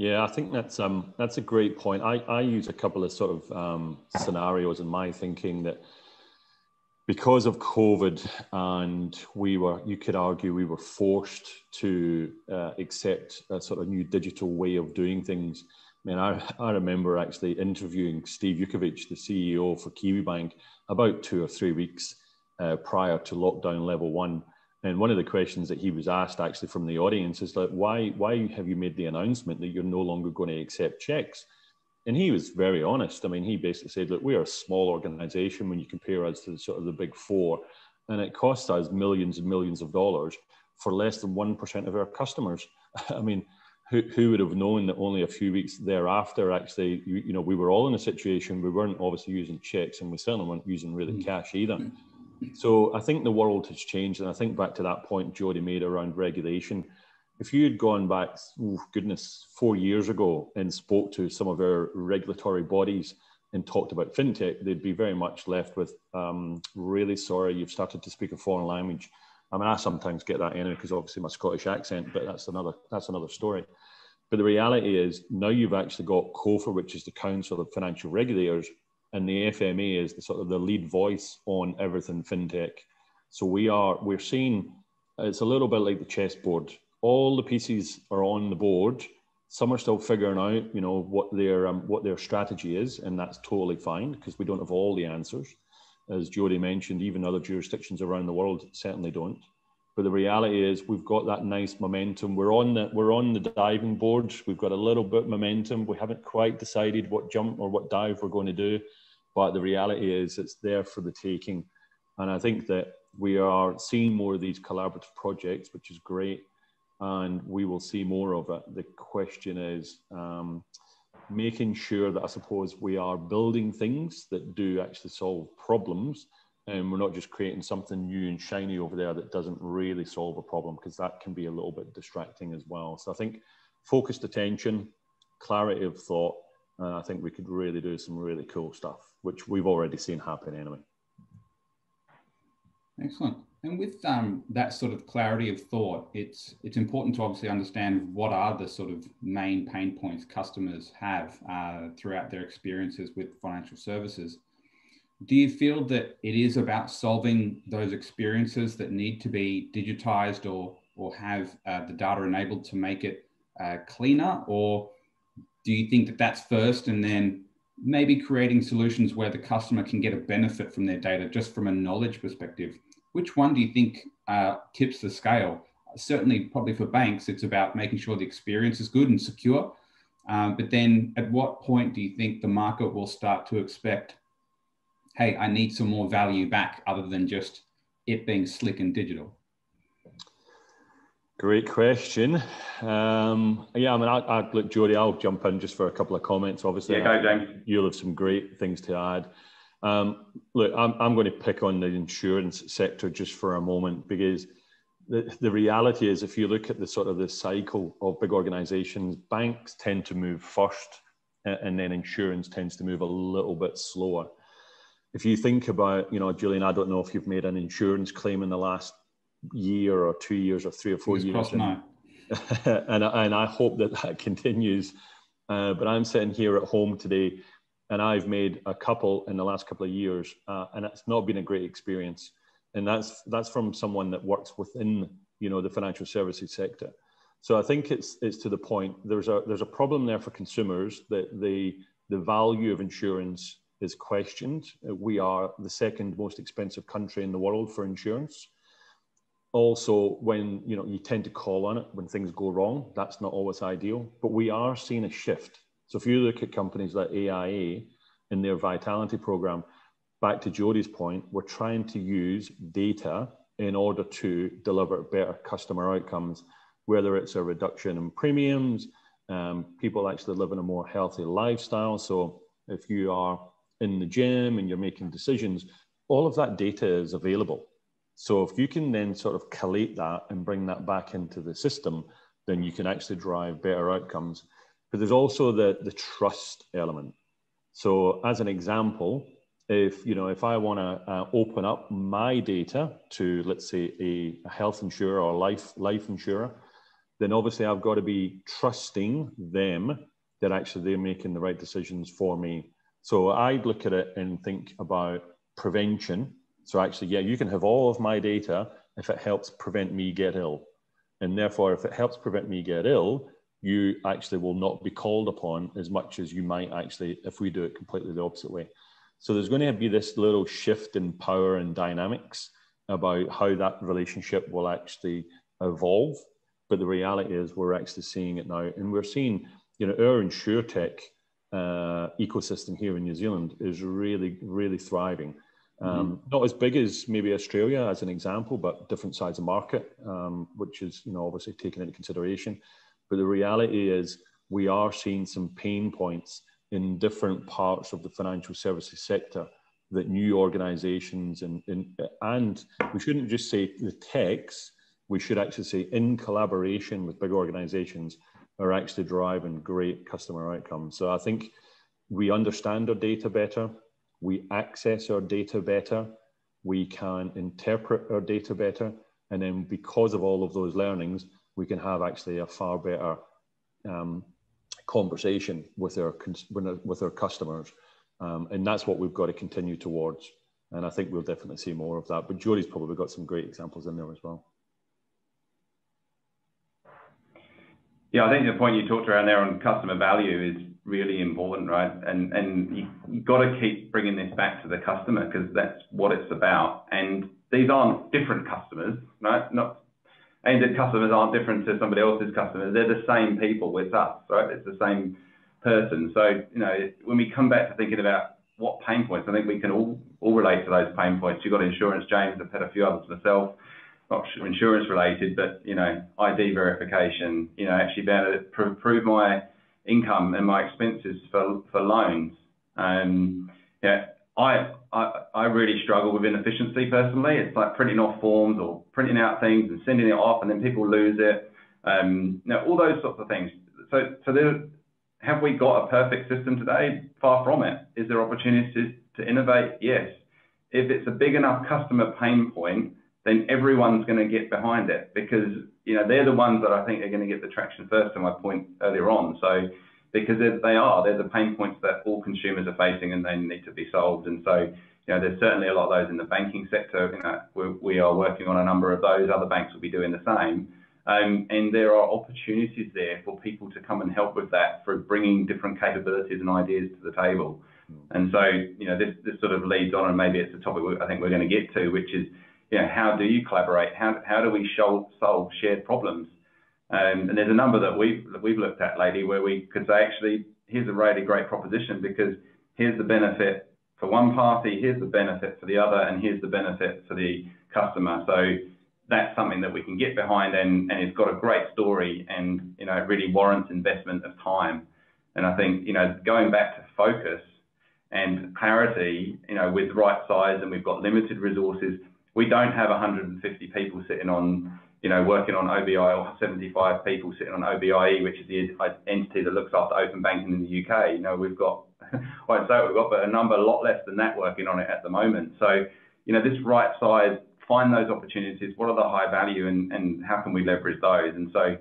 Yeah, I think that's um that's a great point. I I use a couple of sort of um, scenarios in my thinking that because of COVID, and we were, you could argue, we were forced to uh, accept a sort of new digital way of doing things. I mean, I, I remember actually interviewing Steve Jurkovich, the CEO for Kiwibank, about two or three weeks uh, prior to lockdown level one. And one of the questions that he was asked actually from the audience is like, why, why have you made the announcement that you're no longer going to accept checks? and he was very honest. I mean, he basically said, "Look, we are a small organization when you compare us to the, sort of the big four, and it costs us millions and millions of dollars for less than one percent of our customers." [LAUGHS] I mean, who, who would have known that only a few weeks thereafter, actually, you, you know, we were all in a situation we weren't obviously using checks, and we certainly weren't using really mm. cash either. So I think the world has changed, and I think back to that point Jody made around regulation. If you had gone back, oh goodness, four years ago and spoke to some of our regulatory bodies and talked about fintech, they'd be very much left with, um, really sorry, you've started to speak a foreign language. I mean, I sometimes get that anyway because obviously my Scottish accent, but that's another that's another story. But the reality is now you've actually got CoFR, which is the Council of Financial Regulators, and the FMA is the sort of the lead voice on everything fintech. So we are we're seeing it's a little bit like the chessboard. All the pieces are on the board. Some are still figuring out, you know, what their um, what their strategy is, and that's totally fine because we don't have all the answers. As Jody mentioned, even other jurisdictions around the world certainly don't. But the reality is, we've got that nice momentum. We're on the we're on the diving board. We've got a little bit of momentum. We haven't quite decided what jump or what dive we're going to do, but the reality is, it's there for the taking. And I think that we are seeing more of these collaborative projects, which is great, and we will see more of it. The question is. Um, making sure that I suppose we are building things that do actually solve problems and we're not just creating something new and shiny over there that doesn't really solve a problem because that can be a little bit distracting as well. So I think focused attention, clarity of thought, and I think we could really do some really cool stuff, which we've already seen happen anyway. Excellent. And with um, that sort of clarity of thought, it's it's important to obviously understand what are the sort of main pain points customers have uh, throughout their experiences with financial services. Do you feel that it is about solving those experiences that need to be digitized or or have uh, the data enabled to make it uh, cleaner, or do you think that that's first and then maybe creating solutions where the customer can get a benefit from their data just from a knowledge perspective? Which one do you think uh, tips the scale? Certainly, probably for banks, it's about making sure the experience is good and secure. Um, but then, at what point do you think the market will start to expect, hey, I need some more value back other than just it being slick and digital? Great question. Um, yeah, I mean, I, I, look, Jody, I'll jump in just for a couple of comments. Obviously, yeah, go, James. You'll have some great things to add. Um, look, I'm, I'm going to pick on the insurance sector just for a moment because the, the reality is if you look at the sort of the cycle of big organizations, banks tend to move first and then insurance tends to move a little bit slower. If you think about, you know, Julian, I don't know if you've made an insurance claim in the last year or two years or three or four years. And, [LAUGHS] and, and I hope that that [LAUGHS] continues. Uh, but I'm sitting here at home today and I've made a couple in the last couple of years, uh, and it's not been a great experience. And that's that's from someone that works within you know the financial services sector. So I think it's it's to the point. There's a there's a problem there for consumers that the the value of insurance is questioned. We are the second most expensive country in the world for insurance. Also, when you know you tend to call on it when things go wrong, that's not always ideal. But we are seeing a shift so if you look at companies like AIA in their vitality program, back to Jody's point, we're trying to use data in order to deliver better customer outcomes, whether it's a reduction in premiums, um, people actually living a more healthy lifestyle. So if you are in the gym and you're making decisions, all of that data is available. So if you can then sort of collate that and bring that back into the system, then you can actually drive better outcomes. But there's also the, the trust element. So as an example, if you know if I want to uh, open up my data to let's say a, a, health insurer or life life insurer, then obviously I've got to be trusting them that actually they're making the right decisions for me. So I'd look at it and think about prevention. So actually, yeah, you can have all of my data if it helps prevent me get ill, and therefore if it helps prevent me get ill, you actually will not be called upon as much as you might actually if we do it completely the opposite way. So there's going to be this little shift in power and dynamics about how that relationship will actually evolve. But the reality is we're actually seeing it now. And we're seeing, you know, our insurtech uh, ecosystem here in New Zealand is really, really thriving. Um, mm-hmm. Not as big as maybe Australia as an example, but different size of market, um, which is, you know, obviously taken into consideration. But the reality is, we are seeing some pain points in different parts of the financial services sector that new organizations and, and, and we shouldn't just say the techs, we should actually say in collaboration with big organizations are actually driving great customer outcomes. So I think we understand our data better, we access our data better, we can interpret our data better, and then because of all of those learnings, we can have actually a far better um, conversation with our with our customers, um, and that's what we've got to continue towards. And I think we'll definitely see more of that. But Jody's probably got some great examples in there as well. Yeah, I think the point you talked around there on customer value is really important, right? And and you, you've got to keep bringing this back to the customer because that's what it's about. And these aren't different customers, right? Not and the customers aren't different to somebody else's customers. They're the same people with us, right? It's the same person. So, you know, when we come back to thinking about what pain points, I think we can all, all relate to those pain points. You've got insurance, James, I've had a few others myself, not insurance related, but, you know, ID verification, you know, actually being able to prove my income and my expenses for, for loans. Um, yeah, I, I, I really struggle with inefficiency personally. It's like printing off forms or printing out things and sending it off, and then people lose it. Um, you know, all those sorts of things. So, so there, have we got a perfect system today? Far from it. Is there opportunities to innovate? Yes. If it's a big enough customer pain point, then everyone's going to get behind it because you know they're the ones that I think are going to get the traction first. To my point earlier on, so because they are, they're the pain points that all consumers are facing and they need to be solved. And so, you know, there's certainly a lot of those in the banking sector. You know, we are working on a number of those. Other banks will be doing the same. Um, and there are opportunities there for people to come and help with that for bringing different capabilities and ideas to the table. And so, you know, this, this sort of leads on, and maybe it's a topic I think we're going to get to, which is, you know, how do you collaborate? How, how do we show, solve shared problems? Um, and there's a number that we've that we've looked at lately where we could say, actually, here's a really great proposition because here's the benefit for one party, here's the benefit for the other, and here's the benefit for the customer. So that's something that we can get behind, and, and it's got a great story, and you know, it really warrants investment of time. And I think you know, going back to focus and clarity, you know, with right size, and we've got limited resources. We don't have 150 people sitting on you know, working on OBI or 75 people sitting on OBIE, which is the uh, entity that looks after open banking in the UK. You know, we've got, I [LAUGHS] won't say we've got, but a number a lot less than that working on it at the moment. So, you know, this right side, find those opportunities. What are the high value and, and how can we leverage those? And so,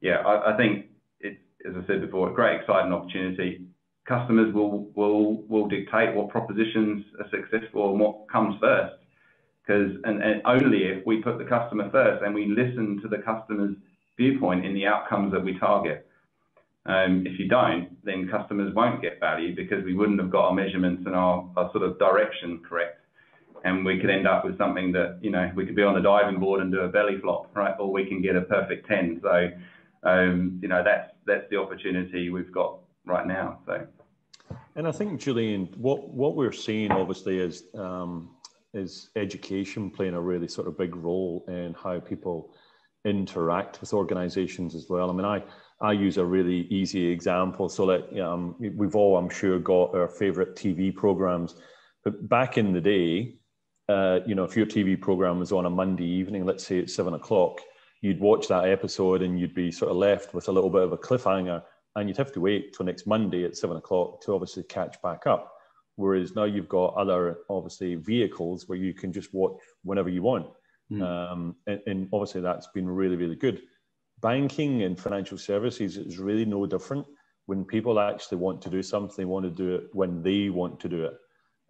yeah, I, I think it's, as I said before, a great exciting opportunity. Customers will, will, will dictate what propositions are successful and what comes first because and, and only if we put the customer first and we listen to the customer's viewpoint in the outcomes that we target. Um, if you don't, then customers won't get value because we wouldn't have got our measurements and our, our sort of direction correct. And we could end up with something that, you know, we could be on the diving board and do a belly flop, right? Or we can get a perfect 10. So, um, you know, that's, that's the opportunity we've got right now. So. And I think, Julian, what, what we're seeing obviously is um, is education playing a really sort of big role in how people interact with organizations as well. I mean, I, I use a really easy example. So that um, we've all, I'm sure, got our favorite TV programs. But back in the day, uh, you know, if your TV program was on a Monday evening, let's say it's seven o'clock, you'd watch that episode and you'd be sort of left with a little bit of a cliffhanger, and you'd have to wait till next Monday at seven o'clock to obviously catch back up. Whereas now you've got other obviously vehicles where you can just watch whenever you want. Mm. Um, and, and, obviously that's been really, really good. Banking and financial services is really no different. When people actually want to do something, they want to do it when they want to do it.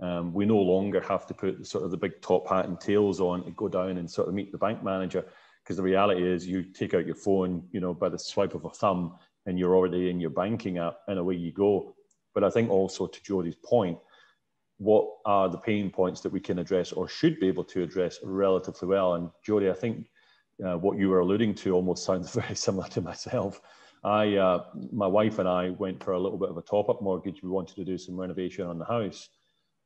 Um, we no longer have to put the sort of the big top hat and tails on to go down and sort of meet the bank manager because the reality is you take out your phone, you know, by the swipe of a thumb and you're already in your banking app and away you go. But I think also to Jody's point, what are the pain points that we can address or should be able to address relatively well. And Jody, I think uh, what you were alluding to almost sounds [LAUGHS] very similar to myself. I, uh, my wife and I went for a little bit of a top-up mortgage. We wanted to do some renovation on the house,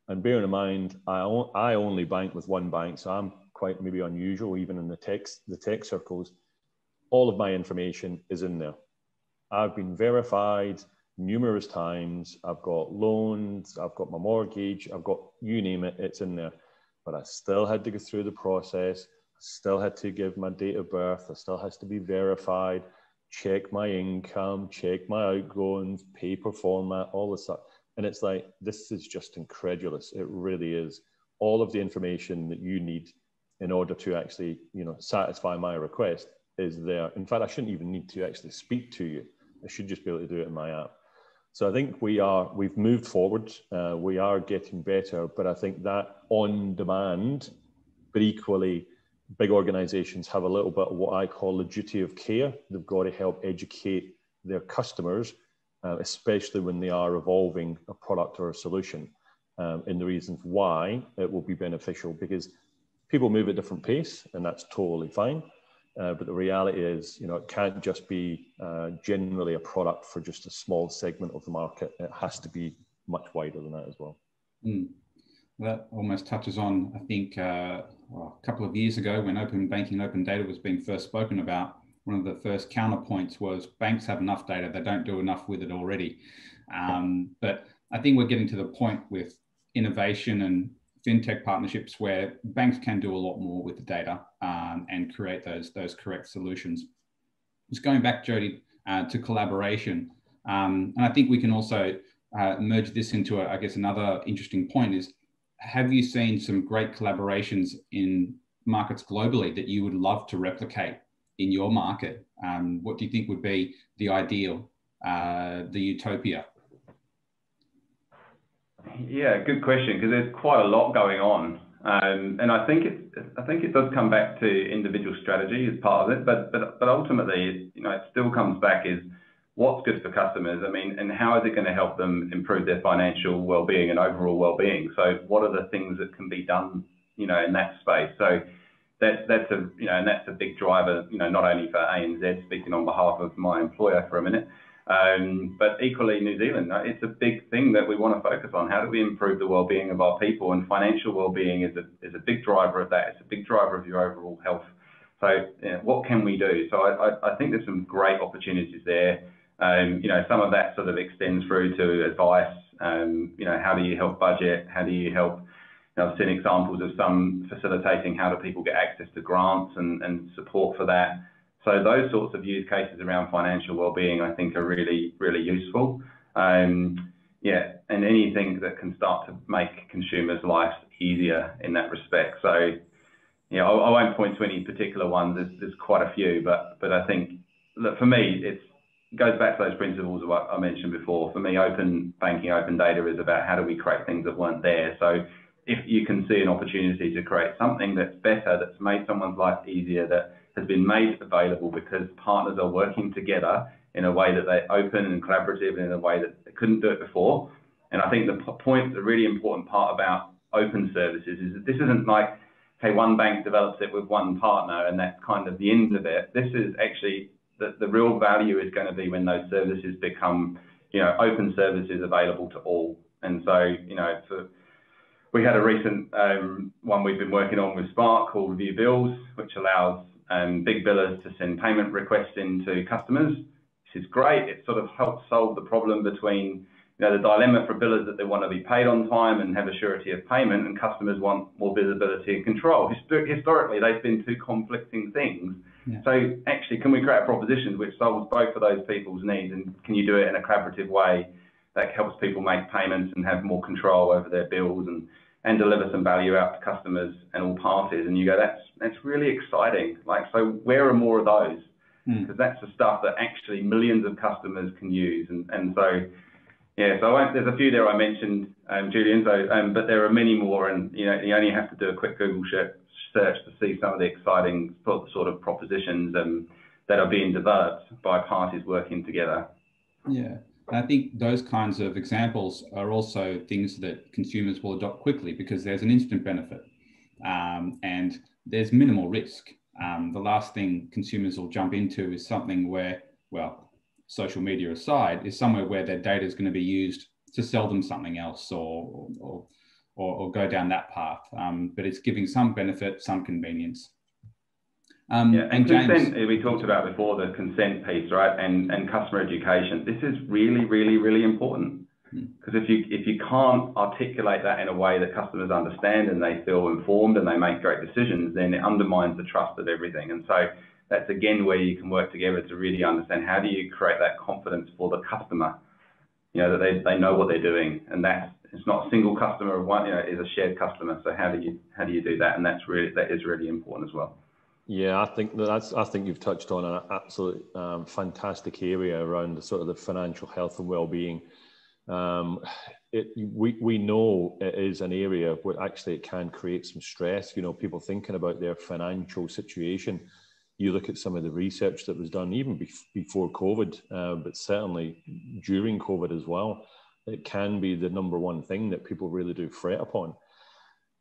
and bearing in mind, I, I only bank with one bank, so I'm quite maybe unusual even in the tech the tech circles. All of my information is in there. I've been verified numerous times. I've got loans, I've got my mortgage, I've got you name it, it's in there. But I still had to go through the process. I still had to give my date of birth. It still has to be verified. Check my income, check my outgoings, paper format, all this stuff. And it's like, this is just incredulous. It really is. All of the information that you need in order to actually, you know, satisfy my request is there. In fact, I shouldn't even need to actually speak to you. I should just be able to do it in my app. So I think we are we've moved forward. Uh, we are getting better, but I think that on demand, but equally, big organisations have a little bit of what I call the duty of care. They've got to help educate their customers, uh, especially when they are evolving a product or a solution, um, in the reasons why it will be beneficial because people move at different pace, and that's totally fine. Uh, but the reality is, you know, it can't just be uh, generally a product for just a small segment of the market. It has to be much wider than that as well. Mm. That almost touches on, I think, uh, well, a couple of years ago when open banking, and open data was being first spoken about. One of the first counterpoints was banks have enough data; they don't do enough with it already. Um, but I think we're getting to the point with innovation and fintech partnerships where banks can do a lot more with the data um, and create those, those correct solutions. Just going back, Jody, uh, to collaboration. Um, and I think we can also uh, merge this into, a, I guess, another interesting point is, have you seen some great collaborations in markets globally that you would love to replicate in your market? Um, what do you think would be the ideal, uh, the utopia? Yeah, good question because there's quite a lot going on, um, and I think it I think it does come back to individual strategy as part of it, but but but ultimately, you know, it still comes back is what's good for customers. I mean, and how is it going to help them improve their financial well-being and overall well-being? So, what are the things that can be done, you know, in that space? So. That, that's a you know and that's a big driver you know not only for ANZ speaking on behalf of my employer for a minute um, but equally, New Zealand, uh, it's a big thing that we want to focus on. How do we improve the well-being of our people? And financial well-being is a is a big driver of that. It's a big driver of your overall health. So, you know, what can we do? So, I, I, I think there's some great opportunities there. Um, you know, some of that sort of extends through to advice. Um, you know, how do you help budget? How do you help? You know, I've seen examples of some facilitating how do people get access to grants and, and support for that. So those sorts of use cases around financial well-being, I think, are really, really useful. Um, yeah, and anything that can start to make consumers' lives easier in that respect. So, yeah, I, I won't point to any particular ones. There's, there's quite a few, but but I think that for me, it goes back to those principles of what I mentioned before. For me, open banking, open data is about how do we create things that weren't there. So if you can see an opportunity to create something that's better, that's made someone's life easier, that has been made available because partners are working together in a way that they're open and collaborative and in a way that they couldn't do it before. And I think the point, the really important part about open services is that this isn't like, hey, one bank develops it with one partner and that's kind of the end of it. This is actually the, the real value is going to be when those services become, you know, open services available to all. And so, you know, for, we had a recent um, one we've been working on with Spark called View Bills, which allows um, big billers to send payment requests into customers. This is great. It sort of helps solve the problem between you know, the dilemma for billers that they want to be paid on time and have a surety of payment, and customers want more visibility and control. Historically, they've been two conflicting things. Yeah. So actually, can we create a proposition which solves both of those people's needs, and can you do it in a collaborative way that helps people make payments and have more control over their bills and and deliver some value out to customers and all parties. And you go, that's that's really exciting. Like, so where are more of those? Because hmm. mm. that's the stuff that actually millions of customers can use. And and so yeah, so there's a few there I mentioned, um, Julian. So um, but there are many more, and you know you only have to do a quick Google search to see some of the exciting sort of propositions um, that are being developed by parties working together. Yeah. I think those kinds of examples are also things that consumers will adopt quickly because there's an instant benefit um, and there's minimal risk. Um, the last thing consumers will jump into is something where, well, social media aside, is somewhere where their data is going to be used to sell them something else or, or, or, or go down that path. Um, but it's giving some benefit, some convenience. Um, yeah, and, and consent, James, we talked about before the consent piece, right? And and customer education. This is really, really, really important because hmm. if you if you can't articulate that in a way that customers understand and they feel informed and they make great decisions, then it undermines the trust of everything. And so that's again where you can work together to really understand how do you create that confidence for the customer, you know, that they, they know what they're doing, and that's it's not a single customer, one you know, is a shared customer. So how do you how do you do that? And that's really that is really important as well. Yeah, I think that's. I think you've touched on an absolute um, fantastic area around the sort of the financial health and well-being. Um, it, we we know it is an area where actually it can create some stress. You know, people thinking about their financial situation. You look at some of the research that was done even be- before COVID, uh, but certainly during COVID as well. It can be the number one thing that people really do fret upon.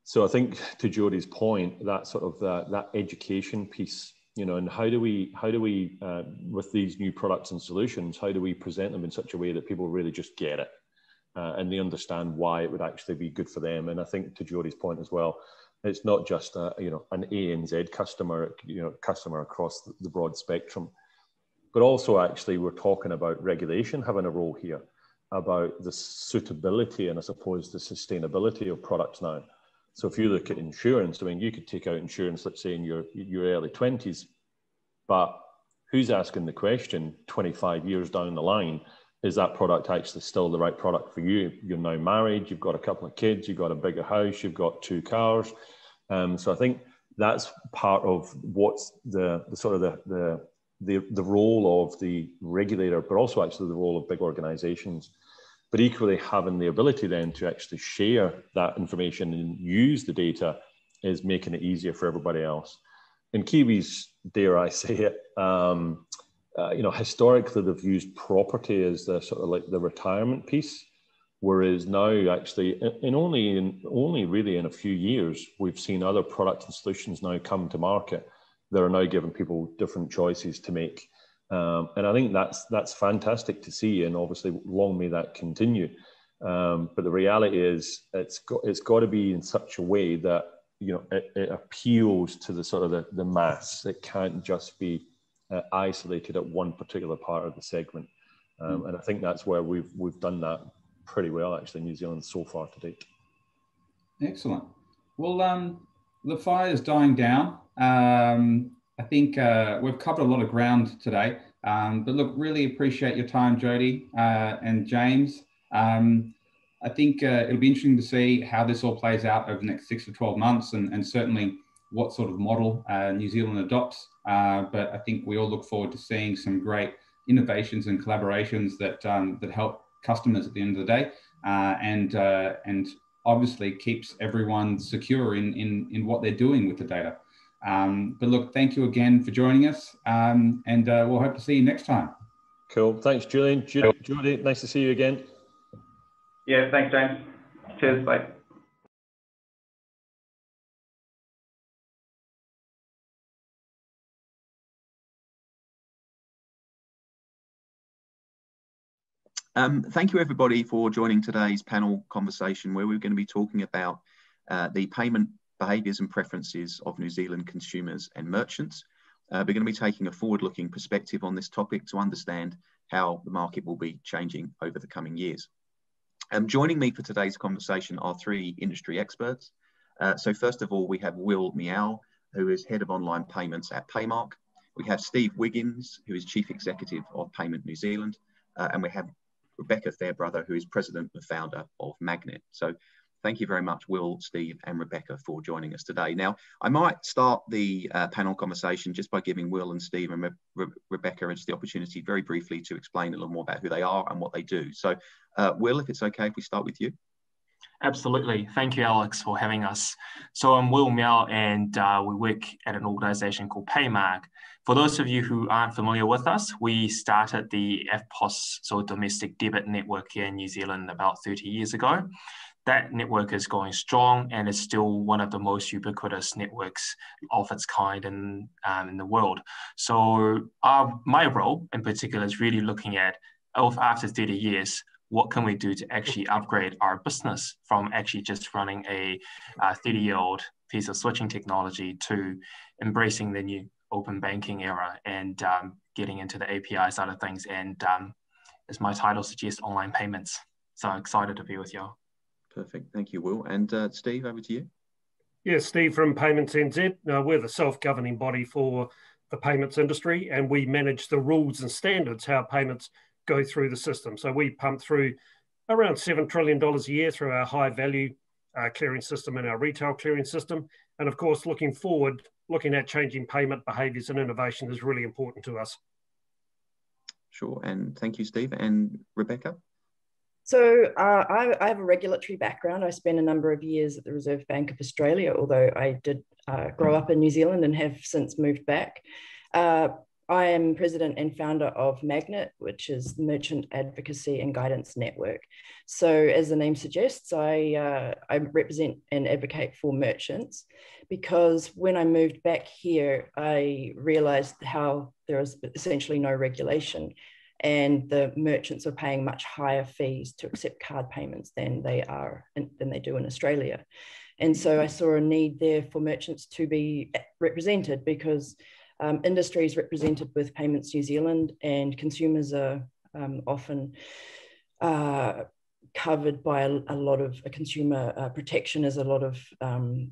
So I think to Jody's point, that sort of that, that education piece, you know, and how do we how do we uh, with these new products and solutions, how do we present them in such a way that people really just get it uh, and they understand why it would actually be good for them? And I think to Jody's point as well, it's not just a, you know an ANZ customer, you know, customer across the broad spectrum, but also actually we're talking about regulation having a role here, about the suitability and I suppose the sustainability of products now. So if you look at insurance, I mean, you could take out insurance, let's say in your, your early 20s, but who's asking the question 25 years down the line, is that product actually still the right product for you? You're now married, you've got a couple of kids, you've got a bigger house, you've got two cars. Um, so I think that's part of what's the, the sort of the, the, the, the role of the regulator, but also actually the role of big organizations but equally having the ability then to actually share that information and use the data is making it easier for everybody else. In Kiwis, dare I say it, um, uh, you know, historically they've used property as the sort of like the retirement piece, whereas now actually, and only in only really in a few years, we've seen other products and solutions now come to market that are now giving people different choices to make. Um, and I think that's that's fantastic to see, and obviously long may that continue. Um, but the reality is, it's got it's got to be in such a way that you know it, it appeals to the sort of the, the mass. It can't just be uh, isolated at one particular part of the segment. Um, mm. And I think that's where we've we've done that pretty well actually New Zealand so far to date. Excellent. Well, um, the fire is dying down. Um, I think uh, we've covered a lot of ground today. Um, but look, really appreciate your time, Jody uh, and James. Um, I think uh, it'll be interesting to see how this all plays out over the next six to 12 months and, and certainly what sort of model uh, New Zealand adopts. Uh, but I think we all look forward to seeing some great innovations and collaborations that, um, that help customers at the end of the day uh, and, and obviously keeps everyone secure in, in, in what they're doing with the data. Um, but look, thank you again for joining us, um, and uh, we'll hope to see you next time. Cool. Thanks, Julian. Judy, Judy, nice to see you again. Yeah, thanks, James. Cheers. Bye. Um, thank you, everybody, for joining today's panel conversation where we're going to be talking about uh, the payment behaviours and preferences of New Zealand consumers and merchants. Uh, we're going to be taking a forward-looking perspective on this topic to understand how the market will be changing over the coming years. Um, joining me for today's conversation are three industry experts. Uh, so first of all, we have Will Miao, who is Head of Online Payments at Paymark. We have Steve Wiggins, who is Chief Executive of Payment New Zealand. Uh, and we have Rebecca Fairbrother, who is President and Founder of Magnet. So Thank you very much, Will, Steve, and Rebecca for joining us today. Now, I might start the uh, panel conversation just by giving Will and Steve and Re Re Rebecca just the opportunity very briefly to explain a little more about who they are and what they do. So, uh, Will, if it's okay if we start with you. Absolutely. Thank you, Alex, for having us. So I'm Will Miao, and uh, we work at an organization called Paymark. For those of you who aren't familiar with us, we started the EFTPOS, so domestic debit network here in New Zealand about 30 years ago that network is going strong and it's still one of the most ubiquitous networks of its kind in, um, in the world. So our, my role in particular is really looking at, oh, after 30 years, what can we do to actually upgrade our business from actually just running a 30 year old piece of switching technology to embracing the new open banking era and um, getting into the API side of things. And um, as my title suggests, online payments. So excited to be with you. Perfect. Thank you, Will. And uh, Steve, over to you. Yeah, Steve from Payments NZ. Uh, we're the self-governing body for the payments industry, and we manage the rules and standards how payments go through the system. So we pump through around seven trillion dollars a year through our high-value uh, clearing system and our retail clearing system. And of course, looking forward, looking at changing payment behaviours and innovation is really important to us. Sure, and thank you, Steve and Rebecca. So uh, I, I, have a regulatory background. I spent a number of years at the Reserve Bank of Australia, although I did uh, grow up in New Zealand and have since moved back. Uh, I am president and founder of Magnet, which is Merchant Advocacy and Guidance Network. So, as the name suggests, I, uh, I represent and advocate for merchants because when I moved back here, I realized how there is essentially no regulation and the merchants are paying much higher fees to accept card payments than they are than they do in Australia. And so I saw a need there for merchants to be represented because um, industry is represented with Payments New Zealand and consumers are um, often uh, covered by a, a, lot of a consumer uh, protection as a lot of um,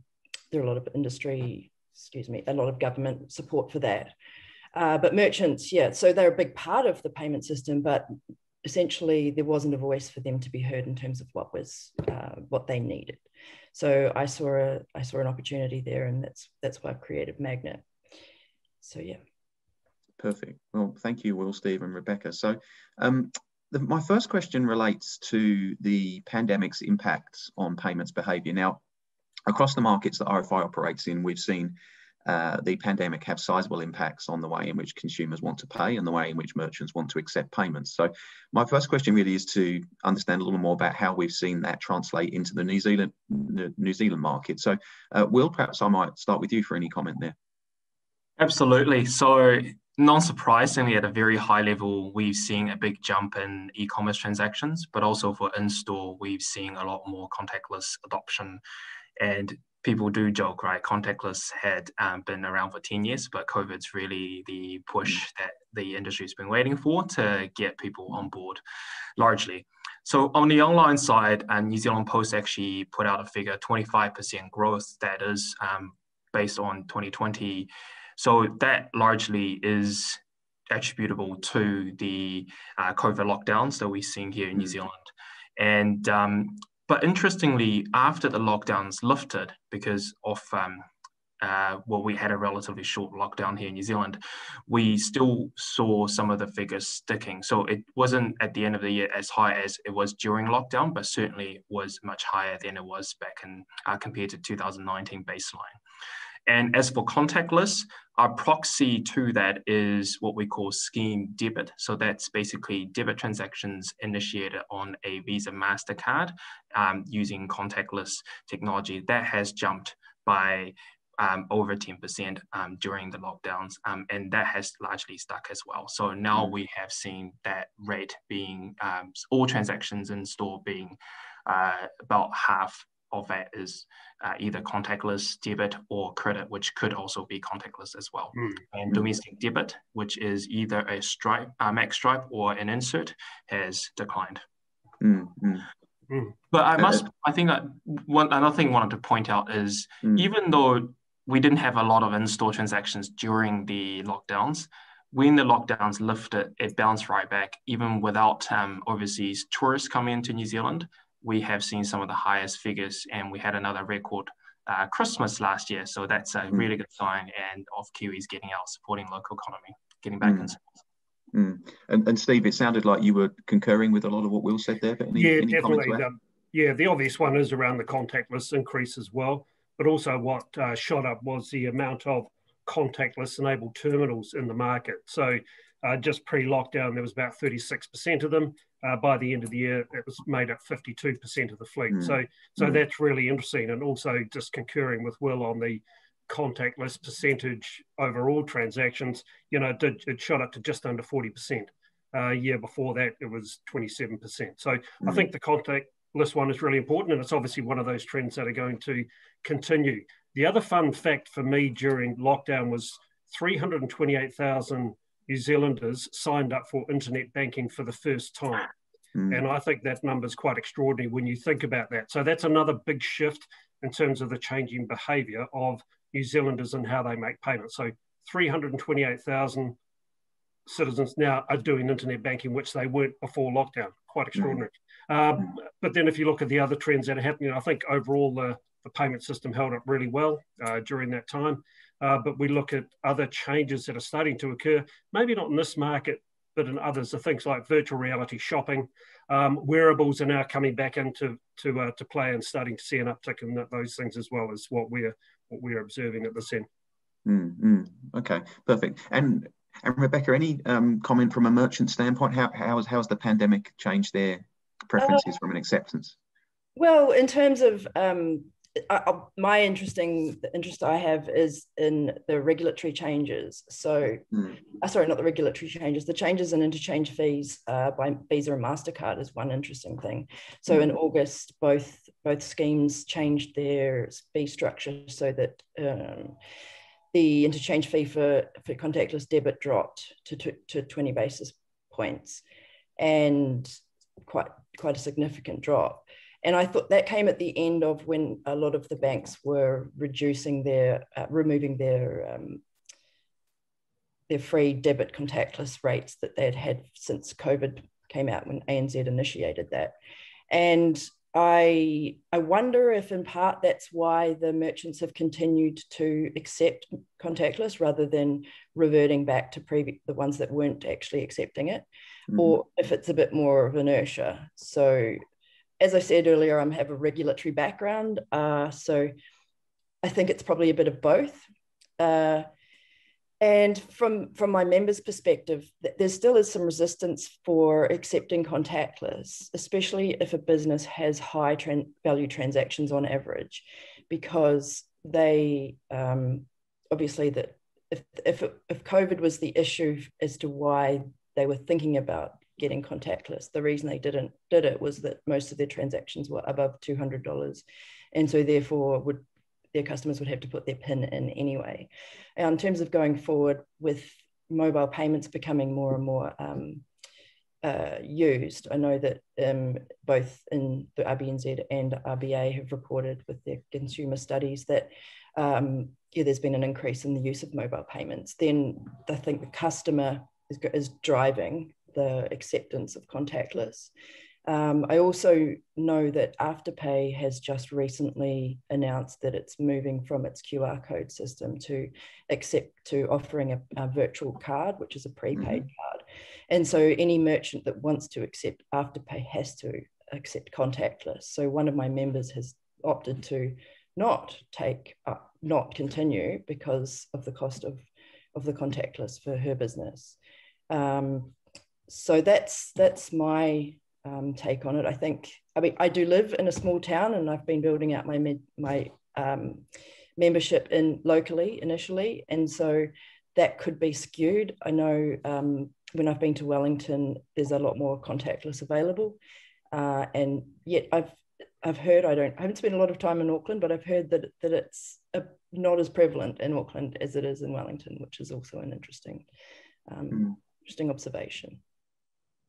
there are a lot of industry excuse me a lot of government support for that uh, but merchants, yeah, so they're a big part of the payment system, but essentially there wasn't a voice for them to be heard in terms of what was uh, what they needed. So I saw a I saw an opportunity there, and that's that's why I've created Magnet. So yeah. Perfect. Well, thank you, Will, Steve, and Rebecca. So um, the, my first question relates to the pandemic's impacts on payments behaviour. Now, across the markets that RFI operates in, we've seen uh, the pandemic have sizable impacts on the way in which consumers want to pay and the way in which merchants want to accept payments. So my first question really is to understand a little more about how we've seen that translate into the New Zealand New Zealand market. So uh, Will, perhaps I might start with you for any comment there. Absolutely. So non-surprisingly, at a very high level, we've seen a big jump in e-commerce transactions, but also for in-store, we've seen a lot more contactless adoption. And people do joke, right? Contactless had um, been around for 10 years, but COVID's really the push mm. that the industry's been waiting for to get people on board largely. So on the online side, uh, New Zealand Post actually put out a figure, 25% growth that is um, based on 2020. So that largely is attributable to the uh, COVID lockdowns that we're seeing here in New mm. Zealand. And um, but interestingly, after the lockdowns lifted, because of um, uh, well, we had a relatively short lockdown here in New Zealand, we still saw some of the figures sticking. So it wasn't at the end of the year as high as it was during lockdown, but certainly was much higher than it was back in uh, compared to 2019 baseline. And as for contactless, our proxy to that is what we call scheme debit. So that's basically debit transactions initiated on a Visa MasterCard um, using contactless technology. That has jumped by um, over 10% um, during the lockdowns, um, and that has largely stuck as well. So now mm. we have seen that rate being um, all transactions in store being uh, about half of that is uh, either contactless debit or credit, which could also be contactless as well. Mm. And domestic debit, which is either a stripe, a mag stripe or an insert, has declined. Mm. But I must, I think uh, one another thing I wanted to point out is hmm. even though we didn't have a lot of in-store transactions during the lockdowns, when the lockdowns lifted, it bounced right back, even without um, overseas tourists coming into New Zealand we have seen some of the highest figures, and we had another record uh, Christmas last year. So that's a mm. really good sign and of Kiwis getting out, supporting local economy, getting back mm. in mm. and, and Steve, it sounded like you were concurring with a lot of what Will said there. But any, yeah, any definitely. Um, yeah, the obvious one is around the contactless increase as well. But also, what uh, shot up was the amount of contactless enabled terminals in the market. So, uh, just pre lockdown, there was about 36% of them uh, by the end of the year, it was made up 52% of the fleet. Mm. So, so mm. that's really interesting. And also just concurring with Will on the contactless percentage overall transactions, you know, it, did, it shot up to just under 40%. Uh, year before that, it was 27%. So mm. I think the contactless one is really important. And it's obviously one of those trends that are going to continue. The other fun fact for me during lockdown was 328,000 New Zealanders signed up for internet banking for the first time. Mm. And I think that number is quite extraordinary when you think about that. So that's another big shift in terms of the changing behaviour of New Zealanders and how they make payments. So 328,000 citizens now are doing internet banking, which they weren't before lockdown. Quite extraordinary. Mm. Um, but then if you look at the other trends that are happening, I think overall the, the payment system held up really well uh, during that time. Uh, but we look at other changes that are starting to occur, maybe not in this market, but in others. the things like virtual reality shopping, um, wearables are now coming back into to uh, to play and starting to see an uptick in that, those things as well as what we're what we're observing at this end. Mm, mm, okay, perfect. And and Rebecca, any um, comment from a merchant standpoint? How how has how has the pandemic changed their preferences uh, from an acceptance? Well, in terms of um, I, my interesting the interest I have is in the regulatory changes. So, mm. uh, sorry, not the regulatory changes. The changes in interchange fees uh, by Visa and Mastercard is one interesting thing. So, mm. in August, both both schemes changed their fee structure so that um, the interchange fee for for contactless debit dropped to to, to twenty basis points, and quite quite a significant drop. And I thought that came at the end of when a lot of the banks were reducing their, uh, removing their, um, their free debit contactless rates that they had since COVID came out when ANZ initiated that. And I, I wonder if in part that's why the merchants have continued to accept contactless rather than reverting back to previous the ones that weren't actually accepting it, mm-hmm. or if it's a bit more of inertia. So as I said earlier, I have a regulatory background. Uh, so I think it's probably a bit of both. Uh, and from, from my members' perspective, there still is some resistance for accepting contactless, especially if a business has high tran- value transactions on average, because they um, obviously that if, if, if COVID was the issue as to why they were thinking about getting contactless. The reason they didn't did it was that most of their transactions were above two hundred dollars, and so therefore would their customers would have to put their PIN in anyway. And in terms of going forward with mobile payments becoming more and more um, uh, used, I know that um, both in the RBNZ and RBA have reported with their consumer studies that um, yeah, there's been an increase in the use of mobile payments. Then I think the customer is, is driving the acceptance of contactless. Um, I also know that Afterpay has just recently announced that it's moving from its QR code system to accept to offering a, a virtual card, which is a prepaid mm-hmm. card. And so any merchant that wants to accept Afterpay has to accept contactless. So one of my members has opted to not take uh, not continue because of the cost of of the contactless for her business. Um, so that's that's my um, take on it. I think I mean I do live in a small town, and I've been building out my med, my um, membership in locally initially, and so that could be skewed. I know um, when I've been to Wellington, there's a lot more contactless available, uh, and yet I've I've heard I don't I haven't spent a lot of time in Auckland, but I've heard that that it's a, not as prevalent in Auckland as it is in Wellington, which is also an interesting mm. interesting observation.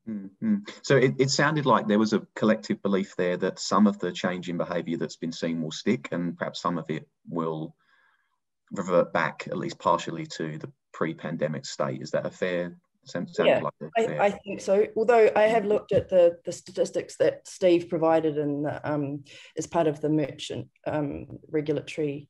Mm-hmm. So it, it sounded like there was a collective belief there that some of the change in behaviour that's been seen will stick, and perhaps some of it will revert back, at least partially, to the pre-pandemic state. Is that a fair? yeah, like fair... I, I, think so. Although I have looked at the the statistics that Steve provided and um, as part of the merchant um, regulatory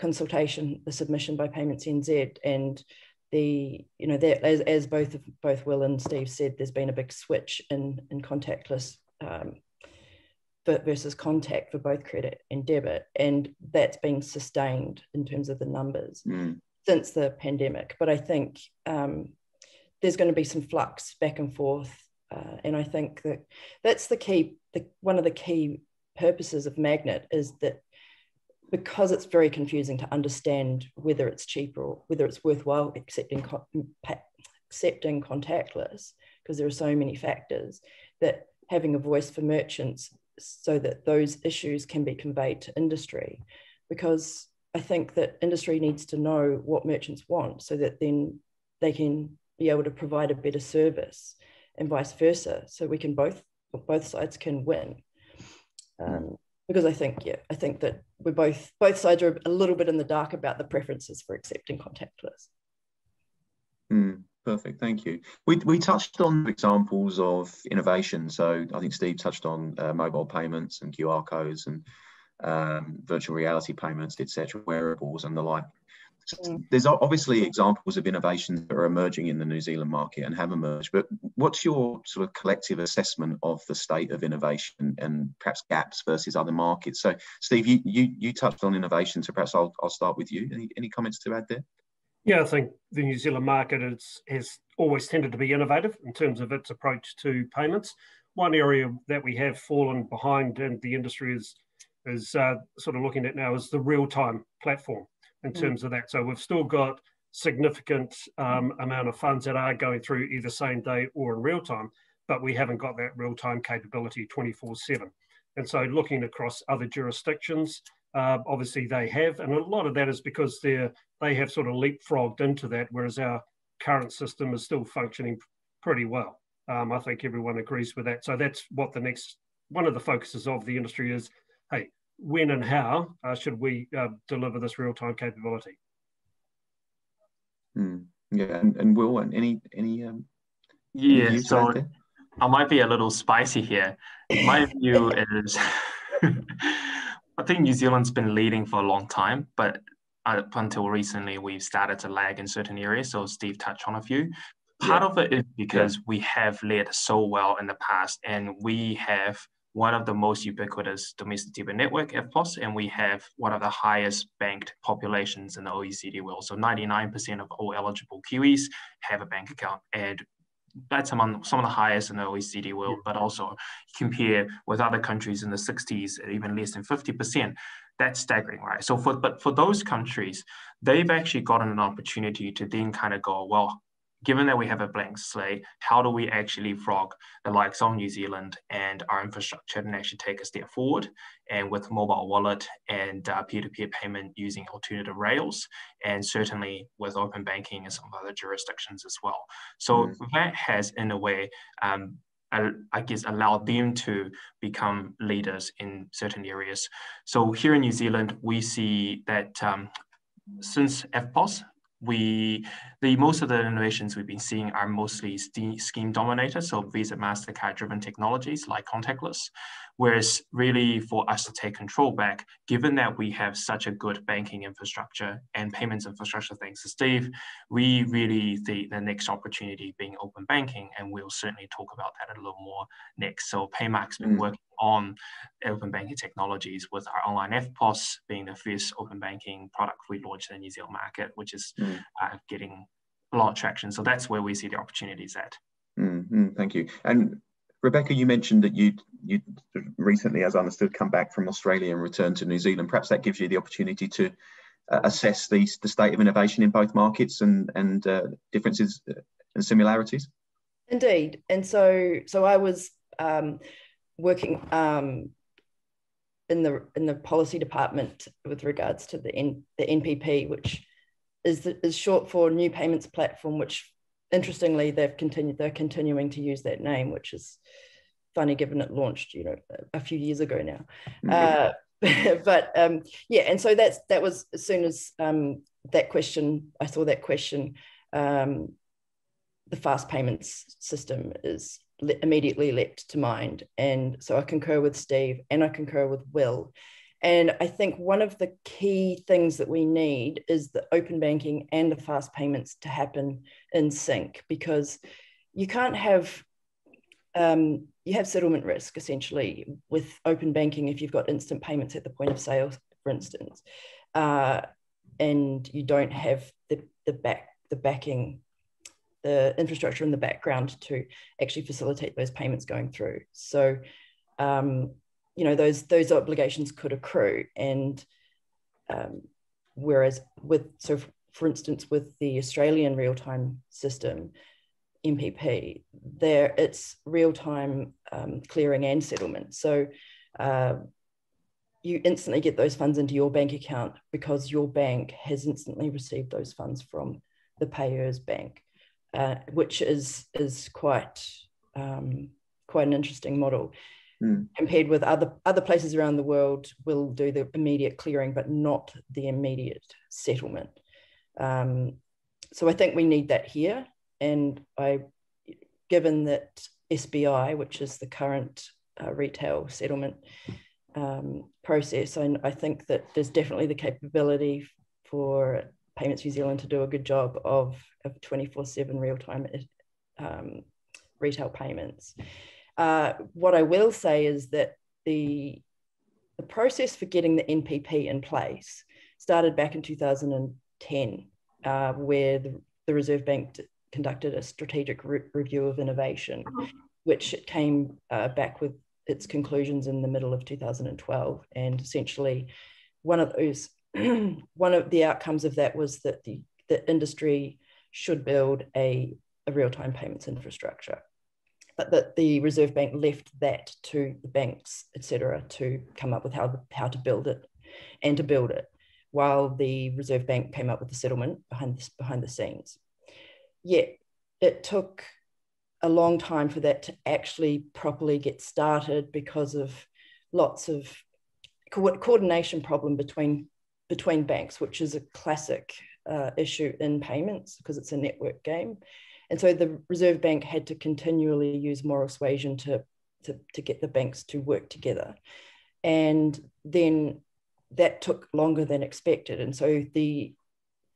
consultation, the submission by Payments NZ, and the you know that as, as both both Will and Steve said, there's been a big switch in in contactless um, versus contact for both credit and debit, and that's been sustained in terms of the numbers mm. since the pandemic. But I think um, there's going to be some flux back and forth, uh, and I think that that's the key. The, one of the key purposes of Magnet is that because it's very confusing to understand whether it's cheaper or whether it's worthwhile accepting accepting contactless because there are so many factors that having a voice for merchants so that those issues can be conveyed to industry because I think that industry needs to know what merchants want so that then they can be able to provide a better service and vice versa. So we can both both sides can win. Um, because I think, yeah, I think that we're both both sides are a little bit in the dark about the preferences for accepting contactless. Mm, perfect, thank you. We, we touched on examples of innovation. So I think Steve touched on uh, mobile payments and QR codes and um, virtual reality payments, etc., wearables and the like. Mm. There's obviously examples of innovations that are emerging in the New Zealand market and have emerged, but what's your sort of collective assessment of the state of innovation and perhaps gaps versus other markets? So, Steve, you you, you touched on innovation, so perhaps I'll, I'll start with you. Any, any comments to add there? Yeah, I think the New Zealand market is, has always tended to be innovative in terms of its approach to payments. One area that we have fallen behind and the industry is is uh, sort of looking at now is the real time platform in mm. terms of that. So we've still got significant um, amount of funds that are going through either same day or in real time, but we haven't got that real time capability 24 7. And so looking across other jurisdictions, uh, obviously they have, and a lot of that is because they're they have sort of leapfrogged into that, whereas our current system is still functioning pretty well. Um, I think everyone agrees with that. So that's what the next one of the focuses of the industry is hey, when and how uh, should we uh, deliver this real-time capability? Mm, yeah, and, and Will, and any any um, yeah, any so I might be a little spicy here. My view [LAUGHS] is, [LAUGHS] I think New Zealand's been leading for a long time, but up until recently, we've started to lag in certain areas. So Steve touched on a few. Part yeah. of it is because yeah. we have led so well in the past, and we have one of the most ubiquitous domestic debit network, EFTPOS, and we have one of the highest banked populations in the OECD world. So 99% of all eligible Kiwis have a bank account, and that's among some of the highest in the OECD world, but also compare with other countries in the 60s, even less than 50%. That's staggering, right? So for but for those countries, they've actually gotten an opportunity to then kind of go, well, given that we have a blank slate, how do we actually frog the likes of New Zealand and our infrastructure and actually take a step forward? And with mobile wallet and uh, peer-to-peer payment using alternative rails, and certainly with open banking and some other jurisdictions as well. So mm. that has, in a way, um, I guess, allowed them to become leaders in certain areas. So here in New Zealand, we see that um, since EFTPOS, we the most of the innovations we've been seeing are mostly scheme dominated, so Visa, Mastercard driven technologies like contactless. Whereas really for us to take control back, given that we have such a good banking infrastructure and payments infrastructure, thanks to Steve, we really see the next opportunity being open banking, and we'll certainly talk about that a little more next. So Paymark's been mm. working on open banking technologies with our online EFTPOS being the first open banking product we launched in the New Zealand market, which is mm. uh, getting a lot of traction. So that's where we see the opportunities at. Mm, thank you. And Rebecca, you mentioned that you you recently, as I understood, come back from Australia and returned to New Zealand. Perhaps that gives you the opportunity to uh, assess the, the state of innovation in both markets and and uh, differences and similarities. Indeed, and so so I was um, working um, in the in the policy department with regards to the N, the NPP, which is the, is short for New Payments Platform, which interestingly they've continued they're continuing to use that name, which is funny given it launched you know a few years ago now. Mm-hmm. Uh, [LAUGHS] but um, yeah, and so that's that was as soon as um, that question I saw that question. Um, the fast payments system is immediately leapt to mind. And so I concur with Steve and I concur with Will. And I think one of the key things that we need is the open banking and the fast payments to happen in sync because you can't have um, you have settlement risk essentially with open banking if you've got instant payments at the point of sale, for instance, uh, and you don't have the the back the backing the infrastructure in the background to actually facilitate those payments going through. So, um, you know, those those obligations could accrue, and um, whereas with so for instance with the Australian real time system, NPP there it's real time um, clearing and settlement. So. Uh, you instantly get those funds into your bank account because your bank has instantly received those funds from the payer's bank, uh, which is is quite um, quite an interesting model. Mm. Compared with other other places around the world, will do the immediate clearing, but not the immediate settlement. Um, so I think we need that here, and I, given that SBI, which is the current uh, retail settlement um, process. And I think that there's definitely the capability for Payments New Zealand to do a good job of, of 24 7 real time um, retail payments. Uh, what I will say is that the, the process for getting the NPP in place started back in 2010, uh, where the, the Reserve Bank conducted a strategic re review of innovation, which came uh, back with its conclusions in the middle of 2012. And essentially, one of those, [CLEARS THROAT] one of the outcomes of that was that the, the industry should build a, a real-time payments infrastructure. But that the Reserve Bank left that to the banks, etc., to come up with how, how to build it and to build it, while the Reserve Bank came up with the settlement behind this, behind the scenes. Yet it took a long time for that to actually properly get started because of lots of co- coordination problem between between banks, which is a classic uh, issue in payments because it's a network game. And so the Reserve Bank had to continually use moral suasion to, to, to get the banks to work together. And then that took longer than expected. And so the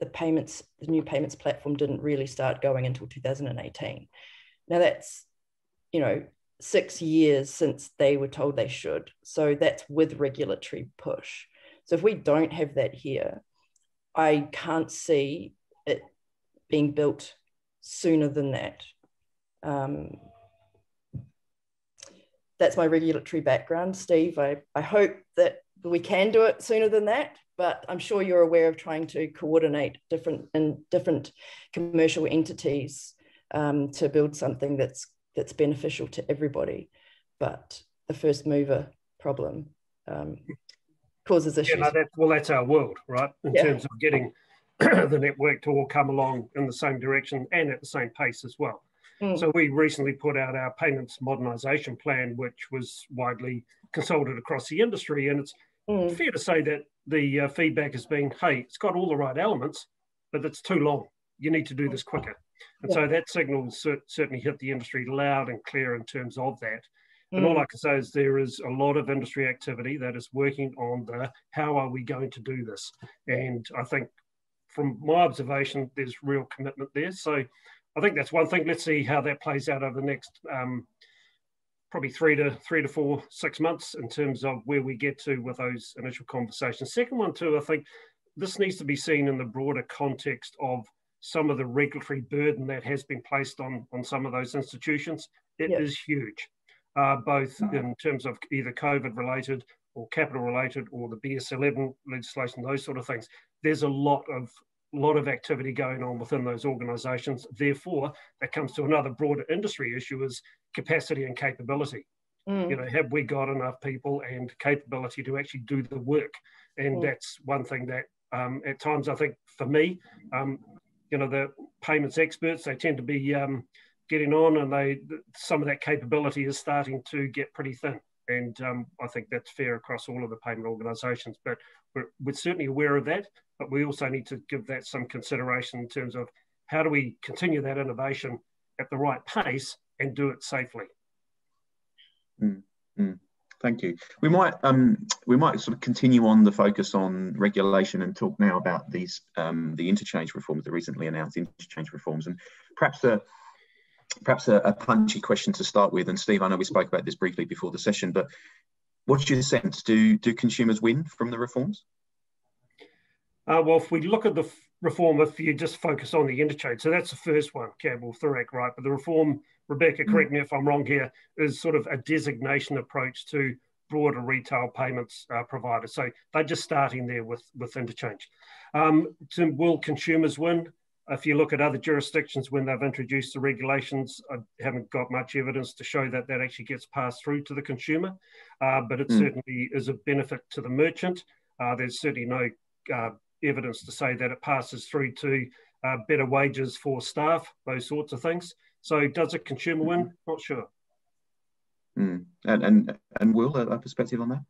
the payments, the new payments platform didn't really start going until 2018. Now that's, you know, six years since they were told they should. So that's with regulatory push. So if we don't have that here, I can't see it being built sooner than that. Um, that's my regulatory background, Steve. I, I hope that we can do it sooner than that, but I'm sure you're aware of trying to coordinate different and different commercial entities um, to build something that's that's beneficial to everybody. But the first mover problem um, causes issues. Yeah, no, that, well, that's our world, right? In yeah. terms of getting [CLEARS THROAT] the network to all come along in the same direction and at the same pace as well. Mm. So we recently put out our payments modernisation plan, which was widely consulted across the industry, and it's mm. fair to say that the uh, feedback has been, "Hey, it's got all the right elements, but it's too long. You need to do this quicker." And yeah. so that signal certainly hit the industry loud and clear in terms of that. Mm. And all I can say is there is a lot of industry activity that is working on the how are we going to do this? And I think from my observation, there's real commitment there. So I think that's one thing. Let's see how that plays out over the next um, probably three to three to four, six months in terms of where we get to with those initial conversations. Second one too, I think this needs to be seen in the broader context of some of the regulatory burden that has been placed on, on some of those institutions, it yep. is huge, uh, both mm-hmm. in terms of either COVID related or capital related or the BS11 legislation, those sort of things. There's a lot of lot of activity going on within those organisations. Therefore, that comes to another broader industry issue is capacity and capability. Mm. You know, have we got enough people and capability to actually do the work? And mm. that's one thing that um, at times I think for me, um, you know the payments experts they tend to be um, getting on and they some of that capability is starting to get pretty thin and um, I think that's fair across all of the payment organisations. But we're, we're, certainly aware of that, but we also need to give that some consideration in terms of how do we continue that innovation at the right pace and do it safely. Mm, mm. Thank you. We might um, we might sort of continue on the focus on regulation and talk now about these um, the interchange reforms, the recently announced interchange reforms, and perhaps a perhaps a, a, punchy question to start with. And Steve, I know we spoke about this briefly before the session, but what's your sense? Do do consumers win from the reforms? Uh, well, if we look at the reform, if you just focus on the interchange, so that's the first one, Campbell Thurek, right? But the reform Rebecca, correct me if I'm wrong here, is sort of a designation approach to broader retail payments uh, providers. So they're just starting there with, with interchange. Um, to, will consumers win? If you look at other jurisdictions when they've introduced the regulations, I haven't got much evidence to show that that actually gets passed through to the consumer, uh, but it mm. certainly is a benefit to the merchant. Uh, there's certainly no uh, evidence to say that it passes through to uh, better wages for staff, those sorts of things. So, does a consumer win? Not sure. Mm. And, and and Will, a perspective on that?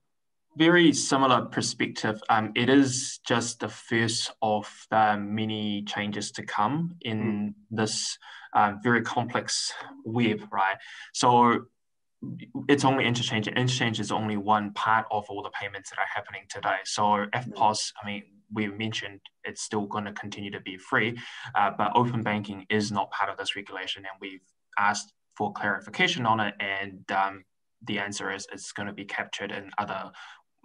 Very similar perspective. Um, it is just the first of the many changes to come in mm. this uh, very complex web, right? So it's only interchange. Interchange is only one part of all the payments that are happening today. So EFTPOS, I mean, we mentioned it's still going to continue to be free, uh, but open banking is not part of this regulation, and we've asked for clarification on it, and um, the answer is it's going to be captured in other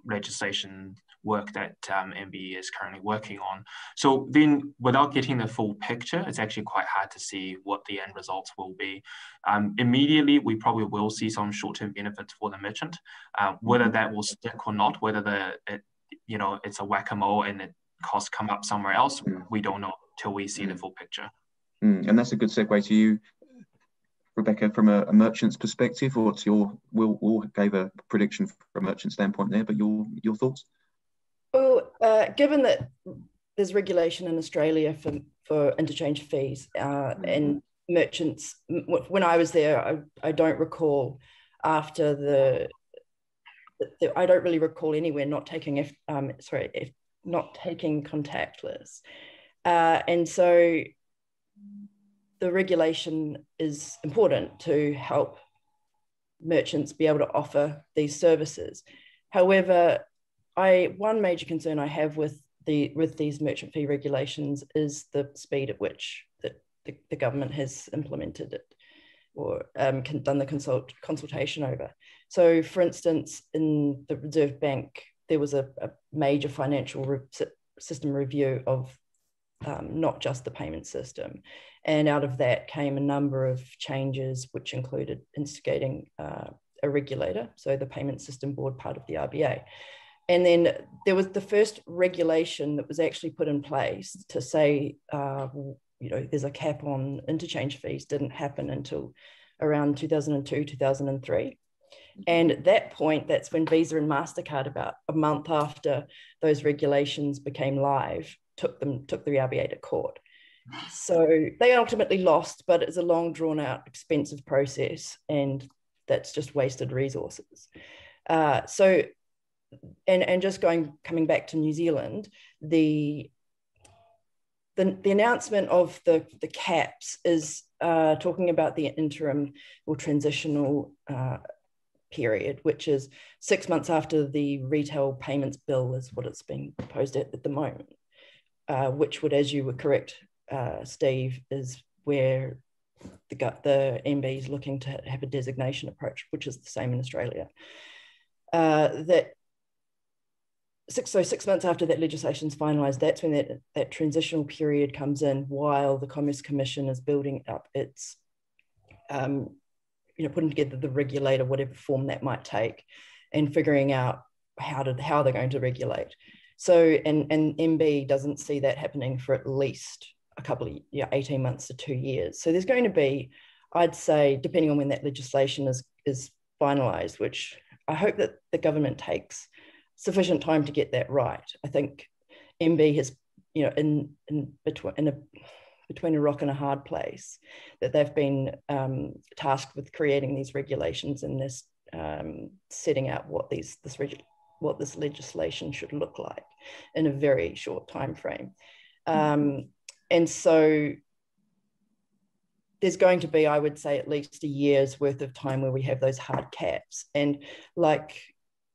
legislation work that um, MBIE is currently working on. So then without getting the full picture, it's actually quite hard to see what the end results will be. Um, immediately, we probably will see some short-term benefits for the merchant. Uh, whether mm-hmm. that will stick or not, whether the, it, you know, it's a whack-a-mole and the costs come up somewhere else, mm. we don't know till we see mm. the full picture. Mm. And that's a good segue to you, Rebecca, from a, a, merchant's perspective, or what's your Will Will gave a prediction from a merchant standpoint there, but your your thoughts? Well, uh, given that there's regulation in Australia for for interchange fees uh, mm-hmm. and merchants, when I was there, I, I don't recall after the, the, I don't really recall anywhere not taking if um, sorry if not taking contactless, uh, and so the regulation is important to help merchants be able to offer these services. However, I one major concern I have with the with these merchant fee regulations is the speed at which the, the, the government has implemented it or um, done the consult, consultation over. So, for instance, in the Reserve Bank, there was a, a major financial re system review of um, not just the payment system. And out of that came a number of changes, which included instigating uh, a regulator, so the payment system board part of the RBA. And then there was the first regulation that was actually put in place to say, uh, you know, there's a cap on interchange fees, didn't happen until around 2002, 2003. And at that point, that's when Visa and MasterCard, about a month after those regulations became live, took them took the RBA to court. So they ultimately lost, but it's a long drawn out, expensive process, and that's just wasted resources. Uh, so, and and just going coming back to New Zealand, the the, the announcement of the the caps is uh, talking about the interim or transitional uh, period, which is six months after the retail payments bill is what it's being proposed at at the moment. Uh, which would, as you were correct, uh, Steve, is where the, the MB is looking to have a designation approach, which is the same in Australia. Uh, that six, so six months after that legislation is finalised, that's when that, that transitional period comes in while the Commerce Commission is building up its, um, you know, putting together the regulator, whatever form that might take, and figuring out how to how they're going to regulate. So, and, and MB doesn't see that happening for at least a couple of, yeah, 18 months to two years. So there's going to be, I'd say, depending on when that legislation is, is finalized, which I hope that the government takes sufficient time to get that right. I think MB has, you know, in, in between, in a, between a rock and a hard place, that they've been um, tasked with creating these regulations and this um, setting out what these this reg- what this legislation should look like in a very short time frame. Um, and so there's going to be, I would say, at least a year's worth of time where we have those hard caps. And like,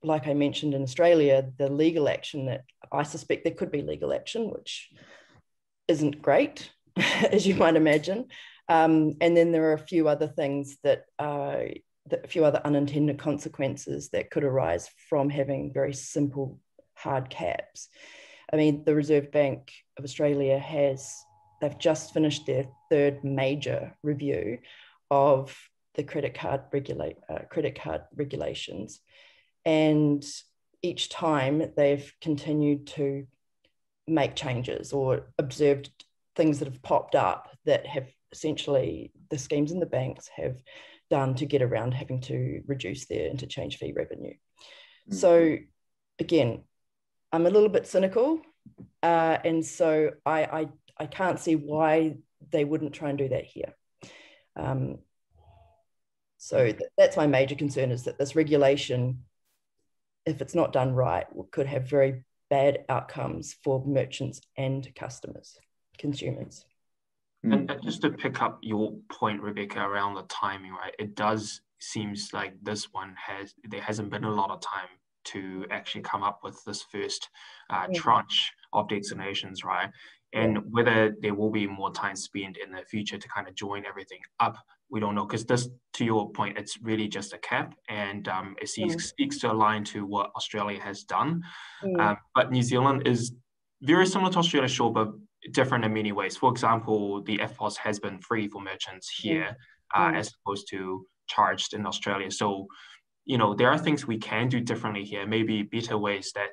like I mentioned in Australia, the legal action that I suspect there could be legal action, which isn't great, [LAUGHS] as you might imagine. Um, and then there are a few other things that uh, a few other unintended consequences that could arise from having very simple hard caps. I mean, the Reserve Bank of Australia has, they've just finished their third major review of the credit card regulate uh, credit card regulations. And each time they've continued to make changes or observed things that have popped up that have essentially the schemes in the banks have done to get around having to reduce their interchange fee revenue. Mm. So again, I'm a little bit cynical, uh, and so I, I I can't see why they wouldn't try and do that here. Um, so th- that's my major concern is that this regulation, if it's not done right, could have very bad outcomes for merchants and customers, consumers. And just to pick up your point, Rebecca, around the timing, right? It does seems like this one has there hasn't been a lot of time to actually come up with this first uh, yeah. tranche of designations, right? And yeah. whether there will be more time spent in the future to kind of join everything up, we don't know. Because this, to your point, it's really just a cap, and um, it seeks, mm. seeks to align to what Australia has done. Mm. Um, but New Zealand is very similar to Australia, sure, but different in many ways. For example, the EFTPOS has been free for merchants here uh, mm. as opposed to charged in Australia. So, you know, there are things we can do differently here, maybe better ways that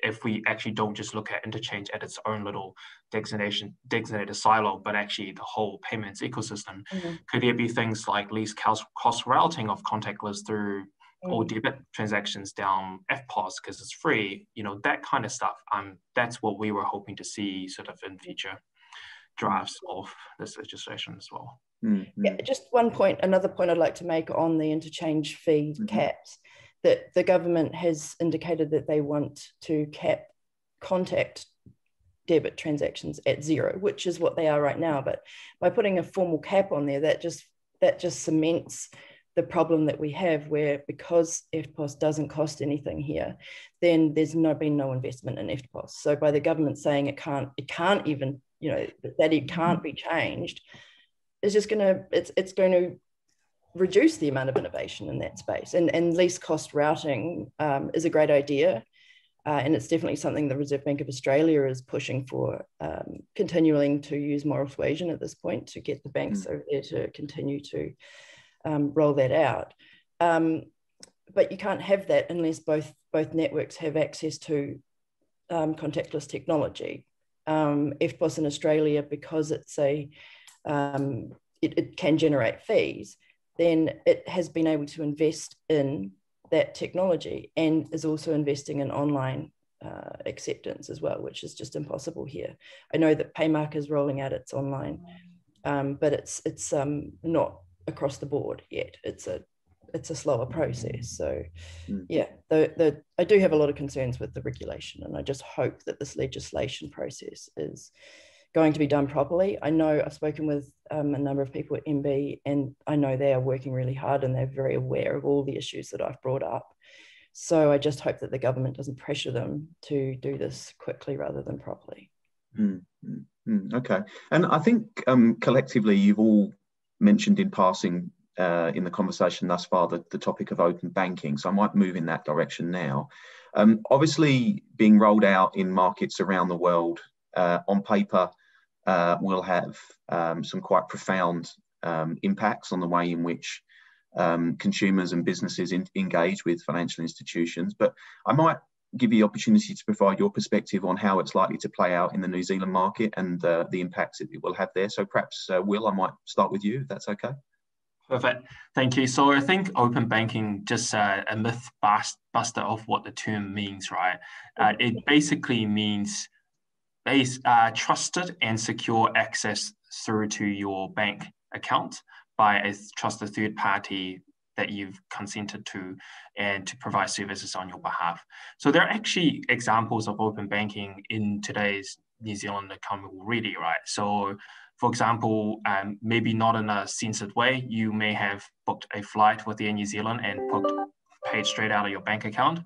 if we actually don't just look at interchange at its own little designation designated silo, but actually the whole payments ecosystem, mm-hmm. could there be things like least cost routing of contactless through. Or debit transactions down EFTPOS because it's free, you know, that kind of stuff. Um, that's what we were hoping to see sort of in future drafts of this legislation as well. Mm-hmm. Yeah, just one point, another point I'd like to make on the interchange fee mm-hmm. caps, that the government has indicated that they want to cap contact debit transactions at zero, which is what they are right now. But by putting a formal cap on there, that just that just cements the problem that we have where because EFTPOS doesn't cost anything here, then there's no been no investment in EFTPOS. So by the government saying it can't, it can't even, you know, that it can't be changed, it's just gonna, it's it's going to reduce the amount of innovation in that space. And, and least cost routing um, is a great idea. Uh, and it's definitely something the Reserve Bank of Australia is pushing for, um, continuing to use moral suasion at this point to get the banks mm. over there to continue to um, roll that out. Um, but you can't have that unless both both networks have access to um, contactless technology. Um, EFTPOS in Australia, because it's a um, it, it, can generate fees, then it has been able to invest in that technology and is also investing in online uh, acceptance as well, which is just impossible here. I know that Paymark is rolling out its online, um, but it's it's um, not across the board yet. It's a it's a slower process. So mm. yeah, the, the I do have a lot of concerns with the regulation, and I just hope that this legislation process is going to be done properly. I know I've spoken with um, a number of people at MB, and I know they are working really hard and they're very aware of all the issues that I've brought up. So I just hope that the government doesn't pressure them to do this quickly rather than properly. Mm, mm, okay, and I think um, collectively you've all mentioned in passing uh, in the conversation thus far the, the topic of open banking. So I might move in that direction now. Um, obviously, being rolled out in markets around the world uh, on paper uh, will have um, some quite profound um, impacts on the way in which um, consumers and businesses in, engage with financial institutions. But I might give you the opportunity to provide your perspective on how it's likely to play out in the New Zealand market and uh, the impacts it will have there. So perhaps, uh, Will, I might start with you, if that's okay. Perfect. Thank you. So I think open banking, just uh, a myth buster of what the term means, right? Uh, it basically means base, uh, trusted and secure access through to your bank account by a trusted third party that you've consented to and to provide services on your behalf. So there are actually examples of open banking in today's New Zealand economy already, right? So for example, um, maybe not in a censored way, you may have booked a flight with Air New Zealand and booked, paid straight out of your bank account.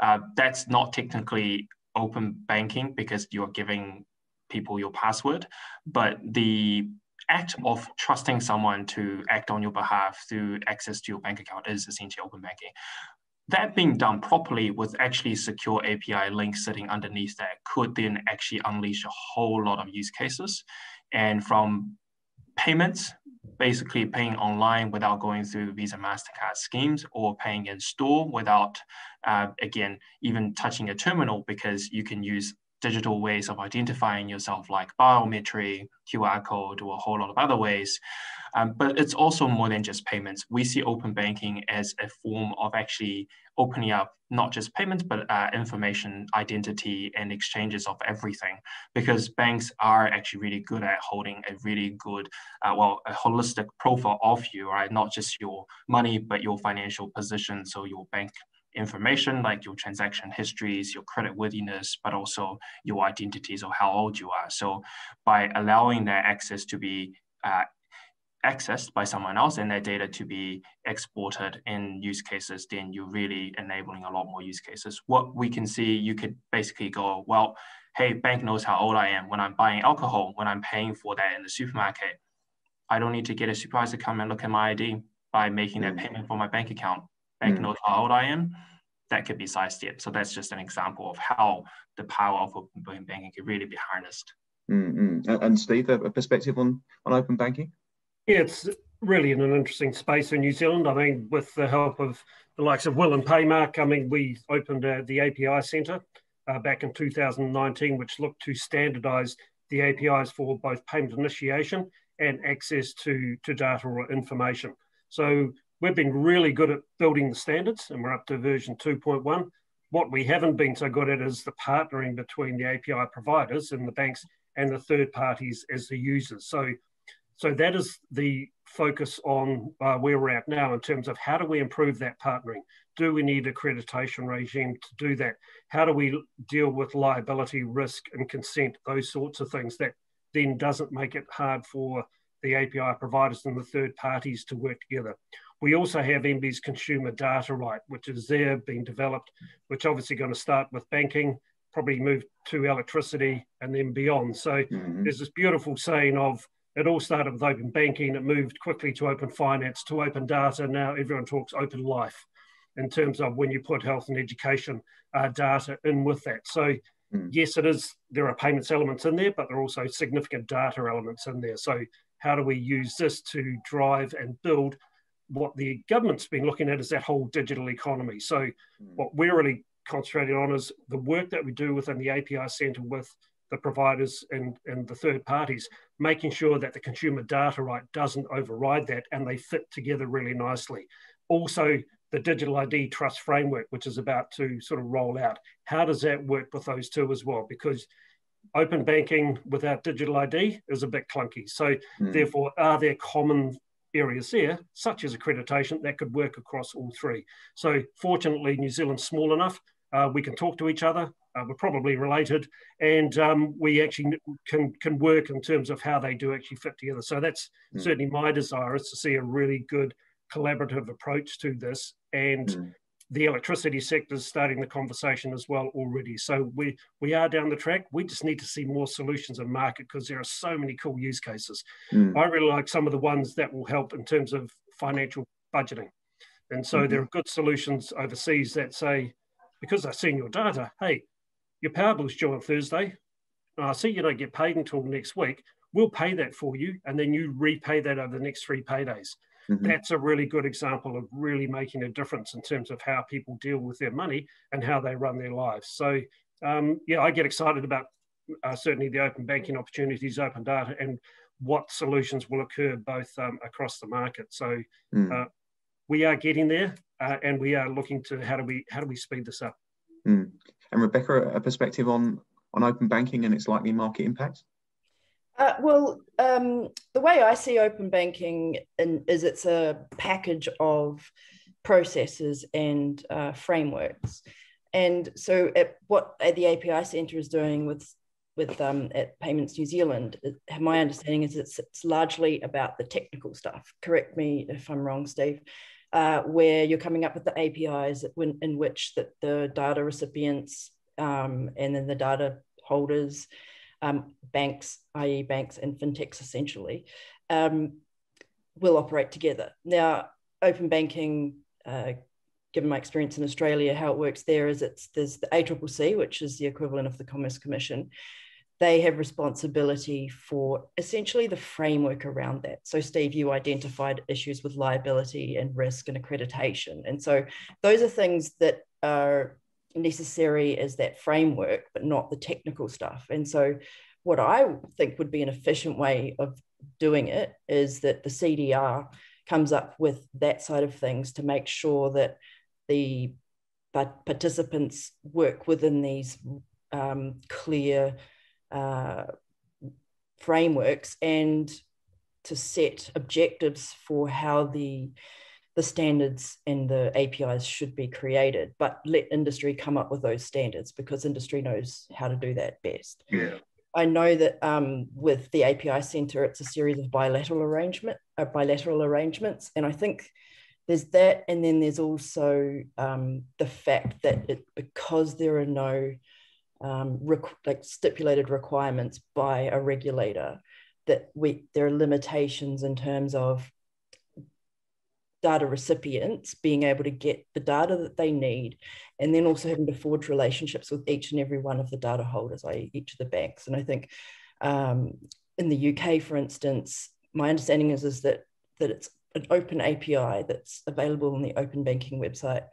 Uh, that's not technically open banking because you're giving people your password, but the act of trusting someone to act on your behalf through access to your bank account is essentially open banking. That being done properly with actually secure API links sitting underneath that could then actually unleash a whole lot of use cases. And from payments, basically paying online without going through Visa MasterCard schemes or paying in store without, uh, again, even touching a terminal because you can use digital ways of identifying yourself, like biometry, QR code, or a whole lot of other ways. Um, but it's also more than just payments. We see open banking as a form of actually opening up not just payments, but uh, information, identity, and exchanges of everything. Because banks are actually really good at holding a really good, uh, well, a holistic profile of you, right? Not just your money, but your financial position. So your bank information like your transaction histories, your credit worthiness, but also your identities or how old you are. So by allowing that access to be uh, accessed by someone else and that data to be exported in use cases, then you're really enabling a lot more use cases. What we can see, you could basically go, well, hey, bank knows how old I am when I'm buying alcohol, when I'm paying for that in the supermarket. I don't need to get a supervisor to come and look at my ID by making that payment for my bank account. Bank mm. knows how old I am. That could be sidestepped. So that's just an example of how the power of open banking can really be harnessed. Mm-hmm. And Steve, a perspective on, on open banking? Yeah, it's really in an interesting space in New Zealand. I mean, with the help of the likes of Will and Paymark, I mean, we opened uh, the API Centre uh, back in 2019, which looked to standardise the APIs for both payment initiation and access to, to data or information. So we've been really good at building the standards, and we're up to version 2.1. What we haven't been so good at is the partnering between the API providers and the banks and the third parties as the users. So so that is the focus on uh, where we're at now in terms of how do we improve that partnering? Do we need accreditation regime to do that? How do we deal with liability, risk, and consent? Those sorts of things that then doesn't make it hard for the API providers and the third parties to work together. We also have MB's consumer data right, which is there being developed, which obviously going to start with banking, probably move to electricity and then beyond. So mm-hmm. there's this beautiful saying of it all started with open banking. It moved quickly to open finance, to open data. Now everyone talks open life in terms of when you put health and education uh, data in with that. So mm. yes, it is. There are payments elements in there, but there are also significant data elements in there. So how do we use this to drive and build what the government's been looking at is that whole digital economy. So mm. what we're really concentrating on is the work that we do within the API Centre with the providers and, and the third parties, making sure that the consumer data right doesn't override that and they fit together really nicely. Also, the digital ID trust framework, which is about to sort of roll out, how does that work with those two as well? Because open banking without digital ID is a bit clunky. So, mm. therefore, are there common areas there, such as accreditation, that could work across all three? So, fortunately, New Zealand's small enough. Uh, we can talk to each other. Uh, we're probably related, and um, we actually can can work in terms of how they do actually fit together. So that's mm. certainly my desire is to see a really good collaborative approach to this, and mm. The electricity sector is starting the conversation as well already. So we we are down the track. We just need to see more solutions in market because there are so many cool use cases. Mm. I really like some of the ones that will help in terms of financial budgeting, and so mm-hmm. there are good solutions overseas that say because I've seen your data, hey, your power bill's due on Thursday. I see you don't get paid until next week. We'll pay that for you, and then you repay that over the next three paydays. Mm-hmm. That's a really good example of really making a difference in terms of how people deal with their money and how they run their lives. So, um, yeah, I get excited about uh, certainly the open banking opportunities, open data, and what solutions will occur both um, across the market. So, mm. uh, we are getting there, uh, and we are looking to how do we how do we speed this up. Mm. And Rebecca, a perspective on, on open banking and its likely market impact? Uh, well, um, the way I see open banking in, is it's a package of processes and uh, frameworks. And so, at what the API Centre is doing with with um, at Payments New Zealand, it, my understanding is it's, it's largely about the technical stuff. Correct me if I'm wrong, Steve uh, where you're coming up with the APIs in, in which that the data recipients um, and then the data holders, um, banks, i.e. banks and fintechs essentially, um, will operate together. Now, open banking, uh, given my experience in Australia, how it works there is it's there's the ACCC, which is the equivalent of the Commerce Commission, they have responsibility for essentially the framework around that. So, Steve, you identified issues with liability and risk and accreditation. And so, those are things that are necessary as that framework, but not the technical stuff. And so, what I think would be an efficient way of doing it is that the CDR comes up with that side of things to make sure that the participants work within these um, clear uh, frameworks and to set objectives for how the the standards and the APIs should be created, but let industry come up with those standards because industry knows how to do that best. Yeah. I know that um, with the API Center, it's a series of bilateral arrangement, uh, bilateral arrangements, and I think there's that, and then there's also um, the fact that it, because there are no um, like stipulated requirements by a regulator, that we there are limitations in terms of data recipients being able to get the data that they need and then also having to forge relationships with each and every one of the data holders i.e. each of the banks and i think um, in the uk for instance my understanding is, is that that it's an open api that's available on the open banking website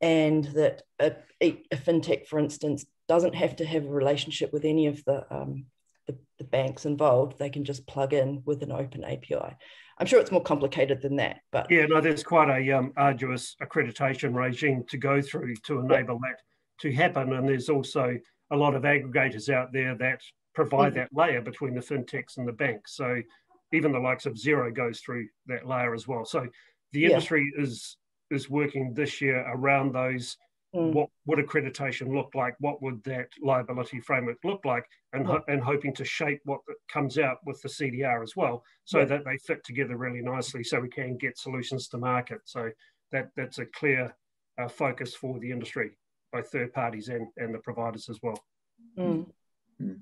and that a, a, fintech for instance doesn't have to have a relationship with any of the um, the, the banks involved, they can just plug in with an open API. I'm sure it's more complicated than that, but yeah, no, there's quite a um, arduous accreditation regime to go through to enable yeah. that to happen, and there's also a lot of aggregators out there that provide mm-hmm. that layer between the fintechs and the banks. So even the likes of Xero goes through that layer as well. So the industry yeah. is is working this year around those Mm. What would accreditation look like? What would that liability framework look like? And, ho- and hoping to shape what comes out with the CDR as well, so yeah. that they fit together really nicely, so we can get solutions to market. So that that's a clear uh, focus for the industry, both third parties and, and the providers as well. Mm. Mm.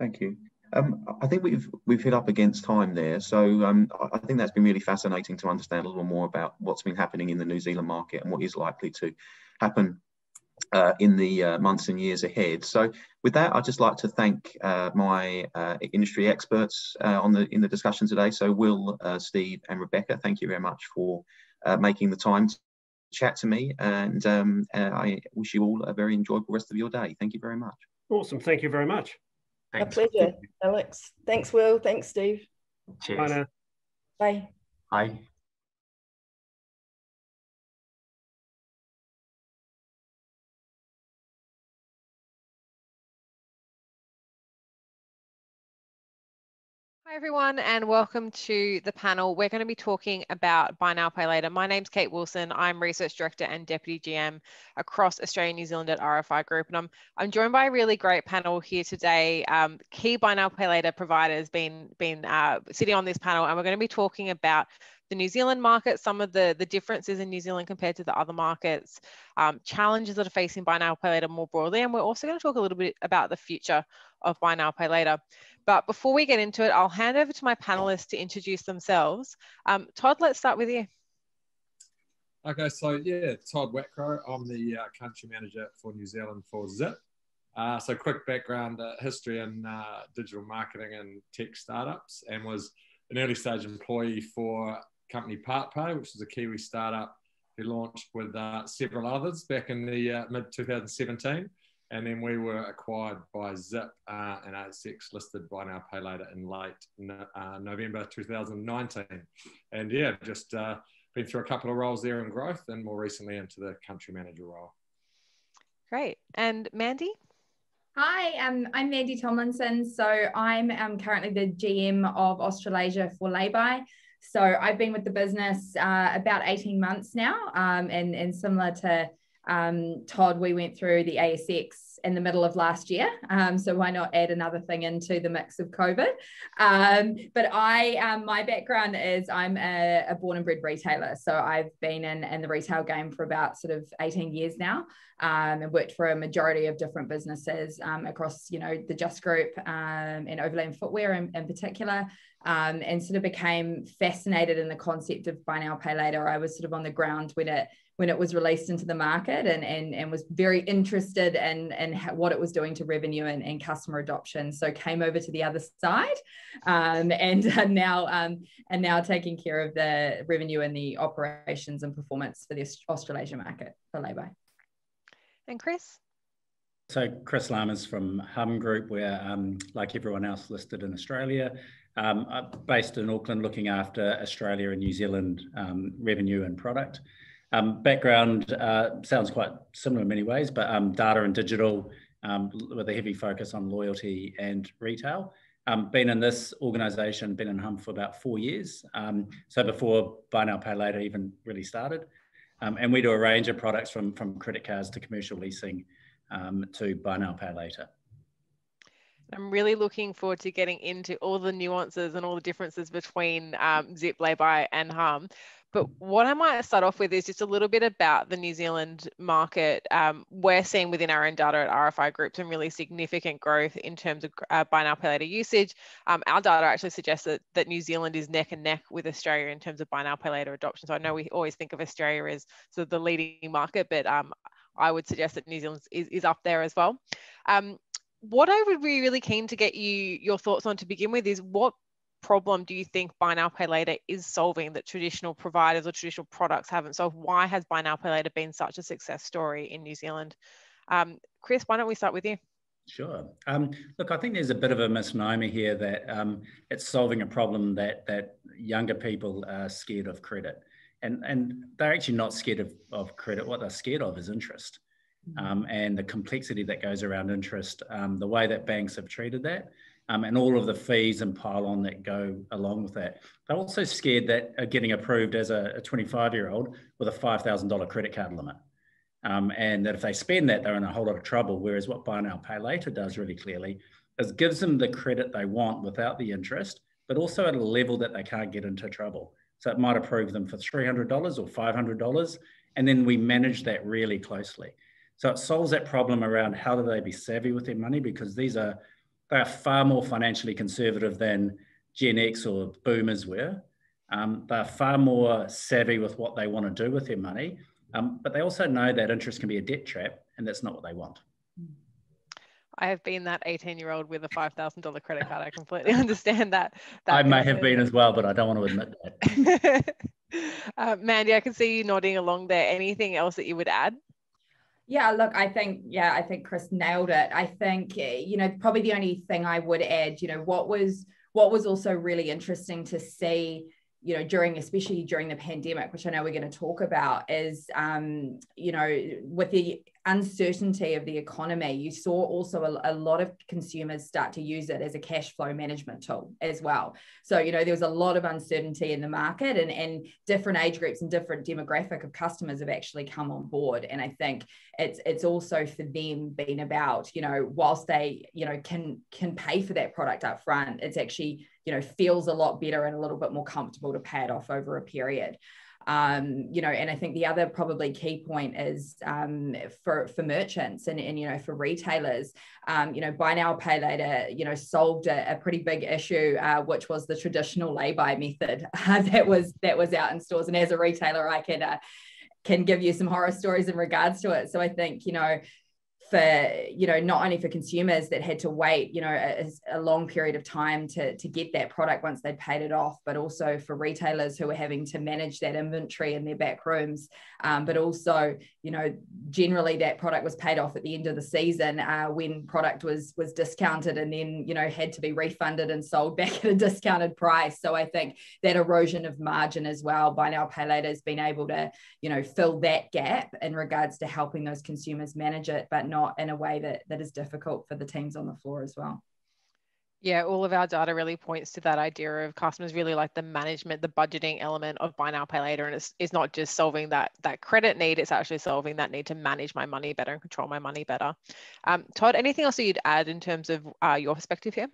Thank you. Um, I think we've we've hit up against time there, so um, I think that's been really fascinating to understand a little more about what's been happening in the New Zealand market and what is likely to happen uh, in the uh, months and years ahead. So, with that, I'd just like to thank uh, my uh, industry experts uh, on the in the discussion today. So, Will, uh, Steve, and Rebecca, thank you very much for making the time to chat to me, and um, I wish you all a very enjoyable rest of your day. Thank you very much. Awesome. Thank you very much. Thanks. A pleasure, Alex. Thanks, Will. Thanks, Steve. Cheers. Bye now. Bye. Bye. Hi everyone and welcome to the panel. We're going to be talking about Buy Now Pay Later. My name's Kate Wilson. I'm Research Director and Deputy GM across Australia and New Zealand at RFI Group. And I'm, I'm joined by a really great panel here today. Um, key Buy Now Pay Later providers been, been uh, sitting on this panel and we're going to be talking about the New Zealand market, some of the, the differences in New Zealand compared to the other markets, um, challenges that are facing Buy Now Pay Later more broadly. And we're also going to talk a little bit about the future of Buy Now Pay Later. But before we get into it, I'll hand over to my panelists to introduce themselves. Um, Todd, let's start with you. Okay, so yeah, Todd Wackrow. I'm the uh, country manager for New Zealand for Zip. Uh, so quick background, uh, history in uh, digital marketing and tech startups and was an early stage employee for company PartPay, which is a Kiwi startup who launched with uh, several others back in the uh, mid 2017 and then we were acquired by Zip uh, and ASX listed buy Now Pay Later in late uh, November 2019. And yeah, just uh, been through a couple of roles there in growth and more recently into the country manager role. Great. And Mandy? Hi, um, I'm Mandy Tomlinson. So I'm um, currently the GM of Australasia for Laybuy. So I've been with the business uh, about 18 months now, um, and, and similar to um, Todd, we went through the ASX in the middle of last year. Um, so why not add another thing into the mix of COVID? Um, but I, um, my background is I'm a, a, born and bred retailer. So I've been in, in the retail game for about sort of 18 years now um, and worked for a majority of different businesses um, across, you know, the Just Group and Overland Footwear in, in particular. And sort of became fascinated in the concept of buy now, pay later. I was sort of on the ground when it when it was released into the market and, and, and was very interested in, in what it was doing to revenue and, and customer adoption. So came over to the other side um, and [LAUGHS] now um, and now taking care of the revenue and the operations and performance for the Australasia market for Laybuy. And Chris? So Chris Lammers from Humm Group, we're um, like everyone else listed in Australia, um, uh, based in Auckland, looking after Australia and New Zealand um, revenue and product. Um, background uh, sounds quite similar in many ways, but um, data and digital um, with a heavy focus on loyalty and retail. Um, been in this organisation, been in Humm for about four years. So before Buy Now Pay Later even really started, and we do a range of products from from credit cards to commercial leasing to Buy Now Pay Later. I'm really looking forward to getting into all the nuances and all the differences between um, Zip, Laybuy, and Humm. But what I might start off with is just a little bit about the New Zealand market. Um, we're seeing within our own data at RFI Group some really significant growth in terms of uh, buy now, pay later usage. Um, our data actually suggests that, that New Zealand is neck and neck with Australia in terms of buy now, pay later adoption. So I know we always think of Australia as sort of the leading market, but um, I would suggest that New Zealand is, is up there as well. Um, what I would be really keen to get you your thoughts on to begin with is what problem do you think buy now pay later is solving that traditional providers or traditional products haven't solved why has buy now pay later been such a success story in new zealand um, chris why don't we start with you Sure. Um, look, I think there's a bit of a misnomer here that um, it's solving a problem that that younger people are scared of credit, and and they're actually not scared of, of credit. What they're scared of is interest. Um, and the complexity that goes around interest. Um, the way that banks have treated that, um, and all of the fees and pile on that go along with that. They're also scared that are getting approved as a 25 year old with a $5,000 credit card limit. Um, and that if they spend that, they're in a whole lot of trouble. Whereas what Buy Now Pay Later does really clearly is gives them the credit they want without the interest, but also at a level that they can't get into trouble. So it might approve them for $300 or $500, and then we manage that really closely. So it solves that problem around how do they be savvy with their money because these are they are far more financially conservative than Gen X or boomers were. Um, they're far more savvy with what they want to do with their money, um, but they also know that interest can be a debt trap, and that's not what they want. I have been that 18 year old with a $5,000 credit card. I completely [LAUGHS] understand that. that I may have been as well, but I don't want to admit that. [LAUGHS] uh, Mandy, I can see you nodding along there. Anything else that you would add? Yeah, look, I think, yeah, I think Chris nailed it. I think, eh, you know, probably the only thing I would add, you know, what was what was also really interesting to see you know during especially during the pandemic which i know we're going to talk about is um you know with the uncertainty of the economy, you saw also a, a, lot of consumers start to use it as a cash flow management tool as well. So, you know, there was a lot of uncertainty in the market and, and different age groups and different demographic of customers have actually come on board. And I think it's it's also for them being about, you know, whilst they, you know, can can pay for that product up front, it's actually, you know, feels a lot better and a little bit more comfortable to pay it off over a period um, you know, and I think the other probably key point is um, for for merchants and, and you know for retailers, um, you know, buy now pay later, you know, solved a, a pretty big issue, uh, which was the traditional lay-by method [LAUGHS] that was that was out in stores. And as a retailer, I can uh, can give you some horror stories in regards to it. So I think you know for you know not only for consumers that had to wait you know a, a, long period of time to, to get that product once they'd paid it off but also for retailers who were having to manage that inventory in their back rooms. Um, but also you know generally that product was paid off at the end of the season uh, when product was was discounted and then you know had to be refunded and sold [LAUGHS] back at a discounted price. So i think that erosion of margin as well buy now pay later has been able to you know fill that gap in regards to helping those consumers manage it but not not in a way that that is difficult for the teams on the floor as well. Yeah, all of our data really points to that idea of customers really like the management, the budgeting element of buy now, pay later. And it's, it's not just solving that, that credit need, it's actually solving that need to manage my money better and control my money better. Um, Todd, anything else that you'd add in terms of uh, your perspective here?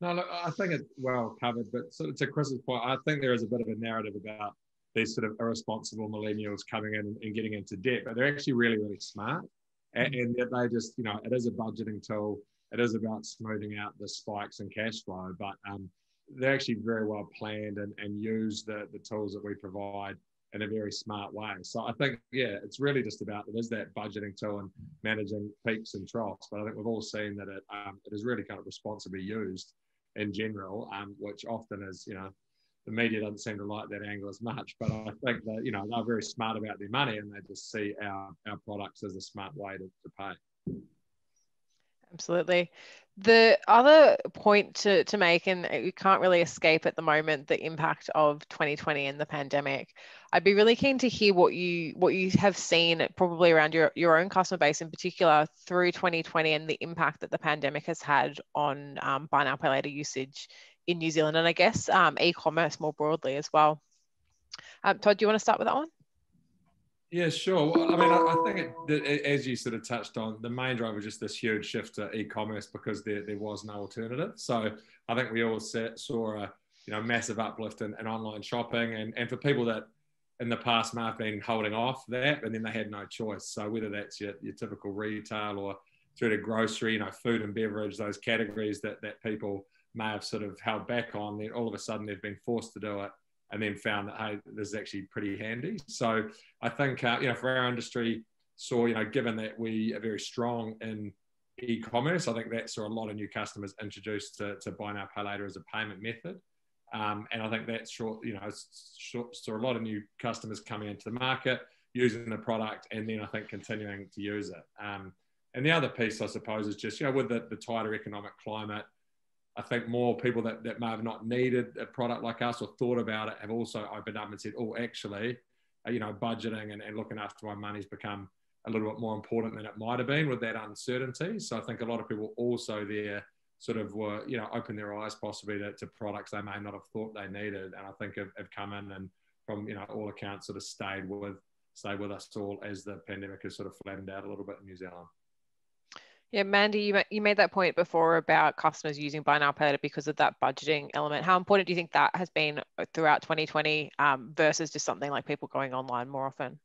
No, look, I think it's well covered, but sort of to Chris's point, I think there is a bit of a narrative about these sort of irresponsible millennials coming in and getting into debt, but they're actually really, really smart and, and they just you know it is a budgeting tool. It is about smoothing out the spikes in cash flow but um, they're actually very well planned and, and use the, the tools that we provide in a very smart way. So i think yeah it's really just about it is that budgeting tool and managing peaks and troughs. But i think we've all seen that it, um, it is really kind of responsibly used in general um, which often is you know the media doesn't seem to like that angle as much. But I think that you know they're very smart about their money, and they just see our our products as a smart way to, to pay. Absolutely. The other point to, to make, and you can't really escape at the moment, the impact of 2020 and the pandemic. I'd be really keen to hear what you what you have seen probably around your, your own customer base in particular through 2020 and the impact that the pandemic has had on um, buy now pay later usage in New Zealand and I guess um, e-commerce more broadly as well. Um, Todd, do you want to start with that one? Yeah, sure. Well, I mean, I, I think it, as you sort of touched on, the main driver was just this huge shift to e-commerce because there, there was no alternative. So I think we all saw a you know massive uplift in, in, online shopping, and and for people that in the past may have been holding off that, and then they had no choice. So whether that's your, your typical retail or through to grocery, you know, food and beverage, those categories that that people may have sort of held back on, then all of a sudden they've been forced to do it and then found that hey, this is actually pretty handy. So I think uh, you know for our industry, saw you know given that we are very strong in e-commerce, I think that saw a lot of new customers introduced to, to buy now pay later as a payment method. Um, and I think that's short, you know, short, saw a lot of new customers coming into the market using the product, and then I think continuing to use it. Um, and the other piece, I suppose, is just you know with the, the tighter economic climate, I think more people that, that may have not needed a product like us or thought about it have also opened up and said, oh, actually, uh, you know, budgeting and, and looking after my money's become a little bit more important than it might have been with that uncertainty. So I think a lot of people also there sort of were, you know, open their eyes possibly to, to products they may not have thought they needed. And I think have, have come in and from, you know, all accounts sort of stayed with, stayed with us all as the pandemic has sort of flattened out a little bit in New Zealand. Yeah, Mandy, you, you made that point before about customers using buy now pay later because of that budgeting element. How important do you think that has been uh, throughout 2020 um, versus just something like people going online more often?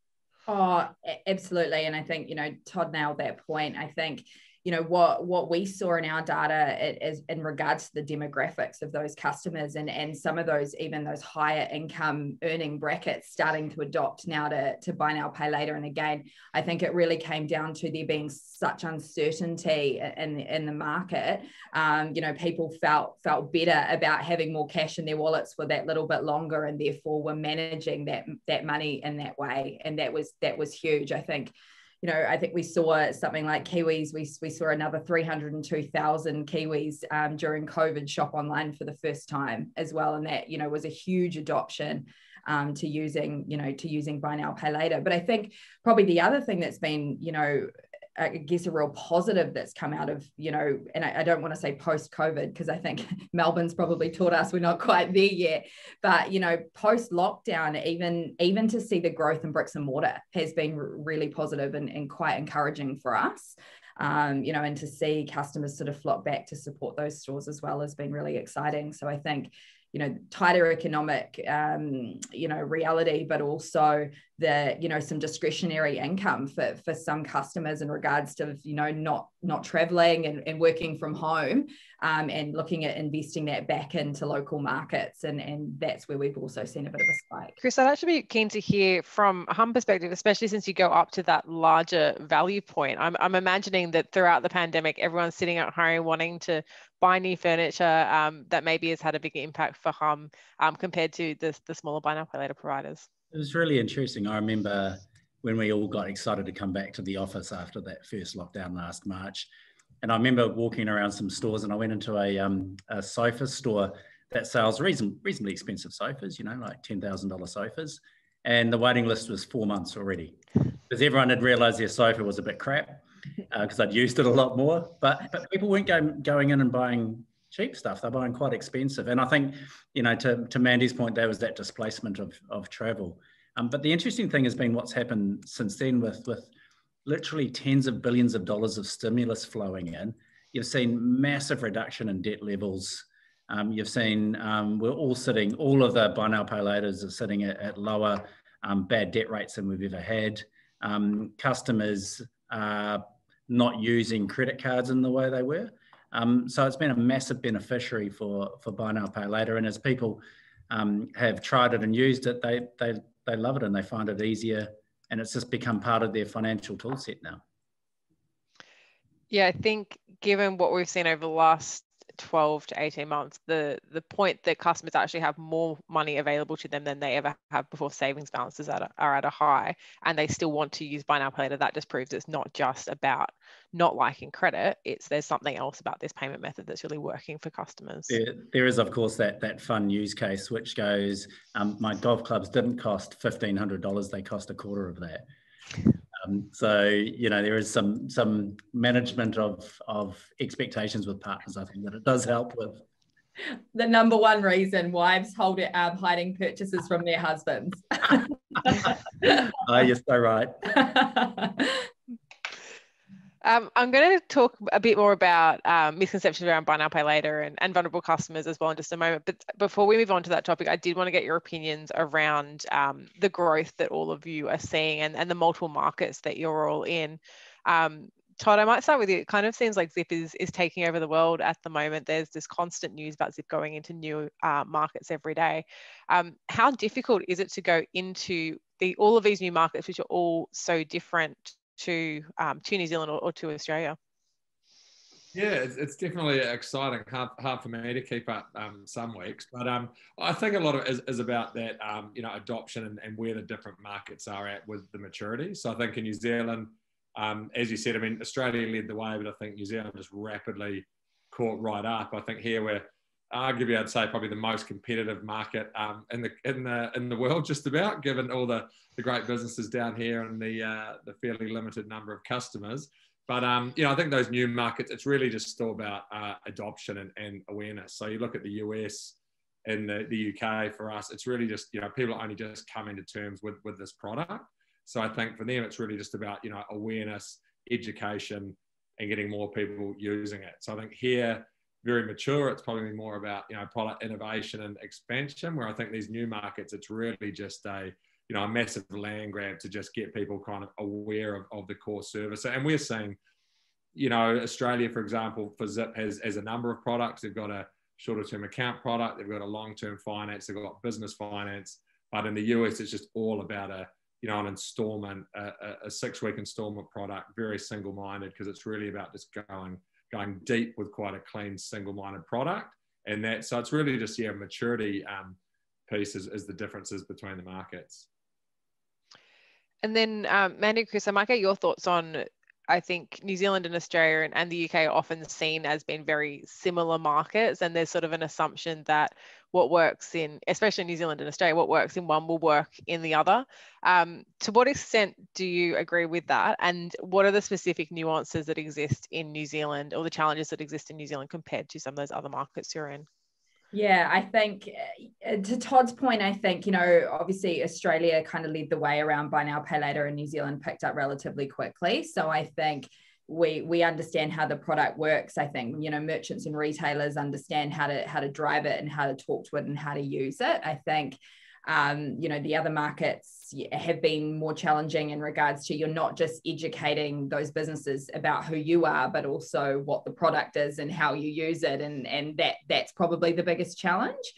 Oh, absolutely. And I think, you know, Todd nailed that point. I think you know what what we saw in our data is in regards to the demographics of those customers and and some of those even those higher income earning brackets starting to adopt now to to buy now pay later. And again i think it really came down to there being such uncertainty in in the market. Um, you know people felt felt better about having more cash in their wallets for that little bit longer and therefore were managing that that money in that way. And that was that was huge i think you know, I think we saw something like Kiwis, we, we saw another 302,000 Kiwis um, during COVID shop online for the first time as well. And that, you know, was a huge adoption um, to using, you know, to using buy now, pay later. But I think probably the other thing that's been, you know, I guess a real positive that's come out of you know and I, I don't want to say post COVID because I think [LAUGHS] Melbourne's probably taught us we're not quite there yet but you know post lockdown even even to see the growth in bricks and mortar has been really positive and, and quite encouraging for us. Um, you know and to see customers sort of flock back to support those stores as well has been really exciting. So I think you know tighter economic um, you know reality but also the you know some discretionary income for for some customers in regards to you know not not traveling and, and working from home um, and looking at investing that back into local markets and and that's where we've also seen a bit of a spike chris i'd actually be keen to hear from a Humm perspective especially since you go up to that larger value point i'm, I'm imagining that throughout the pandemic everyone's sitting at home wanting to buy new furniture um, that maybe has had a bigger impact for Humm um, compared to the, the smaller buy now pay later providers it was really interesting. I remember when we all got excited to come back to the office after that first lockdown last March. And I remember walking around some stores and I went into a, um, a sofa store that sells reason, reasonably expensive sofas, you know, like $10,000 sofas. And the waiting list was four months already because everyone had realized their sofa was a bit crap because uh, I'd used it a lot more. But, but people weren't going, going in and buying cheap stuff. They're buying quite expensive. And I think, you know, to, to Mandy's point, there was that displacement of, of travel. Um, but the interesting thing has been what's happened since then with, with literally tens of billions of dollars of stimulus flowing in. You've seen massive reduction in debt levels. Um, you've seen um, we're all sitting, all of the buy now pay laters are sitting at, at lower um, bad debt rates than we've ever had. Um, customers are not using credit cards in the way they were. Um, so it's been a massive beneficiary for, for buy now, pay later. And as people um, have tried it and used it, they, they, they love it and they find it easier. And it's just become part of their financial toolset now. Yeah, I think given what we've seen over the last 12 to 18 months, the the point that customers actually have more money available to them than they ever have before savings balances at a, are at a high, and they still want to use buy now pay later, that just proves it's not just about not liking credit. It's there's something else about this payment method that's really working for customers. There, there is, of course, that that fun use case which goes, um, my golf clubs didn't cost fifteen hundred dollars; they cost a quarter of that. Um, so you know there is some some management of of expectations with partners. I think that it does help with. The number one reason wives hold it um, hiding purchases from their husbands. oh, [LAUGHS] you're so right. [LAUGHS] Um, I'm going to talk a bit more about um, misconceptions around buy now, pay later and, and, vulnerable customers as well in just a moment. But before we move on to that topic, I did want to get your opinions around um, the growth that all of you are seeing and, and the multiple markets that you're all in. Um, Todd, I might start with you. It kind of seems like Zip is, is taking over the world at the moment. There's this constant news about Zip going into new uh, markets every day. Um, how difficult is it to go into the, all of these new markets, which are all so different to um, to New Zealand or, or, to Australia? Yeah, it's, it's definitely exciting. Hard, hard for me to keep up um, some weeks, but um, I think a lot of it is, is about that, um, you know, adoption and, and, where the different markets are at with the maturity. So I think in New Zealand, um, as you said, I mean, Australia led the way, but I think New Zealand just rapidly caught right up. I think here we're arguably I'd say probably the most competitive market um, in the in the in the world, just about given all the, the great businesses down here and the uh, the fairly limited number of customers. But um, you know, I think those new markets, it's really just still about uh, adoption and, and, awareness. So you look at the US and the, the UK for us, it's really just you know people are only just coming to terms with with this product. So I think for them, it's really just about you know awareness, education, and getting more people using it. So I think here very mature. It's probably more about you know product innovation and expansion. Where I think these new markets, it's really just a you know a massive land grab to just get people kind of aware of, of the core service. And we're seeing, you know, Australia, for example, for Zip has has a number of products. They've got a shorter term account product. They've got a long term finance. They've got business finance. But in the US, it's just all about a you know an installment, a, a six week installment product, very single minded because it's really about just going going deep with quite a clean, single-minded product. And that, so it's really just, yeah, maturity um, piece is, is the differences between the markets. And then, um, Chris, I might get your thoughts on I think New Zealand and Australia and, and, the UK are often seen as being very similar markets. And there's sort of an assumption that what works in, especially New Zealand and Australia, what works in one will work in the other. Um, to what extent do you agree with that? And what are the specific nuances that exist in New Zealand or the challenges that exist in New Zealand compared to some of those other markets you're in? Yeah, I think uh, to Todd's point, I think, you know, obviously Australia kind of led the way around buy now, pay later, and New Zealand picked up relatively quickly. So I think we we understand how the product works. I think, you know, merchants and retailers understand how to how to drive it and how to talk to it and how to use it. I think um, you know, the other markets have been more challenging in regards to you're not just educating those businesses about who you are, but also what the product is and how you use it. And, and that that's probably the biggest challenge.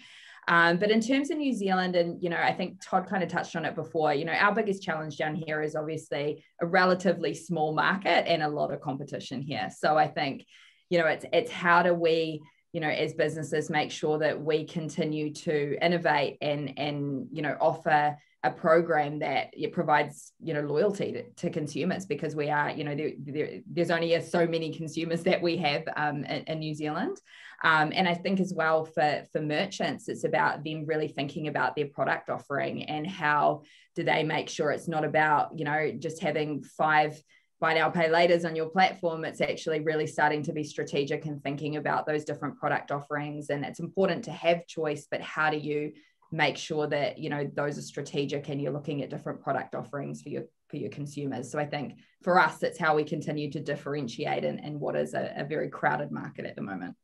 Um, but in terms of New Zealand, and you know, I think Todd kind of touched on it before. You know, our biggest challenge down here is obviously a relatively small market and a lot of competition here. So I think, you know, it's it's how do we you know as businesses make sure that we continue to innovate and and you know offer a program that it provides you know loyalty to, to consumers because we are you know there, there, there's only so many consumers that we have um, in, in, New Zealand. Um, and I think as well for for merchants it's about them really thinking about their product offering and how do they make sure it's not about you know just having five buy now pay laters on your platform it's actually really starting to be strategic and thinking about those different product offerings. And it's important to have choice but how do you make sure that you know those are strategic and you're looking at different product offerings for your for your consumers? So i think for us it's how we continue to differentiate in what is a, a very crowded market at the moment.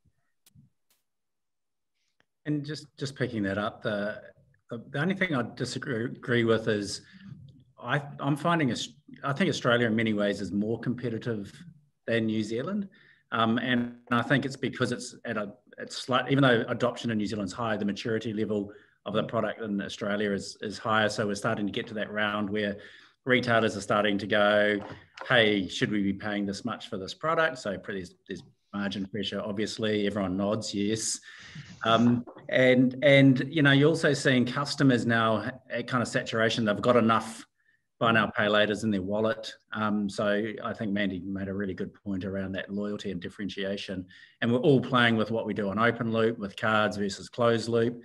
And just just picking that up the the only thing i disagree with is I, I'm finding, I think Australia in many ways is more competitive than New Zealand. Um, and I think it's because it's at a, it's slight, even though adoption in New Zealand is high, the maturity level of the product in Australia is, is higher. So we're starting to get to that round where retailers are starting to go, hey, should we be paying this much for this product? So there's, there's margin pressure. Obviously, everyone nods yes. Um, and and you know you're also seeing customers now at kind of saturation. They've got enough buy now pay laters in their wallet. Um, so I think Mandy made a really good point around that loyalty and differentiation. And we're all playing with what we do on open loop with cards versus closed loop.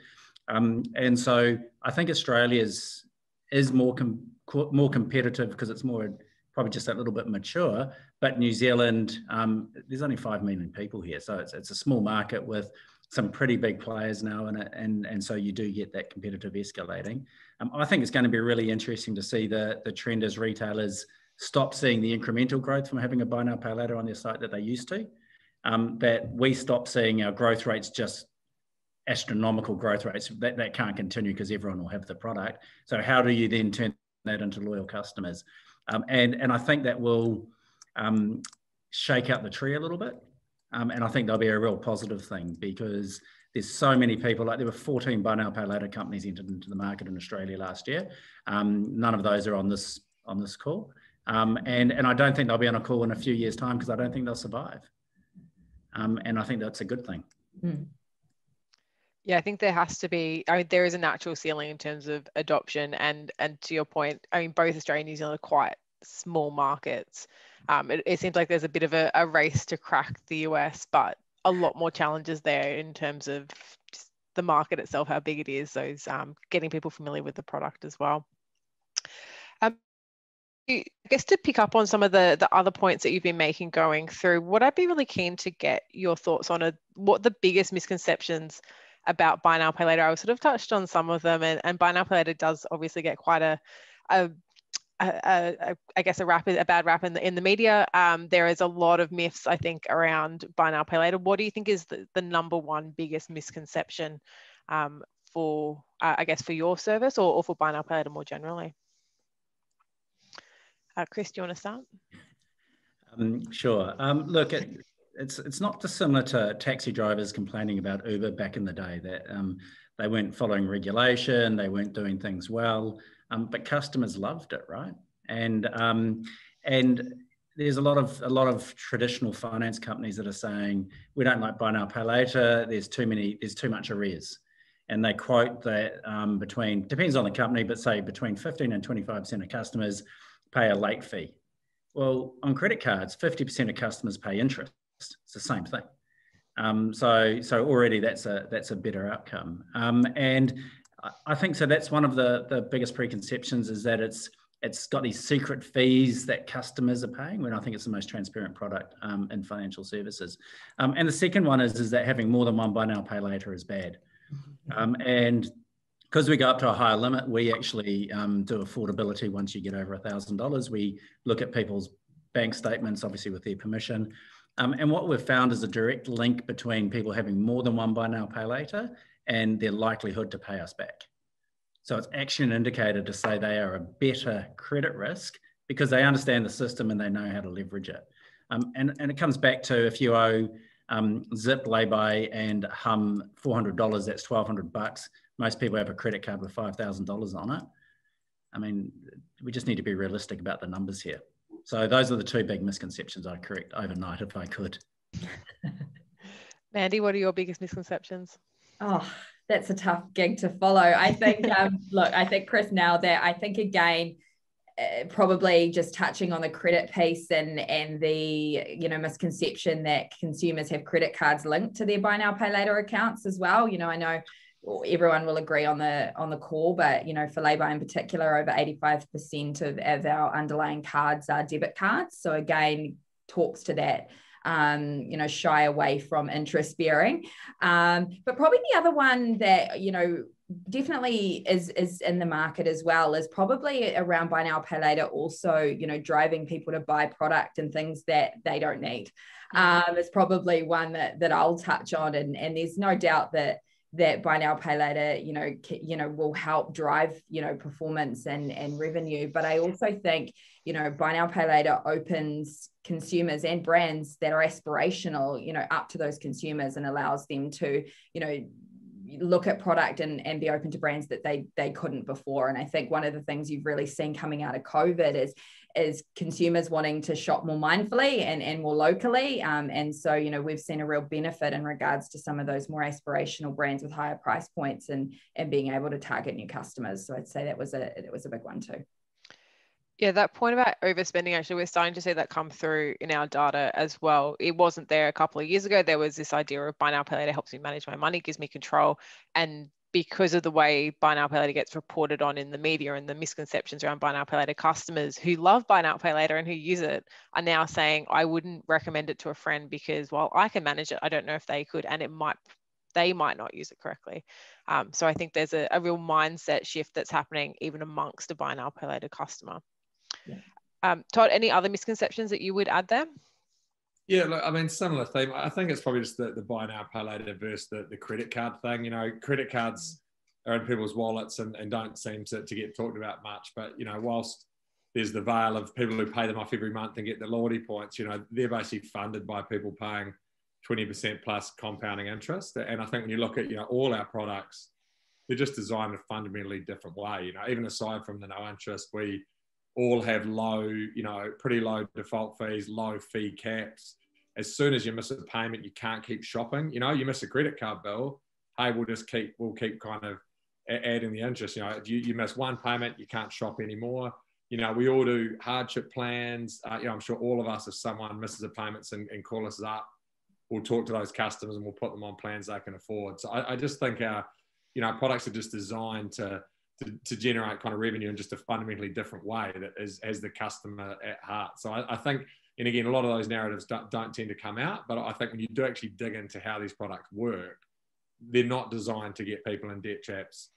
Um, and so I think Australia's is more com- more competitive because it's more probably just a little bit mature. But New Zealand, um, there's only five million people here, so it's, it's a small market with some pretty big players now in it, and and so you do get that competitive escalating. Um, I think it's going to be really interesting to see the the trend as retailers stop seeing the incremental growth from having a buy now pay later on their site that they used to. Um, that we stop seeing our growth rates just astronomical growth rates that, that can't continue because everyone will have the product. So how do you then turn that into loyal customers? Um, and and I think that will um, shake out the tree a little bit. Um, and I think that'll be a real positive thing because there's so many people, like there were 14 buy now, pay later companies entered into the market in Australia last year. Um, none of those are on this on this call. Um, and, and I don't think they'll be on a call in a few years' time because I don't think they'll survive. Um, and I think that's a good thing. Mm. Yeah, I think there has to be. I mean, there is a natural ceiling in terms of adoption, and and to your point, I mean, both Australia and New Zealand are quite small markets. Um, it, it, seems like there's a bit of a, a, race to crack the US, but a lot more challenges there in terms of the market itself, how big it is, those um, getting people familiar with the product as well. Um, I guess to pick up on some of the, the other points that you've been making going through, what I'd be really keen to get your thoughts on are what the biggest misconceptions about buy now pay later. I sort of touched on some of them, and, and buy now pay later does obviously get quite a, a a, a, I guess a rap a bad rap in the in the media. Um, there is a lot of myths I think around buy now pay later. What do you think is the, the number one biggest misconception um, for uh, I guess for your service or, or for buy now pay later more generally? Uh, Chris, do you want to start? Um, sure. Um, look, it, it's it's not dissimilar to taxi drivers complaining about Uber back in the day that um, they weren't following regulation, they weren't doing things well um, but customers loved it, right? And um, and there's a lot of a lot of traditional finance companies that are saying we don't like buy now pay later. There's too many. There's too much arrears, and they quote that um, between depends on the company, but say between 15 and 25 percent of customers pay a late fee. Well, on credit cards, 50% of customers pay interest. It's the same thing. Um, so, so already that's a that's a better outcome. Um, and I think so. That's one of the, the biggest preconceptions is that it's it's got these secret fees that customers are paying when I think it's the most transparent product um, in financial services. Um, and the second one is, is that having more than one buy now, pay later is bad. Um, and because we go up to a higher limit, we actually um, do affordability once you get over $1,000. We look at people's bank statements, obviously with their permission. Um, and what we've found is a direct link between people having more than one buy now, pay later and their likelihood to pay us back. So it's actually an indicator to say they are a better credit risk because they understand the system and they know how to leverage it. Um, and, and it comes back to if you owe um, Zip, Laybuy, and Humm $400, that's 1200 bucks. Most people have a credit card with $5,000 on it. I mean, we just need to be realistic about the numbers here. So those are the two big misconceptions I'd correct overnight if I could. [LAUGHS] Mandy, what are your biggest misconceptions? Oh, that's a tough gig to follow. I think, [LAUGHS] um, look, I think Chris nailed that. I think again, uh, probably just touching on the credit piece and and the you know misconception that consumers have credit cards linked to their buy now pay later accounts as well. You know, I know everyone will agree on the on the call, but you know, for Laybuy in particular, over 85% of, of our underlying cards are debit cards. So again, talks to that um, you know, shy away from interest bearing. Um, but probably the other one that, you know, definitely is is in the market as well is probably around buy now pay later also you know driving people to buy product and things that they don't need. Um, it's probably one that that I'll touch on. And and there's no doubt that that buy now pay later you know you know will help drive you know performance and and revenue. But i also think you know buy now pay later opens consumers and brands that are aspirational you know up to those consumers and allows them to you know look at product and, and be open to brands that they they couldn't before and i think one of the things you've really seen coming out of covid is is consumers wanting to shop more mindfully and, and more locally. Um, and so, you know, we've seen a real benefit in regards to some of those more aspirational brands with higher price points and, and being able to target new customers. So I'd say that was a, that was a big one too. Yeah, that point about overspending, actually, we're starting to see that come through in our data as well. It wasn't there a couple of years ago. There was this idea of buy now, pay later helps me manage my money, gives me control. And because of the way buy now, pay later gets reported on in the media and the misconceptions around buy now, pay later, customers who love buy now, pay later and who use it are now saying, I wouldn't recommend it to a friend because while I can manage it, I don't know if they could, and it might they might not use it correctly. Um, so I think there's a, a real mindset shift that's happening even amongst a buy now, pay later customer. Yeah. Um, Todd, any other misconceptions that you would add there? Yeah, look, I mean, similar theme. I think it's probably just the, the buy now, pay later versus the, the credit card thing. You know, credit cards are in people's wallets and, and don't seem to, to get talked about much. But, you know, whilst there's the veil of people who pay them off every month and get the loyalty points, you know, they're basically funded by people paying 20% plus compounding interest. And I think when you look at, you know, all our products, they're just designed in a fundamentally different way. You know, even aside from the no interest, we all have low, you know, pretty low default fees, low fee caps. As soon as you miss a payment, you can't keep shopping. You know, you miss a credit card bill, hey, we'll just keep, we'll keep kind of adding the interest. You know, if you, you miss one payment, you can't shop anymore. You know, we all do hardship plans. Uh, you know, I'm sure all of us, if someone misses a payment and, and call us up, we'll talk to those customers and we'll put them on plans they can afford. So I, I just think our, you know, products are just designed to, to, to, generate kind of revenue in just a fundamentally different way that is, has the customer at heart. So I, I, think, and again, a lot of those narratives don't, don't, tend to come out, but I think when you do actually dig into how these products work, they're not designed to get people in debt traps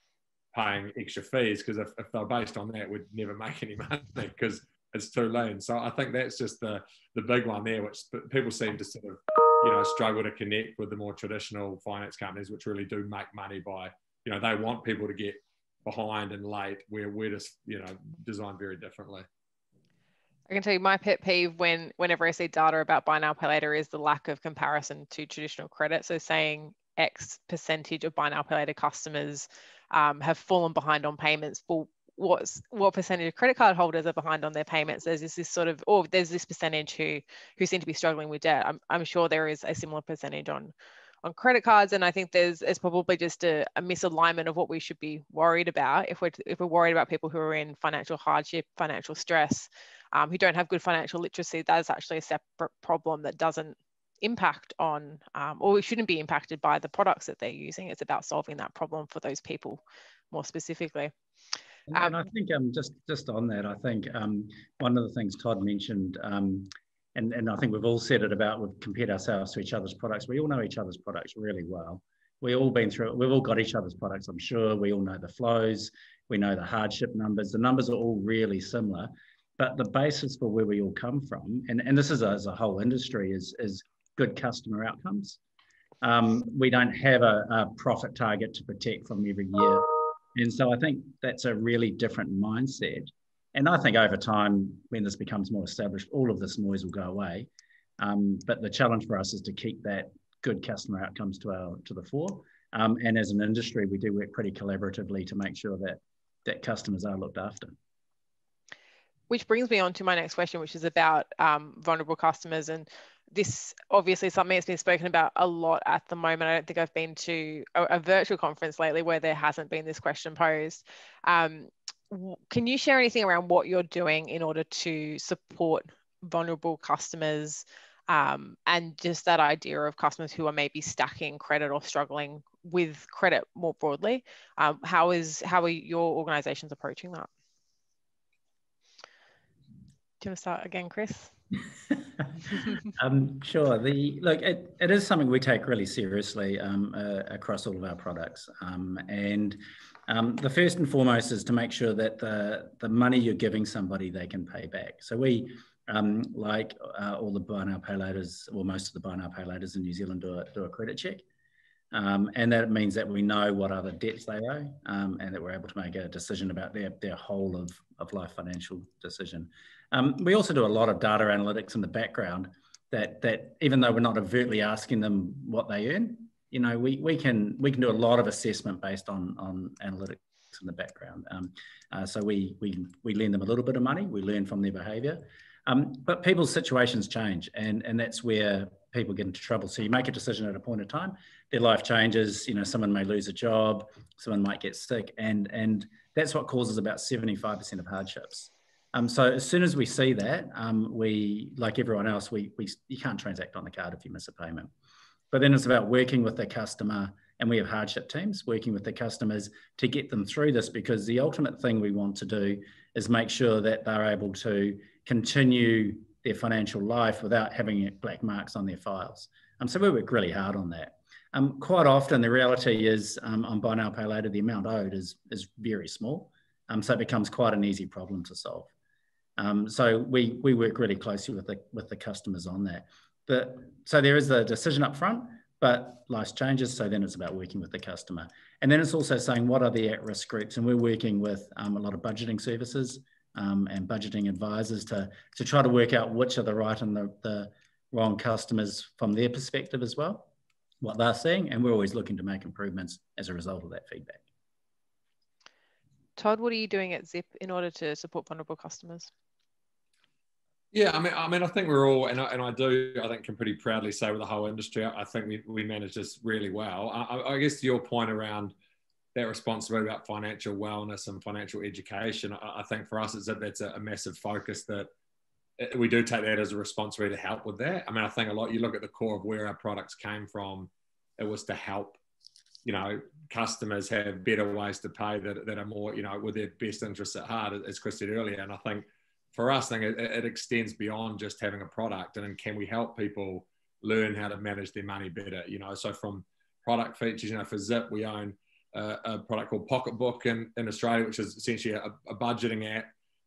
paying extra fees because if, if they're based on that, we'd never [LAUGHS] make any money because it's too lean. So I think that's just the the big one there, which people seem to sort of you know struggle to connect with the more traditional finance companies, which really do make money by you know they want people to get behind and late, where we're just you know designed very differently. I can tell you my pet peeve when whenever I see data about buy now pay later is the lack of comparison to traditional credit. So saying X percentage of buy now pay later customers um, have fallen behind on payments. Well, what's what percentage of credit card holders are behind on their payments there's this, this sort of or there's this percentage who who seem to be struggling with debt i'm, I'm sure there is a similar percentage on on credit cards and i think there's there's probably just a, a misalignment of what we should be worried about. If we're if we're worried about people who are in financial hardship financial stress um, who don't have good financial literacy that's actually a separate problem that doesn't impact on um, or shouldn't be impacted by the products that they're using. It's about solving that problem for those people more specifically. And, I think um, just just on that, I think um, one of the things Todd mentioned, um, and, and I think we've all said it about we've compared ourselves to each other's products. We all know each other's products really well. We've all been through it. We've all got each other's products, I'm sure. We all know the flows. We know the hardship numbers. The numbers are all really similar. But the basis for where we all come from, and, and this is as a whole industry, is, is good customer outcomes. Um, we don't have a, a profit target to protect from every year and so I think that's a really different mindset. And I think over time, when this becomes more established, all of this noise will go away. Um, but the challenge for us is to keep that good customer outcomes to our to the fore. Um, and as an industry, we do work pretty collaboratively to make sure that that customers are looked after. Which brings me on to my next question, which is about um, vulnerable customers. And this obviously something that's been spoken about a lot at the moment. I don't think I've been to a, a virtual conference lately where there hasn't been this question posed. Um, can you share anything around what you're doing in order to support vulnerable customers um, and just that idea of customers who are maybe stacking credit or struggling with credit more broadly? Um, how is how are your organizations approaching that? Do you want to start again, Chris? [LAUGHS] um, sure. The look, it, it is something we take really seriously um, uh, across all of our products, um, and um, the first and foremost is to make sure that the the money you're giving somebody they can pay back. So we. Um, like uh, all the buy now pay laters, or most of the buy now pay laters in New Zealand do a, do a credit check. Um, and that means that we know what other debts they owe um, and that we're able to make a decision about their, their whole of, of life financial decision. Um, we also do a lot of data analytics in the background that, that even though we're not overtly asking them what they earn, you know, we, we, can, we can do a lot of assessment based on, on analytics in the background. Um, uh, so we, we, we lend them a little bit of money, we learn from their behaviour. Um, but people's situations change, and, and that's where people get into trouble. So you make a decision at a point in time, their life changes, you know, someone may lose a job, someone might get sick, and, and that's what causes about 75% of hardships. Um, so as soon as we see that, um, we, like everyone else, we, we, you can't transact on the card if you miss a payment. But then it's about working with the customer, and we have hardship teams working with the customers to get them through this because the ultimate thing we want to do is make sure that they're able to continue their financial life without having black marks on their files. Um, so we work really hard on that. Um, quite often, the reality is um, on buy now, pay later, the amount owed is, is very small. Um, so it becomes quite an easy problem to solve. Um, so we, we work really closely with the, with the customers on that. But, so there is the decision up front, but life changes. So then it's about working with the customer. And then it's also saying what are the at-risk groups? And we're working with um, a lot of budgeting services um, and budgeting advisors to, to try to work out which are the right and the, the wrong customers from their perspective as well, what they're seeing. And we're always looking to make improvements as a result of that feedback. Todd, what are you doing at Zip in order to support vulnerable customers? Yeah, I mean, I mean, I think we're all, and I, and I do, I think, can pretty proudly say with the whole industry, I think we, we manage this really well. I, I guess to your point around that responsibility about financial wellness and financial education, I, I think for us, it's a, that's a, a massive focus that eh, we do take that as a responsibility to help with that. I mean, I think a lot. You look at the core of where our products came from, it was to help, you know, customers have better ways to pay that, that are more, you know, with their best interests at heart, as Chris said earlier. And I think for us, I think it, it extends beyond just having a product, and can we help people learn how to manage their money better? You know, so from product features, you know, for Zip, we own a, a product called Pocketbook in, in Australia, which is essentially a, a budgeting app.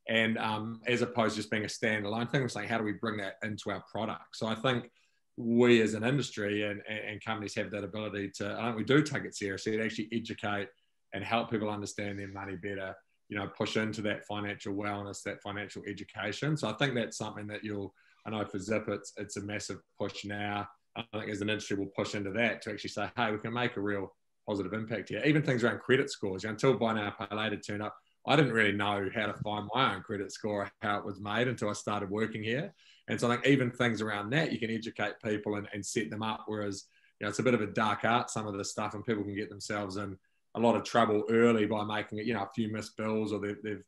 And um, as opposed to just being a standalone thing, we're saying, how do we bring that into our product? So I think we as an industry and, and, companies have that ability to, I think we do take it seriously, to actually educate and help people understand their money better you know push into that financial wellness that financial education. So i think that's something that you'll i know for zip it's it's a massive push now. I think as an industry we'll push into that to actually say hey we can make a real positive impact here. Even things around credit scores until buy now pay later turned up i didn't really know how to find my own credit score or how it was made until i started working here. And so i think even things around that you can educate people and, and set them up whereas you know it's a bit of a dark art some of the stuff and people can get themselves in a lot of trouble early by making it, you know, a few missed bills or they've, they've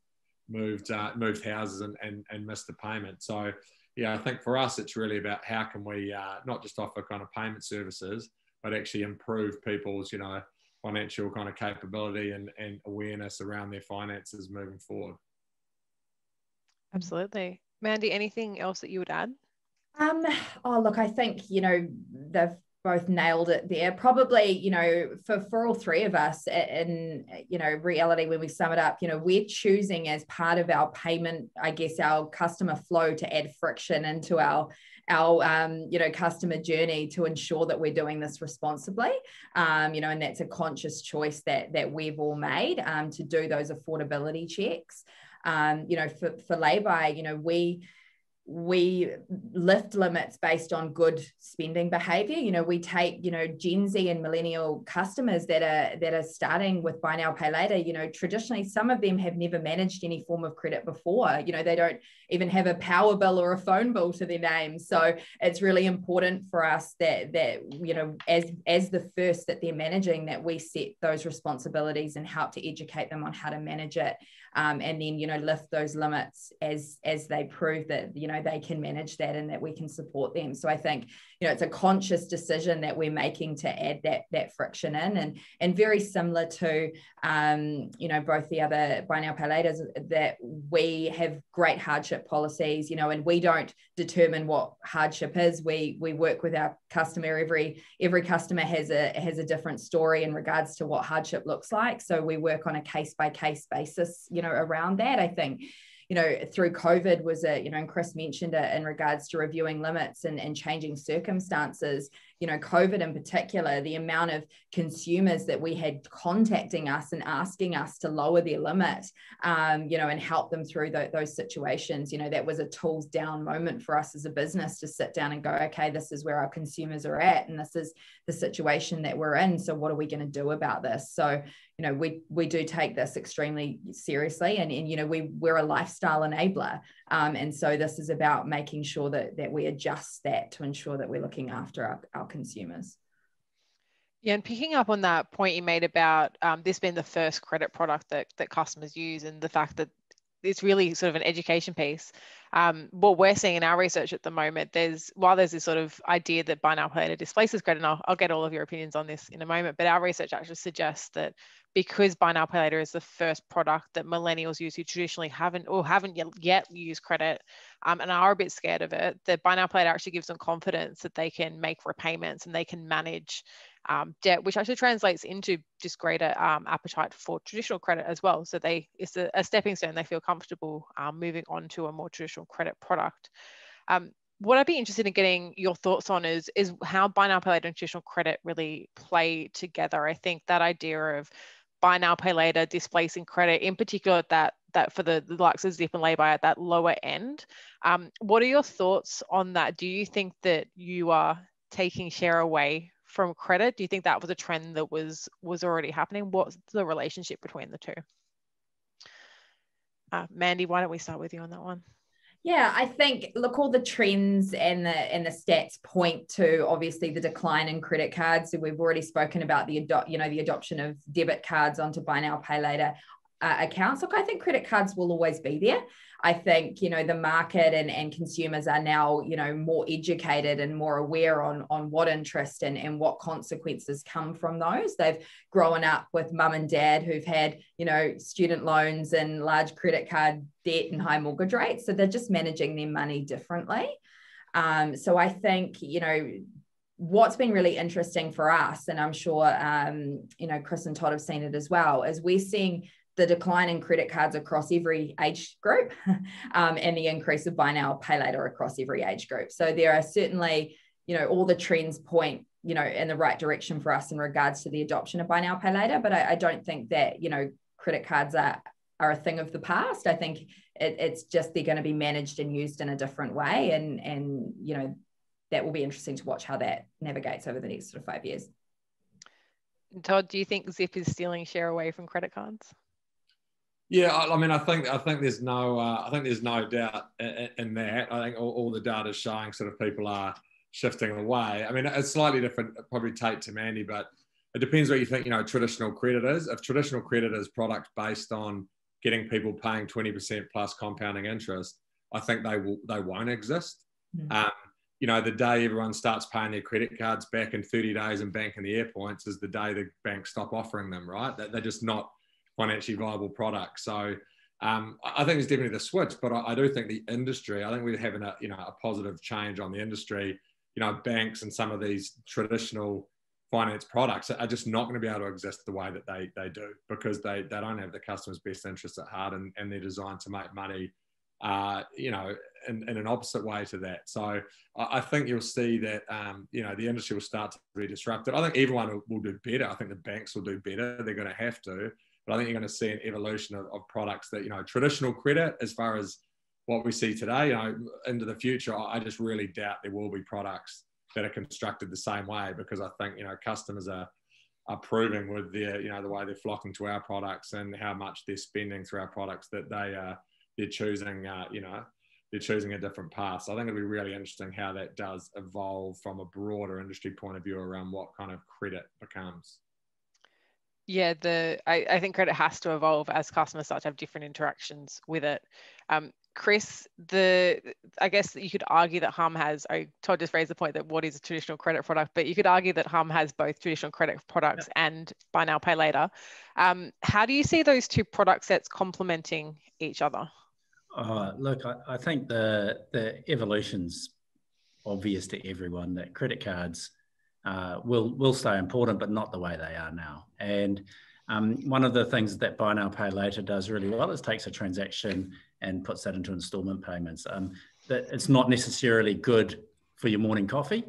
moved uh, moved houses and, and, and missed a payment. So, yeah, I think for us, it's really about how can we uh, not just offer kind of payment services, but actually improve people's, you know, financial kind of capability and, and awareness around their finances moving forward. Absolutely. Mandy, anything else that you would add? Um, oh, look, I think, you know, they've both nailed it there. Probably, you know, for, for all three of us in, you know, reality, when we sum it up, you know, we're choosing as part of our payment, I guess, our customer flow to add friction into our our um, you know customer journey to ensure that we're doing this responsibly um, you know and that's a conscious choice that that we've all made um, to do those affordability checks um, you know for, for Laybuy you know we we lift limits based on good spending behavior. You know we take you know gen z and millennial customers that are that are starting with buy now pay later you know traditionally some of them have never managed any form of credit before. You know they don't even have a power bill or a phone bill to their name. So it's really important for us that that you know as as the first that they're managing that we set those responsibilities and help to educate them on how to manage it um, and then you know lift those limits as as they prove that you know they can manage that and that we can support them. So i think you know it's a conscious decision that we're making to add that that friction in and and very similar to um, you know both the other buy now pay that we have great hardship policies you know and we don't determine what hardship is. We we work with our customer. Every every customer has a has a different story in regards to what hardship looks like. So we work on a case by case basis you know around that. I think you know, through COVID was a, you know, and Chris mentioned it in regards to reviewing limits and, and changing circumstances, you know, COVID in particular, the amount of consumers that we had contacting us and asking us to lower their limit, um, you know, and help them through the, those situations. You know, that was a tools down moment for us as a business to sit down and go, okay, this is where our consumers are at, and this is the situation that we're in. So what are we going to do about this? So, you know, we we do take this extremely seriously, and, and you know, we we're a lifestyle enabler, um, and so this is about making sure that that we adjust that to ensure that we're looking after our, our consumers. Yeah, and picking up on that point you made about um, this being the first credit product that, that customers use and the fact that it's really sort of an education piece. Um, what we're seeing in our research at the moment, there's while there's this sort of idea that buy now pay later displaces credit, and I'll, I'll get all of your opinions on this in a moment, but our research actually suggests that because buy now pay later is the first product that millennials use who traditionally haven't or haven't yet, yet used credit um, and are a bit scared of it, the buy now pay later actually gives them confidence that they can make repayments and they can manage um, debt, which actually translates into just greater um, appetite for traditional credit as well. So they it's a, a stepping stone. They feel comfortable um, moving on to a more traditional credit product. Um, what I'd be interested in getting your thoughts on is is how buy now pay later and traditional credit really play together. I think that idea of buy now pay later displacing credit, in particular that that for the, the likes of Zip and Laybuy at that lower end. Um, what are your thoughts on that? Do you think that you are taking share away from credit? Do you think that was a trend that was was already happening? What's the relationship between the two? Uh, Mandy, why don't we start with you on that one? Yeah, I think look all the trends and the and the stats point to obviously the decline in credit cards. So we've already spoken about the adopt, you know, the adoption of debit cards onto buy now pay later uh, accounts. Look, I think credit cards will always be there. I think you know the market and, and consumers are now you know more educated and more aware on on what interest and, and what consequences come from those. They've grown up with mum and dad who've had you know student loans and large credit card debt and high mortgage rates, so they're just managing their money differently. Um, so I think you know what's been really interesting for us, and I'm sure um, you know Chris and Todd have seen it as well, is we're seeing the decline in credit cards across every age group [LAUGHS] um, and the increase of buy now pay later across every age group. So there are certainly you know all the trends point you know in the right direction for us in regards to the adoption of buy now pay later but i, I don't think that you know credit cards are are a thing of the past. I think it, it's just they're going to be managed and used in a different way and and you know that will be interesting to watch how that navigates over the next sort of five years. Todd, do you think Zip is stealing share away from credit cards? Yeah, I, I, mean, I think I think there's no uh, I think there's no doubt in, in that. I think all, all, the data is showing sort of people are shifting away. I mean, it's slightly different, probably Tate to Mandy, but it depends what you think. You know, traditional credit is. If traditional credit is product based on getting people paying 20% plus compounding interest, I think they will they won't exist. Mm-hmm. Um, you know, the day everyone starts paying their credit cards back in 30 days and banking the Airpoints is the day the banks stop offering them, right? They're just not financially viable product. So um, I think it's definitely the switch, but I, I, do think the industry, I think we're having a, you know, a positive change on the industry. You know, banks and some of these traditional finance products are just not going to be able to exist the way that they, they do because they, they don't have the customer's best interests at heart and, and they're designed to make money, uh, you know, in, in, an opposite way to that. So I, think you'll see that, um, you know, the industry will start to be disrupted. I think everyone will, will do better. I think the banks will do better. They're going to have to. But I think you're going to see an evolution of, of products that, you know, traditional credit as far as what we see today, you know, into the future, I just really doubt there will be products that are constructed the same way because I think, you know, customers are, are proving with their, you know, the way they're flocking to our products and how much they're spending through our products that they are, uh, they're choosing, uh, you know, they're choosing a different path. So I think it'll be really interesting how that does evolve from a broader industry point of view around what kind of credit becomes yeah the I, I, think credit has to evolve as customers start to have different interactions with it. Um, chris the i guess you could argue that Humm has i todd just raised the point that what is a traditional credit product but you could argue that Humm has both traditional credit products and buy now pay later. Um, how do you see those two product sets complementing each other? Uh, look I, I think the the evolution's obvious to everyone that credit cards uh, will will stay important, but not the way they are now. And um, one of the things that buy now pay later does really well is takes a transaction and puts that into instalment payments. Um, that it's not necessarily good for your morning coffee,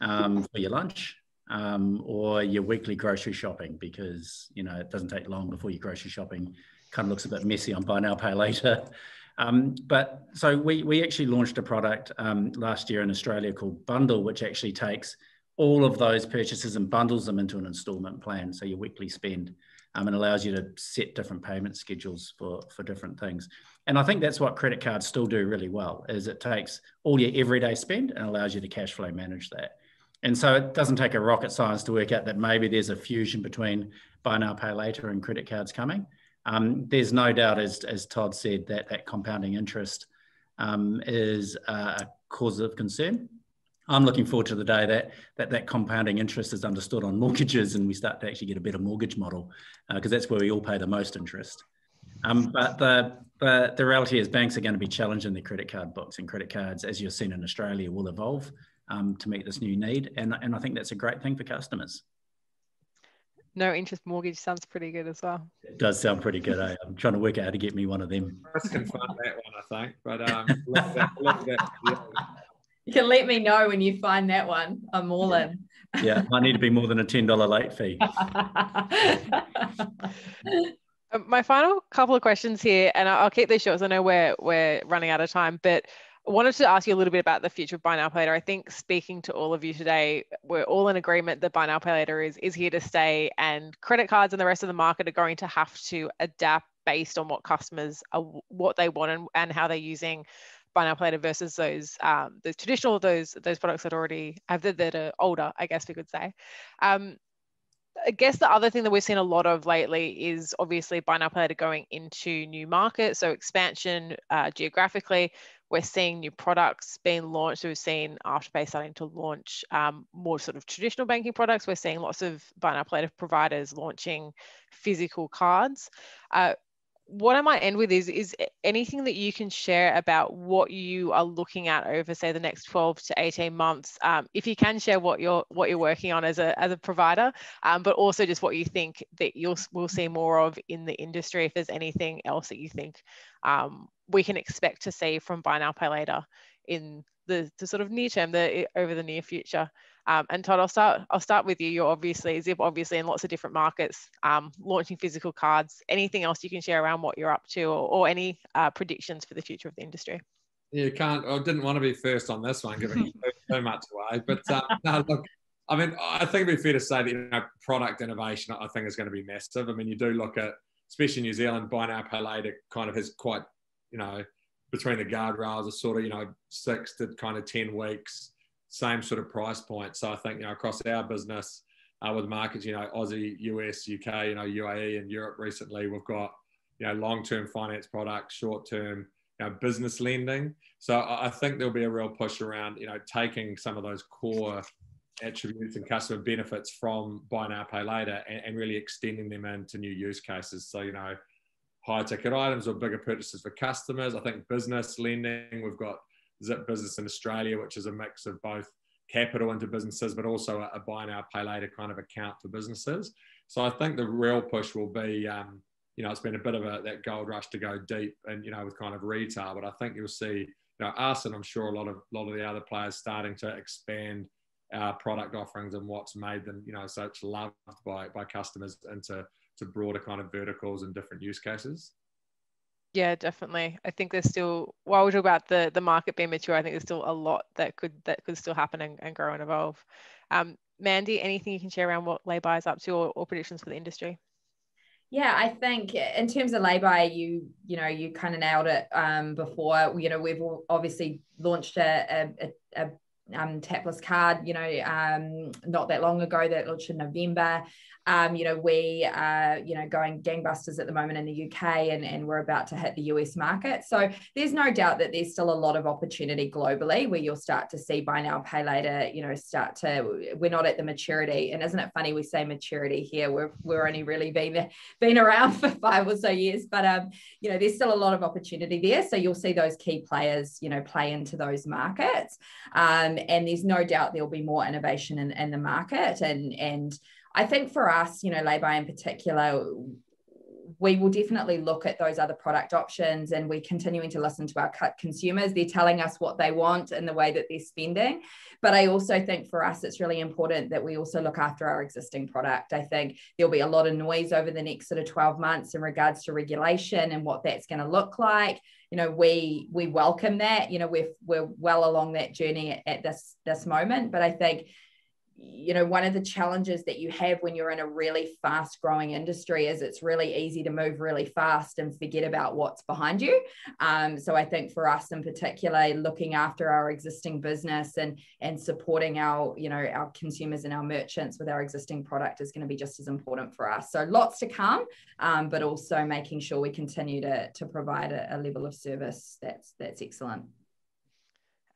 um, for your lunch um, or your weekly grocery shopping because you know it doesn't take long before your grocery shopping kind of looks a bit messy on buy now pay later. [LAUGHS] Um, but so we we actually launched a product um, last year in Australia called Bundle, which actually takes all of those purchases and bundles them into an installment plan. So your weekly spend um, and allows you to set different payment schedules for, for different things. And I think that's what credit cards still do really well is it takes all your everyday spend and allows you to cash flow manage that. And so it doesn't take a rocket science to work out that maybe there's a fusion between buy now, pay later and credit cards coming. Um, there's no doubt, as, as Todd said, that that compounding interest um, is a cause of concern. I'm looking forward to the day that that, that compounding interest is understood on mortgages and we start to actually get a better mortgage model because uh, that's where we all pay the most interest. Um, but the, the, the reality is banks are going to be challenging their credit card books and credit cards, as you've seen in Australia, will evolve um, to meet this new need. And, and I think that's a great thing for customers. No interest mortgage sounds pretty good as well. It does sound pretty good. Eh? I'm trying to work out how to get me one of them. Chris can fund that one, I think. But um, you can let me know when you find that one. I'm all in. yeah, I need to be more than a $10 late fee. [LAUGHS] My final couple of questions here, and I'll keep these short. because I know we're we're running out of time, but I wanted to ask you a little bit about the future of buy now pay later. I think speaking to all of you today, we're all in agreement that buy now pay later is is here to stay, and credit cards and the rest of the market are going to have to adapt based on what customers are, what they want, and, and how they're using buy versus those um, those traditional those those products that already have that, are older, I guess we could say. Um, I guess the other thing that we've seen a lot of lately is obviously buy going into new markets, so expansion uh, geographically. We're seeing new products being launched. We've seen Afterpay starting to launch um, more sort of traditional banking products. We're seeing lots of buy providers launching physical cards. Uh, what I might end with is is anything that you can share about what you are looking at over say the next 12 to 18 months. Um, if you can share what you're what you're working on as a as a provider um, but also just what you think that you'll will see more of in the industry if there's anything else that you think um, we can expect to see from buy now pay later in the, the sort of near term the over the near future um, and Todd, I'll start. I'll start with you. You're obviously Zip, obviously in lots of different markets, um, launching physical cards. Anything else you can share around what you're up to, or, or any uh, predictions for the future of the industry? You can't. I didn't want to be first on this one, giving [LAUGHS] so much away. But uh, no, look, I mean, I think it'd be fair to say that you know, product innovation, I think, is going to be massive. I mean, you do look at, especially New Zealand, buy now pay later, kind of has quite, you know, between the guardrails, a sort of you know six to kind of ten weeks same sort of price point. So I think, you know, across our business uh, with markets, you know, Aussie, US, UK, you know, UAE and Europe recently, we've got, you know, long-term finance products, short-term, you know, business lending. So I think there'll be a real push around, you know, taking some of those core attributes and customer benefits from buy now, pay later and, and really extending them into new use cases. So, you know, high ticket items or bigger purchases for customers. I think business lending, we've got Zip Business in Australia, which is a mix of both capital into businesses, but also a, buy now, pay later kind of account for businesses. So I think the real push will be, um, you know, it's been a bit of a that gold rush to go deep and you know with kind of retail, but I think you'll see, you know, us and I'm sure a lot of a lot of the other players starting to expand our product offerings and what's made them, you know, such loved by by customers into to broader kind of verticals and different use cases. Yeah, definitely. I think there's still while we talk about the the market being mature, I think there's still a lot that could that could still happen and, and grow and evolve. Um, Mandy, anything you can share around what Laybuy is up to or, or predictions for the industry? Yeah, I think in terms of Laybuy, you you know you kind of nailed it um, before. You know we've obviously launched a, a, a um, tapless card, you know, um, not that long ago that launched in November. Um, you know, we are, you know, going gangbusters at the moment in the UK and, and we're about to hit the US market. So there's no doubt that there's still a lot of opportunity globally where you'll start to see buy now, pay later, you know, start to, we're not at the maturity. And isn't it funny we say maturity here? We're, we're only really been, been around [LAUGHS] for five or so years, but, um, you know, there's still a lot of opportunity there. So you'll see those key players, you know, play into those markets. Um, and there's no doubt there'll be more innovation in, in the market and, and, I think for us, you know, Laybuy in particular, we will definitely look at those other product options and we're continuing to listen to our consumers. They're telling us what they want and the way that they're spending. But I also think for us, it's really important that we also look after our existing product. I think there'll be a lot of noise over the next sort of 12 months in regards to regulation and what that's going to look like. You know, we we welcome that. You know, we're we're well along that journey at, at this this moment. But I think you know one of the challenges that you have when you're in a really fast growing industry is it's really easy to move really fast and forget about what's behind you. Um, so i think for us in particular looking after our existing business and and supporting our you know our consumers and our merchants with our existing product is going to be just as important for us. So lots to come um, but also making sure we continue to to provide a, a level of service that's that's excellent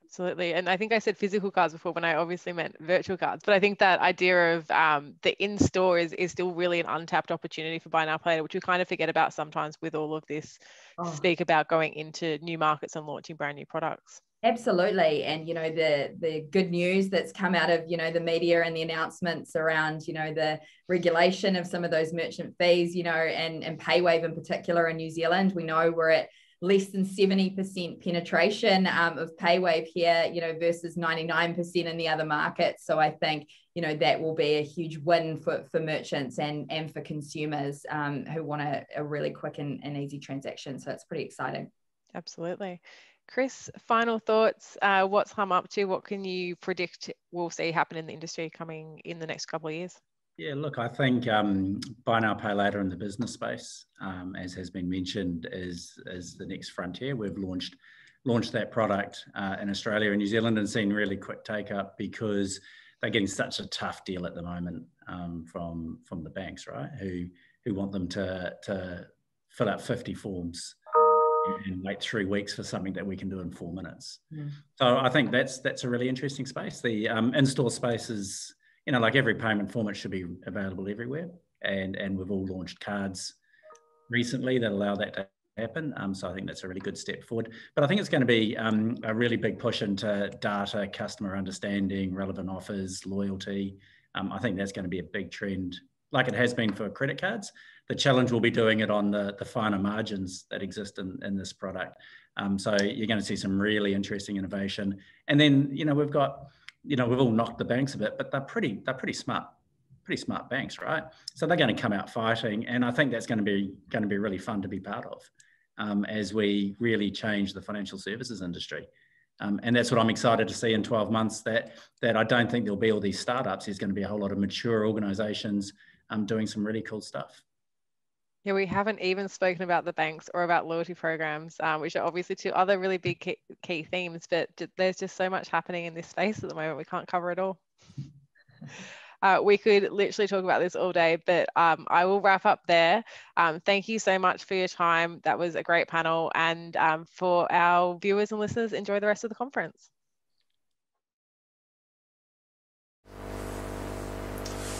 Absolutely. And I think I said physical cards before when I obviously meant virtual cards. But I think that idea of um, the in store is, is still really an untapped opportunity for buy now pay later, which we kind of forget about sometimes with all of this oh. speak about going into new markets and launching brand new products. Absolutely. And you know, the the good news that's come out of, you know, the media and the announcements around, you know, the regulation of some of those merchant fees, you know, and, and PayWave in particular in New Zealand. We know we're at less than 70% penetration um, of PayWave here, you know, versus 99% in the other markets. So I think, you know, that will be a huge win for, for merchants and, and for consumers um, who want a, a really quick and, and easy transaction. So it's pretty exciting. Absolutely. Chris, final thoughts. Uh, what's Humm up to? What can you predict we'll see happen in the industry coming in the next couple of years? Yeah, look, I think um, buy now, pay later in the business space, um, as has been mentioned, is is the next frontier. We've launched launched that product uh, in Australia and New Zealand and seen really quick take up because they're getting such a tough deal at the moment um, from from the banks, right? Who who want them to to fill out 50 forms and wait three weeks for something that we can do in four minutes. Mm. So I think that's that's a really interesting space. The um, in-store space is you know, like every payment format should be available everywhere. And, and we've all launched cards recently that allow that to happen. Um, so I think that's a really good step forward. But I think it's going to be um, a really big push into data, customer understanding, relevant offers, loyalty. Um, I think that's going to be a big trend, like it has been for credit cards. The challenge will be doing it on the, the finer margins that exist in, in this product. Um, so you're going to see some really interesting innovation. And then, you know, we've got you know, we've all knocked the banks a bit, but they're pretty, they're pretty smart, pretty smart banks, right? So they're going to come out fighting, and I think that's going to be going to be really fun to be part of um, as we really change the financial services industry. Um, and that's what I'm excited to see in 12 months. That that I don't think there'll be all these startups. There's going to be a whole lot of mature organisations um, doing some really cool stuff. Yeah, we haven't even spoken about the banks or about loyalty programs, um, which are obviously two other really big key, key themes, but there's just so much happening in this space at the moment. We can't cover it all. [LAUGHS] Uh, we could literally talk about this all day, but um, I will wrap up there. Um, thank you so much for your time. That was a great panel. And um, for our viewers and listeners, enjoy the rest of the conference.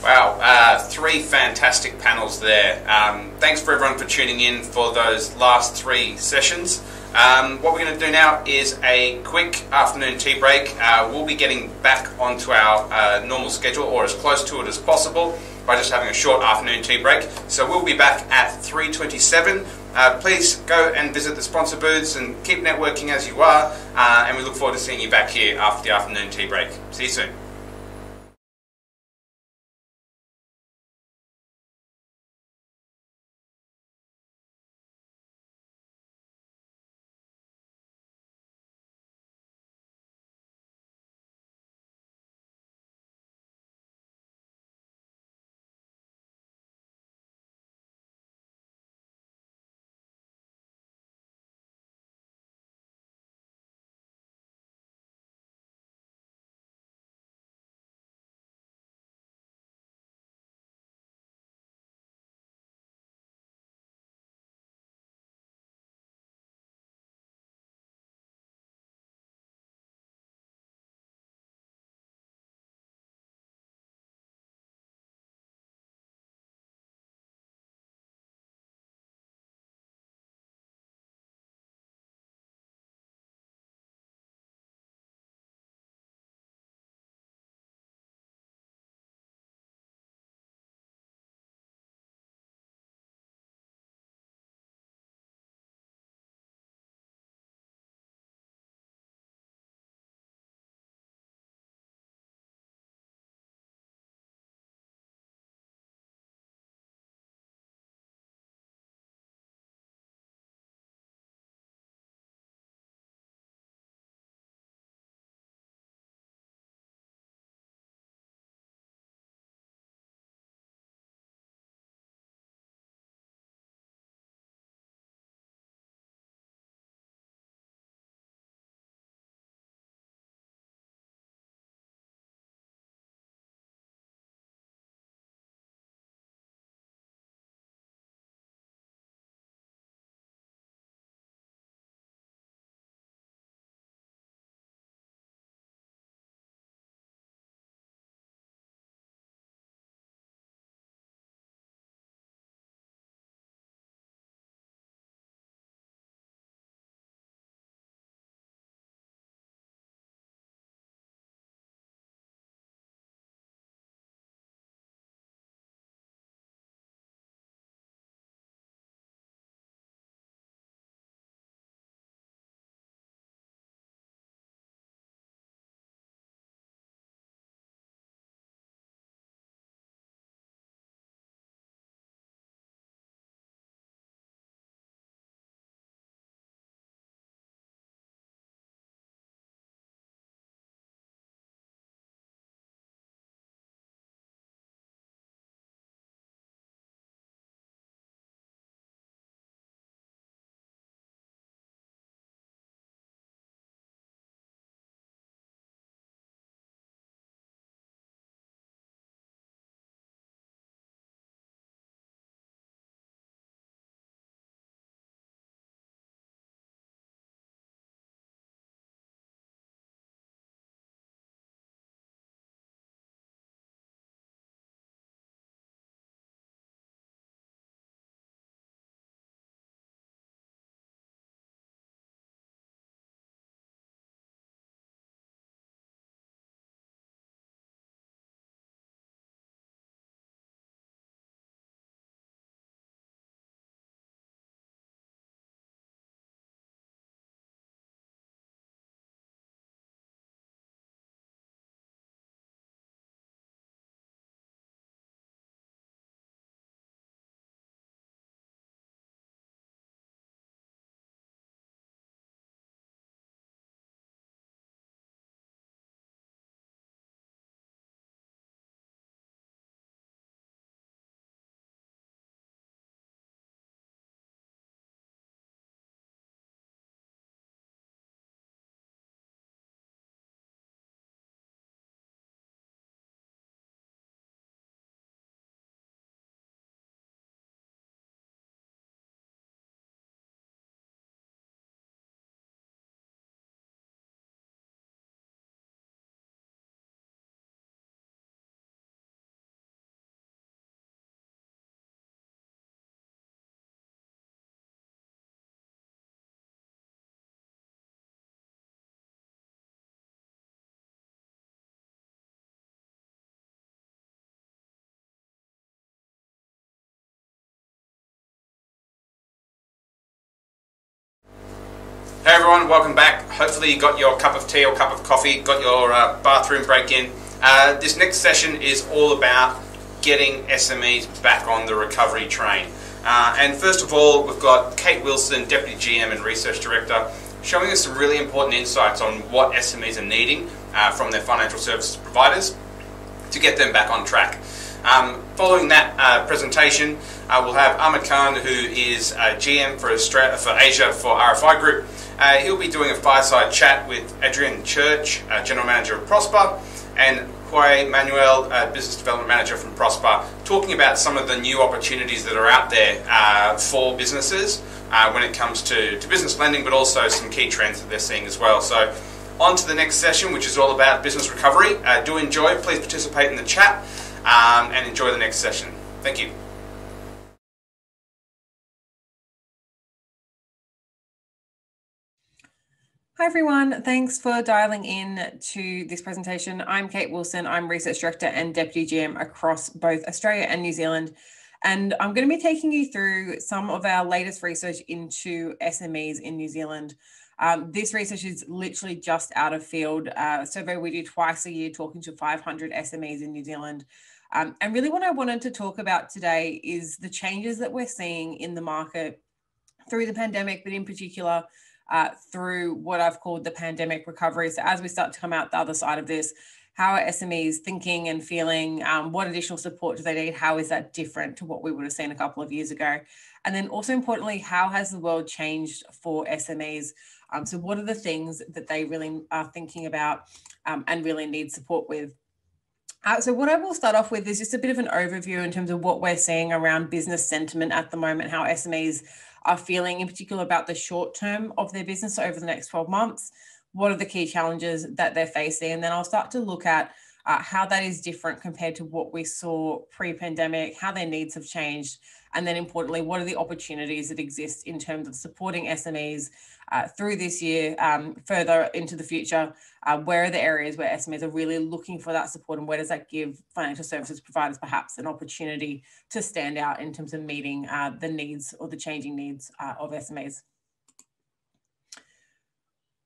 Wow, uh, three fantastic panels there. Um, thanks for everyone for tuning in for those last three sessions. Um, what we're going to do now is a quick afternoon tea break. Uh, we'll be getting back onto our uh, normal schedule or as close to it as possible by just having a short afternoon tea break. So we'll be back at 3.27. Uh, please go and visit the sponsor booths and keep networking as you are. Uh, and we look forward to seeing you back here after the afternoon tea break. See you soon. Hey everyone, welcome back. Hopefully you got your cup of tea or cup of coffee, got your uh, bathroom break in. Uh, this next session is all about getting SMEs back on the recovery train. Uh, and first of all, we've got Kate Wilson, Deputy GM and Research Director, showing us some really important insights on what SMEs are needing uh, from their financial services providers to get them back on track. Um, following that uh, presentation, uh, we'll have Ahmed Khan, who is GM for Australia, for Asia for RFI Group, uh, he'll be doing a fireside chat with Adrian Church, uh, General Manager of Prospa, and Jorge Manuel, uh, Business Development Manager from Prospa, talking about some of the new opportunities that are out there uh, for businesses uh, when it comes to, to business lending, but also some key trends that they're seeing as well. So, on to the next session, which is all about business recovery. Uh, do enjoy, please participate in the chat, um, and enjoy the next session. Thank you. Hi everyone, thanks for dialing in to this presentation. I'm Kate Wilson, I'm Research Director and Deputy GM across both Australia and New Zealand. And I'm going to be taking you through some of our latest research into SMEs in New Zealand. Um, this research is literally just out of field. Uh, survey we do twice a year talking to 500 SMEs in New Zealand. Um, and really what I wanted to talk about today is the changes that we're seeing in the market through the pandemic, but in particular, uh, through what I've called the pandemic recovery. So as we start to come out the other side of this, how are SMEs thinking and feeling? Um, what additional support do they need? How is that different to what we would have seen a couple of years ago? And then also importantly, how has the world changed for SMEs? Um, so what are the things that they really are thinking about um, and really need support with? Uh, so what I will start off with is just a bit of an overview in terms of what we're seeing around business sentiment at the moment, how SMEs are feeling in particular about the short term of their business over the next 12 months. What are the key challenges that they're facing? And then I'll start to look at uh, how that is different compared to what we saw pre pandemic, how their needs have changed, and then importantly, what are the opportunities that exist in terms of supporting SMEs uh, through this year, um, further into the future? Uh, where are the areas where SMEs are really looking for that support, and where does that give financial services providers perhaps an opportunity to stand out in terms of meeting uh, the needs or the changing needs uh, of SMEs?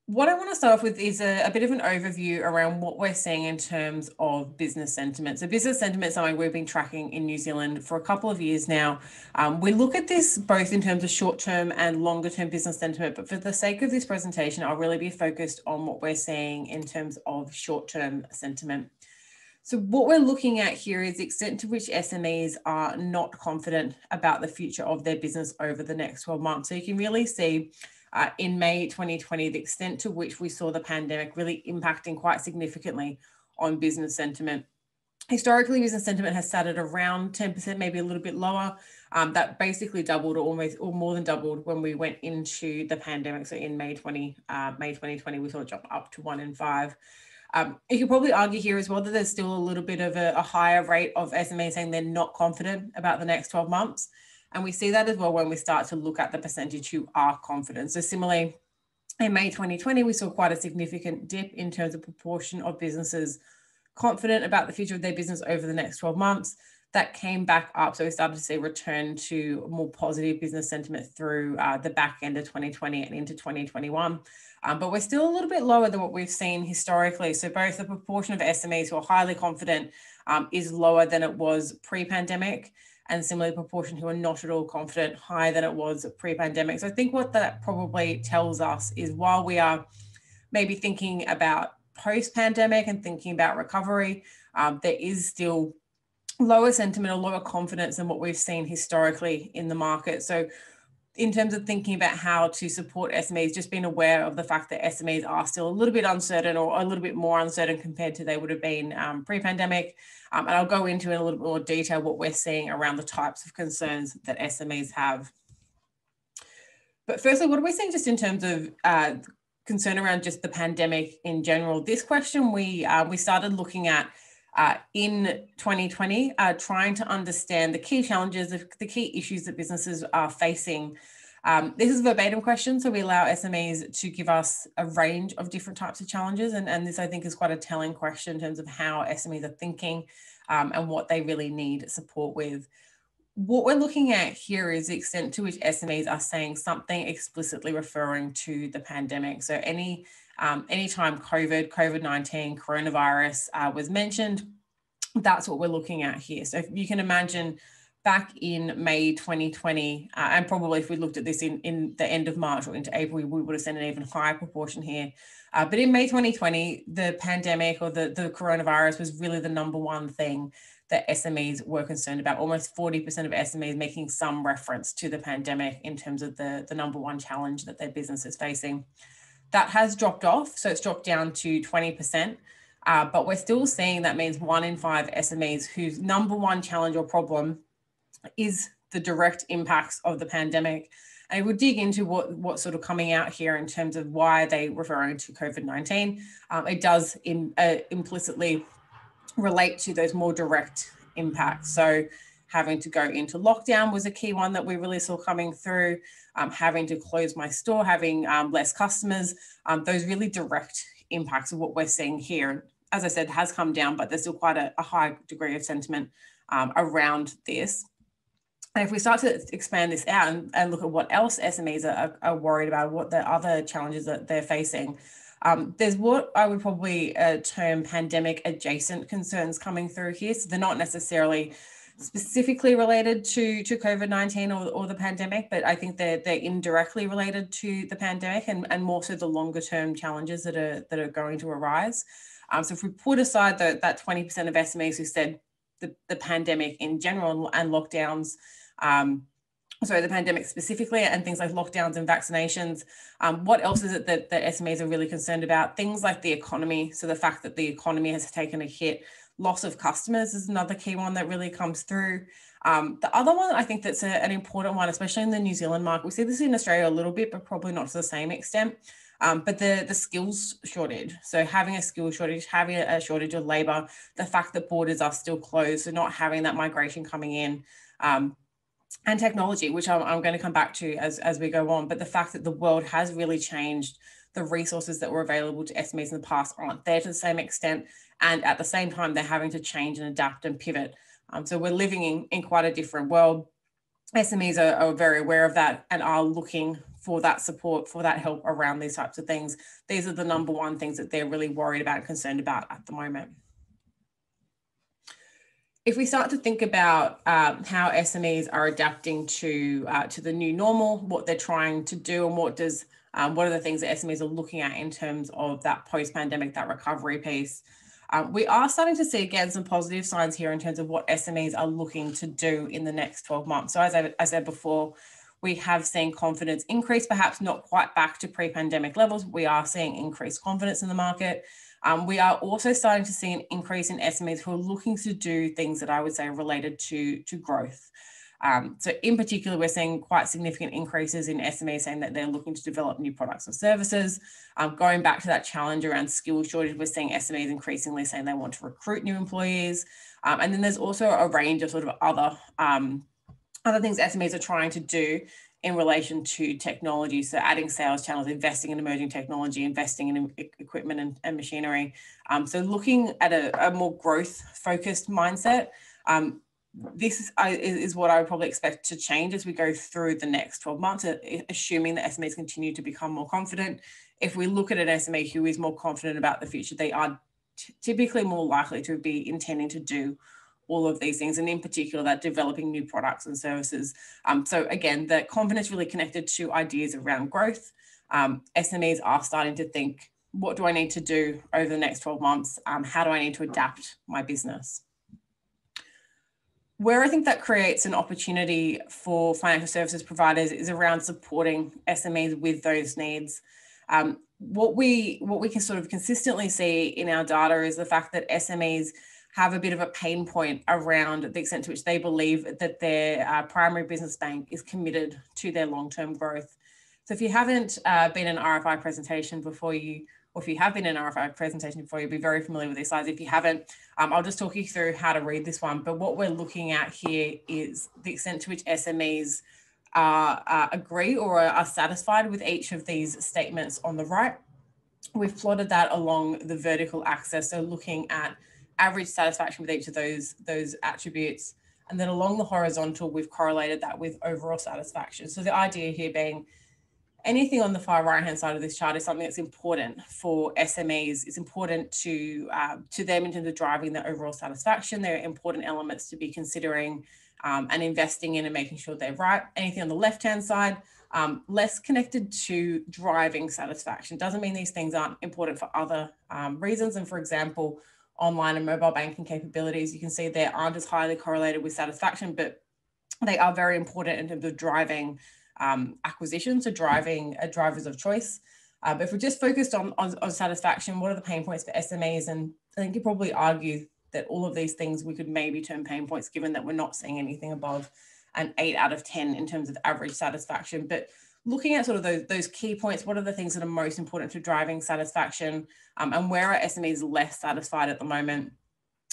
What I want to start off with is a, a, bit of an overview around what we're seeing in terms of business sentiment. So, business sentiment is something we've been tracking in New Zealand for a couple of years now. Um, we look at this both in terms of short term and longer term business sentiment, but for the sake of this presentation, I'll really be focused on what we're seeing in terms of short term sentiment. So, what we're looking at here is the extent to which SMEs are not confident about the future of their business over the next 12 months. So, you can really see uh, in May 2020, the extent to which we saw the pandemic really impacting quite significantly on business sentiment. Historically, business sentiment has sat at around 10%, maybe a little bit lower. Um, that basically doubled or almost or more than doubled when we went into the pandemic. So in May 20, uh, May 2020, we saw it jump up to one in five. Um, you could probably argue here as well that there's still a little bit of a, a higher rate of SMEs saying they're not confident about the next 12 months. And we see that as well when we start to look at the percentage who are confident. So similarly, in May 2020, we saw quite a significant dip in terms of proportion of businesses confident about the future of their business over the next 12 months. That came back up. So we started to see return to more positive business sentiment through uh, the back end of 2020 and into 2021. Um, but we're still a little bit lower than what we've seen historically. So both the proportion of SMEs who are highly confident um, is lower than it was pre-pandemic and similarly proportion who are not at all confident higher than it was pre-pandemic. So I think what that probably tells us is while we are maybe thinking about post-pandemic and thinking about recovery, um, there is still lower sentiment or lower confidence than what we've seen historically in the market. So in terms of thinking about how to support SMEs, just being aware of the fact that SMEs are still a little bit uncertain or a little bit more uncertain compared to they would have been um, pre-pandemic. Um, and I'll go into in a little bit more detail what we're seeing around the types of concerns that SMEs have. But firstly, what are we seeing just in terms of uh, concern around just the pandemic in general? This question we uh, we started looking at uh, in 2020, uh, trying to understand the key challenges, the key issues that businesses are facing. Um, this is a verbatim question, so we allow SMEs to give us a range of different types of challenges. And, and this, I think, is quite a telling question in terms of how SMEs are thinking um, and what they really need support with. what we're looking at here is the extent to which SMEs are saying something explicitly referring to the pandemic. So any um, anytime COVID, COVID-19, coronavirus uh, was mentioned, that's what we're looking at here. So if you can imagine back in May 2020, uh, and probably if we looked at this in, in the end of March or into April, we would have seen an even higher proportion here. Uh, but in May 2020, the pandemic or the, the coronavirus was really the number one thing that SMEs were concerned about. Almost 40% of SMEs making some reference to the pandemic in terms of the, the number one challenge that their business is facing. That has dropped off, so it's dropped down to 20%. Uh, but we're still seeing that means one in five SMEs whose number one challenge or problem is the direct impacts of the pandemic. And we'll dig into what, what's sort of coming out here in terms of why they referring to COVID-19. Um, it does in, uh, implicitly relate to those more direct impacts. So having to go into lockdown was a key one that we really saw coming through. Um, having to close my store, having um, less customers, um, those really direct impacts of what we're seeing here. As I said, has come down, but there's still quite a, a high degree of sentiment um, around this. And if we start to expand this out and, and look at what else SMEs are, are, worried about, what the other challenges that they're facing, um, there's what I would probably uh, term pandemic adjacent concerns coming through here. So they're not necessarily specifically related to, to COVID-19 or, or the pandemic, but I think they're, they're indirectly related to the pandemic and, and more so the longer term challenges that are, that are going to arise. Um, so if we put aside the, that 20% of SMEs who said the, the pandemic in general and lockdowns um, sorry, the pandemic specifically and things like lockdowns and vaccinations. Um, what else is it that, that SMEs are really concerned about? Things like the economy. So the fact that the economy has taken a hit, loss of customers is another key one that really comes through. Um, the other one I think that's a, an important one, especially in the New Zealand market, we see this in Australia a little bit, but probably not to the same extent. Um, but the, the skills shortage, so having a skills shortage, having a, shortage of labour, the fact that borders are still closed, so not having that migration coming in, um, and technology, which I'm, I'm going to come back to as, as we go on. But the fact that the world has really changed, the resources that were available to SMEs in the past aren't there to the same extent. And at the same time, they're having to change and adapt and pivot. Um, so we're living in, in quite a different world. SMEs are, are very aware of that and are looking for that support, for that help around these types of things. These are the number one things that they're really worried about and concerned about at the moment if we start to think about um, how SMEs are adapting to uh, to the new normal, what they're trying to do, and what does um, what are the things that SMEs are looking at in terms of that post-pandemic, that recovery piece. Um, we are starting to see again some positive signs here in terms of what SMEs are looking to do in the next 12 months. So as I, I said before, we have seen confidence increase, perhaps not quite back to pre-pandemic levels. We are seeing increased confidence in the market. Um, we are also starting to see an increase in SMEs who are looking to do things that I would say are related to, to growth. Um, so in particular, we're seeing quite significant increases in SMEs saying that they're looking to develop new products or services. Um, going back to that challenge around skill shortage, we're seeing SMEs increasingly saying they want to recruit new employees. Um, and then there's also a range of sort of other um, other things SMEs are trying to do in relation to technology. So adding sales channels, investing in emerging technology, investing in equipment and, and machinery. Um, so looking at a, a, more growth focused mindset. Um, this is, uh, is what I would probably expect to change as we go through the next 12 months, uh, assuming that SMEs continue to become more confident. If we look at an SME who is more confident about the future, they are typically more likely to be intending to do all of these things, and in particular, that developing new products and services. Um, so again, the confidence really connected to ideas around growth. Um, SMEs are starting to think, what do I need to do over the next 12 months? Um, how do I need to adapt my business? Where I think that creates an opportunity for financial services providers is around supporting SMEs with those needs. Um, what we what we can sort of consistently see in our data is the fact that SMEs have a bit of a pain point around the extent to which they believe that their uh, primary business bank is committed to their long-term growth. So if you haven't uh, been in an RFI presentation before you, or if you have been in an RFI presentation before, you'll be very familiar with these slides. If you haven't, um, I'll just talk you through how to read this one. But what we're looking at here is the extent to which SMEs agree or are satisfied with each of these statements on the right. We've plotted that along the vertical axis. So looking at average satisfaction with each of those, those attributes And then along the horizontal, we've correlated that with overall satisfaction. So the idea here being anything on the far right hand side of this chart is something that's important for SMEs. It's important to um, to them in terms of driving their overall satisfaction. There are important elements to be considering um, and investing in and making sure they're right. Anything on the left hand side, um, less connected to driving satisfaction. Doesn't mean these things aren't important for other um, reasons. And for example, online and mobile banking capabilities, you can see they aren't as highly correlated with satisfaction, but they are very important in terms of driving um, acquisition, so driving uh, drivers of choice. Uh, but if we're just focused on, on, on, satisfaction, what are the pain points for SMEs? And I think you probably argue that all of these things we could maybe term pain points, given that we're not seeing anything above an eight out of 10 in terms of average satisfaction. But looking at sort of those, those key points, what are the things that are most important to driving satisfaction um, and where are SMEs less satisfied at the moment?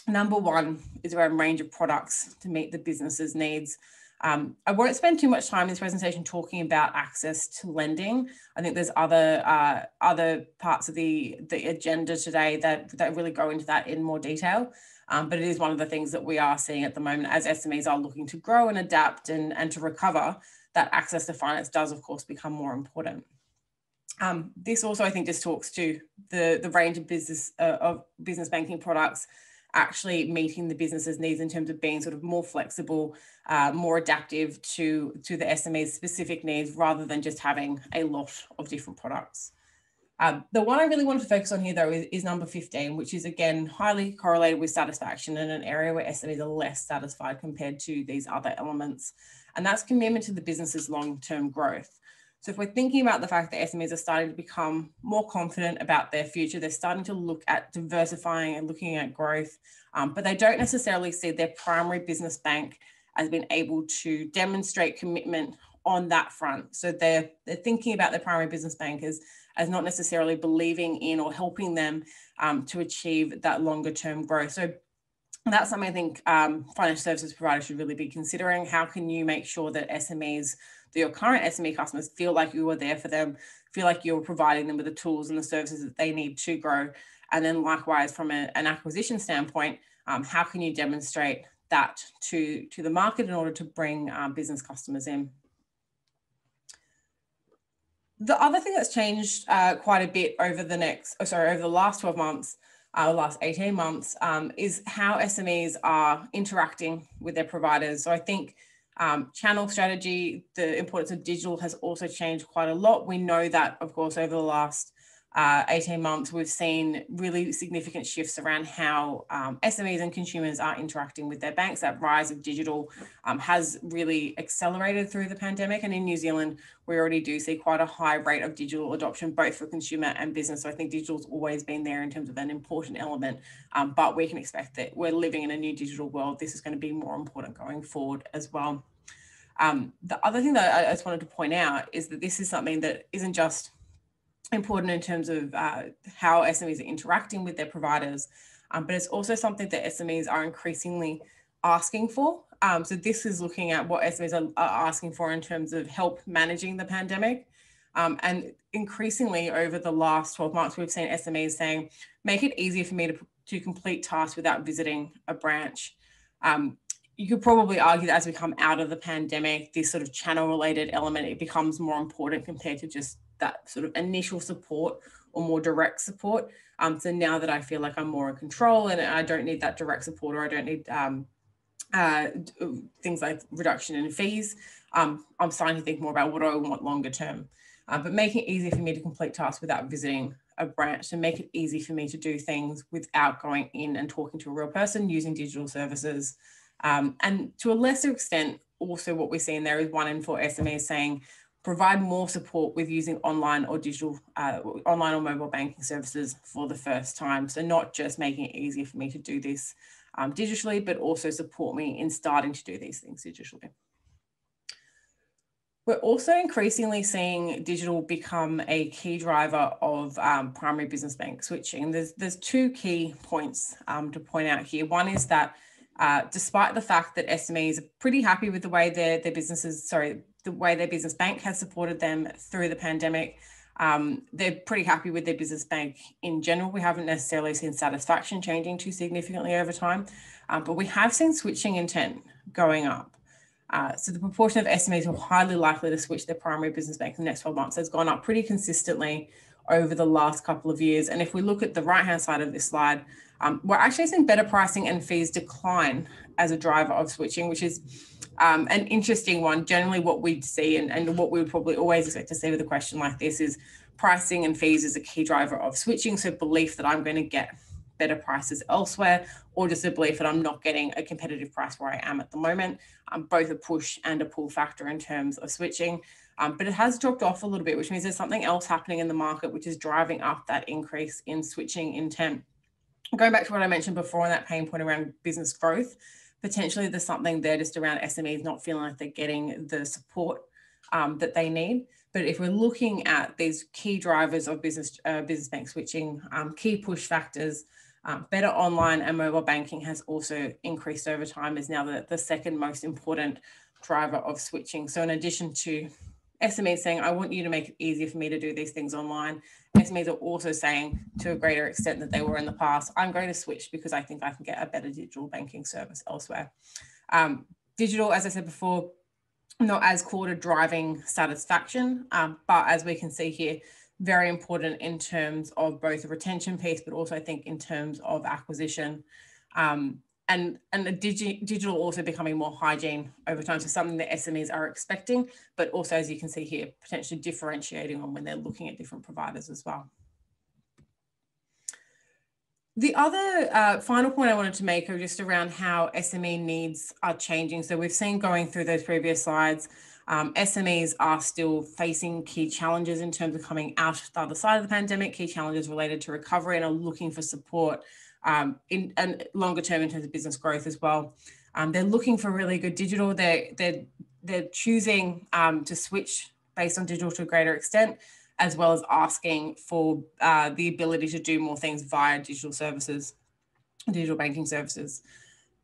Number one is around range of products to meet the business's needs. Um, I won't spend too much time in this presentation talking about access to lending. I think there's other uh, other parts of the, the agenda today that, that really go into that in more detail. Um, but it is one of the things that we are seeing at the moment as SMEs are looking to grow and adapt and, and to recover, that access to finance does, of course, become more important. Um, this also, I think, just talks to the, the range of business uh, of business banking products actually meeting the business's needs in terms of being sort of more flexible, uh, more adaptive to, to the SME's specific needs rather than just having a lot of different products. Um, the one I really wanted to focus on here though is, is, number 15, which is again highly correlated with satisfaction in an area where SMEs are less satisfied compared to these other elements. And that's commitment to the business's long-term growth. So if we're thinking about the fact that SMEs are starting to become more confident about their future, they're starting to look at diversifying and looking at growth, um, but they don't necessarily see their primary business bank as being able to demonstrate commitment on that front. So they're, they're thinking about their primary business bank as, as not necessarily believing in or helping them um, to achieve that longer term growth. So that's something I think um, financial services providers should really be considering. How can you make sure that SMEs that your current SME customers feel like you were there for them, feel like you're providing them with the tools and the services that they need to grow. And then likewise, from a, an acquisition standpoint, um, how can you demonstrate that to, to the market in order to bring um, business customers in? The other thing that's changed uh, quite a bit over the next, oh, sorry, over the last 12 months, uh, last 18 months, um, is how SMEs are interacting with their providers. So I think um, channel strategy, the importance of digital has also changed quite a lot. We know that, of course, over the last uh, 18 months, we've seen really significant shifts around how um, SMEs and consumers are interacting with their banks. That rise of digital um, has really accelerated through the pandemic. And in New Zealand, we already do see quite a high rate of digital adoption, both for consumer and business. So I think digital's always been there in terms of an important element, um, but we can expect that we're living in a new digital world. This is going to be more important going forward as well. Um, the other thing that I just wanted to point out is that this is something that isn't just important in terms of uh, how SMEs are interacting with their providers, um, but it's also something that SMEs are increasingly asking for. Um, so this is looking at what SMEs are, are, asking for in terms of help managing the pandemic. Um, and increasingly over the last 12 months, we've seen SMEs saying, make it easier for me to, to complete tasks without visiting a branch. Um, you could probably argue that as we come out of the pandemic, this sort of channel related element, it becomes more important compared to just that sort of initial support or more direct support. Um, so now that I feel like I'm more in control and I don't need that direct support or I don't need um, uh, things like reduction in fees, um, I'm starting to think more about what do I want longer term. Uh, but making it easy for me to complete tasks without visiting a branch and make it easy for me to do things without going in and talking to a real person using digital services. Um, and to a lesser extent, also what we're seeing there is one in four SMEs saying provide more support with using online or digital, uh, online or mobile banking services for the first time. So not just making it easier for me to do this um, digitally, but also support me in starting to do these things digitally. We're also increasingly seeing digital become a key driver of um, primary business bank switching. There's, there's two key points um, to point out here. One is that uh, despite the fact that SMEs are pretty happy with the way their, their businesses, sorry, the way their business bank has supported them through the pandemic, Um, they're pretty happy with their business bank in general. We haven't necessarily seen satisfaction changing too significantly over time, um, but we have seen switching intent going up. Uh, so the proportion of SMEs who are highly likely to switch their primary business bank in the next 12 months has gone up pretty consistently over the last couple of years. And if we look at the right-hand side of this slide, um, we're actually seeing better pricing and fees decline as a driver of switching, which is um, an interesting one. Generally, what we'd see and, and what we would probably always expect to see with a question like this is pricing and fees is a key driver of switching. So belief that I'm going to get better prices elsewhere, or just a belief that I'm not getting a competitive price where I am at the moment. Um, both a push and a pull factor in terms of switching. Um, but it has dropped off a little bit, which means there's something else happening in the market, which is driving up that increase in switching intent. Going back to what I mentioned before on that pain point around business growth, potentially there's something there just around SMEs not feeling like they're getting the support um, that they need. But if we're looking at these key drivers of business uh, business bank switching, um, key push factors, um, better online and mobile banking has also increased over time is now the, the second most important driver of switching. So in addition to SMEs saying, I want you to make it easier for me to do these things online. SMEs are also saying to a greater extent that they were in the past, I'm going to switch because I think I can get a better digital banking service elsewhere. Um, digital, as I said before, not as core to driving satisfaction, um, but as we can see here, very important in terms of both the retention piece, but also I think in terms of acquisition. Um, and and the digi digital also becoming more hygiene over time. So something that SMEs are expecting, but also as you can see here, potentially differentiating on when they're looking at different providers as well. The other uh, final point I wanted to make are just around how SME needs are changing. So we've seen going through those previous slides, um, SMEs are still facing key challenges in terms of coming out the other side of the pandemic, key challenges related to recovery and are looking for support um, in and longer term in terms of business growth as well. Um, they're looking for really good digital. They're they're they're choosing um, to switch based on digital to a greater extent, as well as asking for uh, the ability to do more things via digital services, digital banking services.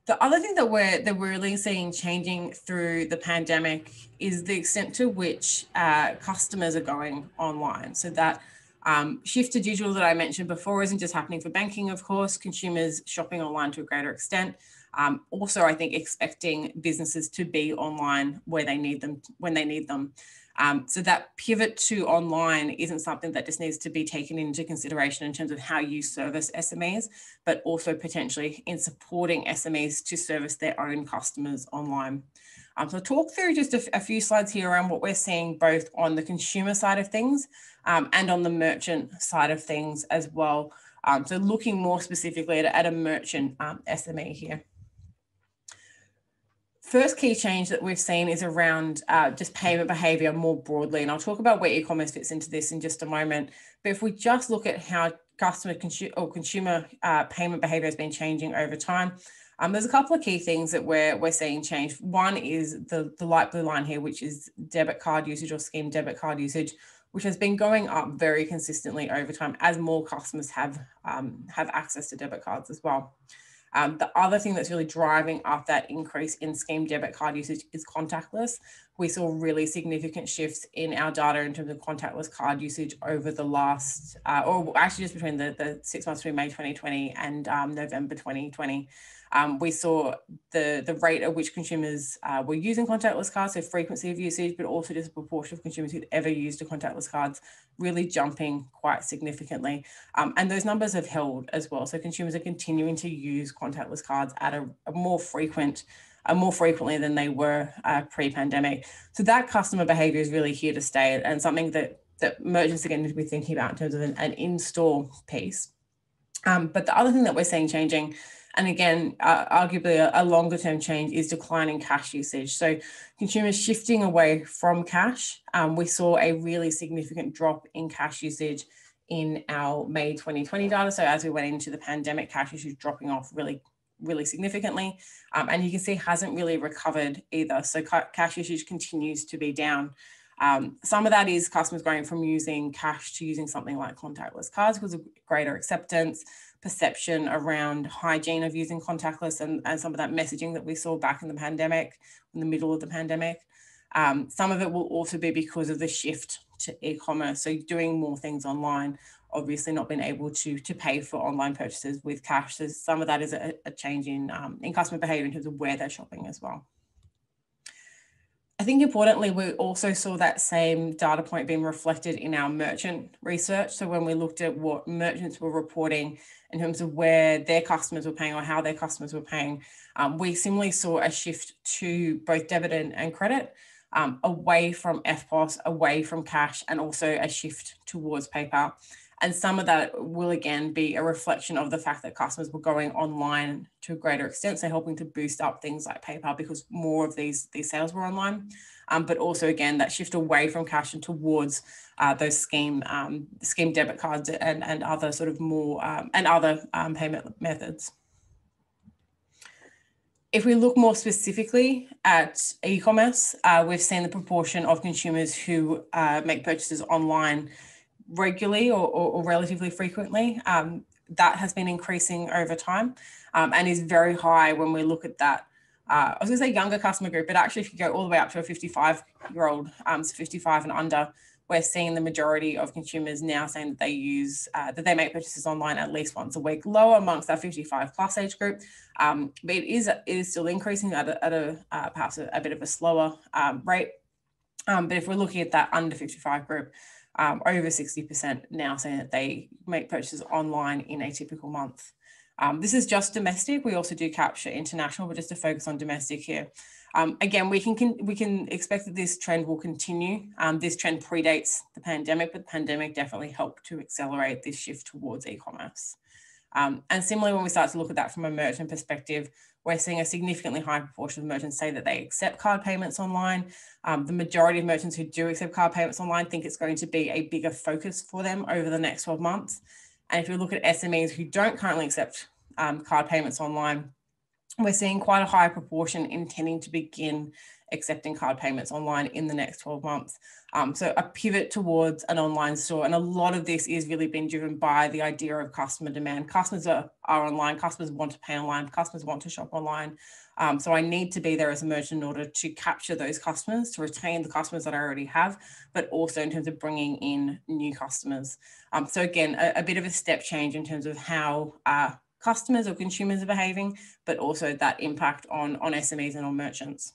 The other thing that we're that we're really seeing changing through the pandemic is the extent to which uh, customers are going online. So that um, shift to digital that I mentioned before isn't just happening for banking, of course, consumers shopping online to a greater extent. Um, also, I think expecting businesses to be online where they need them when they need them. Um, so that pivot to online isn't something that just needs to be taken into consideration in terms of how you service SMEs, but also potentially in supporting SMEs to service their own customers online. Um, so talk through just a, a, few slides here around what we're seeing both on the consumer side of things um, and on the merchant side of things as well. Um, so looking more specifically at, at a merchant um, SME here. First key change that we've seen is around uh, just payment behavior more broadly. And I'll talk about where e-commerce fits into this in just a moment. But if we just look at how customer consu or consumer uh, payment behavior has been changing over time, um, there's a couple of key things that we're, we're seeing change. One is the, the light blue line here, which is debit card usage or scheme debit card usage, which has been going up very consistently over time as more customers have, um, have access to debit cards as well. Um, the other thing that's really driving up that increase in scheme debit card usage is contactless. We saw really significant shifts in our data in terms of contactless card usage over the last, uh, or actually just between the, the six months between May 2020 and um, November 2020. Um, we saw the, the rate at which consumers uh, were using contactless cards, so frequency of usage, but also just a proportion of consumers who'd ever used a contactless cards really jumping quite significantly. Um, and those numbers have held as well. So consumers are continuing to use contactless cards at a, a more frequent uh, more frequently than they were uh, pre-pandemic. So that customer behavior is really here to stay and something that that merchants again need to be thinking about in terms of an, an in-store piece. Um, but the other thing that we're seeing changing and again, uh, arguably a, a, longer term change is declining cash usage. So consumers shifting away from cash. Um, we saw a really significant drop in cash usage in our May 2020 data. So as we went into the pandemic, cash usage dropping off really really significantly. Um, and you can see hasn't really recovered either. So ca cash usage continues to be down. Um, some of that is customers going from using cash to using something like contactless cards because of greater acceptance perception around hygiene of using contactless and, and some of that messaging that we saw back in the pandemic, in the middle of the pandemic. Um, some of it will also be because of the shift to e-commerce. So doing more things online, obviously not being able to to pay for online purchases with cash. So some of that is a, a change in um, in customer behavior in terms of where they're shopping as well. I think importantly, we also saw that same data point being reflected in our merchant research. So when we looked at what merchants were reporting in terms of where their customers were paying or how their customers were paying, um, we similarly saw a shift to both debit and, and credit um, away from EFTPOS, away from cash, and also a shift towards PayPal. And some of that will again be a reflection of the fact that customers were going online to a greater extent, so helping to boost up things like PayPal because more of these these sales were online. Um, but also again that shift away from cash and towards uh, those scheme um, scheme debit cards and and other sort of more um, and other um, payment methods. If we look more specifically at e-commerce, uh, we've seen the proportion of consumers who uh, make purchases online regularly or, or, or relatively frequently. Um, that has been increasing over time um, and is very high when we look at that. Uh, I was going to say younger customer group, but actually, if you go all the way up to a 55 year old, um, so 55 and under, we're seeing the majority of consumers now saying that they use uh, that they make purchases online at least once a week. Lower amongst that 55 plus age group, um, but it is it is still increasing at a, at a uh, perhaps a, a, bit of a slower um, rate. Um, but if we're looking at that under 55 group, um, over 60% now saying that they make purchases online in a typical month. Um, this is just domestic. We also do capture international, but just to focus on domestic here. Um, again, we can, can, we can expect that this trend will continue. Um, this trend predates the pandemic, but the pandemic definitely helped to accelerate this shift towards e-commerce. Um, and similarly, when we start to look at that from a merchant perspective, we're seeing a significantly high proportion of merchants say that they accept card payments online. Um, the majority of merchants who do accept card payments online think it's going to be a bigger focus for them over the next 12 months. And if you look at SMEs who don't currently accept um, card payments online, we're seeing quite a high proportion intending to begin accepting card payments online in the next 12 months. Um, so a pivot towards an online store. And a lot of this is really being driven by the idea of customer demand. Customers are, are online, customers want to pay online, customers want to shop online. Um, so I need to be there as a merchant in order to capture those customers, to retain the customers that I already have, but also in terms of bringing in new customers. Um, so again, a, a, bit of a step change in terms of how uh, customers or consumers are behaving, but also that impact on, on SMEs and on merchants.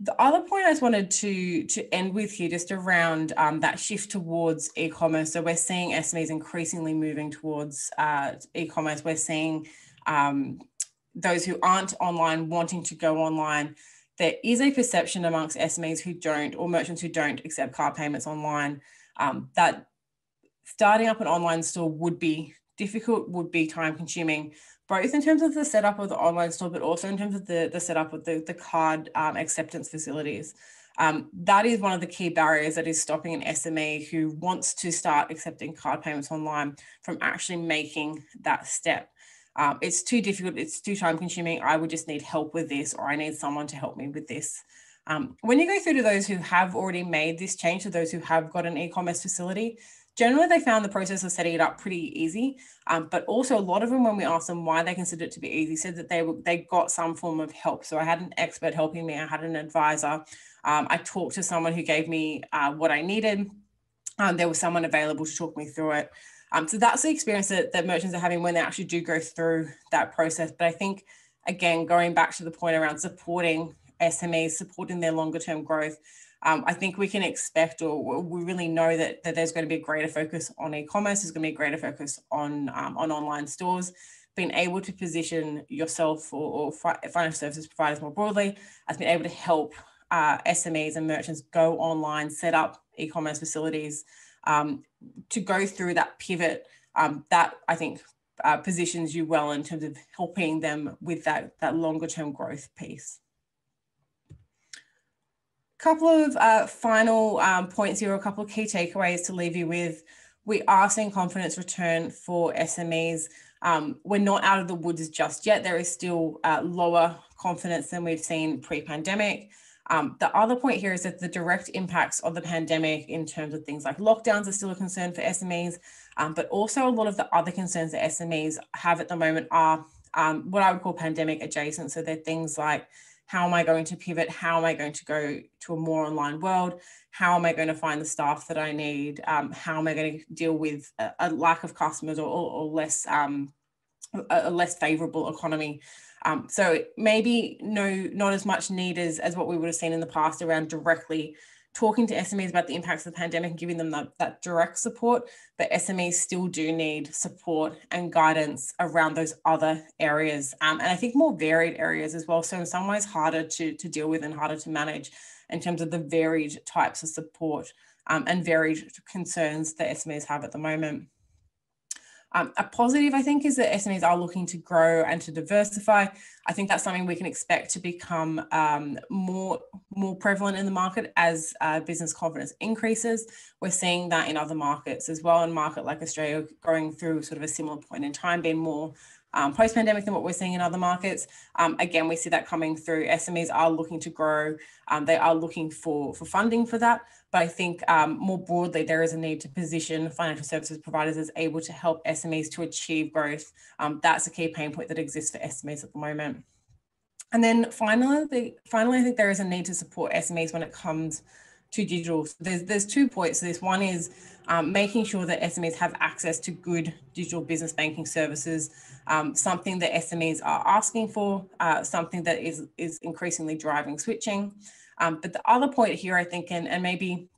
The other point I just wanted to, to end with here, just around um, that shift towards e-commerce. So we're seeing SMEs increasingly moving towards uh, e-commerce. We're seeing um, those who aren't online wanting to go online. There is a perception amongst SMEs who don't, or merchants who don't accept card payments online, um, that starting up an online store would be difficult, would be time consuming, both in terms of the setup of the online store, but also in terms of the, the setup of the, the card um, acceptance facilities. Um, that is one of the key barriers that is stopping an SME who wants to start accepting card payments online from actually making that step. Um, it's too difficult, it's too time consuming. I would just need help with this, or I need someone to help me with this. Um, when you go through to those who have already made this change, to those who have got an e commerce facility, generally they found the process of setting it up pretty easy. Um, but also a lot of them, when we asked them why they considered it to be easy, said that they were, they got some form of help. So I had an expert helping me. I had an advisor. Um, I talked to someone who gave me uh, what I needed. Um, there was someone available to talk me through it. Um, so that's the experience that, that merchants are having when they actually do go through that process. But I think, again, going back to the point around supporting SMEs, supporting their longer term growth, um, I think we can expect or we really know that, that there's going to be a greater focus on e-commerce, there's going to be a greater focus on, um, on online stores, being able to position yourself or, or financial services providers more broadly as being able to help uh, SMEs and merchants go online, set up e-commerce facilities um, to go through that pivot um, that I think uh, positions you well in terms of helping them with that, that longer term growth piece couple of uh, final um, points here, a couple of key takeaways to leave you with. We are seeing confidence return for SMEs. Um, we're not out of the woods just yet. There is still uh, lower confidence than we've seen pre-pandemic. Um, the other point here is that the direct impacts of the pandemic in terms of things like lockdowns are still a concern for SMEs, um, but also a lot of the other concerns that SMEs have at the moment are um, what I would call pandemic adjacent. So they're things like how am I going to pivot? How am I going to go to a more online world? How am I going to find the staff that I need? Um, how am I going to deal with a, a lack of customers or, or less um, a, less favorable economy? Um, so maybe no, not as much need as, as what we would have seen in the past around directly talking to SMEs about the impacts of the pandemic and giving them that, that direct support, but SMEs still do need support and guidance around those other areas. Um, and I think more varied areas as well. So in some ways harder to, to deal with and harder to manage in terms of the varied types of support um, and varied concerns that SMEs have at the moment. Um, a positive, I think, is that SMEs are looking to grow and to diversify. I think that's something we can expect to become um, more, more prevalent in the market as uh, business confidence increases. We're seeing that in other markets as well. In market like Australia, going through sort of a similar point in time, being more um, post pandemic than what we're seeing in other markets. Um, again, we see that coming through. SMEs are looking to grow. Um, they are looking for, for funding for that. But I think um, more broadly, there is a need to position financial services providers as able to help SMEs to achieve growth. Um, that's a key pain point that exists for SMEs at the moment. And then finally, the, finally, I think there is a need to support SMEs when it comes to digital. So there's, there's two points to this. One is um, making sure that SMEs have access to good digital business banking services, um, something that SMEs are asking for, uh, something that is, is increasingly driving switching. Um, but the other point here, I think, and, and maybe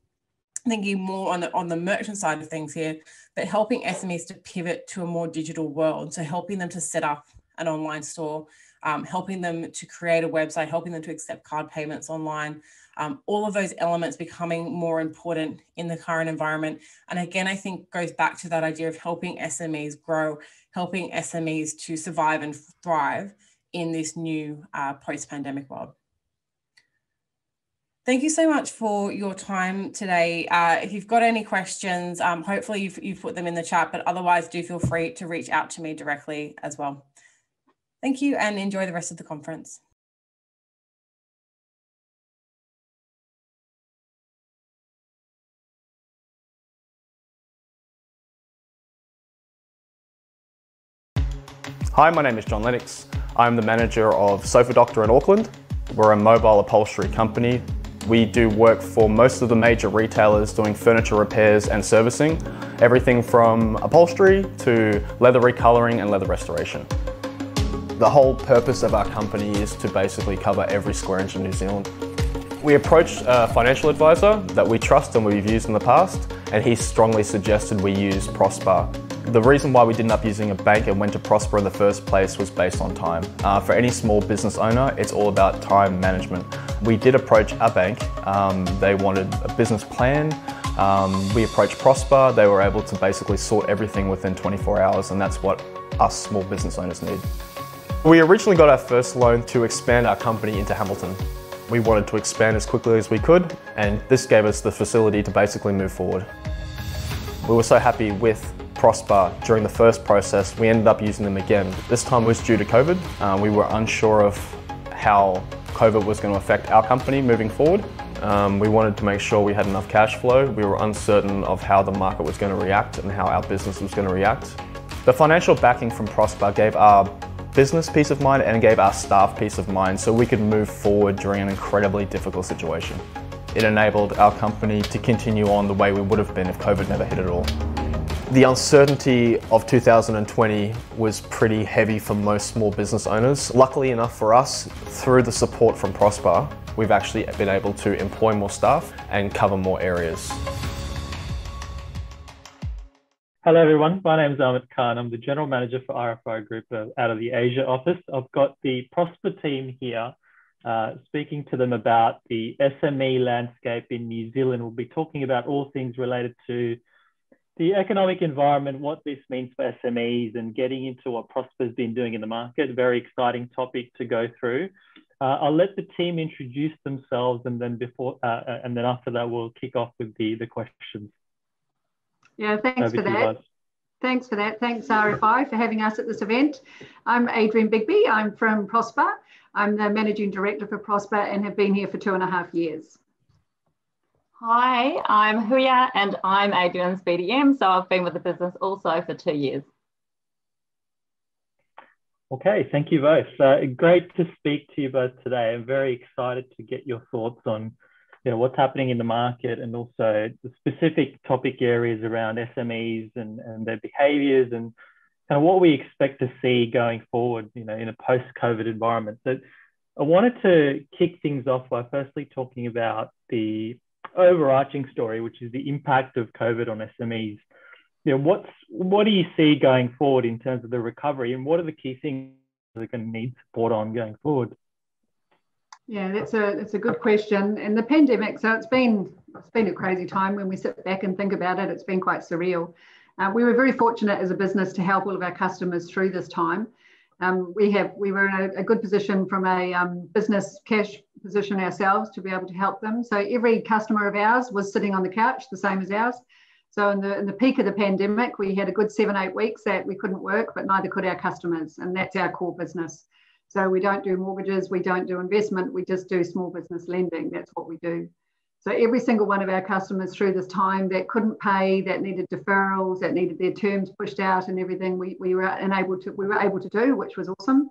thinking more on the on the merchant side of things here, but helping SMEs to pivot to a more digital world. So helping them to set up an online store, um, helping them to create a website, helping them to accept card payments online, um, all of those elements becoming more important in the current environment. And again, I think goes back to that idea of helping SMEs grow, helping SMEs to survive and thrive in this new uh, post-pandemic world. Thank you so much for your time today. Uh, if you've got any questions, um, hopefully you've, you've put them in the chat, but otherwise do feel free to reach out to me directly as well. Thank you and enjoy the rest of the conference. Hi, my name is John Lennox. I'm the manager of Sofa Doctor in Auckland. We're a mobile upholstery company. We do work for most of the major retailers doing furniture repairs and servicing, everything from upholstery to leather recoloring and leather restoration. The whole purpose of our company is to basically cover every square inch of New Zealand. We approached a financial advisor that we trust and we've used in the past, and he strongly suggested we use Prospa the reason why we ended up using a bank and went to Prospa in the first place was based on time. Uh, for any small business owner, it's all about time management. We did approach our bank. Um, they wanted a business plan. Um, we approached Prospa. They were able to basically sort everything within 24 hours, and that's what us small business owners need. We originally got our first loan to expand our company into Hamilton. We wanted to expand as quickly as we could, and this gave us the facility to basically move forward. We were so happy with Prospa during the first process, we ended up using them again. This time was due to COVID. Uh, we were unsure of how COVID was going to affect our company moving forward. Um, we wanted to make sure we had enough cash flow. We were uncertain of how the market was going to react and how our business was going to react. The financial backing from Prospa gave our business peace of mind and gave our staff peace of mind so we could move forward during an incredibly difficult situation. It enabled our company to continue on the way we would have been if COVID never hit at all. The uncertainty of 2020 was pretty heavy for most small business owners. Luckily enough for us, through the support from Prospa, we've actually been able to employ more staff and cover more areas. Hello everyone, my name is Amit Khan. I'm the General Manager for RFI Group uh, out of the Asia office. I've got the Prospa team here uh, speaking to them about the SME landscape in New Zealand. We'll be talking about all things related to the economic environment, what this means for SMEs, and getting into what Prospa's been doing in the market. Very exciting topic to go through. Uh, I'll let the team introduce themselves, and then before, uh, uh and then after that, we'll kick off with the the questions. Yeah, thanks Over for that. Thanks for that. Thanks RFI for having us at this event. I'm Adrian Bigby. I'm from Prospa. I'm the managing director for Prospa and have been here for two and a half years. Hi, I'm Huya and I'm Adrian's BDM. So I've been with the business also for two years. Okay, thank you both. Uh, great to speak to you both today. I'm very excited to get your thoughts on you know, what's happening in the market and also the specific topic areas around SMEs and, and their behaviors and kind of what we expect to see going forward, you know, in a post-COVID environment. So I wanted to kick things off by firstly talking about the overarching story, which is the impact of COVID on SMEs. You know, what's what do you see going forward in terms of the recovery, and what are the key things that are going to need support on going forward? Yeah, that's a that's a good question. And the pandemic, so it's been it's been a crazy time when we sit back and think about it. It's been quite surreal. Uh, we were very fortunate as a business to help all of our customers through this time. Um, we have we were in a, a good position from a um, business cash position ourselves to be able to help them. So every customer of ours was sitting on the couch, the same as ours. So in the in the peak of the pandemic, we had a good seven eight weeks that we couldn't work, but neither could our customers, and that's our core business. So we don't do mortgages, we don't do investment, we just do small business lending. That's what we do. So every single one of our customers through this time that couldn't pay, that needed deferrals, that needed their terms pushed out and everything, we, we were enabled to we were able to do, which was awesome.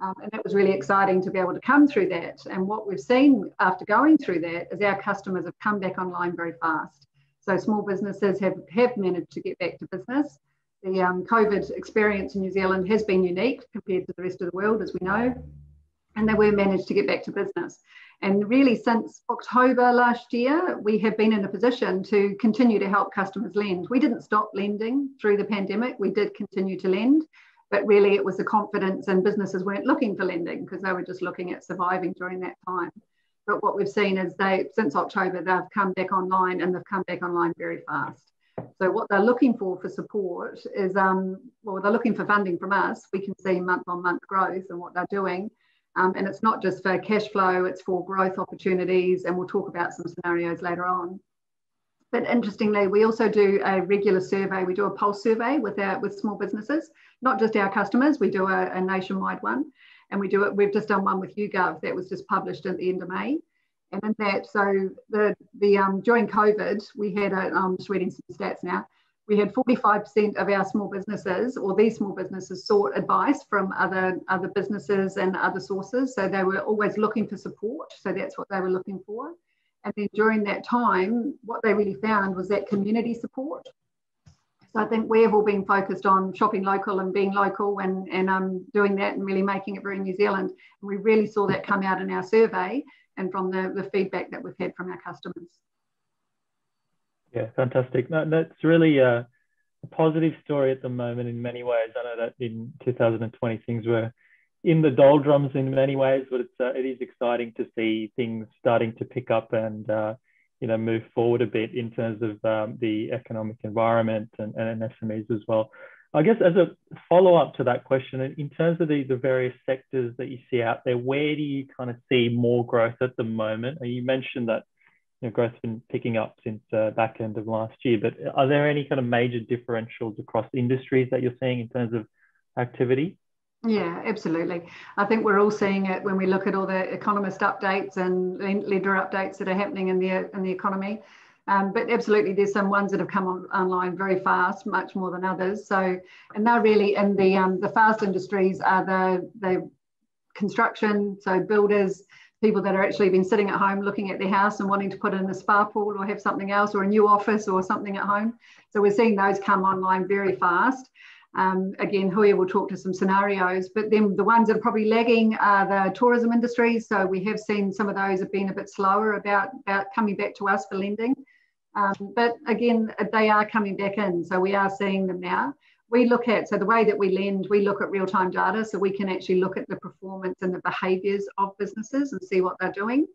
Um, and it was really exciting to be able to come through that. And what we've seen after going through that is our customers have come back online very fast. So small businesses have, have managed to get back to business. The um, COVID experience in New Zealand has been unique compared to the rest of the world, as we know, and they were managed to get back to business. And really, since October last year, we have been in a position to continue to help customers lend. We didn't stop lending through the pandemic, we did continue to lend, but really it was the confidence and businesses weren't looking for lending because they were just looking at surviving during that time. But what we've seen is they, since October, they've come back online and they've come back online very fast. So what they're looking for for support is, um, well, they're looking for funding from us. We can see month on month growth and what they're doing. Um, and it's not just for cash flow, it's for growth opportunities. And we'll talk about some scenarios later on. But interestingly, we also do a regular survey. We do a pulse survey with our with small businesses, not just our customers. We do a, a nationwide one, and we do it. We've just done one with YouGov that was just published at the end of May. And in that, so the the um, during COVID, we had a, I'm just reading some stats now we had 45% of our small businesses or these small businesses sought advice from other other businesses and other sources so they were always looking for support so that's what they were looking for and then during that time what they really found was that community support so I think we have all been focused on shopping local and being local and, and um, doing that and really making it very New Zealand. And we really saw that come out in our survey and from the, the feedback that we've had from our customers. Yeah, fantastic. That's really a, a, positive story at the moment in many ways. I know that in 2020 things were in the doldrums in many ways, but it's uh, it is exciting to see things starting to pick up and uh, you know move forward a bit in terms of um, the economic environment and, and SMEs as well. I guess as a follow up to that question, in terms of the, the various sectors that you see out there, where do you kind of see more growth at the moment? You mentioned that you know, growth's been picking up since uh, back end of last year. But are there any kind of major differentials across industries that you're seeing in terms of activity? Yeah, absolutely. I think we're all seeing it when we look at all the economist updates and lender updates that are happening in the in the economy. Um, but absolutely, there's some ones that have come on, online very fast, much more than others. So, and they're really in the um, the fast industries are the the construction, so builders, people that are actually been sitting at home looking at their house and wanting to put in a spa pool or have something else or a new office or something at home. So we're seeing those come online very fast. Um, again, Hui will talk to some scenarios, but then the ones that are probably lagging are the tourism industries. So we have seen some of those have been a bit slower about, about coming back to us for lending. Um, but again, they are coming back in. So we are seeing them now we look at, so the way that we lend, we look at real time data so we can actually look at the performance and the behaviors of businesses and see what they're doing.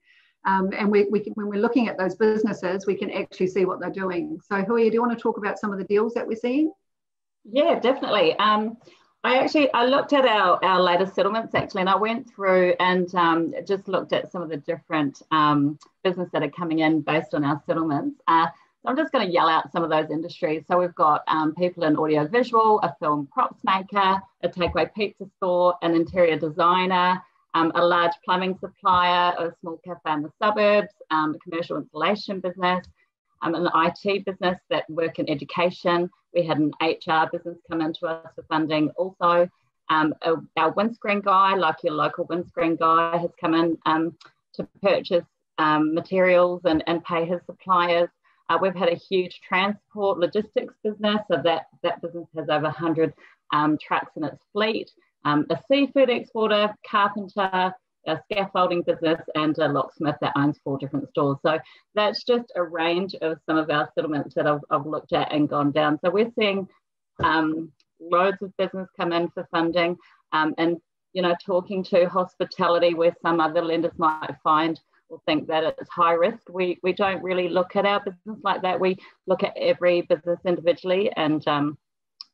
Um, and we, we can, when we're looking at those businesses, we can actually see what they're doing. So, Hui, do you want to talk about some of the deals that we're seeing? Yeah, definitely. Um, I actually I looked at our, our latest settlements actually, and I went through and um, just looked at some of the different um, business that are coming in based on our settlements. Uh, I'm just going to yell out some of those industries. So we've got um, people in audiovisual, a film props maker, a takeaway pizza store, an interior designer, um, a large plumbing supplier, a small cafe in the suburbs, um, a commercial installation business, um, an IT business that work in education. We had an HR business come into us for funding also. Um, our windscreen guy, like your local windscreen guy, has come in um, to purchase um, materials and, and pay his suppliers. Uh, we've had a huge transport logistics business, so that, that business has over 100 um, trucks in its fleet. Um, a seafood exporter, carpenter, a scaffolding business, and a locksmith that owns four different stores. So that's just a range of some of our settlements that I've, I've looked at and gone down. So we're seeing um, loads of business come in for funding, um, and you know, talking to hospitality where some other lenders might find will think that it's high risk. We, we don't really look at our business like that. We look at every business individually and um,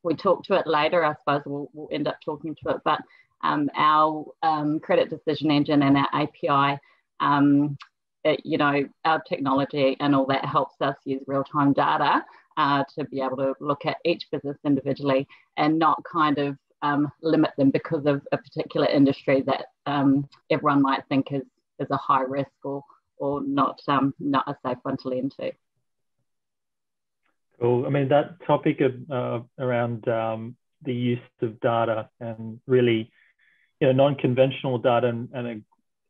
we talk to it later. I suppose we'll, we'll end up talking to it. But um, our um, credit decision engine and our API, um, it, you know, our technology and all that helps us use real time data uh, to be able to look at each business individually and not kind of um, limit them because of a particular industry that um, everyone might think is is a high risk or or not um, not a safe one to lend to. Cool. I mean that topic of uh, around um, the use of data and really, you know, non-conventional data and, and a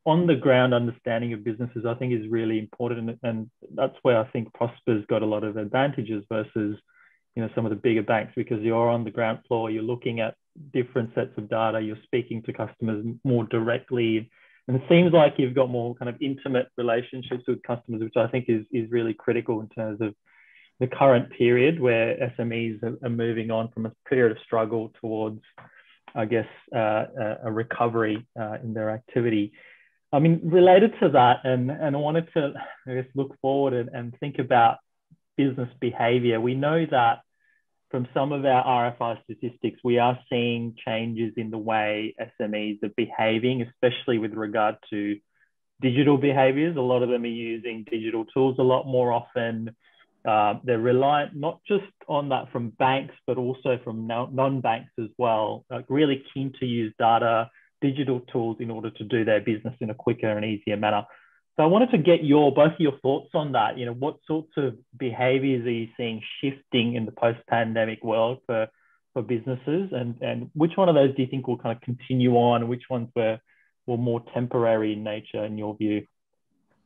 on the ground understanding of businesses, I think is really important, and, and that's where I think Prospa's got a lot of advantages versus, you know, some of the bigger banks because you're on the ground floor, you're looking at different sets of data, you're speaking to customers more directly and it seems like you've got more kind of intimate relationships with customers, which I think is, is really critical in terms of the current period where SMEs are, moving on from a period of struggle towards, I guess, uh, a recovery uh, in their activity. I mean, related to that, and, and I wanted to, I guess, look forward and, and think about business behavior. We know that from some of our RFI statistics, we are seeing changes in the way SMEs are behaving, especially with regard to digital behaviors. A lot of them are using digital tools a lot more often. Uh, they're reliant not just on that from banks, but also from non banks as well, like really keen to use data, digital tools in order to do their business in a quicker and easier manner. So I wanted to get your both of your thoughts on that. You know, what sorts of behaviors are you seeing shifting in the post-pandemic world for for businesses, and and which one of those do you think will kind of continue on? and Which ones were were more temporary in nature, in your view?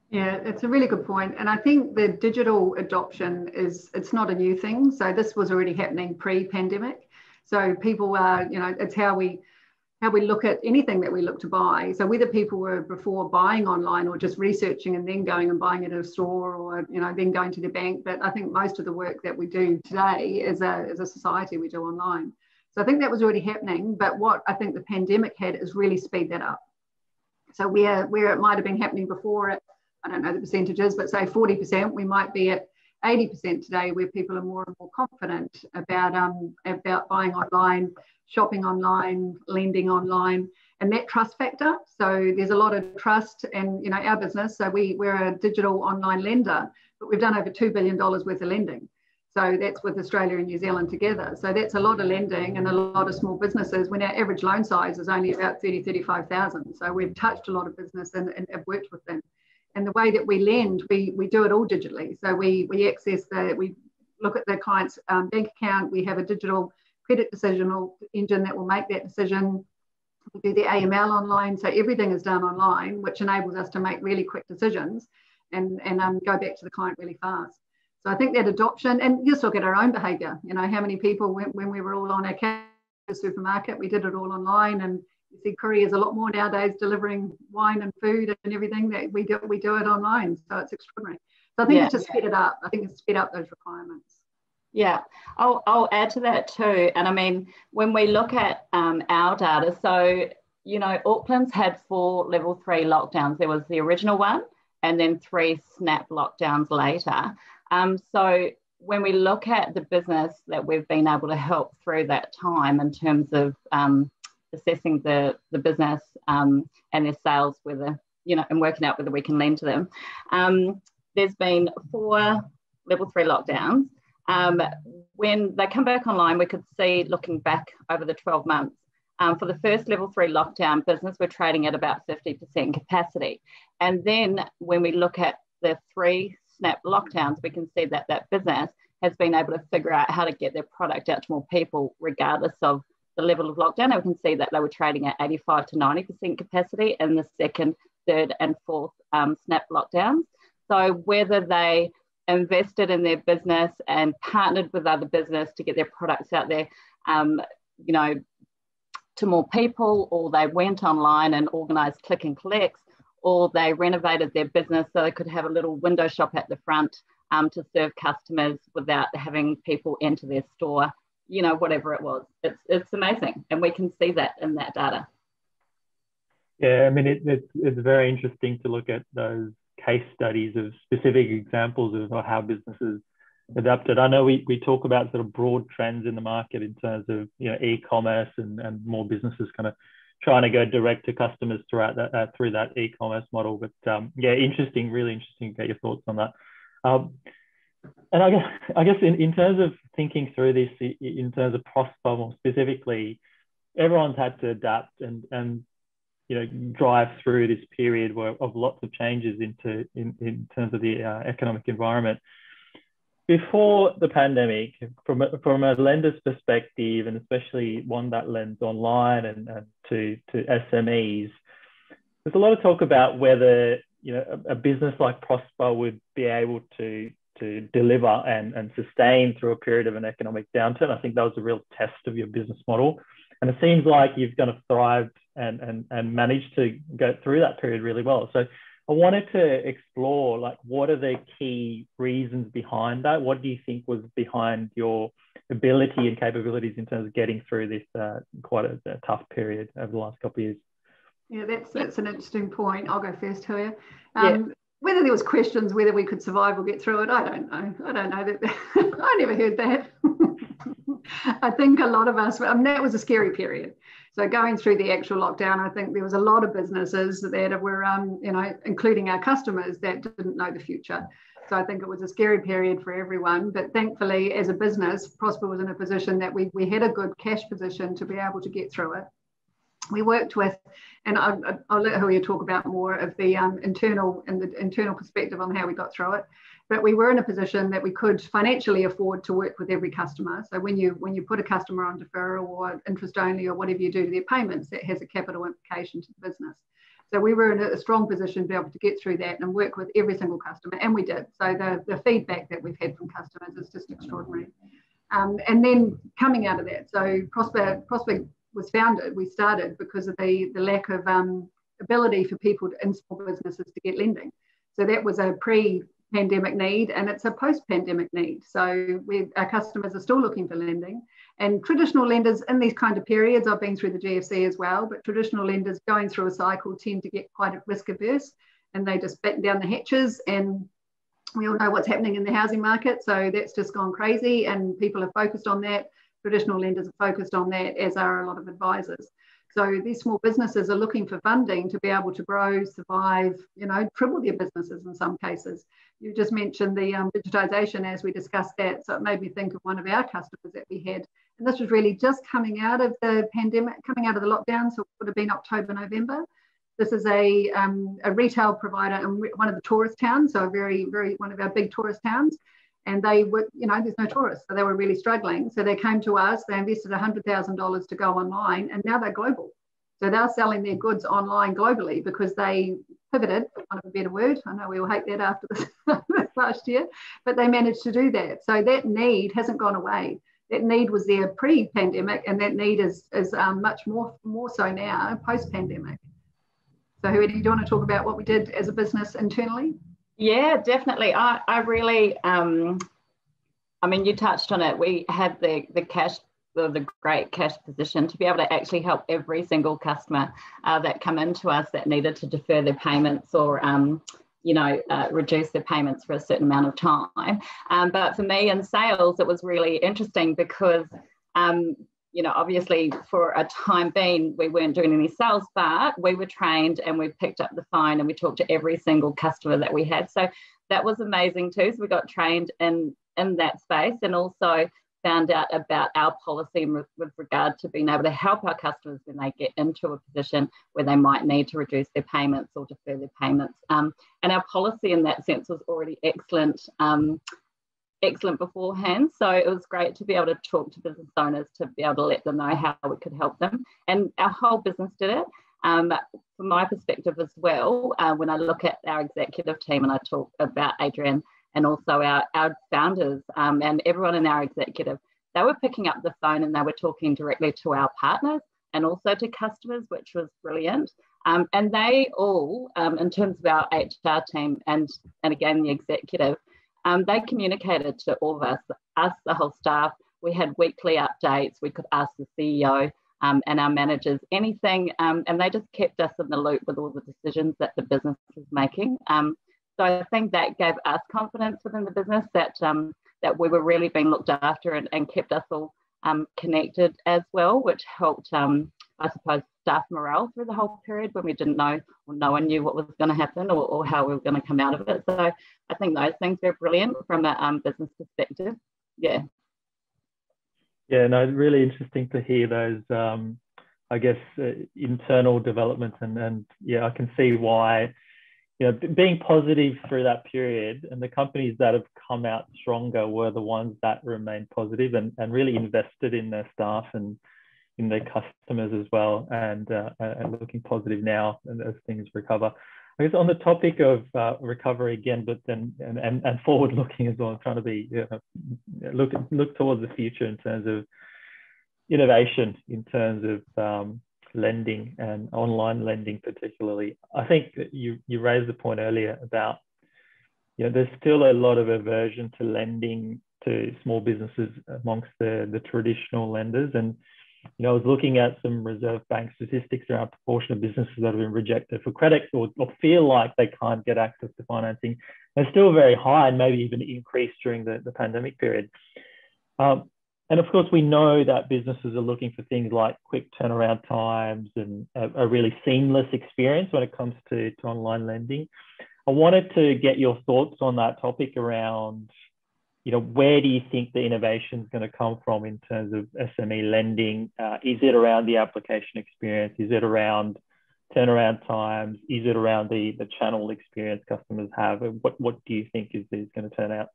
Yeah, it's a really good point, and I think the digital adoption is it's not a new thing. So this was already happening pre-pandemic. So people are, you know, it's how we how we look at anything that we look to buy. So whether people were before buying online or just researching and then going and buying it at a store or you know then going to the bank. But I think most of the work that we do today as a, as a society we do online. So I think that was already happening. But what I think the pandemic had is really speed that up. So where where it might have been happening before at I don't know the percentages, but say 40%, we might be at 80% today where people are more and more confident about um, about buying online shopping online, lending online, and that trust factor. So there's a lot of trust, and you know our business. So we we're a digital online lender, but we've done over two billion dollars worth of lending. So that's with Australia and New Zealand together. So that's a lot of lending and a lot of small businesses when our average loan size is only about 30, 35,000. So we've touched a lot of business and, and have worked with them. And the way that we lend, we, we do it all digitally. So we, we access the, we look at the client's um, bank account, we have a digital credit decisional engine that will make that decision. We do the AML online, so everything is done online, which enables us to make really quick decisions and, and um, go back to the client really fast. So I think that adoption, and just look at our own behaviour. You know, how many people when, when we were all on our supermarket, we did it all online, and you see couriers a lot more nowadays delivering wine and food and everything that we do. We do it online, so it's extraordinary. So I think yeah. it's just sped it up. I think it's sped up those requirements. Yeah, I'll, I'll add to that too. And I mean, when we look at um, our data, so, you know, Auckland's had four level three lockdowns. There was the original one and then three snap lockdowns later. Um, so when we look at the business that we've been able to help through that time in terms of um, assessing the, the business um, and their sales, whether, you know, and working out whether we can lend to them, um, there's been four level three lockdowns um, when they come back online, we could see looking back over the 12 months. Um, for the first level three lockdown business, we're trading at about 50% capacity. And then when we look at the three snap lockdowns, we can see that that business has been able to figure out how to get their product out to more people, regardless of the level of lockdown. And we can see that they were trading at 85 to 90% capacity in the second, third, and fourth um, snap lockdowns. So whether they invested in their business and partnered with other business to get their products out there, um, you know, to more people, or they went online and organised click and collects, or they renovated their business so they could have a little window shop at the front um, to serve customers without having people enter their store, you know, whatever it was. It's, it's amazing. And we can see that in that data. Yeah, I mean, it, it's, it's very interesting to look at those case studies of specific examples of how businesses adapted. I know we, we talk about sort of broad trends in the market in terms of you know e-commerce and, and more businesses kind of trying to go direct to customers throughout that uh, through that e-commerce model. But um, yeah, interesting, really interesting to get your thoughts on that. Um, and I guess I guess in, in terms of thinking through this in terms of Prospa more specifically, everyone's had to adapt and and you know drive through this period where, of lots of changes into in, in terms of the uh, economic environment. Before the pandemic from a, from a lender's perspective and especially one that lends online and, and to to SMEs there's a lot of talk about whether you know a, a business like Prospa would be able to to deliver and, and sustain through a period of an economic downturn. I think that was a real test of your business model. And it seems like you've kind of thrived and, and, and managed to go through that period really well. So I wanted to explore like what are the key reasons behind that? What do you think was behind your ability and capabilities in terms of getting through this uh, quite a, a, tough period over the last couple of years? Yeah, that's that's an interesting point. I'll go first, Huya. Um. Whether there was questions whether we could survive or get through it, I don't know. I don't know that. [LAUGHS] I never heard that. [LAUGHS] I think a lot of us, I mean, that was a scary period. So going through the actual lockdown, I think there was a lot of businesses that were, um, you know, including our customers that didn't know the future. So I think it was a scary period for everyone. But thankfully, as a business, Prospa was in a position that we, we had a good cash position to be able to get through it. We worked with, and I, will let Huya talk about more of the um, internal and the internal perspective on how we got through it but we were in a position that we could financially afford to work with every customer. So when you when you put a customer on deferral or interest only or whatever you do to their payments, that has a capital implication to the business. So we were in a strong position to be able to get through that and work with every single customer, and we did. So the, the feedback that we've had from customers is just extraordinary. Um, and then coming out of that, so Prospa Prospa was founded, we started because of the, the lack of um, ability for people to, in small businesses to get lending. So that was a pre pandemic need and it's a post-pandemic need. So our customers are still looking for lending and traditional lenders in these kind of periods, I've been through the GFC as well, but traditional lenders going through a cycle tend to get quite risk averse and they just batten down the hatches and we all know what's happening in the housing market. So that's just gone crazy and people are focused on that. Traditional lenders are focused on that as are a lot of advisors. So these small businesses are looking for funding to be able to grow, survive, you know, triple their businesses in some cases. You just mentioned the um, digitisation as we discussed that. So it made me think of one of our customers that we had. And this was really just coming out of the pandemic, coming out of the lockdown. So it would have been October, November. This is a, um, a retail provider in one of the tourist towns. So a very, very, one of our big tourist towns and they were, you know, there's no tourists, so they were really struggling. So they came to us, they invested $100,000 to go online, and now they're global. So they're selling their goods online globally because they pivoted, for want of a better word. I know we all hate that after [LAUGHS] this, last year, but they managed to do that. So that need hasn't gone away. That need was there pre-pandemic, and that need is is um, much more more so now post-pandemic. So, who do you want to talk about what we did as a business internally? Yeah, definitely. I, I really, um, I mean, you touched on it. We had the, the cash, the, the great cash position to be able to actually help every single customer uh, that come into us that needed to defer their payments or, um, you know, uh, reduce their payments for a certain amount of time. Um, but for me in sales, it was really interesting because um, you know, obviously for a time being, we weren't doing any sales, but we were trained and we picked up the phone and we talked to every single customer that we had. So that was amazing too. So we got trained in in that space and also found out about our policy with, regard to being able to help our customers when they get into a position where they might need to reduce their payments or defer their payments. Um, and our policy in that sense was already excellent. Um, excellent beforehand. So it was great to be able to talk to business owners to be able to let them know how we could help them. And our whole business did it. Um, from my perspective as well, uh, when I look at our executive team and I talk about Adrian and also our, our founders um, and everyone in our executive, they were picking up the phone and they were talking directly to our partners and also to customers, which was brilliant. Um, and they all, um, in terms of our HR team and, and again, the executive, um, they communicated to all of us, us, the whole staff. We had weekly updates. We could ask the CEO um, and our managers anything, um, and they just kept us in the loop with all the decisions that the business was making. Um, so I think that gave us confidence within the business that um, that we were really being looked after and, and kept us all um, connected as well, which helped, I suppose, staff morale through the whole period when we didn't know or no one knew what was going to happen or, or how we were going to come out of it. So I think those things were brilliant from a um, business perspective. Yeah. Yeah, no, really interesting to hear those, um, I guess, uh, internal developments. And, and yeah, I can see why, you know, being positive through that period and the companies that have come out stronger were the ones that remained positive and, and really invested in their staff and, in their customers as well and, uh, looking positive now as things recover. I guess on the topic of uh, recovery again, but then and, and, and forward looking as well, I'm trying to be know, look look towards the future in terms of innovation, in terms of um, lending and online lending particularly. I think you you raised the point earlier about you know there's still a lot of aversion to lending to small businesses amongst the the traditional lenders and you know, I was looking at some Reserve Bank statistics around proportion of businesses that have been rejected for credit or, or feel like they can't get access to financing. They're still very high and maybe even increased during the, the pandemic period. Um, and of course, we know that businesses are looking for things like quick turnaround times and a, a really seamless experience when it comes to, to online lending. I wanted to get your thoughts on that topic around you know, where do you think the innovation is going to come from in terms of SME lending? Uh, is it around the application experience? Is it around turnaround times? Is it around the, the channel experience customers have? What, what do you think is, is going to turn out?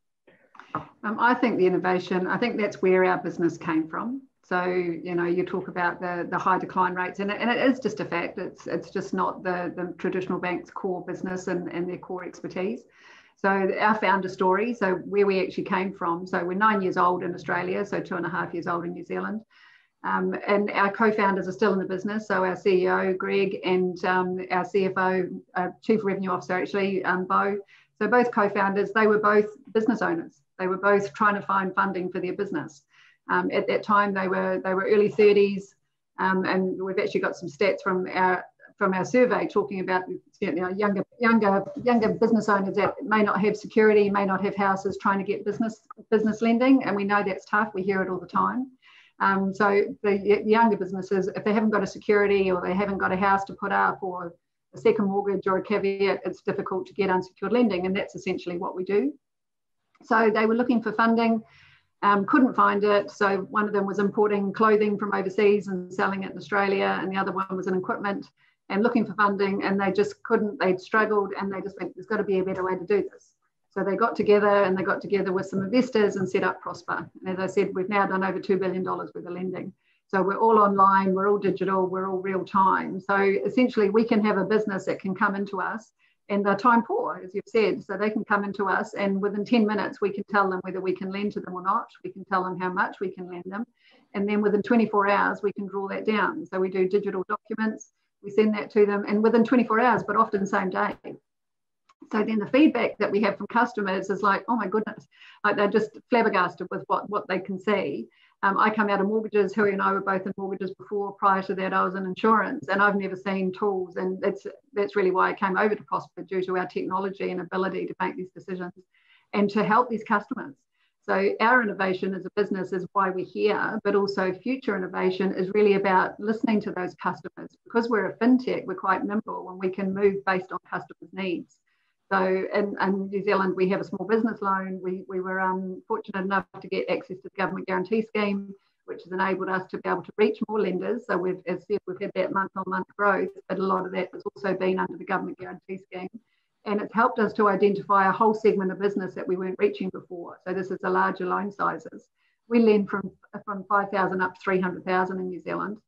Um, I think the innovation, I think that's where our business came from. So, you know, you talk about the, the high decline rates, and it, and it is just a fact. It's, it's just not the, the traditional bank's core business and, and their core expertise. So our founder story, so where we actually came from. So we're nine years old in Australia, so two and a half years old in New Zealand. Um, and our co-founders are still in the business. So our CEO, Greg, and um, our CFO, uh, Chief Revenue Officer, actually, um, Beau. So both co-founders, they were both business owners. They were both trying to find funding for their business. Um, at that time, they were they were early 30s, um, and we've actually got some stats from our from our survey talking about you know, younger younger younger business owners that may not have security, may not have houses, trying to get business business lending, and we know that's tough. We hear it all the time. Um, so the younger businesses, if they haven't got a security or they haven't got a house to put up or a second mortgage or a caveat, it's difficult to get unsecured lending, and that's essentially what we do. So they were looking for funding. Um, couldn't find it. So one of them was importing clothing from overseas and selling it in Australia, and the other one was an equipment and looking for funding and they just couldn't, they'd struggled and they just went, there's got to be a better way to do this. So they got together and they got together with some investors and set up Prospa. And as I said, we've now done over $2 billion worth of lending. So we're all online, we're all digital, we're all real time. So essentially we can have a business that can come into us and they're time poor, as you've said. So they can come into us and within 10 minutes, we can tell them whether we can lend to them or not. We can tell them how much we can lend them. And then within 24 hours, we can draw that down. So we do digital documents we send that to them and within 24 hours, but often same day. So then the feedback that we have from customers is like, oh my goodness, like they're just flabbergasted with what, what they can see. Um, I come out of mortgages. Hui and I were both in mortgages before. Prior to that, I was in insurance, and I've never seen tools. And that's that's really why I came over to Prospa due to our technology and ability to make these decisions and to help these customers. So our innovation as a business is why we're here, but also future innovation is really about listening to those customers. Because we're a fintech, we're quite nimble and we can move based on customers' needs. So in, in New Zealand, we have a small business loan. We, we were um, fortunate enough to get access to the government guarantee scheme, which has enabled us to be able to reach more lenders. So we've, as said, we've had that month-on-month growth, but a lot of that has also been under the government guarantee scheme. And it's helped us to identify a whole segment of business that we weren't reaching before. So this is the larger loan sizes. We lend from, from 5,000 up to 300,000 in New Zealand.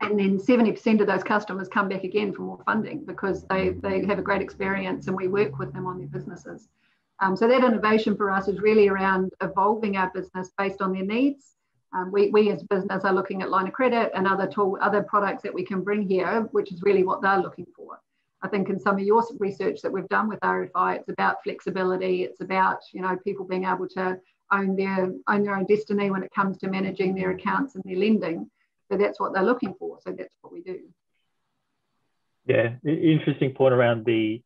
And then 70% of those customers come back again for more funding because they, they have a great experience and we work with them on their businesses. Um, so that innovation for us is really around evolving our business based on their needs. Um, we, we as business are looking at line of credit and other tool, other products that we can bring here, which is really what they're looking for. I think in some of your research that we've done with RFI, it's about flexibility. It's about you know people being able to own their own their own destiny when it comes to managing their accounts and their lending. So that's what they're looking for. So that's what we do. Yeah, interesting point around the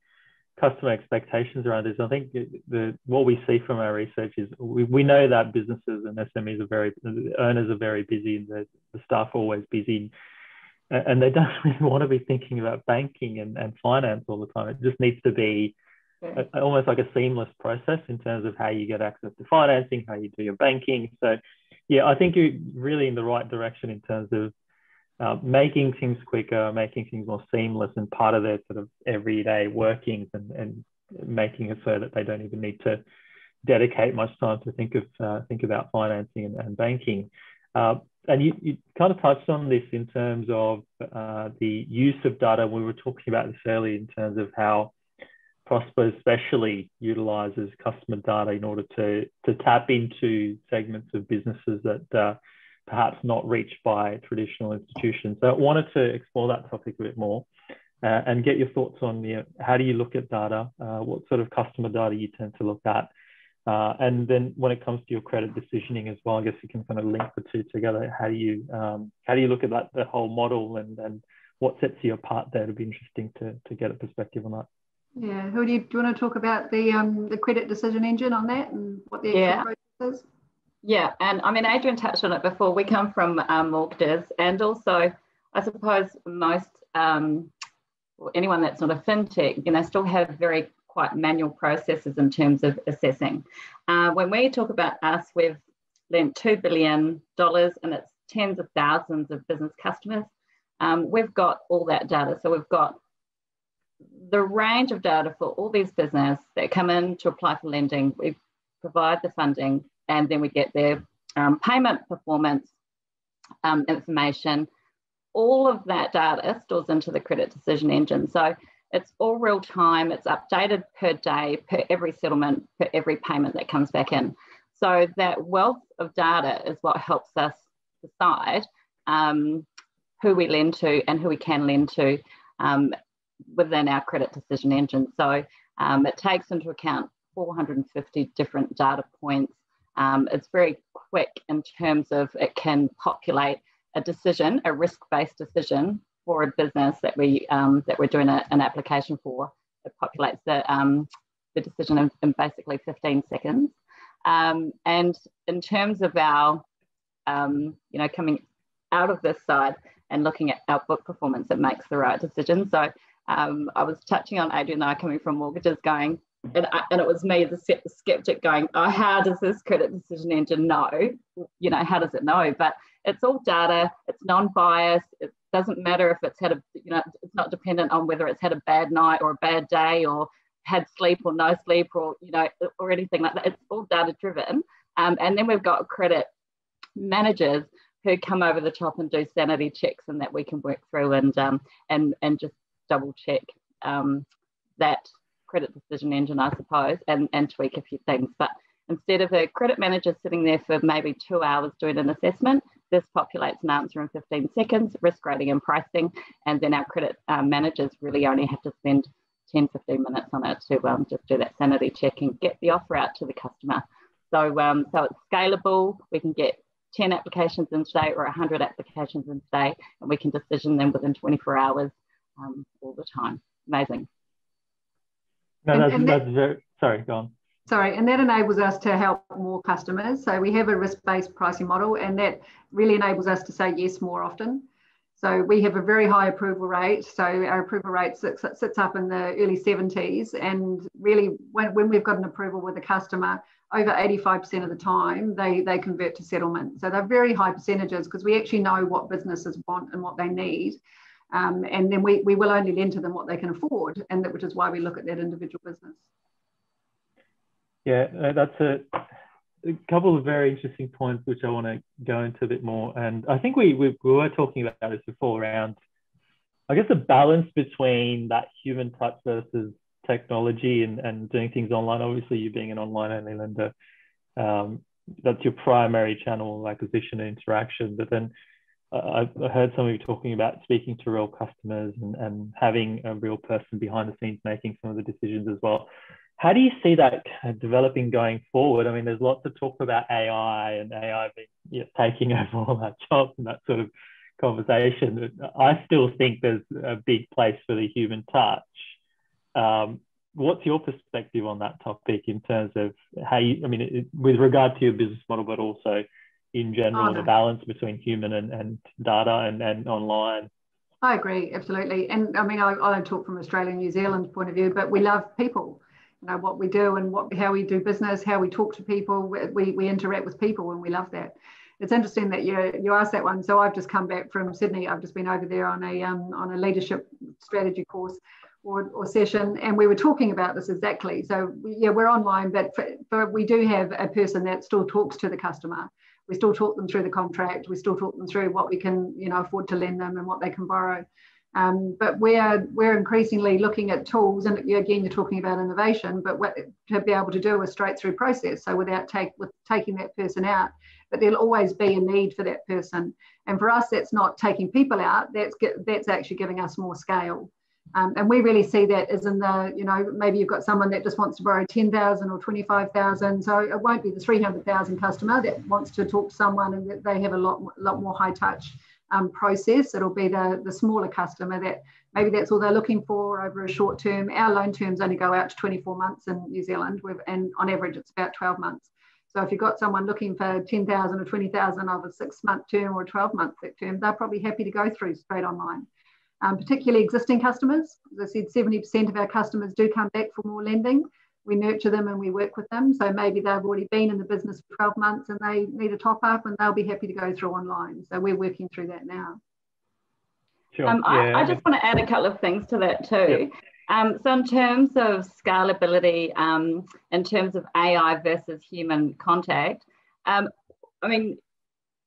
customer expectations around this. I think the what we see from our research is we, we know that businesses and SMEs are very owners are very busy and the, the staff are always busy and they [LAUGHS] don't really want to be thinking about banking and, and finance all the time. It just needs to be a, almost like a seamless process in terms of how you get access to financing, how you do your banking. So yeah, I think you're really in the right direction in terms of uh, making things quicker, making things more seamless and part of their sort of everyday workings and, and making it so that they don't even need to dedicate much time to think of uh, think about financing and, and banking. Uh, and you, you, kind of touched on this in terms of uh, the use of data. We were talking about this earlier in terms of how Prospa especially utilizes customer data in order to, to tap into segments of businesses that uh, perhaps not reached by traditional institutions. So I wanted to explore that topic a bit more uh, and get your thoughts on know, how do you look at data? Uh, what sort of customer data you tend to look at? Uh, and then when it comes to your credit decisioning as well, I guess you can kind of link the two together. How do you um, how do you look at that the whole model and, and what sets you apart there? It'd be interesting to, to get a perspective on that. Yeah, who do you, do you want to talk about the um, the credit decision engine on that and what the yeah. process is? Yeah, and I mean, Adrian touched on it before. We come from um, mortgages, and also, I suppose most um, anyone that's not a fintech, you know, still have very quite manual processes in terms of assessing. Uh, when we talk about us, we've lent $2 billion and it's tens of thousands of business customers. Um, we've got all that data. So we've got the range of data for all these business that come in to apply for lending. We provide the funding and then we get their um, payment performance um, information. All of that data stores into the credit decision engine. So it's all real time, it's updated per day, per every settlement, per every payment that comes back in. So that wealth of data is what helps us decide um, who we lend to and who we can lend to um, within our credit decision engine. So um, it takes into account 450 different data points um, it's very quick in terms of it can populate a decision, a risk-based decision for a business that we um, that we're doing a, an application for. It populates the um, the decision in, in, basically 15 seconds. Um, and in terms of our, um, you know, coming out of this side and looking at our book performance, it makes the right decision. So um, I was touching on Adrian and I coming from mortgages, going, and, I, and it was me a skeptic going, oh, how does this credit decision engine know? You know, how does it know? But it's all data, it's non-biased, it doesn't matter if it's had a, you know, it's not dependent on whether it's had a bad night or a bad day or had sleep or no sleep or, you know, or anything like that. It's all data driven. Um, and then we've got credit managers who come over the top and do sanity checks and that we can work through and, um, and, and just double check um, that credit decision engine, I suppose, and, and tweak a few things. But instead of a credit manager sitting there for maybe two hours doing an assessment, this populates an answer in 15 seconds, risk rating and pricing, and then our credit um, managers really only have to spend 10, 15 minutes on it to um, just do that sanity check and get the offer out to the customer. So, um, so it's scalable. We can get 10 applications in today or 100 applications in today, and we can decision them within 24 hours um, all the time. Amazing. No, that's, and, and that's very, sorry, go on. Sorry, and that enables us to help more customers. So we have a risk-based pricing model, and that really enables us to say yes more often. So we have a very high approval rate. So our approval rate sits, sits up in the early 70s. And really, when, when we've got an approval with a customer, over 85% of the time, they, they convert to settlement. So they're very high percentages because we actually know what businesses want and what they need. Um, and then we, we will only lend to them what they can afford, and that, which is why we look at that individual business. Yeah, that's a, a couple of very interesting points which I want to go into a bit more. And I think we, we, we were talking about this before around, I guess, the balance between that human touch versus technology and, and doing things online. Obviously, you being an online only lender, um, that's your primary channel of acquisition and interaction. But then uh, I heard some of you talking about speaking to real customers and, and having a real person behind the scenes making some of the decisions as well. How do you see that developing going forward? I mean, there's lots of talk about AI and AI being, you know, taking [LAUGHS] over all our jobs and that sort of conversation. I still think there's a big place for the human touch. Um, what's your perspective on that topic in terms of how you, I mean, it, with regard to your business model, but also in general, oh, no. the balance between human and, and data and, and online? I agree, absolutely. And I mean, I, I don't talk from Australia and New Zealand point of view, but we love people. You know, what we do and what how we do business, how we talk to people, we, we interact with people and we love that. It's interesting that you you asked that one. So I've just come back from Sydney. I've just been over there on a um, on a leadership strategy course or, or session, and we were talking about this exactly. So yeah, we're online, but for, but we do have a person that still talks to the customer. We still talk them through the contract. We still talk them through what we can, you know, afford to lend them and what they can borrow. Um, but we're we're increasingly looking at tools, and again, you're talking about innovation, but what to be able to do a straight through process. So without take with taking that person out, but there'll always be a need for that person. And for us, that's not taking people out. That's that's actually giving us more scale. Um, and we really see that as in the, you know, maybe you've got someone that just wants to borrow 10,000 or 25,000. So it won't be the 300,000 customer that wants to talk to someone and that they have a lot, lot more high touch um, process. It'll be the, the smaller customer that maybe that's all they're looking for over a short term. Our loan terms only go out to 24 months in New Zealand, and on average, it's about 12 months. So if you've got someone looking for 10,000 or 20,000 of a six month term or a 12 month term, they're probably happy to go through straight online um, particularly existing customers. As I said, 70% of our customers do come back for more lending. We nurture them and we work with them. So maybe they've already been in the business for 12 months and they need a top up and they'll be happy to go through online. So we're working through that now. Sure. Um, yeah. I, I, just want to add a couple of things to that too. Yep. Um, so in terms of scalability, um, in terms of AI versus human contact, um, I mean,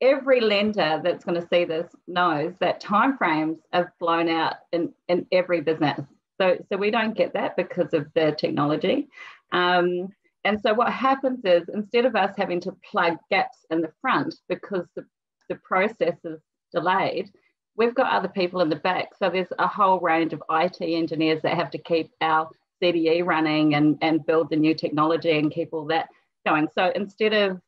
every lender that's going to see this knows that timeframes have blown out in, in every business. So, so we don't get that because of the technology. Um, and so what happens is instead of us having to plug gaps in the front because the, the process is delayed, we've got other people in the back. So there's a whole range of IT engineers that have to keep our CDE running and, and build the new technology and keep all that going. So instead of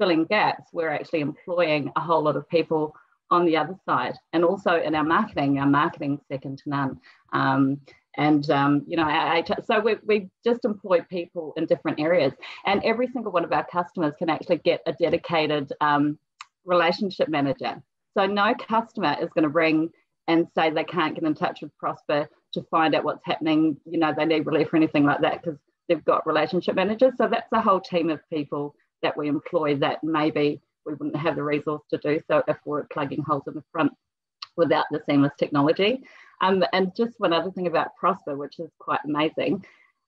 filling gaps, we're actually employing a whole lot of people on the other side. And also in our marketing, our marketing second to none. Um, and um, you know, I, so we, we just employ people in different areas, and every single one of our customers can actually get a dedicated um, relationship manager. So no customer is going to ring and say they can't get in touch with Prospa to find out what's happening. You know, they need relief or anything like that because they've got relationship managers. So that's a whole team of people that we employ that maybe we wouldn't have the resource to do so if we're plugging holes in the front without the seamless technology. Um, and just one other thing about Prospa, which is quite amazing.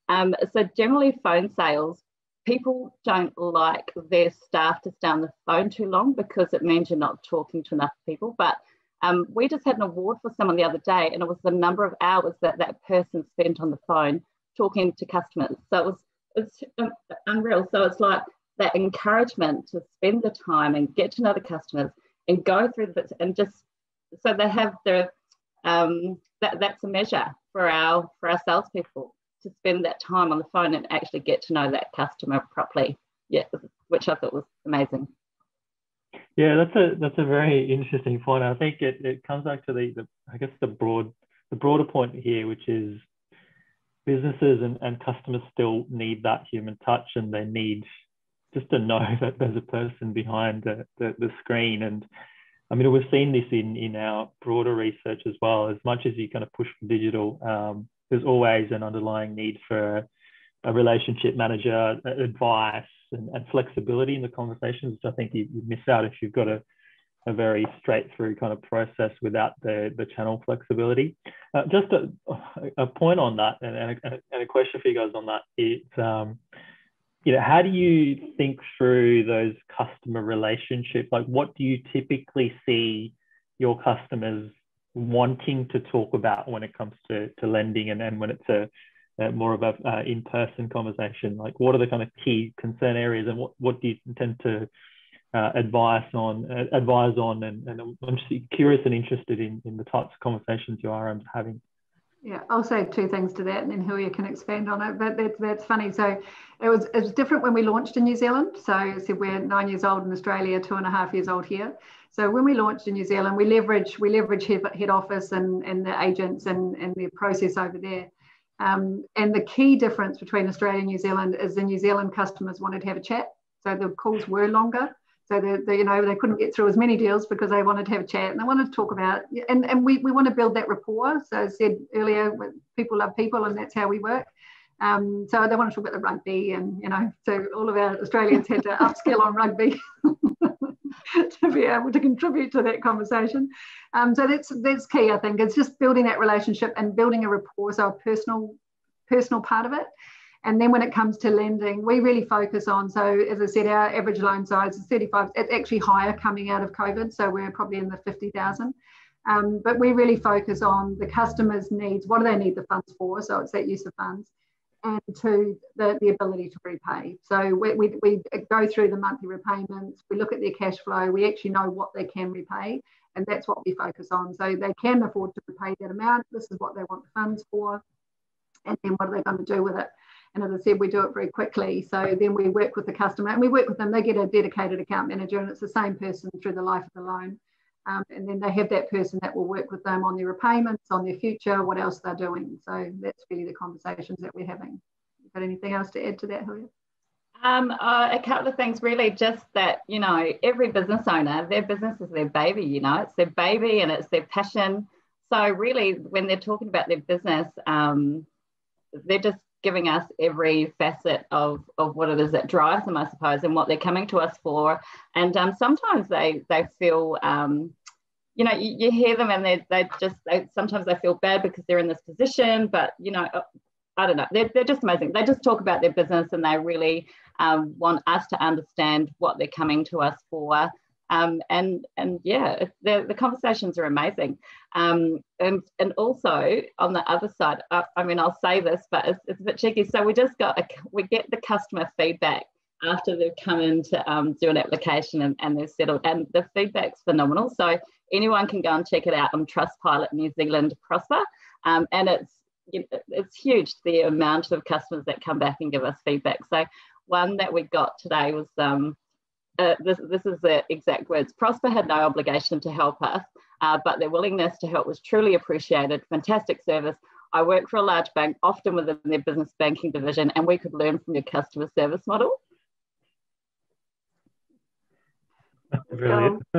Um, so generally phone sales, people don't like their staff to stay on the phone too long because it means you're not talking to enough people. But um, we just had an award for someone the other day and it was the number of hours that that person spent on the phone talking to customers. So it was it's unreal. So it's like that encouragement to spend the time and get to know the customers and go through the bits and just so they have the um, that, that's a measure for our for our salespeople to spend that time on the phone and actually get to know that customer properly. Yeah, which I thought was amazing. Yeah, that's a that's a very interesting point. I think it, it comes back to the, the I guess the broad the broader point here, which is businesses and, and customers still need that human touch and they need just to know [LAUGHS] that there's a person behind the, the, the, screen. And I mean, we've seen this in, in our broader research as well. As much as you kind of push for digital, um, there's always an underlying need for a relationship manager, advice, and, and flexibility in the conversations, which I think you, you, miss out if you've got a a very straight through kind of process without the, the channel flexibility. Uh, just a, a point on that and, and, a, and a question for you guys on that. It's, um, you know, how do you think through those customer relationships? Like what do you typically see your customers wanting to talk about when it comes to, to lending and then when it's a, a more of a uh, in-person conversation? Like what are the kind of key concern areas and what, what do you intend to uh, on uh, advise on and, and I'm just curious and interested in, in the types of conversations you are having. Yeah, I'll say two things to that, and then Huia can expand on it. But that's that's funny. So it was it was different when we launched in New Zealand. So, so we're nine years old in Australia, two and a half years old here. So when we launched in New Zealand, we leverage we leverage head, head office and, and the agents and, and the process over there. Um, and the key difference between Australia and New Zealand is the New Zealand customers wanted to have a chat. So the calls were longer. So they, you know, they couldn't get through as many deals because they wanted to have a chat and they wanted to talk about, and, and we, we want to build that rapport. So I said earlier, people love people and that's how we work. Um, so they want to talk about the rugby and, you know, so all of our Australians had to [LAUGHS] upskill on rugby [LAUGHS] to be able to contribute to that conversation. Um, so that's, that's key, I think. It's just building that relationship and building a rapport, so a personal, personal part of it. And then when it comes to lending, we really focus on, so as I said, our average loan size is 35, it's actually higher coming out of COVID. So we're probably in the 50,000. Um, but we really focus on the customer's needs. What do they need the funds for? So it's that use of funds and to the, the ability to repay. So we, we, we go through the monthly repayments, we look at their cash flow, we actually know what they can repay, and that's what we focus on. So they can afford to repay that amount. This is what they want the funds for, and then what are they going to do with it? And as I said, we do it very quickly. So then we work with the customer and we work with them. They get a dedicated account manager and it's the same person through the life of the loan. Um, and then they have that person that will work with them on their repayments, on their future, what else they're doing. So that's really the conversations that we're having. Got anything else to add to that, Huia? Um, uh, a couple of things, really, just that, you know, every business owner, their business is their baby, you know, it's their baby and it's their passion. So, really, when they're talking about their business, um, they're just giving us every facet of, of what it is that drives them, I suppose, and what they're coming to us for. And um, sometimes they they feel, um, you know, you, you, hear them and they they just they, sometimes they feel bad because they're in this position, but you know. Uh, I don't know. They're, they're just amazing. They just talk about their business and they really um, want us to understand what they're coming to us for um, and and yeah, the, the conversations are amazing. Um, and and also on the other side, I, I mean, I'll say this, but it's, it's, a bit cheeky. So we just got a, we get the customer feedback after they've come in to um, do an application and, and they're settled, and the feedback's phenomenal. So anyone can go and check it out on Trustpilot New Zealand Prospa, um, and it's it's huge the amount of customers that come back and give us feedback. So one that we got today was um, uh, this, this is the exact words Prospa had no obligation to help us, uh, but their willingness to help was truly appreciated. Fantastic service. I work for a large bank, often within their business banking division, and we could learn from your customer service model. [LAUGHS] Brilliant. [LAUGHS]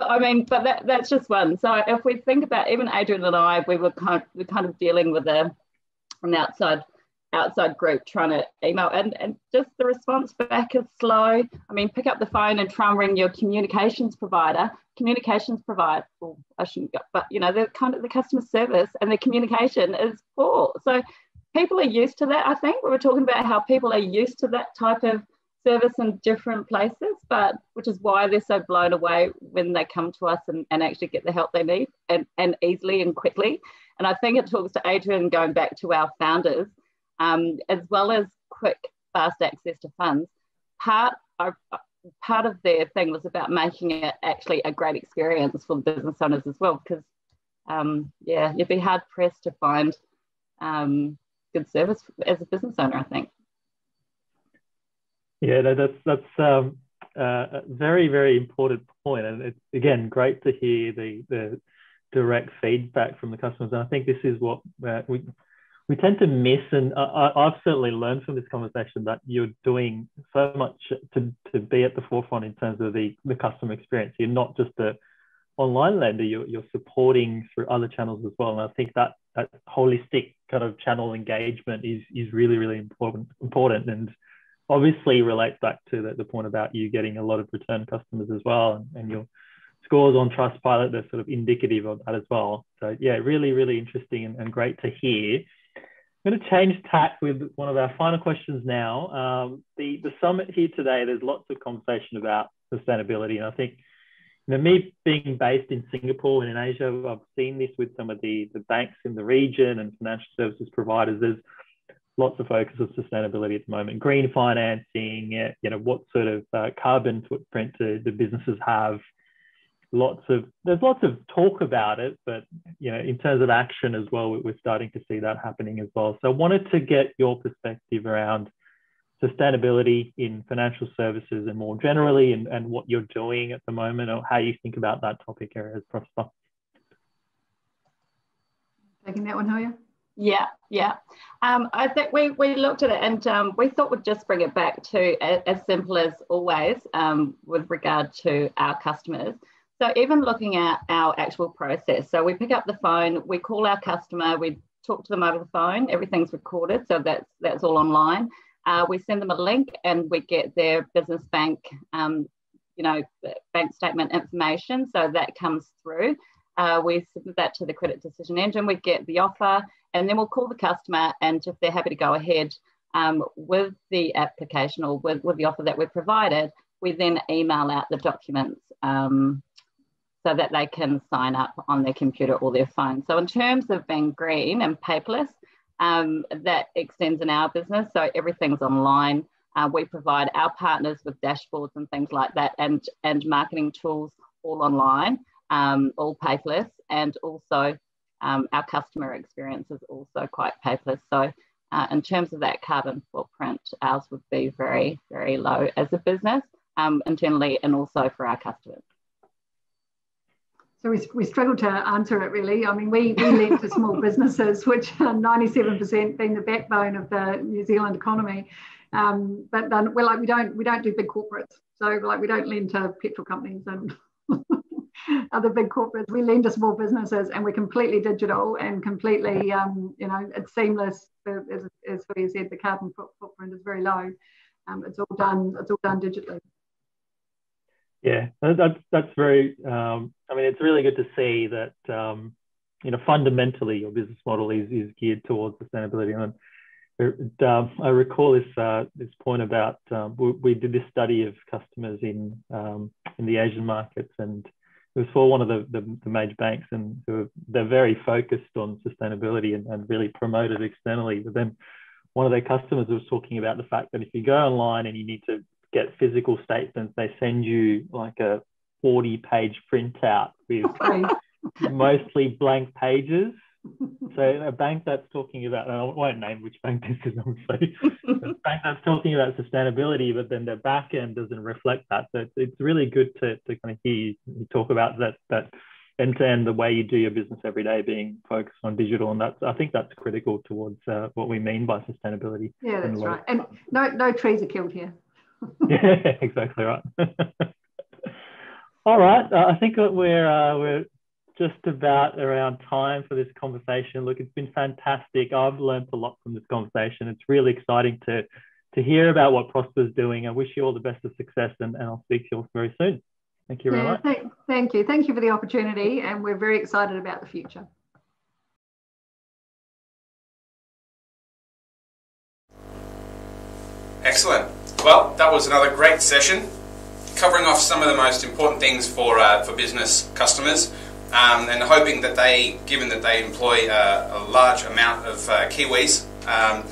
I mean, but that, that's just one. So if we think about even Adrian and I, we were kind of, we're kind of dealing with a, an outside outside group trying to email and, and just the response back is slow. I mean, pick up the phone and try and ring your communications provider. Communications provider, well, I shouldn't go, but you know, the kind of the customer service and the communication is poor. So people are used to that. I think we were talking about how people are used to that type of service in different places, but which is why they're so blown away when they come to us and, and actually get the help they need and, and easily and quickly. And I think it talks to Adrian going back to our founders um, as well as quick, fast access to funds. Part of, part of their thing was about making it actually a great experience for the business owners as well, because um, yeah, you'd be hard pressed to find um, good service as a business owner, I think. Yeah, no, that's that's um, uh, a very very important point, and it's again great to hear the the direct feedback from the customers. And I think this is what uh, we we tend to miss, and I, have certainly learned from this conversation that you're doing so much to, to be at the forefront in terms of the, the customer experience. You're not just a online lender, you're, you're supporting through other channels as well. And I think that that holistic kind of channel engagement is is really really important important. And obviously relates back to the, the point about you getting a lot of return customers as well, and, and your scores on Trustpilot, they're sort of indicative of that as well. So yeah, really, really interesting and, and great to hear. I'm going to change tack with one of our final questions now. Um, the, the summit here today, there's lots of conversation about sustainability. And I think, you know, me being based in Singapore and in Asia, I've seen this with some of the, the banks in the region and financial services providers. There's lots of focus on sustainability at the moment. Green financing, you know, what sort of uh, carbon footprint do the businesses have? Lots of there's lots of talk about it, but you know, in terms of action as well, we're starting to see that happening as well. So I wanted to get your perspective around sustainability in financial services and more generally, and, and what you're doing at the moment, or how you think about that topic area as Prospa. Taking that one, Huia? Yeah, yeah. Um, I think we, we looked at it and um, we thought we'd just bring it back to as simple as always um, with regard to our customers. So even looking at our actual process, so we pick up the phone, we call our customer, we talk to them over the phone, everything's recorded, so that's that's all online. Uh, we send them a link and we get their business bank, um, you know, bank statement information, so that comes through. Uh, we submit that to the credit decision engine, we get the offer, and then we'll call the customer, and if they're happy to go ahead um, with the application or with, with the offer that we've provided, we then email out the documents um, so that they can sign up on their computer or their phone. So in terms of being green and paperless, um, that extends in our business. So everything's online. Uh, we provide our partners with dashboards and things like that and, and marketing tools all online, um, all paperless. And also um, our customer experience is also quite paperless. So uh, in terms of that carbon footprint, ours would be very, very low as a business um, internally and also for our customers. So we, we to answer it really. I mean, we, we lend to small businesses, which are 97% being the backbone of the New Zealand economy. Um, but then we're like, we don't, we don't do big corporates. So like, we don't lend to petrol companies and [LAUGHS] other big corporates. We lend to small businesses and we're completely digital and completely, um, you know, it's seamless. As, as you said, the carbon footprint is very low. Um, it's all done, it's all done digitally. Yeah, that's that's very. Um, I mean, it's really good to see that um, you know fundamentally your business model is is geared towards sustainability. And it, um, I recall this uh, this point about um, we, we, did this study of customers in um, in the Asian markets, and it was for one of the, the, the major banks, and they're very focused on sustainability and, and really promote it externally. But then one of their customers was talking about the fact that if you go online and you need to get physical statements, they send you like a 40 page printout with [LAUGHS] mostly blank pages. So a bank that's talking about, I won't name which bank this is, obviously, a bank that's talking about sustainability, but then the back end doesn't reflect that. So it's, it's really good to, to kind of hear you, you talk about that, that end to end, the way you do your business every day being focused on digital. And that's, I think that's critical towards uh, what we mean by sustainability. Yeah, that's right. And no, no trees are killed here. Yeah, [LAUGHS] [LAUGHS] exactly right. All right, uh, I think we're uh, we're just about around time for this conversation. Look, it's been fantastic. I've learned a lot from this conversation. It's really exciting to to hear about what Prospa's doing. I wish you all the best of success, and, and I'll speak to you all very soon. Thank you very yeah, much. Thank, thank you. Thank you for the opportunity, and we're very excited about the future. Excellent. Well, that was another great session, covering off some of the most important things for uh, for business customers, um, and hoping that they, given that they employ a large amount of uh, Kiwis, um,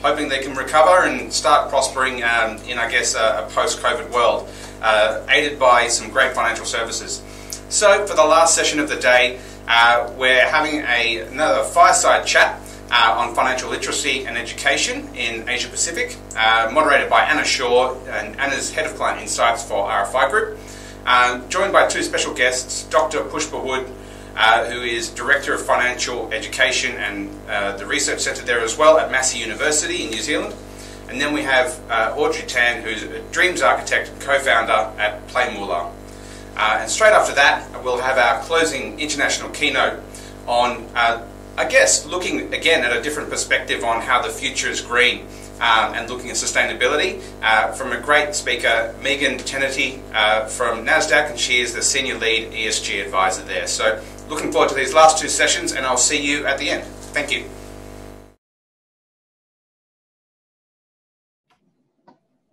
hoping they can recover and start prospering um, in, I guess, a, a post-COVID world, uh, aided by some great financial services. So, for the last session of the day, uh, we're having a, another fireside chat uh, on financial literacy and education in Asia Pacific, uh, moderated by Anna Shaw, and Anna's Head of Client Insights for RFI Group. Um, joined by two special guests, Dr. Pushpa Wood, uh, who is Director of Financial Education and uh, the Research Centre there as well at Massey University in New Zealand. And then we have uh, Audrey Tan, who's a Dreams Architect and co-founder at PlayMoolah. Uh, and straight after that, we'll have our closing international keynote on I guess looking again at a different perspective on how the future is green um, and looking at sustainability uh, from a great speaker, Megan Tennity uh, from NASDAQ, and she is the Senior Lead ESG Advisor there. So looking forward to these last two sessions, and I'll see you at the end. Thank you.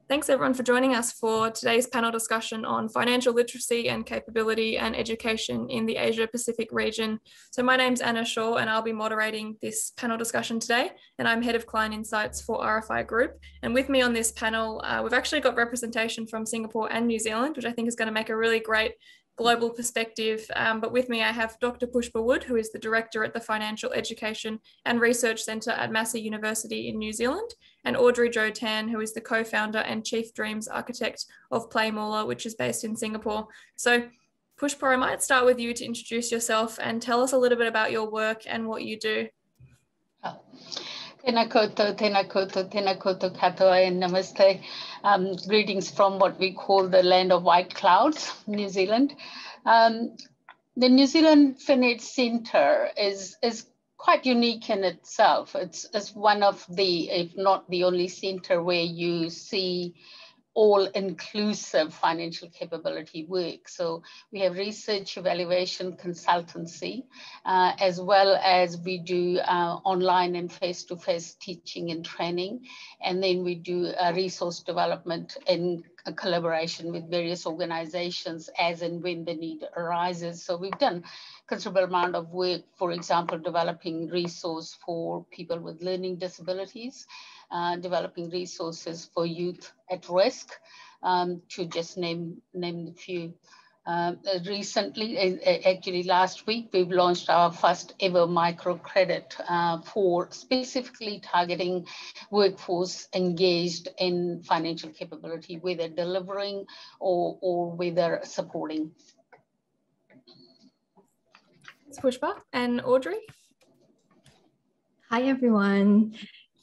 Thanks everyone for joining us for today's panel discussion on financial literacy and capability and education in the Asia Pacific region. So my name's Anna Shaw and I'll be moderating this panel discussion today and I'm Head of Client Insights for RFI Group. And with me on this panel, uh, we've actually got representation from Singapore and New Zealand, which I think is going to make a really great global perspective. Um, but with me, I have Dr. Pushpa Wood, who is the Director at the Financial Education and Research Centre at Massey University in New Zealand, and Audrey Jo Tan, who is the co-founder and Chief Dreams Architect of PlayMoolah, which is based in Singapore. So Pushpa, I might start with you to introduce yourself and tell us a little bit about your work and what you do. Tēnā koutou, tēnā koutou, tēnā koutou katoa and namaste. Um, greetings from what we call the land of white clouds, New Zealand. Um, the New Zealand FinEd Centre is, is quite unique in itself. It's, it's one of the, if not the only centre where you see all-inclusive financial capability work. So we have research evaluation consultancy, uh, as well as we do uh, online and face-to-face teaching and training. And then we do uh, resource development in collaboration with various organizations as and when the need arises. So we've done considerable amount of work, for example, developing resource for people with learning disabilities, uh, developing resources for youth at risk, um, to just name, name a few. Uh, recently, actually last week, we've launched our first ever microcredit uh, for specifically targeting workforce engaged in financial capability, whether delivering or, or whether supporting. Pushpa and Audrey. Hi, everyone.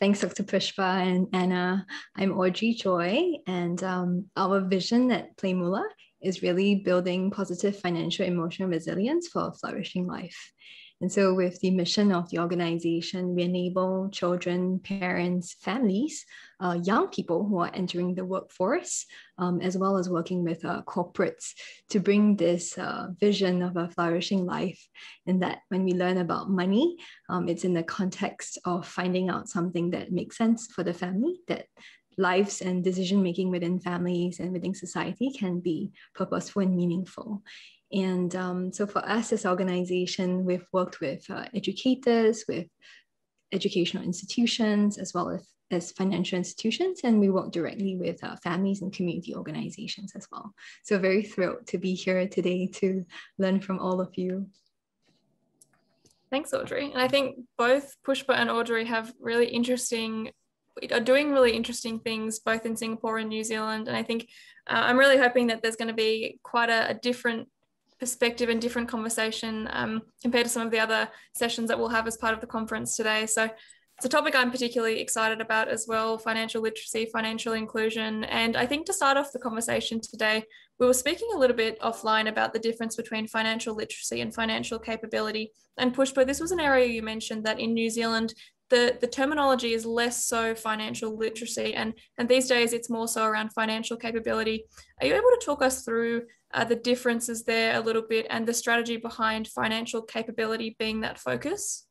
Thanks, Dr. Pushpa and Anna. I'm Audrey Joy, and um, our vision at PlayMoolah is really building positive financial emotional resilience for a flourishing life. And so, with the mission of the organization, we enable children, parents, families, uh, young people who are entering the workforce, um, as well as working with uh, corporates to bring this uh, vision of a flourishing life. And that when we learn about money, um, it's in the context of finding out something that makes sense for the family, that lives and decision making within families and within society can be purposeful and meaningful. And um, so for us as organization, we've worked with uh, educators, with educational institutions, as well as, as financial institutions, and we work directly with uh, families and community organizations as well. So very thrilled to be here today to learn from all of you. Thanks, Audrey. And I think both Pushpa and Audrey have really interesting are doing really interesting things both in Singapore and New Zealand. And I think uh, I'm really hoping that there's going to be quite a, a different perspective and different conversation um, compared to some of the other sessions that we'll have as part of the conference today. So it's a topic I'm particularly excited about as well, financial literacy, financial inclusion. And I think to start off the conversation today, we were speaking a little bit offline about the difference between financial literacy and financial capability. And Pushpa, this was an area you mentioned that in New Zealand, the, the terminology is less so financial literacy and, and these days it's more so around financial capability. Are you able to talk us through uh, the differences there a little bit and the strategy behind financial capability being that focus?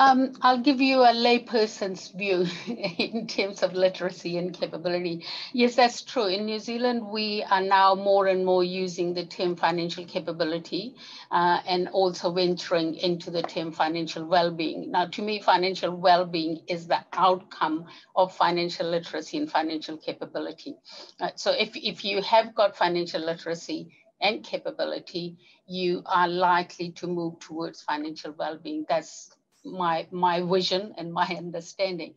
Um, I'll give you a layperson's view [LAUGHS] in terms of literacy and capability. Yes, that's true. In New Zealand, we are now more and more using the term financial capability uh, and also venturing into the term financial well-being. Now, to me, financial well-being is the outcome of financial literacy and financial capability. Uh, so if, if you have got financial literacy, and capability, you are likely to move towards financial well-being. That's my, my vision and my [LAUGHS] understanding.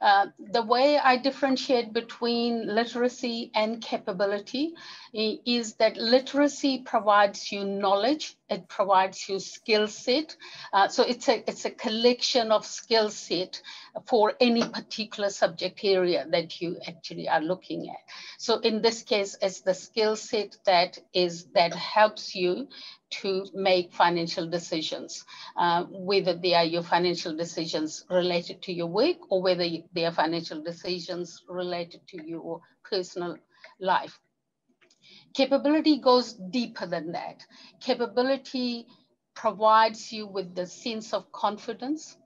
Uh, the way I differentiate between literacy and capability is that literacy provides you knowledge, it provides you skill set. Uh, so it's a, it's a collection of skill set for any particular subject area that you actually are looking at. So in this case, it's the skill set that is that helps you to make financial decisions, uh, whether they are your financial decisions related to your work or whether they are financial decisions related to your personal life. Capability goes deeper than that. Capability provides you with the sense of confidence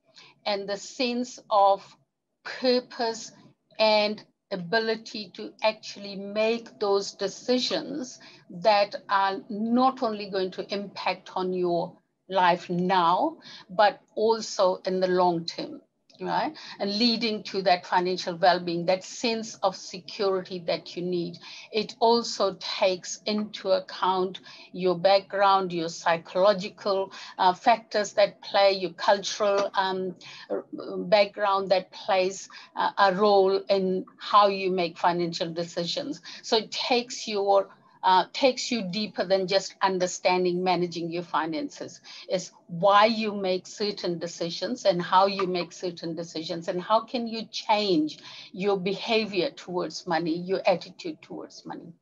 and the sense of purpose and ability to actually make those decisions that are not only going to impact on your life now, but also in the long term right? And leading to that financial well-being, that sense of security that you need. It also takes into account your background, your psychological uh, factors that play, your cultural um, background that plays uh, a role in how you make financial decisions. So it takes your uh, takes you deeper than just understanding managing your finances. Is why you make certain decisions and how you make certain decisions and how can you change your behavior towards money, your attitude towards money.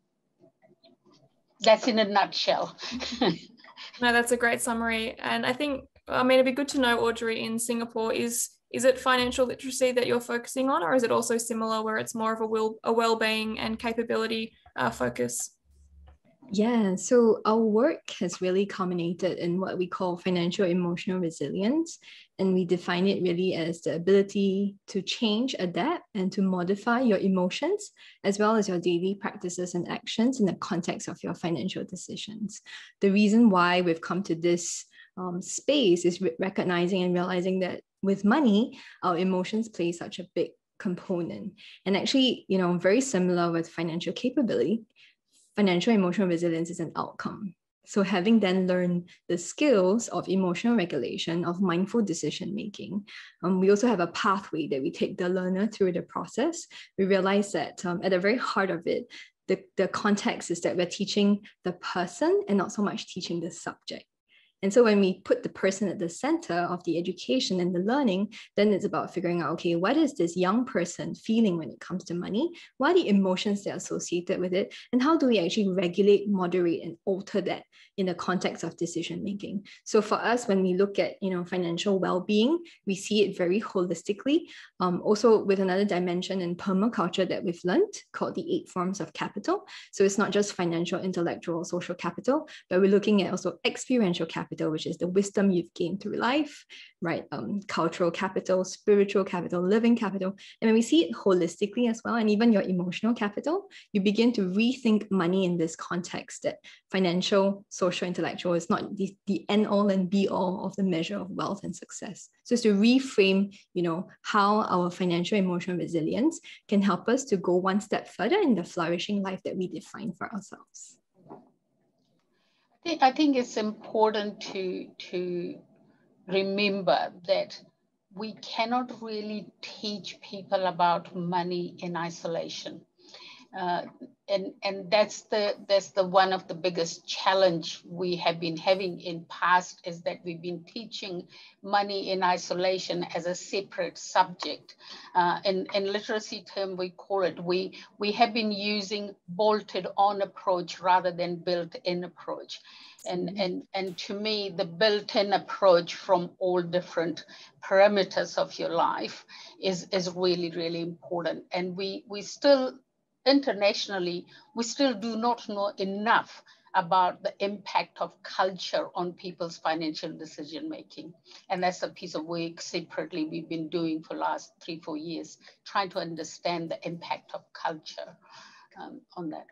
That's in a nutshell. [LAUGHS] no, that's a great summary. And I think, I mean, it'd be good to know, Audrey, in Singapore, is is it financial literacy that you're focusing on, or is it also similar where it's more of a will a well-being and capability uh, focus? Yeah, so our work has really culminated in what we call financial emotional resilience. And we define it really as the ability to change, adapt, and to modify your emotions, as well as your daily practices and actions in the context of your financial decisions. The reason why we've come to this um, space is re- recognizing and realizing that with money, our emotions play such a big component. And actually, you know, very similar with financial capability, financial emotional resilience is an outcome. So, having then learned the skills of emotional regulation, of mindful decision making, um, we also have a pathway that we take the learner through the process. We realize that um, at the very heart of it, the, the context is that we're teaching the person and not so much teaching the subject. And so when we put the person at the center of the education and the learning, then it's about figuring out, okay, what is this young person feeling when it comes to money? What are the emotions that are associated with it? And how do we actually regulate, moderate, and alter that in the context of decision making? So for us, when we look at, you know, financial well-being, we see it very holistically. Um, also with another dimension in permaculture that we've learned called the eight forms of capital. So it's not just financial, intellectual, social capital, but we're looking at also experiential capital capital, which is the wisdom you've gained through life, right? Um, cultural capital, spiritual capital, living capital. And when we see it holistically as well, and even your emotional capital, you begin to rethink money in this context that financial, social, intellectual is not the, the end all and be all of the measure of wealth and success. So it's to reframe, you know, how our financial emotional resilience can help us to go one step further in the flourishing life that we define for ourselves. I think it's important to, to remember that we cannot really teach people about money in isolation. Uh, and and that's the that's the one of the biggest challenge we have been having in past is that we've been teaching money in isolation as a separate subject. Uh, in in literacy term we call it we we have been using bolted on approach rather than built in approach. And mm-hmm. and and to me the built-in approach from all different parameters of your life is is really really important. And we we still internationally, we still do not know enough about the impact of culture on people's financial decision making. And that's a piece of work separately we've been doing for last three, four years, trying to understand the impact of culture um, on that.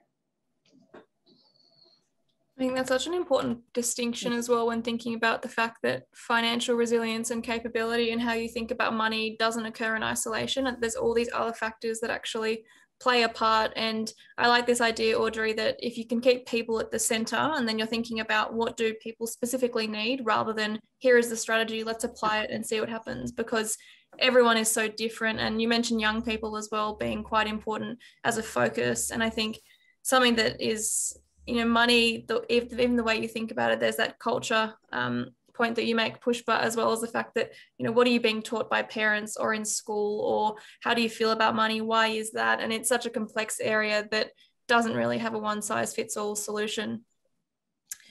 I think that's such an important distinction as well when thinking about the fact that financial resilience and capability and how you think about money doesn't occur in isolation. There's all these other factors that actually play a part. And I like this idea, Audrey, that if you can keep people at the center and then you're thinking about what do people specifically need rather than here is the strategy, let's apply it and see what happens because everyone is so different. And you mentioned young people as well being quite important as a focus. And I think something that is you know money the, even the way you think about it there's that culture um, point that you make, Pushpa, as well as the fact that, you know, what are you being taught by parents or in school, or how do you feel about money? Why is that? And it's such a complex area that doesn't really have a one size fits all solution.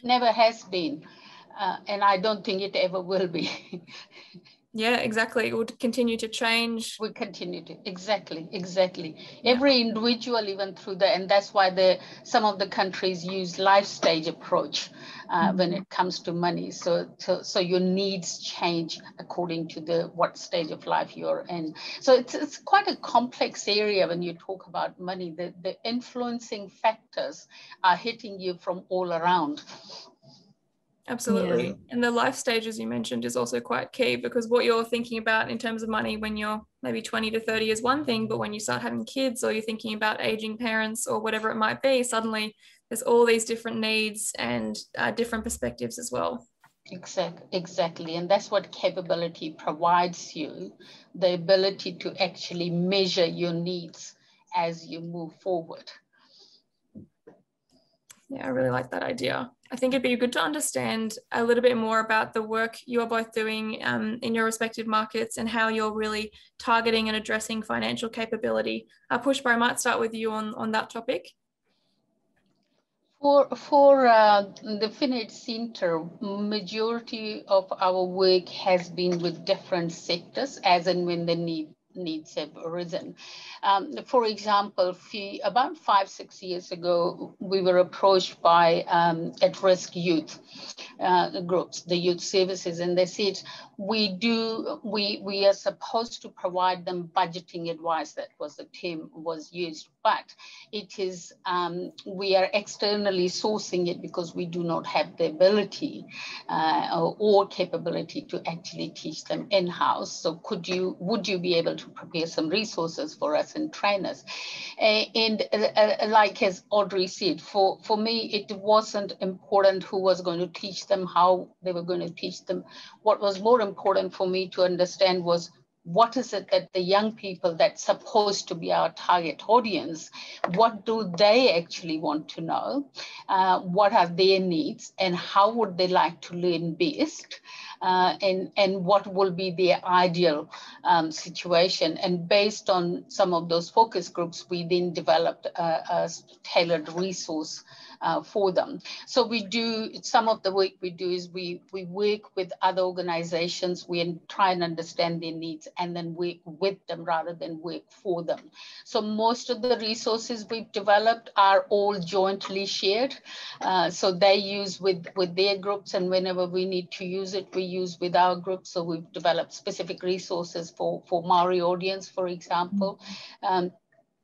Never has been. Uh, and I don't think it ever will be. [LAUGHS] yeah, exactly. It would continue to change. We continue to exactly, exactly. Every individual, even through the, and that's why the some of the countries use life stage approach uh, mm-hmm. when it comes to money. So, so, so your needs change according to the what stage of life you're in. So it's it's quite a complex area when you talk about money. The the influencing factors are hitting you from all around. Absolutely. Yeah. And the life stages you mentioned is also quite key because what you're thinking about in terms of money when you're maybe 20 to 30 is one thing, but when you start having kids or you're thinking about aging parents or whatever it might be, suddenly there's all these different needs and uh, different perspectives as well. Exactly, exactly. And that's what capability provides you the ability to actually measure your needs as you move forward. Yeah, I really like that idea. I think it'd be good to understand a little bit more about the work you are both doing um, in your respective markets and how you're really targeting and addressing financial capability. Uh, Pushpa, I might start with you on, on that topic. For, for uh, the FinEd Center, majority of our work has been with different sectors as and when the need needs have arisen. Um, for example, few, about five, six years ago, we were approached by um, at-risk youth uh, groups, the youth services, and they said, we do, we, we are supposed to provide them budgeting advice, that was the term was used, but it is, um, we are externally sourcing it because we do not have the ability uh, or, capability to actually teach them in-house. So could you, would you be able to prepare some resources for us and train us. Uh, and uh, like as Audrey said, for, for me, it wasn't important who was going to teach them, how they were going to teach them. What was more important for me to understand was what is it that the young people that's supposed to be our target audience what do they actually want to know? Uh, what are their needs and how would they like to learn best uh, and, and what will be the ideal um, situation. And based on some of those focus groups, we then developed a, a tailored resource uh, for them. So we do, some of the work we do is we, we work with other organizations, we try and understand their needs and then work with them rather than work for them. So most of the resources we've developed are all jointly shared. Uh, so they use with, with their groups and whenever we need to use it, we use with our group. So we've developed specific resources for, for Māori audience, for example. Um,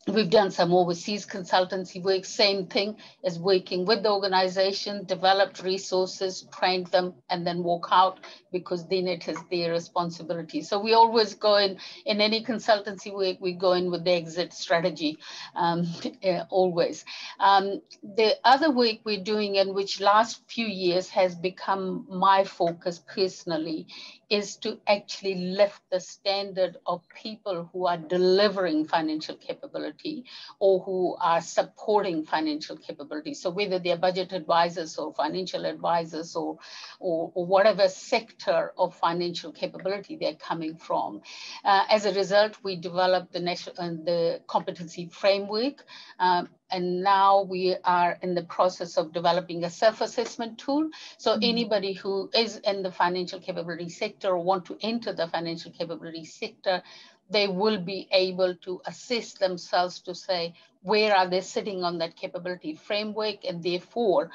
We've done some overseas consultancy work, same thing as working with the organization, developed resources, trained them, and then walk out because then it is their responsibility. So we always go in, in any consultancy work, we go in with the exit strategy, um, [LAUGHS] always. Um, the other work we're doing, and which last few years has become my focus personally, is to actually lift the standard of people who are delivering financial capability or who are supporting financial capability. So whether they're budget advisors or financial advisors or, or, or whatever sector of financial capability they're coming from. Uh, as a result, we developed the, national, uh, the competency framework um, and now we are in the process of developing a self-assessment tool. So mm -hmm. anybody who is in the financial capability sector or want to enter the financial capability sector, they will be able to assist themselves to say, where are they sitting on that capability framework and therefore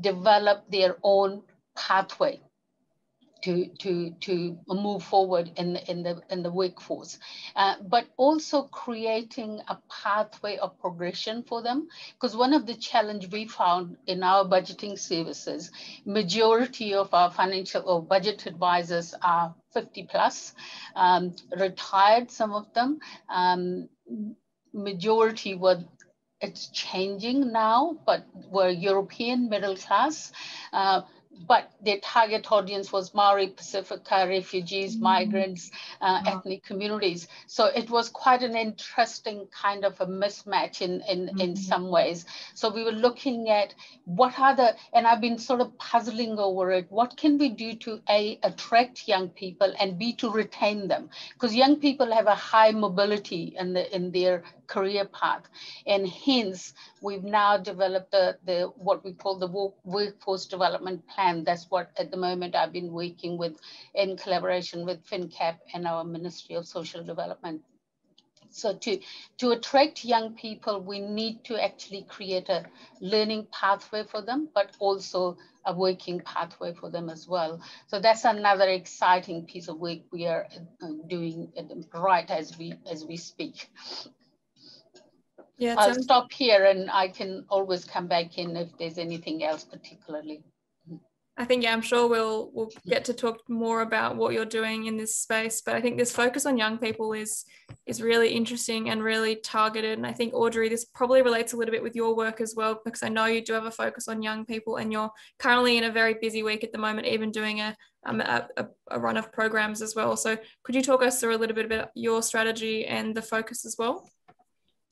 develop their own pathway to to to move forward in the, in the in the workforce, uh, but also creating a pathway of progression for them. Because one of the challenge we found in our budgeting services, majority of our financial or budget advisors are 50 plus, um, retired. Some of them, um, majority were it's changing now, but were European middle class. Uh, but their target audience was Māori, Pasifika, refugees, mm. migrants, uh, ethnic communities. So it was quite an interesting kind of a mismatch in, in, mm. in some ways. So we were looking at what are the, and I've been sort of puzzling over it, what can we do to A, attract young people and B, to retain them? Because young people have a high mobility in, the, in their career path. And hence, we've now developed the, the what we call the workforce development plan can. That's what at the moment I've been working with in collaboration with FinCap and our Ministry of Social Development. So to, to attract young people, we need to actually create a learning pathway for them, but also a working pathway for them as well. So that's another exciting piece of work we are uh, doing right as we as we speak. Yeah, I'll stop here and I can always come back in if there's anything else particularly. I think yeah, I'm sure we'll we'll get to talk more about what you're doing in this space. But I think this focus on young people is is really interesting and really targeted. And I think Audrey, this probably relates a little bit with your work as well, because I know you do have a focus on young people, and you're currently in a very busy week at the moment, even doing a um, a, a run of programs as well. So could you talk us through a little bit about your strategy and the focus as well?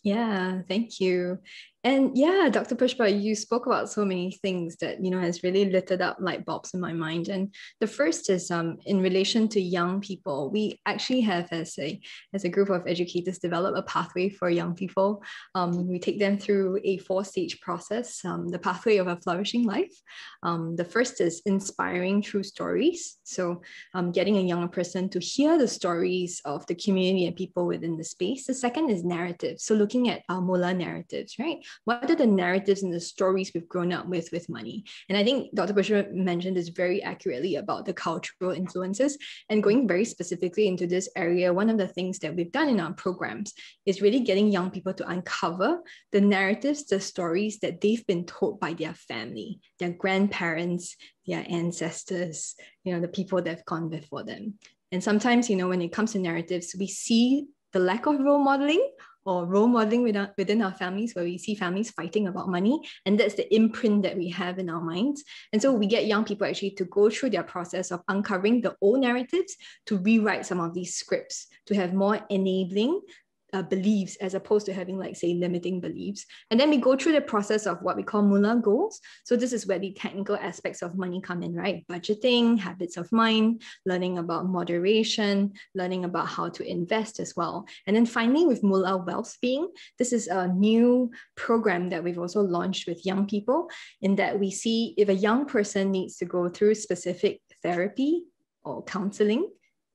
Yeah, thank you. And yeah, Dr. Pushpa, you spoke about so many things that, you know, has really littered up light bulbs in my mind. And the first is um, in relation to young people, we actually have as a, as a group of educators develop a pathway for young people. Um, we take them through a four stage process, um, the pathway of a flourishing life. Um, the first is inspiring true stories. So um, getting a younger person to hear the stories of the community and people within the space. The second is narrative. So looking at our Mula narratives, right? What are the narratives and the stories we've grown up with with money? And I think Dr. Pushpa mentioned this very accurately about the cultural influences. And going very specifically into this area, one of the things that we've done in our programs is really getting young people to uncover the narratives, the stories that they've been told by their family, their grandparents, their ancestors, you know, the people that have gone before them. And sometimes, you know, when it comes to narratives, we see the lack of role modeling or role modeling within, within our families where we see families fighting about money. And that's the imprint that we have in our minds. And so we get young people actually to go through their process of uncovering the old narratives to rewrite some of these scripts, to have more enabling uh, beliefs as opposed to having like say limiting beliefs. And then we go through the process of what we call moolah goals. So this is where the technical aspects of money come in right? Budgeting habits of mind learning about moderation learning about how to invest as well. And then finally with moolah wealth being this is a new program that we've also launched with young people in that we see if a young person needs to go through specific therapy or counseling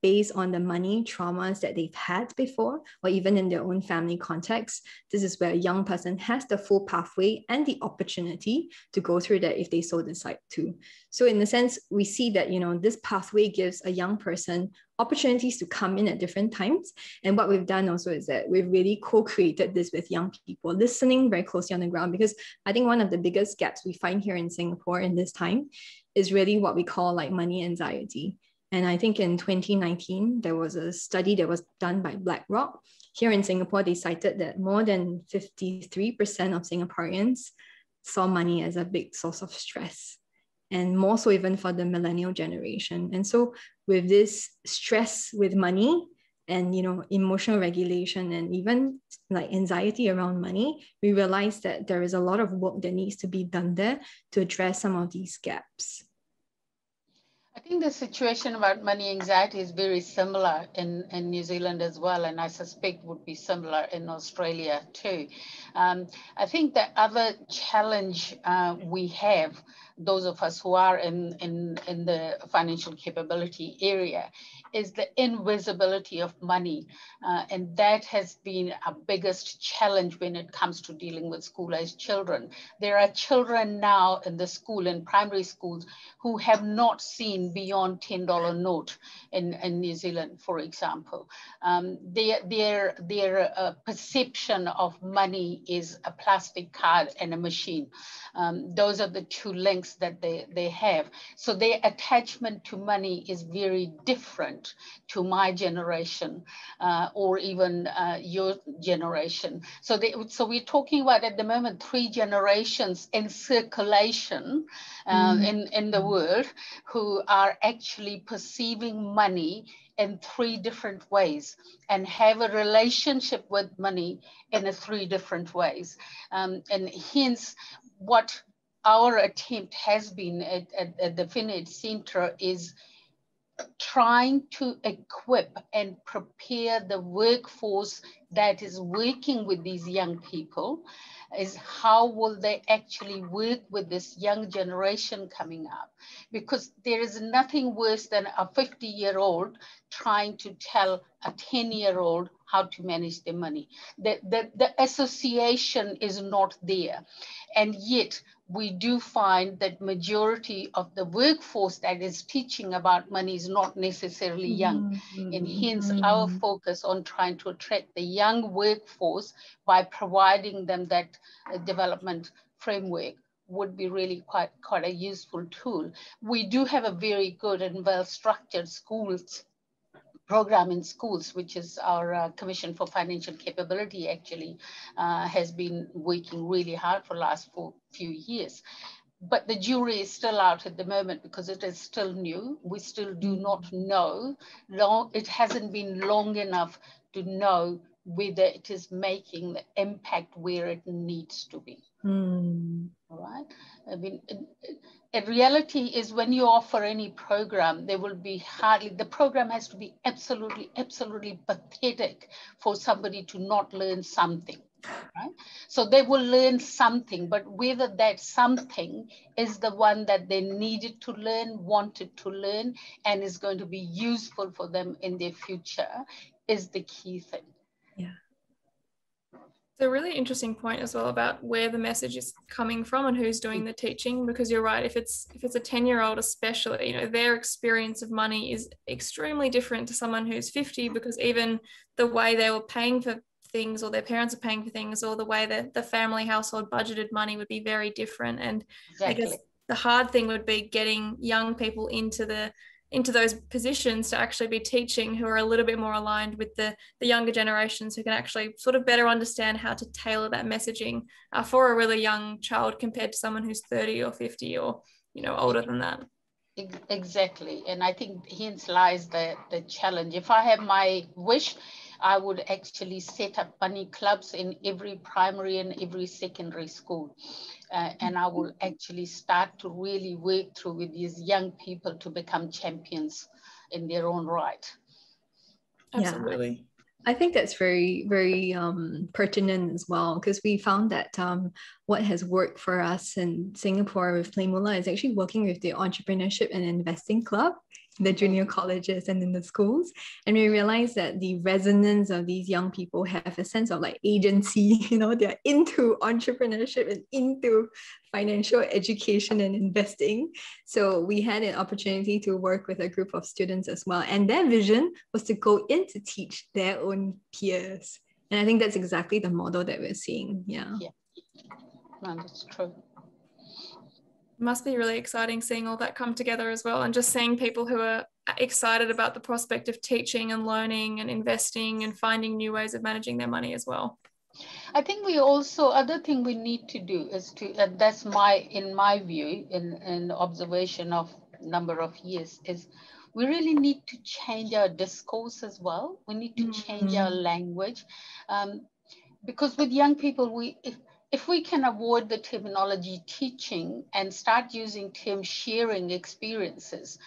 based on the money traumas that they've had before, or even in their own family context. This is where a young person has the full pathway and the opportunity to go through that if they so decide to. So in a sense, we see that you know this pathway gives a young person opportunities to come in at different times. And what we've done also is that we've really co-created this with young people, listening very closely on the ground, because I think one of the biggest gaps we find here in Singapore in this time is really what we call like money anxiety. And I think in 2019, there was a study that was done by BlackRock. Here in Singapore, they cited that more than 53% of Singaporeans saw money as a big source of stress, and more so even for the millennial generation. And so, with this stress with money, and you know emotional regulation and even like anxiety around money we realize that there is a lot of work that needs to be done there to address some of these gaps the situation about money anxiety is very similar in, in New Zealand as well, and I suspect would be similar in Australia too. Um, I think the other challenge uh, we have, those of us who are in, in, in the financial capability area, is the invisibility of money. Uh, and that has been our biggest challenge when it comes to dealing with school-aged children. There are children now in the school, in primary schools, who have not seen beyond $10 note in, in New Zealand, for example. Um, their their, their uh, perception of money is a plastic card and a machine. Um, those are the two links that they, they have. So their attachment to money is very different to my generation uh, or even uh, your generation. So, they, so we're talking about at the moment three generations in circulation uh, mm. in, in the world who are actually perceiving money in three different ways and have a relationship with money in a three different ways. Um, and hence, what our attempt has been at, at, at the FinEd Center is trying to equip and prepare the workforce that is working with these young people is how will they actually work with this young generation coming up? Because there is nothing worse than a 50 year old trying to tell a 10 year old how to manage their money. The, the, the association is not there. And yet we do find that majority of the workforce that is teaching about money is not necessarily young mm-hmm. and hence mm-hmm. our focus on trying to attract the young workforce by providing them that uh, development framework would be really quite quite a useful tool we do have a very good and well structured schools program in schools, which is our uh, Commission for Financial Capability actually uh, has been working really hard for the last four, few years. But the jury is still out at the moment because it is still new. We still do not know. Long, it hasn't been long enough to know whether it is making the impact where it needs to be. Mm. All right. I mean, in reality is when you offer any program, there will be hardly, the program has to be absolutely, absolutely pathetic for somebody to not learn something. Right? So they will learn something, but whether that something is the one that they needed to learn, wanted to learn, and is going to be useful for them in their future is the key thing. Yeah a really interesting point as well about where the message is coming from and who's doing mm. the teaching because you're right if it's if it's a 10 year old especially you know their experience of money is extremely different to someone who's 50 mm. because even the way they were paying for things or their parents are paying for things or the way that the family household budgeted money would be very different. And exactly. i guess the hard thing would be getting young people into the into those positions to actually be teaching who are a little bit more aligned with the, the younger generations who can actually sort of better understand how to tailor that messaging uh, for a really young child compared to someone who's 30 or 50 or you know older than that. Exactly. And i think hence lies the the challenge. If i have my wish I would actually set up money clubs in every primary and every secondary school uh, and I will actually start to really work through with these young people to become champions in their own right. Absolutely. Yeah. I think that's very, very um, pertinent as well, because we found that um, what has worked for us in Singapore with PlayMoolah is actually working with the Entrepreneurship and Investing Club the junior colleges and in the schools. And we realized that the resonance of these young people have a sense of like agency, [LAUGHS] you know, they're into entrepreneurship and into financial education and investing. So we had an opportunity to work with a group of students as well. And their vision was to go in to teach their own peers. And I think that's exactly the model that we're seeing. Yeah. Yeah. No, that's true must be really exciting seeing all that come together as well and just seeing people who are excited about the prospect of teaching and learning and investing and finding new ways of managing their money as well. I think we also other thing we need to do is to and that's my in my view in, in observation of number of years is we really need to change our discourse as well. We need to change mm-hmm. our language. Um, because with young people we if, if we can avoid the terminology teaching and start using term sharing experiences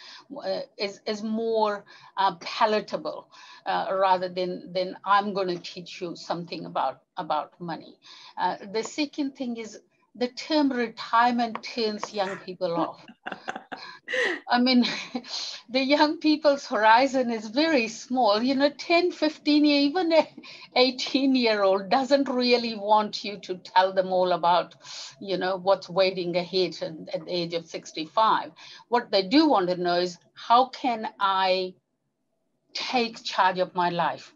uh, is, is more uh, palatable uh, rather than, than I'm going to teach you something about, about money. Uh, the second thing is the term retirement turns young people [LAUGHS] off. I mean, [LAUGHS] the young people's horizon is very small. You know, 10, 15, even 18 year old doesn't really want you to tell them all about, you know, what's waiting ahead at the age of 65. What they do want to know is how can I take charge of my life?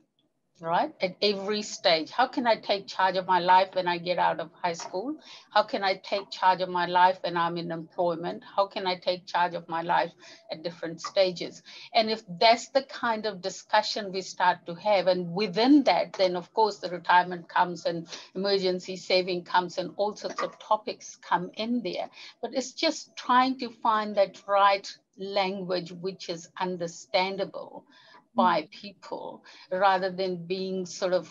Right? At every stage. How can I take charge of my life when I get out of high school? How can I take charge of my life when I'm in employment? How can I take charge of my life at different stages? And if that's the kind of discussion we start to have, and within that, then of course the retirement comes and emergency saving comes and all sorts of topics come in there. But it's just trying to find that right language which is understandable by people rather than being sort of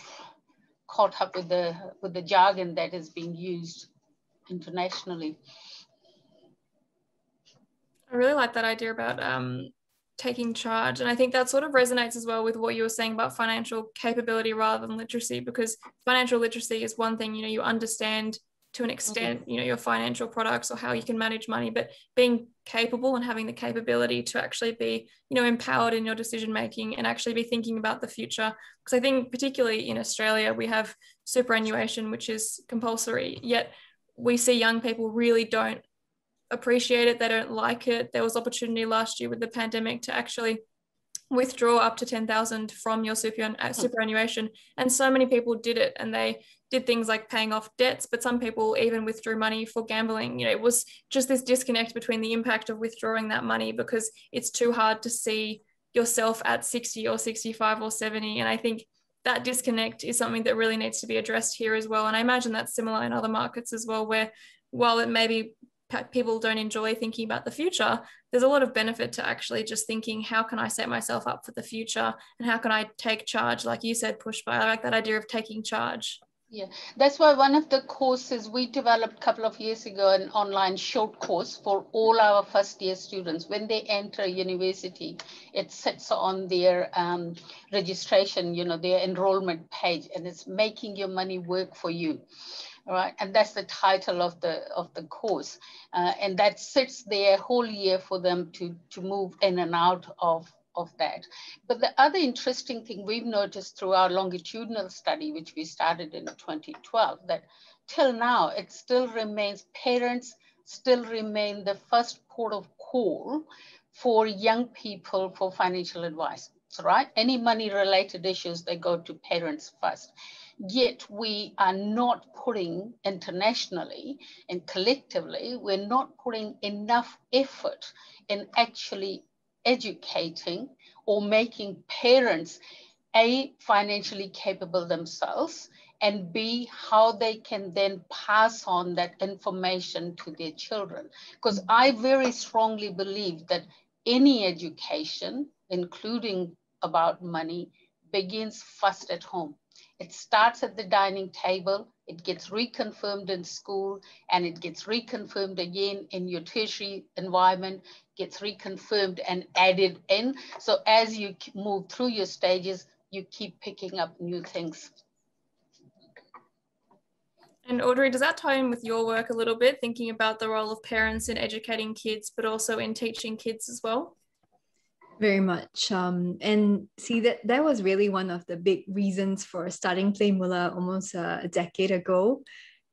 caught up with the with the jargon that is being used internationally. I really like that idea about um, taking charge. And I think that sort of resonates as well with what you were saying about financial capability rather than literacy, because financial literacy is one thing, you know, you understand to an mm-hmm. extent, you know, your financial products or how you can manage money, but being capable and having the capability to actually be, you know, empowered in your decision making and actually be thinking about the future. Because I think particularly in Australia, we have superannuation, which is compulsory, yet we see young people really don't appreciate it, they don't like it. There was opportunity last year with the pandemic to actually withdraw up to 10,000 from your uh, hmm. superannuation. And so many people did it and they did things like paying off debts, but some people even withdrew money for gambling. You know, it was just this disconnect between the impact of withdrawing that money because it's too hard to see yourself at 60 or 65 or 70. And I think that disconnect is something that really needs to be addressed here as well. And I imagine that's similar in other markets as well, where while it may be people don't enjoy thinking about the future, there's a lot of benefit to actually just thinking, how can I set myself up for the future? And how can I take charge? Like you said, Pushpa, I like that idea of taking charge. Yeah, that's why one of the courses we developed a couple of years ago, an online short course for all our first year students. When they enter university, it sits on their um, registration, you know, their enrollment page, and it's making your money work for you right? And that's the title of the of the course, uh, and that sits there whole year for them to to move in and out of of that. But the other interesting thing we've noticed through our longitudinal study, which we started in 2012, that till now it still remains parents still remain the first port of call for young people for financial advice. right? Any money related issues, they go to parents first yet we are not putting internationally and collectively, we're not putting enough effort in actually educating or making parents a financially capable themselves and b how they can then pass on that information to their children. Because i very strongly believe that any education including about money begins first at home it starts at the dining table, it gets reconfirmed in school, and it gets reconfirmed again in your tertiary environment, gets reconfirmed and added in. So as you move through your stages, you keep picking up new things. And Audrey, does that tie in with your work a little bit, thinking about the role of parents in educating kids, but also in teaching kids as well? Very much um, and see that that was really one of the big reasons for starting PlayMoolah almost uh, a decade ago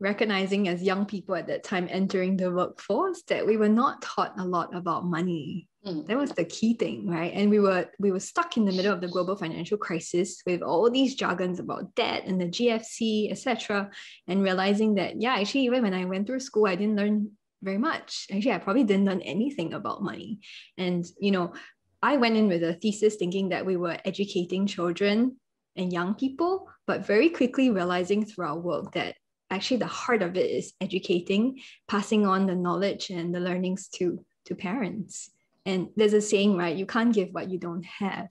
recognizing as young people at that time entering the workforce that we were not taught a lot about money mm. that was the key thing right and we were we were stuck in the middle of the global financial crisis with all these jargons about debt and the gfc etc and realizing that yeah actually even when i went through school i didn't learn very much. Actually, I probably didn't learn anything about money. And, you know, I went in with a thesis thinking that we were educating children and young people, but very quickly realizing through our work that actually the heart of it is educating, passing on the knowledge and the learnings to, to parents. And there's a saying, right? You can't give what you don't have.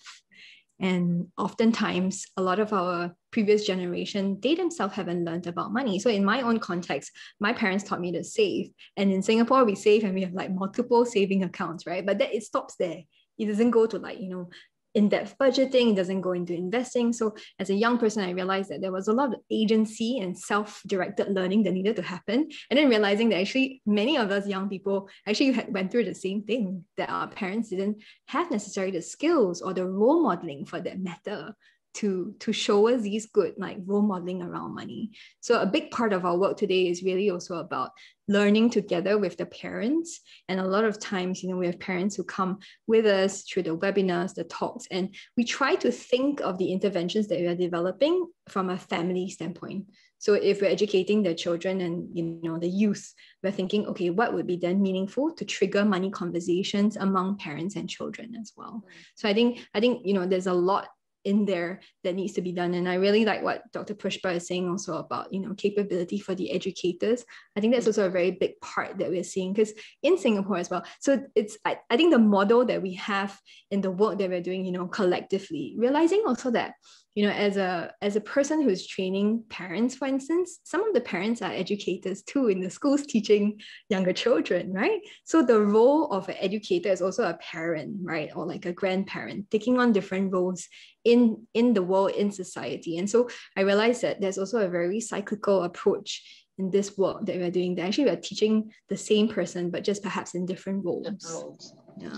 And oftentimes, a lot of our previous generation, they themselves haven't learned about money. So, in my own context, my parents taught me to save. And in Singapore, we save and we have like multiple saving accounts, right? But that it stops there it doesn't go to like you know in-depth budgeting it doesn't go into investing. So as a young person i realized that there was a lot of agency and self-directed learning that needed to happen. And then realizing that actually many of us young people actually had, went through the same thing that our parents didn't have necessarily the skills or the role modeling for that matter to to show us these good like role modeling around money. So a big part of our work today is really also about learning together with the parents. And a lot of times you know we have parents who come with us through the webinars the talks and we try to think of the interventions that we are developing from a family standpoint. So if we're educating the children and you know the youth we're thinking okay what would be then meaningful to trigger money conversations among parents and children as well? Mm. So i think i think you know there's a lot in there that needs to be done. And I really like what Dr. Pushpa is saying also about, you know, capability for the educators. I think that's also a very big part that we're seeing because in Singapore as well. So it's, I, I think the model that we have in the work that we're doing, you know, collectively, realizing also that you know as a as a person who's training parents for instance some of the parents are educators too in the schools teaching younger children right? So the role of an educator is also a parent right? Or like a grandparent taking on different roles in in the world in society. And so i realized that there's also a very cyclical approach in this work that we're doing. That actually we're teaching the same person but just perhaps in different roles, different roles. Yeah.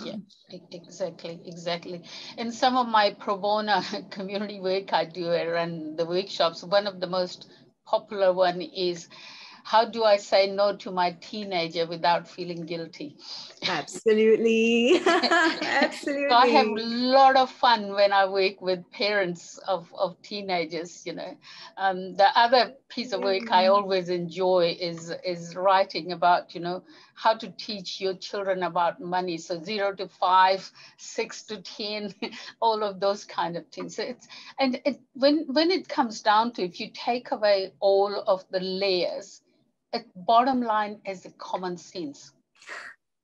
yeah. exactly, exactly. In some of my pro bono [LAUGHS] community work I do around the workshops, one of the most popular one is how do I say no to my teenager without feeling guilty? [LAUGHS] Absolutely. Absolutely. [LAUGHS] so I have a lot of fun when I work with parents of, of teenagers, you know. Um, the other piece of work I always enjoy is, is writing about, you know, how to teach your children about money. So zero to five, six to 10, [LAUGHS] all of those kind of things. So it's, and it, when, when it comes down to, if you take away all of the layers, at bottom line is the common sense.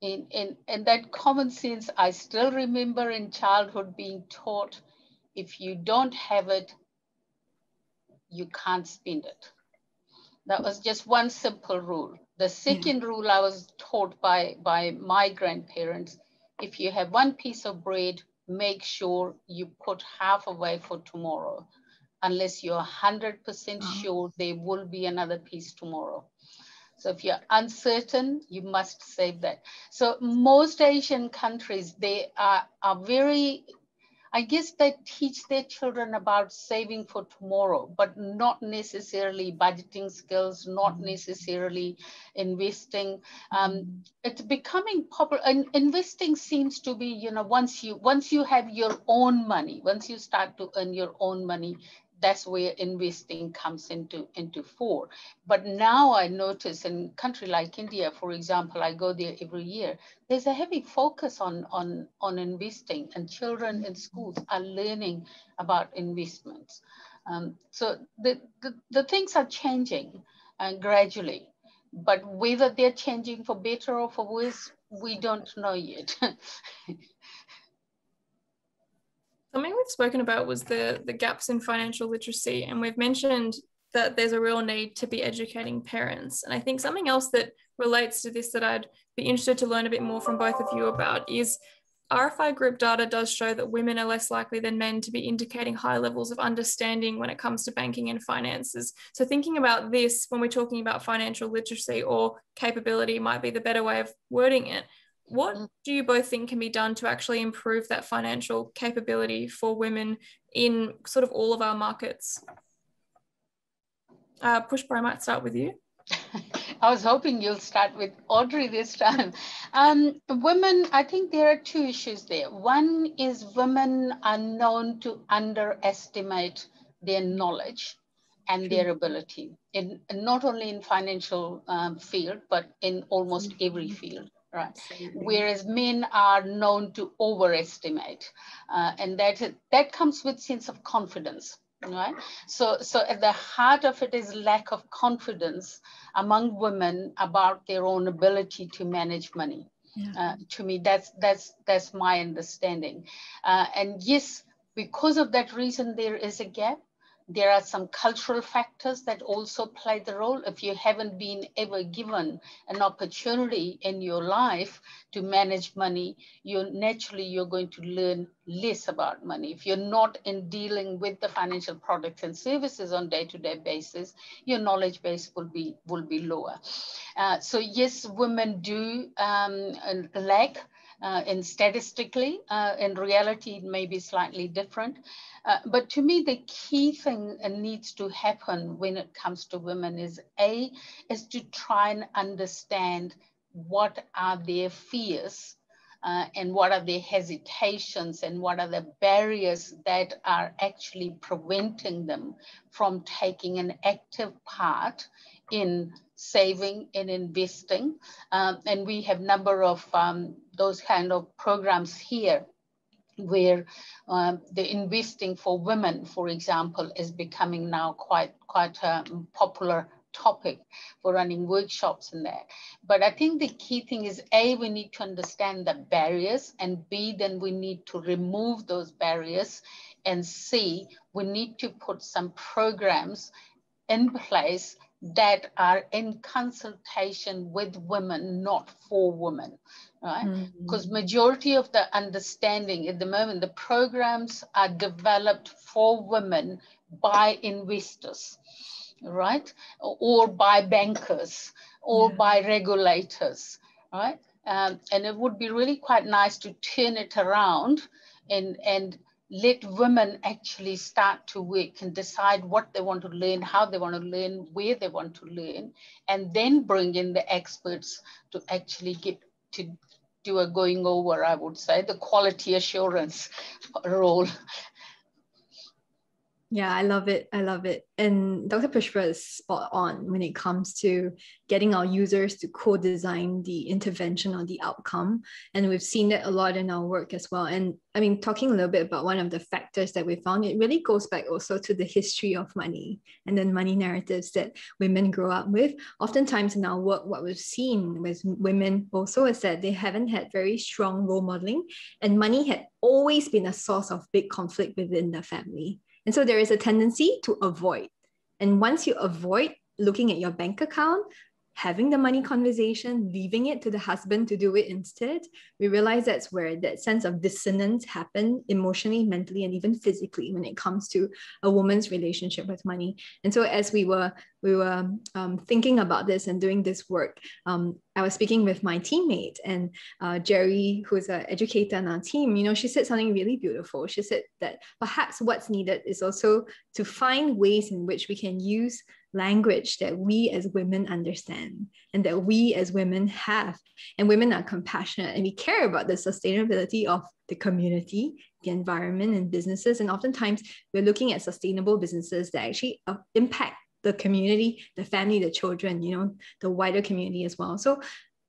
In, in, and that common sense, I still remember in childhood being taught, if you don't have it, you can't spend it. That was just one simple rule. The second yeah. rule I was taught by, by my grandparents, if you have one piece of bread, make sure you put half away for tomorrow, unless you're 100% uh-huh. sure there will be another piece tomorrow. So if you're uncertain, you must save that. So most Asian countries, they are, are very, I guess they teach their children about saving for tomorrow, but not necessarily budgeting skills, not mm-hmm. necessarily investing. Um, it's becoming popular. And investing seems to be, you know, once you once you have your own money, once you start to earn your own money, that's where investing comes into, into four. But now I notice in country like India, for example, I go there every year, there's a heavy focus on, on, on investing and children in schools are learning about investments. Um, so the, the, the, things are changing uh, gradually, but whether they're changing for better or for worse, we don't know yet. [LAUGHS] Something we've spoken about was the, the gaps in financial literacy, and we've mentioned that there's a real need to be educating parents. And I think something else that relates to this that I'd be interested to learn a bit more from both of you about is RFI group data does show that women are less likely than men to be indicating high levels of understanding when it comes to banking and finances. So, thinking about this when we're talking about financial literacy or capability might be the better way of wording it. What mm. do you both think can be done to actually improve that financial capability for women in sort of all of our markets? Uh, Pushpa, I might start with you. [LAUGHS] I was hoping you'll start with Audrey this time. Um, women, I think there are two issues there. One is women are known to underestimate their knowledge and their ability in not only in financial um, field but in almost every field right? Whereas men are known to overestimate, uh, and that that comes with sense of confidence, right? So so at the heart of it is lack of confidence among women about their own ability to manage money. Yeah. Uh, to me, that's that's that's my understanding, uh, and yes, because of that reason, there is a gap there are some cultural factors that also play the role. If you haven't been ever given an opportunity in your life to manage money, you naturally you're going to learn less about money. If you're not in dealing with the financial products and services on day-to-day basis, your knowledge base will be will be lower. Uh, so yes, women do um, lack uh, and statistically, uh, in reality, it may be slightly different. Uh, but to me, the key thing needs to happen when it comes to women is A, is to try and understand what are their fears uh, and what are their hesitations and what are the barriers that are actually preventing them from taking an active part in saving and investing. Um, and we have number of um, those kind of programs here where um, the investing for women, for example, is becoming now quite quite a popular topic for running workshops in there. But I think the key thing is A, we need to understand the barriers, and B, then we need to remove those barriers, and C, we need to put some programs in place that are in consultation with women, not for women, right? Because mm-hmm. majority of the understanding at the moment, the programs are developed for women by investors, right? Or by bankers or yeah. by regulators, right? Um, and it would be really quite nice to turn it around and, and let women actually start to work and decide what they want to learn, how they want to learn, where they want to learn, and then bring in the experts to actually get to do a going over, I would say, the quality assurance [LAUGHS] role yeah, I love it. I love it. And Dr. Pushpa is spot on when it comes to getting our users to co-design the intervention or the outcome. And we've seen that a lot in our work as well. And I mean, talking a little bit about one of the factors that we found, it really goes back also to the history of money and then money narratives that women grow up with. Oftentimes in our work, what we've seen with women also is that they haven't had very strong role modeling and money had always been a source of big conflict within the family. And so there is a tendency to avoid. And once you avoid looking at your bank account, having the money conversation, leaving it to the husband to do it instead, we realize that's where that sense of dissonance happen emotionally, mentally, and even physically when it comes to a woman's relationship with money. And so as we were we were um, thinking about this and doing this work, um, I was speaking with my teammate and uh, Jerry, who's an educator on our team, you know, she said something really beautiful. She said that perhaps what's needed is also to find ways in which we can use language that we as women understand and that we as women have. And women are compassionate and we care about the sustainability of the community, the environment, and businesses. And oftentimes we're looking at sustainable businesses that actually uh, impact the community, the family, the children, you know, the wider community as well. So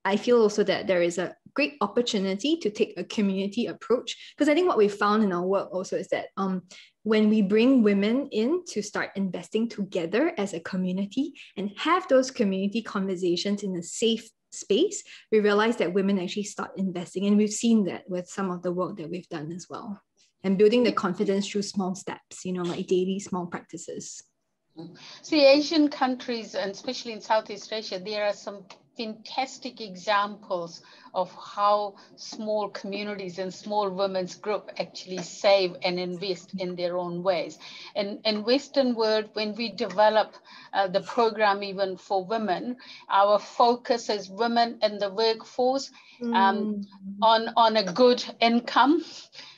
I feel also that there is a great opportunity to take a community approach because I think what we found in our work also is that um, when we bring women in to start investing together as a community and have those community conversations in a safe space, we realize that women actually start investing. And we've seen that with some of the work that we've done as well. And building the confidence through small steps, you know, like daily small practices. Mm-hmm. See, Asian countries, and especially in Southeast Asia, there are some fantastic examples of how small communities and small women's group actually save and invest in their own ways. And in Western world, when we develop uh, the program even for women, our focus is women in the workforce um, mm. on, on a good income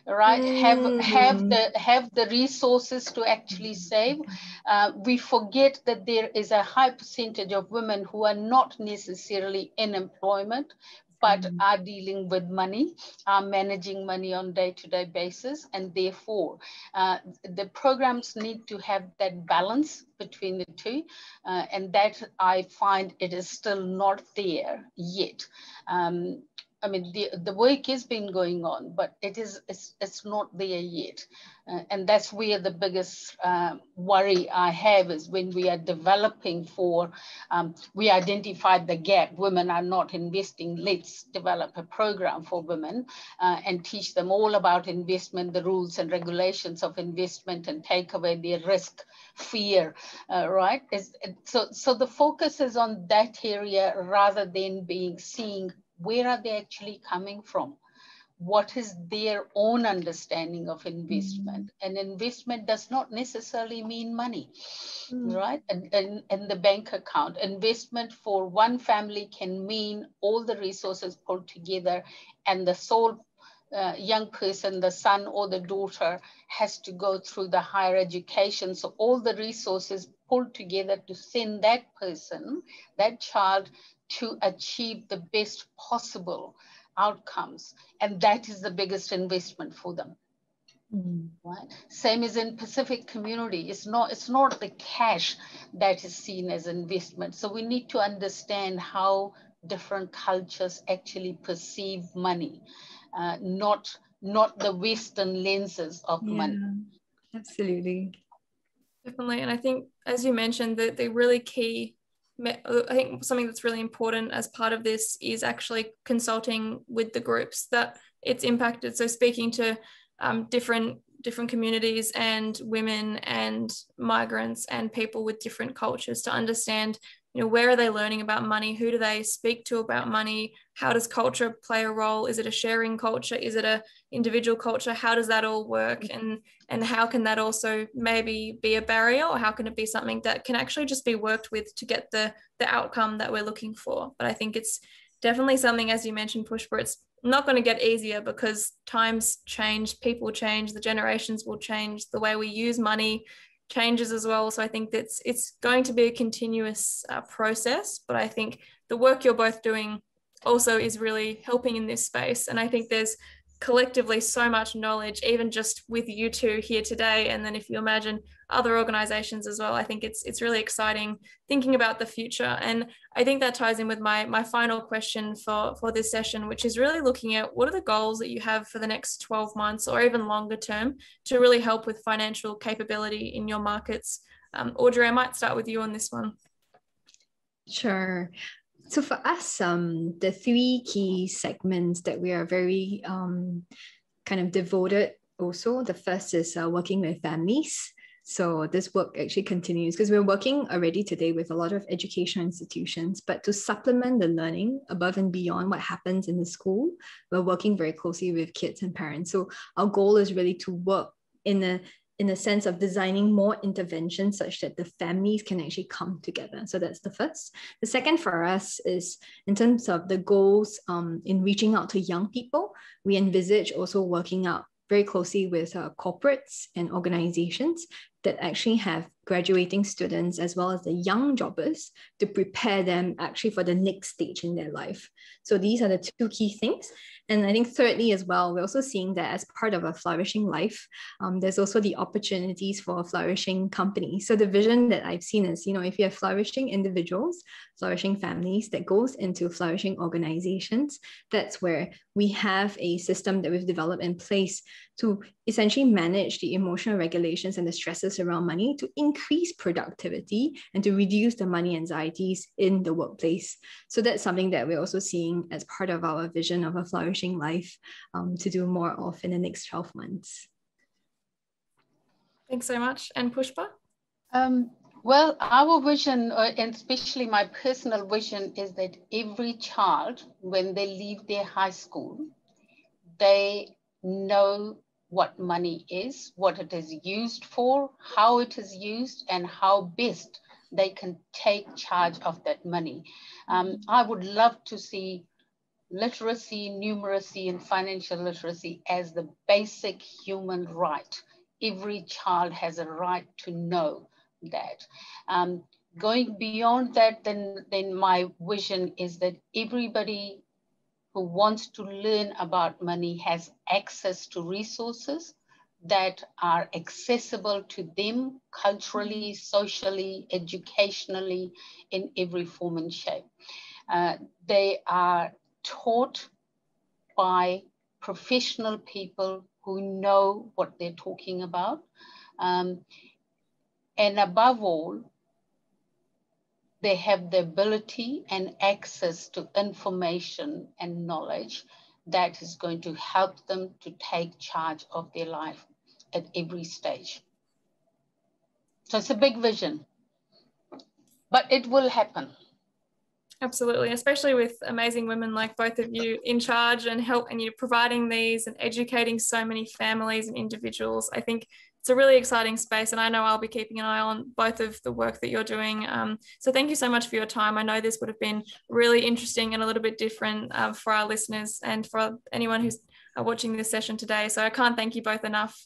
right mm. have have the have the resources to actually save uh, we forget that there is a high percentage of women who are not necessarily in employment but mm. are dealing with money, are managing money on day-to-day basis, and therefore uh, the programs need to have that balance between the two, uh, and that I find it is still not there yet. Um, I mean, the, the work has been going on, but it is it's, it's not there yet. Uh, and that's where the biggest uh, worry I have is when we are developing for, um, we identified the gap, women are not investing, let's develop a program for women uh, and teach them all about investment, the rules and regulations of investment and take away their risk, fear, uh, right? It's, so, so the focus is on that area rather than being seeing where are they actually coming from? What is their own understanding of investment? Mm. And investment does not necessarily mean money, mm. right? And, and, and the bank account. Investment for one family can mean all the resources pulled together and the sole uh, young person, the son or the daughter, has to go through the higher education. So all the resources pulled together to send that person, that child, to achieve the best possible outcomes. And that is the biggest investment for them. Mm. Right. Same as in Pacific community. It's not, it's not the cash that is seen as investment. So we need to understand how different cultures actually perceive money. Uh, not not the Western lenses of yeah, money. Absolutely. Definitely. And I think, as you mentioned, that the really key, I think something that's really important as part of this is actually consulting with the groups that it's impacted. So speaking to um, different different communities and women and migrants and people with different cultures to understand you know where are they learning about money? Who do they speak to about money? How does culture play a role? Is it a sharing culture? Is it a individual culture? How does that all work? Mm-hmm. and and how can that also maybe be a barrier or how can it be something that can actually just be worked with to get the the outcome that we're looking for? But i think it's definitely something as you mentioned Pushpa it's not going to get easier because times change people change the generations will change the way we use money changes as well. So I think that's it's going to be a continuous uh, process, but I think the work you're both doing also is really helping in this space. And I think there's collectively so much knowledge, even just with you two here today. And then if you imagine other organizations as well, I think it's it's really exciting thinking about the future. And I think that ties in with my my final question for, for this session, which is really looking at what are the goals that you have for the next 12 months or even longer term to really help with financial capability in your markets. Um, Audrey, I might start with you on this one. Sure. So for us, um, the three key segments that we are very um, kind of devoted also, the first is uh, working with families. So this work actually continues because we're working already today with a lot of educational institutions, but to supplement the learning above and beyond what happens in the school, we're working very closely with kids and parents. So our goal is really to work in a in the sense of designing more interventions such that the families can actually come together. So that's the first. The second for us is in terms of the goals um, in reaching out to young people, we envisage also working out very closely with uh, corporates and organizations that actually have graduating students as well as the young jobbers to prepare them actually for the next stage in their life. So these are the two key things. And I think thirdly as well, we're also seeing that as part of a flourishing life, um, there's also the opportunities for a flourishing company. So the vision that I've seen is, you know, if you have flourishing individuals, flourishing families that goes into flourishing organizations, that's where we have a system that we've developed in place to essentially manage the emotional regulations and the stresses around money to increase productivity and to reduce the money anxieties in the workplace. So that's something that we're also seeing as part of our vision of a flourishing life um, to do more of in the next 12 months. Thanks so much. And Pushpa? Um, well, our vision, uh, and especially my personal vision, is that every child, when they leave their high school, they know what money is, what it is used for, how it is used, and how best they can take charge of that money. Um, I would love to see literacy, numeracy, and financial literacy as the basic human right. Every child has a right to know that. Um, going beyond that, then, then my vision is that everybody who wants to learn about money has access to resources that are accessible to them culturally, socially, educationally, in every form and shape. Uh, they are taught by professional people who know what they're talking about. Um, and above all, they have the ability and access to information and knowledge that is going to help them to take charge of their life at every stage. So it's a big vision, but it will happen. Absolutely, especially with amazing women like both of you in charge and help and you're providing these and educating so many families and individuals. I think it's a really exciting space and I know I'll be keeping an eye on both of the work that you're doing. Um, so thank you so much for your time. I know this would have been really interesting and a little bit different uh, for our listeners and for anyone who's uh, watching this session today. So I can't thank you both enough.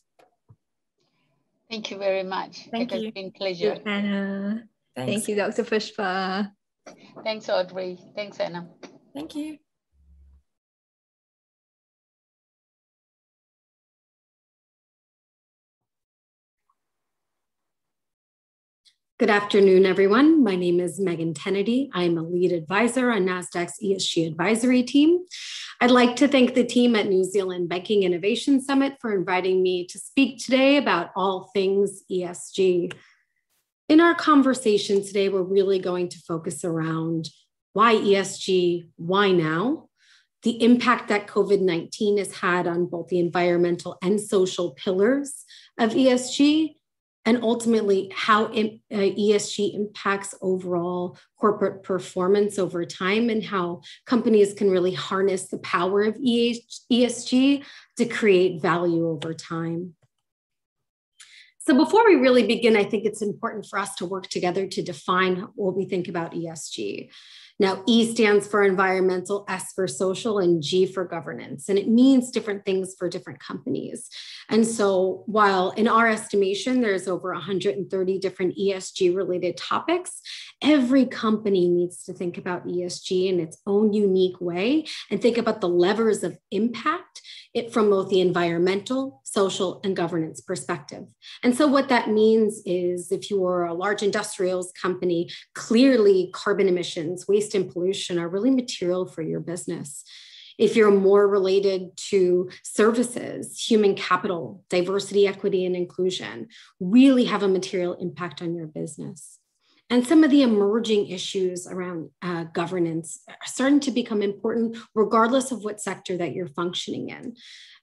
Thank you very much. Thank it you. has been pleasure. Thank you, Anna. Thanks. Thank you, Dr. Pushpa. Thanks, Audrey. Thanks, Anna. Thank you. Good afternoon, everyone. My name is Megan Kennedy. I'm a lead advisor on NASDAQ's ESG advisory team. I'd like to thank the team at New Zealand Banking Innovation Summit for inviting me to speak today about all things ESG. In our conversation today, we're really going to focus around why ESG, why now, the impact that COVID 19 has had on both the environmental and social pillars of ESG, and ultimately how ESG uh, impacts overall corporate performance over time and how companies can really harness the power of ESG to create value over time. So before we really begin, I think it's important for us to work together to define what we think about ESG. Now, E stands for environmental, S for social, and G for governance. And it means different things for different companies. And so, while in our estimation, there's over 130 different ESG related topics, every company needs to think about ESG in its own unique way and think about the levers of impact it from both the environmental, social, and governance perspective. And so, what that means is if you are a large industrials company, clearly carbon emissions, waste, and pollution are really material for your business. If you're more related to services, human capital, diversity, equity, and inclusion, really have a material impact on your business. And some of the emerging issues around uh, governance are starting to become important, regardless of what sector that you're functioning in.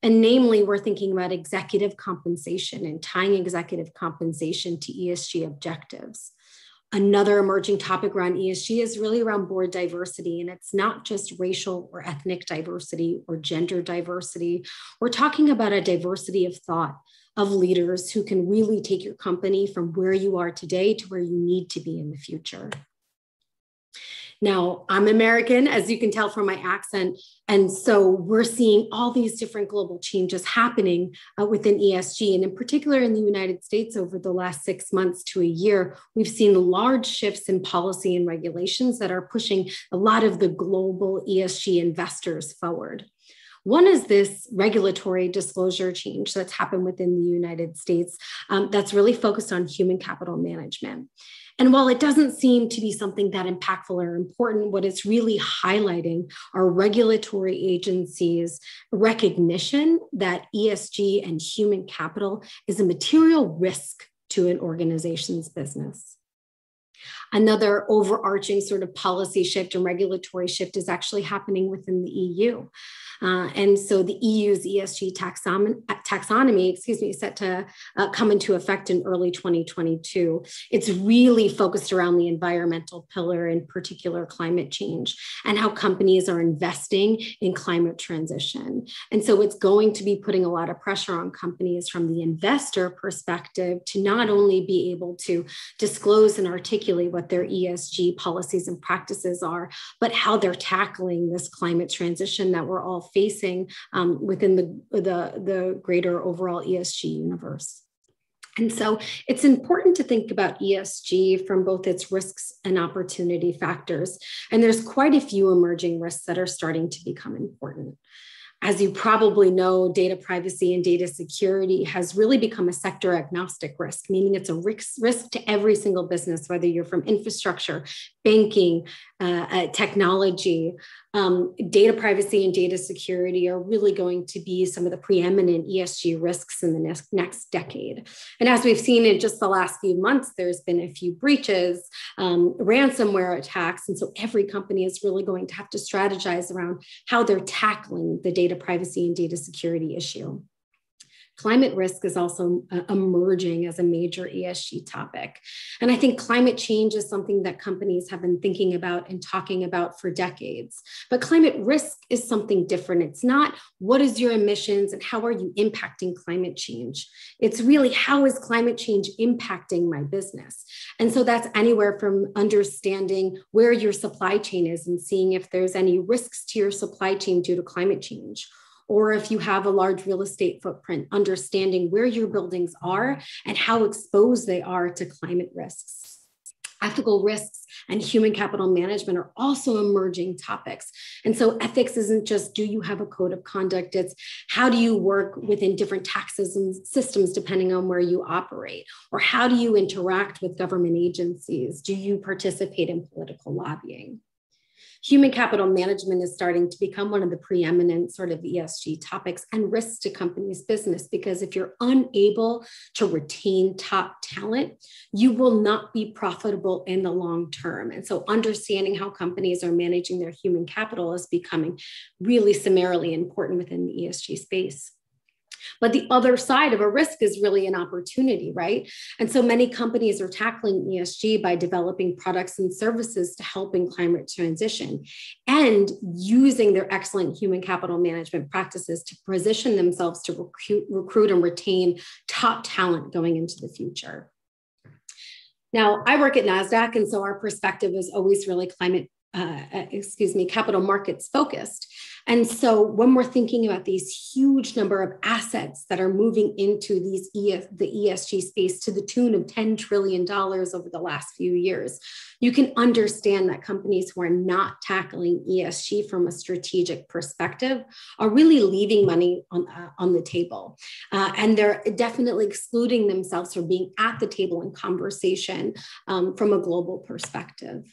And namely, we're thinking about executive compensation and tying executive compensation to ESG objectives. Another emerging topic around ESG is really around board diversity. And it's not just racial or ethnic diversity or gender diversity. We're talking about a diversity of thought, of leaders who can really take your company from where you are today to where you need to be in the future. Now, I'm American, as you can tell from my accent. And so we're seeing all these different global changes happening uh, within ESG. And in particular, in the United States, over the last six months to a year, we've seen large shifts in policy and regulations that are pushing a lot of the global ESG investors forward. One is this regulatory disclosure change that's happened within the United States um, that's really focused on human capital management. And while it doesn't seem to be something that impactful or important, what it's really highlighting are regulatory agencies' recognition that ESG and human capital is a material risk to an organization's business. Another overarching sort of policy shift and regulatory shift is actually happening within the EU. Uh, and so the EU's ESG taxonomy, taxonomy excuse me, is set to uh, come into effect in early 2022. It's really focused around the environmental pillar, in particular climate change, and how companies are investing in climate transition. And so it's going to be putting a lot of pressure on companies from the investor perspective to not only be able to disclose and articulate what their ESG policies and practices are, but how they're tackling this climate transition that we're all facing um, within the, the, the greater overall ESG universe. And so it's important to think about ESG from both its risks and opportunity factors. And there's quite a few emerging risks that are starting to become important. As you probably know, data privacy and data security has really become a sector agnostic risk, meaning it's a risk, risk to every single business, whether you're from infrastructure, banking, uh, uh, technology, um, data privacy and data security are really going to be some of the preeminent ESG risks in the next, next decade. And as we've seen in just the last few months, there's been a few breaches, um, ransomware attacks. And so every company is really going to have to strategize around how they're tackling the data privacy and data security issue. Climate risk is also uh, emerging as a major ESG topic. And I think climate change is something that companies have been thinking about and talking about for decades. But climate risk is something different. It's not what is your emissions and how are you impacting climate change? It's really how is climate change impacting my business? And so that's anywhere from understanding where your supply chain is and seeing if there's any risks to your supply chain due to climate change or if you have a large real estate footprint, understanding where your buildings are and how exposed they are to climate risks. Ethical risks and human capital management are also emerging topics. And so ethics isn't just do you have a code of conduct, it's how do you work within different taxes and systems depending on where you operate? Or how do you interact with government agencies? Do you participate in political lobbying? Human capital management is starting to become one of the preeminent sort of ESG topics and risks to companies' business because if you're unable to retain top talent, you will not be profitable in the long term. And so understanding how companies are managing their human capital is becoming really summarily important within the ESG space. But the other side of a risk is really an opportunity, right? And so many companies are tackling ESG by developing products and services to help in climate transition and using their excellent human capital management practices to position themselves to recruit, recruit and retain top talent going into the future. Now, I work at NASDAQ, and so our perspective is always really climate uh, excuse me, capital markets focused. And so when we're thinking about these huge number of assets that are moving into these ES, the ESG space to the tune of $10 trillion over the last few years, you can understand that companies who are not tackling ESG from a strategic perspective are really leaving money on, uh, on the table. Uh, and they're definitely excluding themselves from being at the table in conversation um, from a global perspective.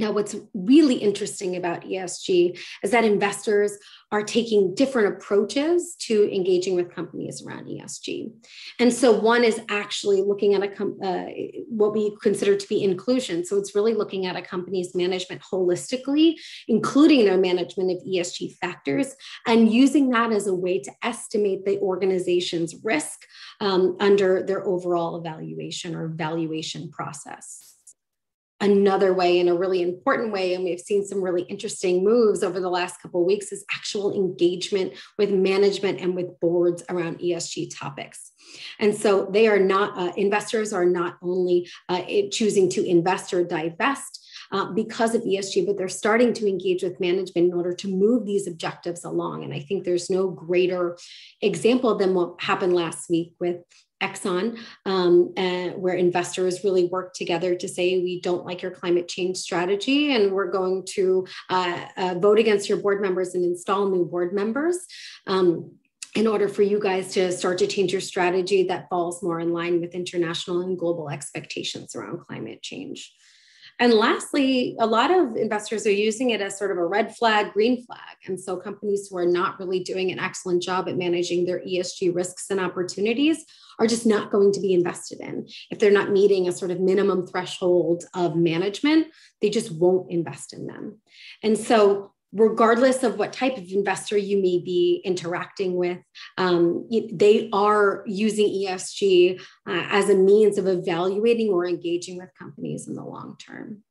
Now, what's really interesting about ESG is that investors are taking different approaches to engaging with companies around ESG. And so, one is actually looking at a uh, what we consider to be inclusion. So, it's really looking at a company's management holistically, including their management of ESG factors, and using that as a way to estimate the organization's risk um, under their overall evaluation or valuation process another way in a really important way and we've seen some really interesting moves over the last couple weeks is actual engagement with management and with boards around esg topics and so they are not uh, investors are not only uh, choosing to invest or divest uh, because of ESG, but they're starting to engage with management in order to move these objectives along. And I think there's no greater example than what happened last week with Exxon, um, where investors really work together to say, we don't like your climate change strategy, and we're going to uh, uh, vote against your board members and install new board members. Um, in order for you guys to start to change your strategy that falls more in line with international and global expectations around climate change. And lastly, a lot of investors are using it as sort of a red flag, green flag. And so companies who are not really doing an excellent job at managing their ESG risks and opportunities are just not going to be invested in. If they're not meeting a sort of minimum threshold of management, they just won't invest in them. And so regardless of what type of investor you may be interacting with, um, they are using ESG uh, as a means of evaluating or engaging with companies in the long term.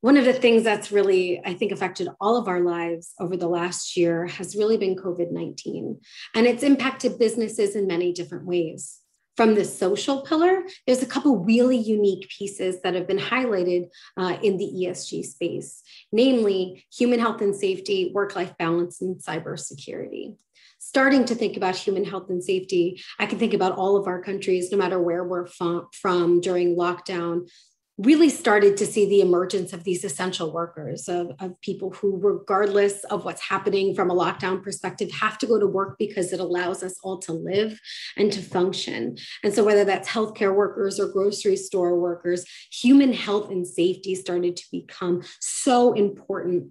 One of the things that's really, I think, affected all of our lives over the last year has really been COVID 19. And it's impacted businesses in many different ways from the social pillar, there's a couple really unique pieces that have been highlighted uh, in the ESG space, namely human health and safety, work-life balance, and cybersecurity. Starting to think about human health and safety, I can think about all of our countries, no matter where we're from during lockdown, really started to see the emergence of these essential workers, of, of people who, regardless of what's happening from a lockdown perspective, have to go to work because it allows us all to live and to function. And so, whether that's healthcare workers or grocery store workers, human health and safety started to become so important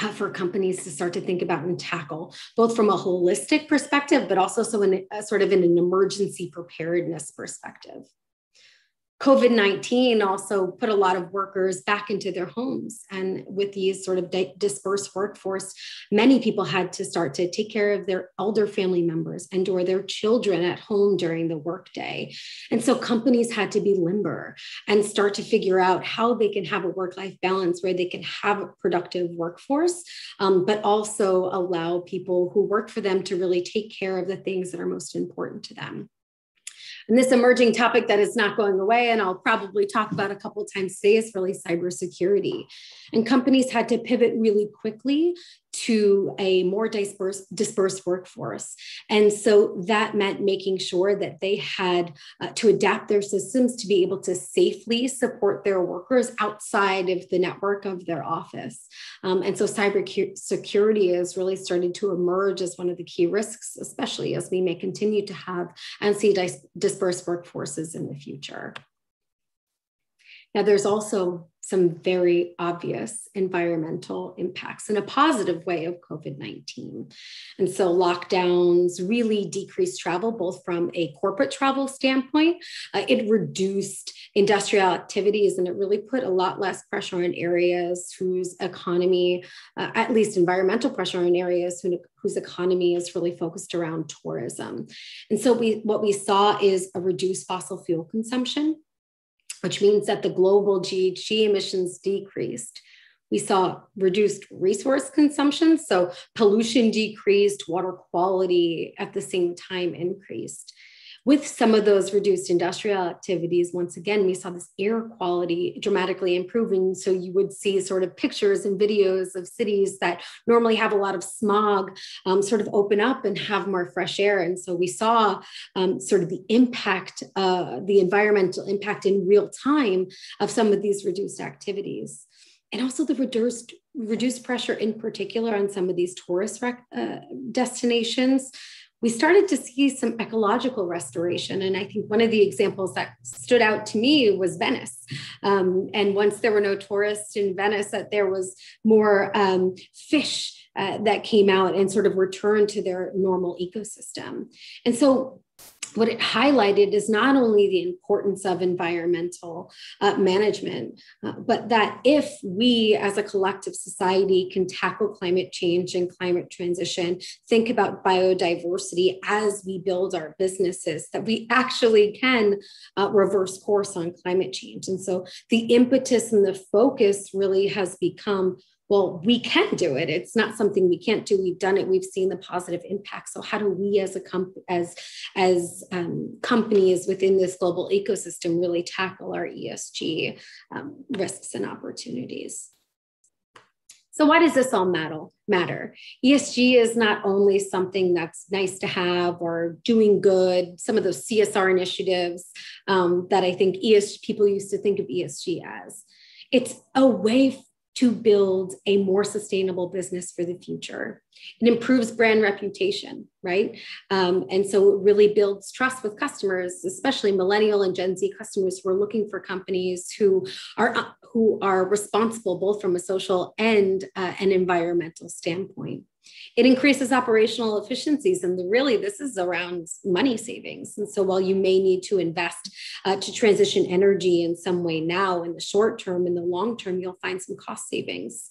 uh, for companies to start to think about and tackle, both from a holistic perspective, but also so in a, sort of in an emergency preparedness perspective. COVID 19 also put a lot of workers back into their homes. And with these sort of di- dispersed workforce, many people had to start to take care of their elder family members and or their children at home during the workday. And so companies had to be limber and start to figure out how they can have a work life balance where they can have a productive workforce, um, but also allow people who work for them to really take care of the things that are most important to them. And this emerging topic that is not going away, and I'll probably talk about a couple times today, is really cybersecurity. And companies had to pivot really quickly to a more dispersed, dispersed workforce. And so that meant making sure that they had uh, to adapt their systems to be able to safely support their workers outside of the network of their office. Um, and so cyber security is really starting to emerge as one of the key risks, especially as we may continue to have and see dis dispersed workforces in the future. Now, there's also some very obvious environmental impacts in a positive way of COVID 19. And so, lockdowns really decreased travel, both from a corporate travel standpoint, uh, it reduced industrial activities, and it really put a lot less pressure on areas whose economy, uh, at least environmental pressure on areas who, whose economy is really focused around tourism. And so, we, what we saw is a reduced fossil fuel consumption which means that the global GHG emissions decreased. We saw reduced resource consumption, so pollution decreased, water quality at the same time increased with some of those reduced industrial activities, once again, we saw this air quality dramatically improving. So you would see sort of pictures and videos of cities that normally have a lot of smog um, sort of open up and have more fresh air. And so we saw um, sort of the impact, uh, the environmental impact in real time of some of these reduced activities. And also the reduced reduced pressure in particular on some of these tourist uh, destinations we started to see some ecological restoration. And I think one of the examples that stood out to me was Venice. Um, and once there were no tourists in Venice, that there was more um, fish uh, that came out and sort of returned to their normal ecosystem. And so what it highlighted is not only the importance of environmental uh, management, uh, but that if we as a collective society can tackle climate change and climate transition, think about biodiversity as we build our businesses, that we actually can uh, reverse course on climate change. And so the impetus and the focus really has become well, we can do it. It's not something we can't do. We've done it. We've seen the positive impact. So how do we, as a comp- as as um, companies within this global ecosystem, really tackle our ESG um, risks and opportunities? So why does this all matter? Matter. ESG is not only something that's nice to have or doing good, some of those CSR initiatives um, that I think ESG, people used to think of ESG as. It's a way to build a more sustainable business for the future. It improves brand reputation, right? Um, and so it really builds trust with customers, especially millennial and Gen Z customers who are looking for companies who are who are responsible both from a social and uh, an environmental standpoint. It increases operational efficiencies, and really, this is around money savings. And so, while you may need to invest uh, to transition energy in some way now in the short term, in the long term, you'll find some cost savings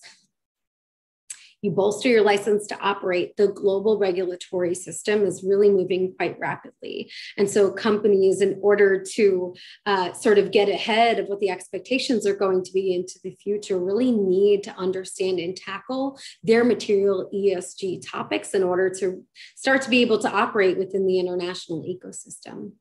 you bolster your license to operate, the global regulatory system is really moving quite rapidly. And so, companies, in order to uh, sort of get ahead of what the expectations are going to be into the future, really need to understand and tackle their material ESG topics in order to start to be able to operate within the international ecosystem.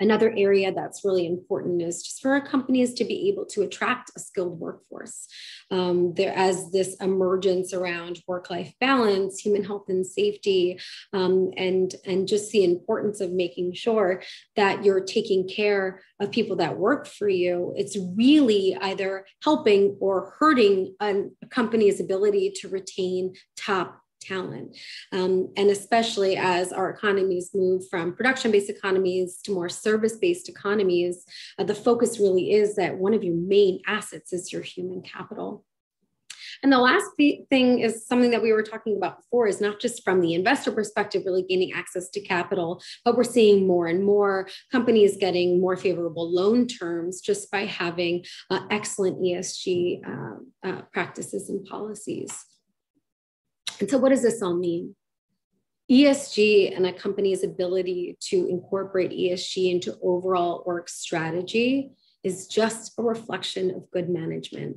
Another area that's really important is just for our companies to be able to attract a skilled workforce. Um, there, as this emergence around work-life balance, human health and safety, um, and and just the importance of making sure that you're taking care of people that work for you. It's really either helping or hurting a company's ability to retain top talent. Um, and especially as our economies move from production based economies to more service based economies, uh, the focus really is that one of your main assets is your human capital. And the last thing is something that we were talking about before is not just from the investor perspective, really gaining access to capital, but we're seeing more and more companies getting more favorable loan terms just by having uh, excellent ESG uh, uh, practices and policies. And so, what does this all mean? ESG and a company's ability to incorporate ESG into overall work strategy is just a reflection of good management.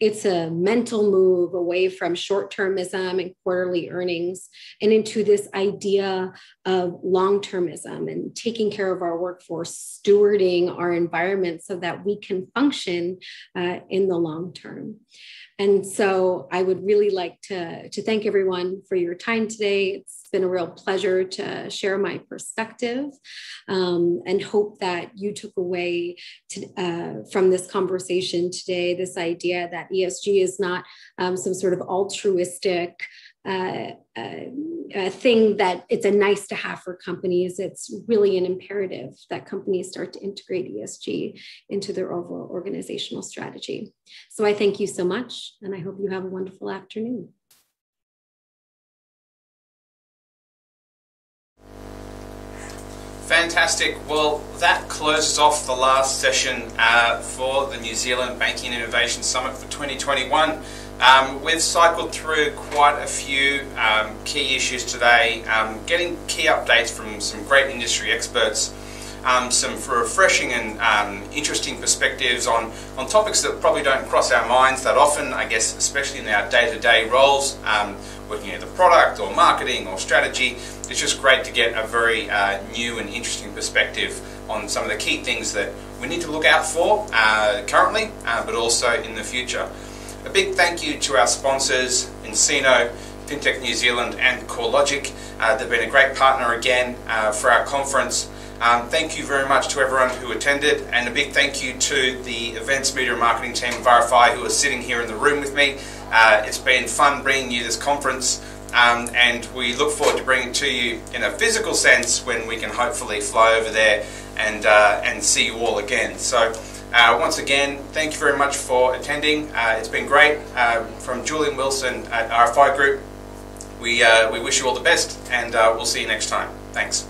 It's a mental move away from short termism and quarterly earnings and into this idea of long termism and taking care of our workforce, stewarding our environment so that we can function uh, in the long term. And so I would really like to, to thank everyone for your time today. It's been a real pleasure to share my perspective um, and hope that you took away to, uh, from this conversation today this idea that ESG is not um, some sort of altruistic uh, uh, thing that it's a nice to have for companies. It's really an imperative that companies start to integrate ESG into their overall organizational strategy. So I thank you so much, and I hope you have a wonderful afternoon. Fantastic. Well, that closes off the last session uh, for the New Zealand Banking Innovation Summit for 2021. Um, we've cycled through quite a few um, key issues today, um, getting key updates from some great industry experts, um, some refreshing and um, interesting perspectives on, on topics that probably don't cross our minds that often, I guess, especially in our day-to-day roles, um, working at the product or marketing or strategy. It's just great to get a very uh, new and interesting perspective on some of the key things that we need to look out for uh, currently, uh, but also in the future. A big thank you to our sponsors, nCino, FinTech New Zealand and CoreLogic. Uh, they've been a great partner again uh, for our conference. Um, thank you very much to everyone who attended and a big thank you to the events media and marketing team RFI who are sitting here in the room with me. Uh, it's been fun bringing you this conference um, and we look forward to bringing it to you in a physical sense when we can hopefully fly over there and, uh, and see you all again. So uh, once again, thank you very much for attending. Uh, it's been great. Uh, from Julian Wilson at RFI Group, we, uh, we wish you all the best and uh, we'll see you next time. Thanks.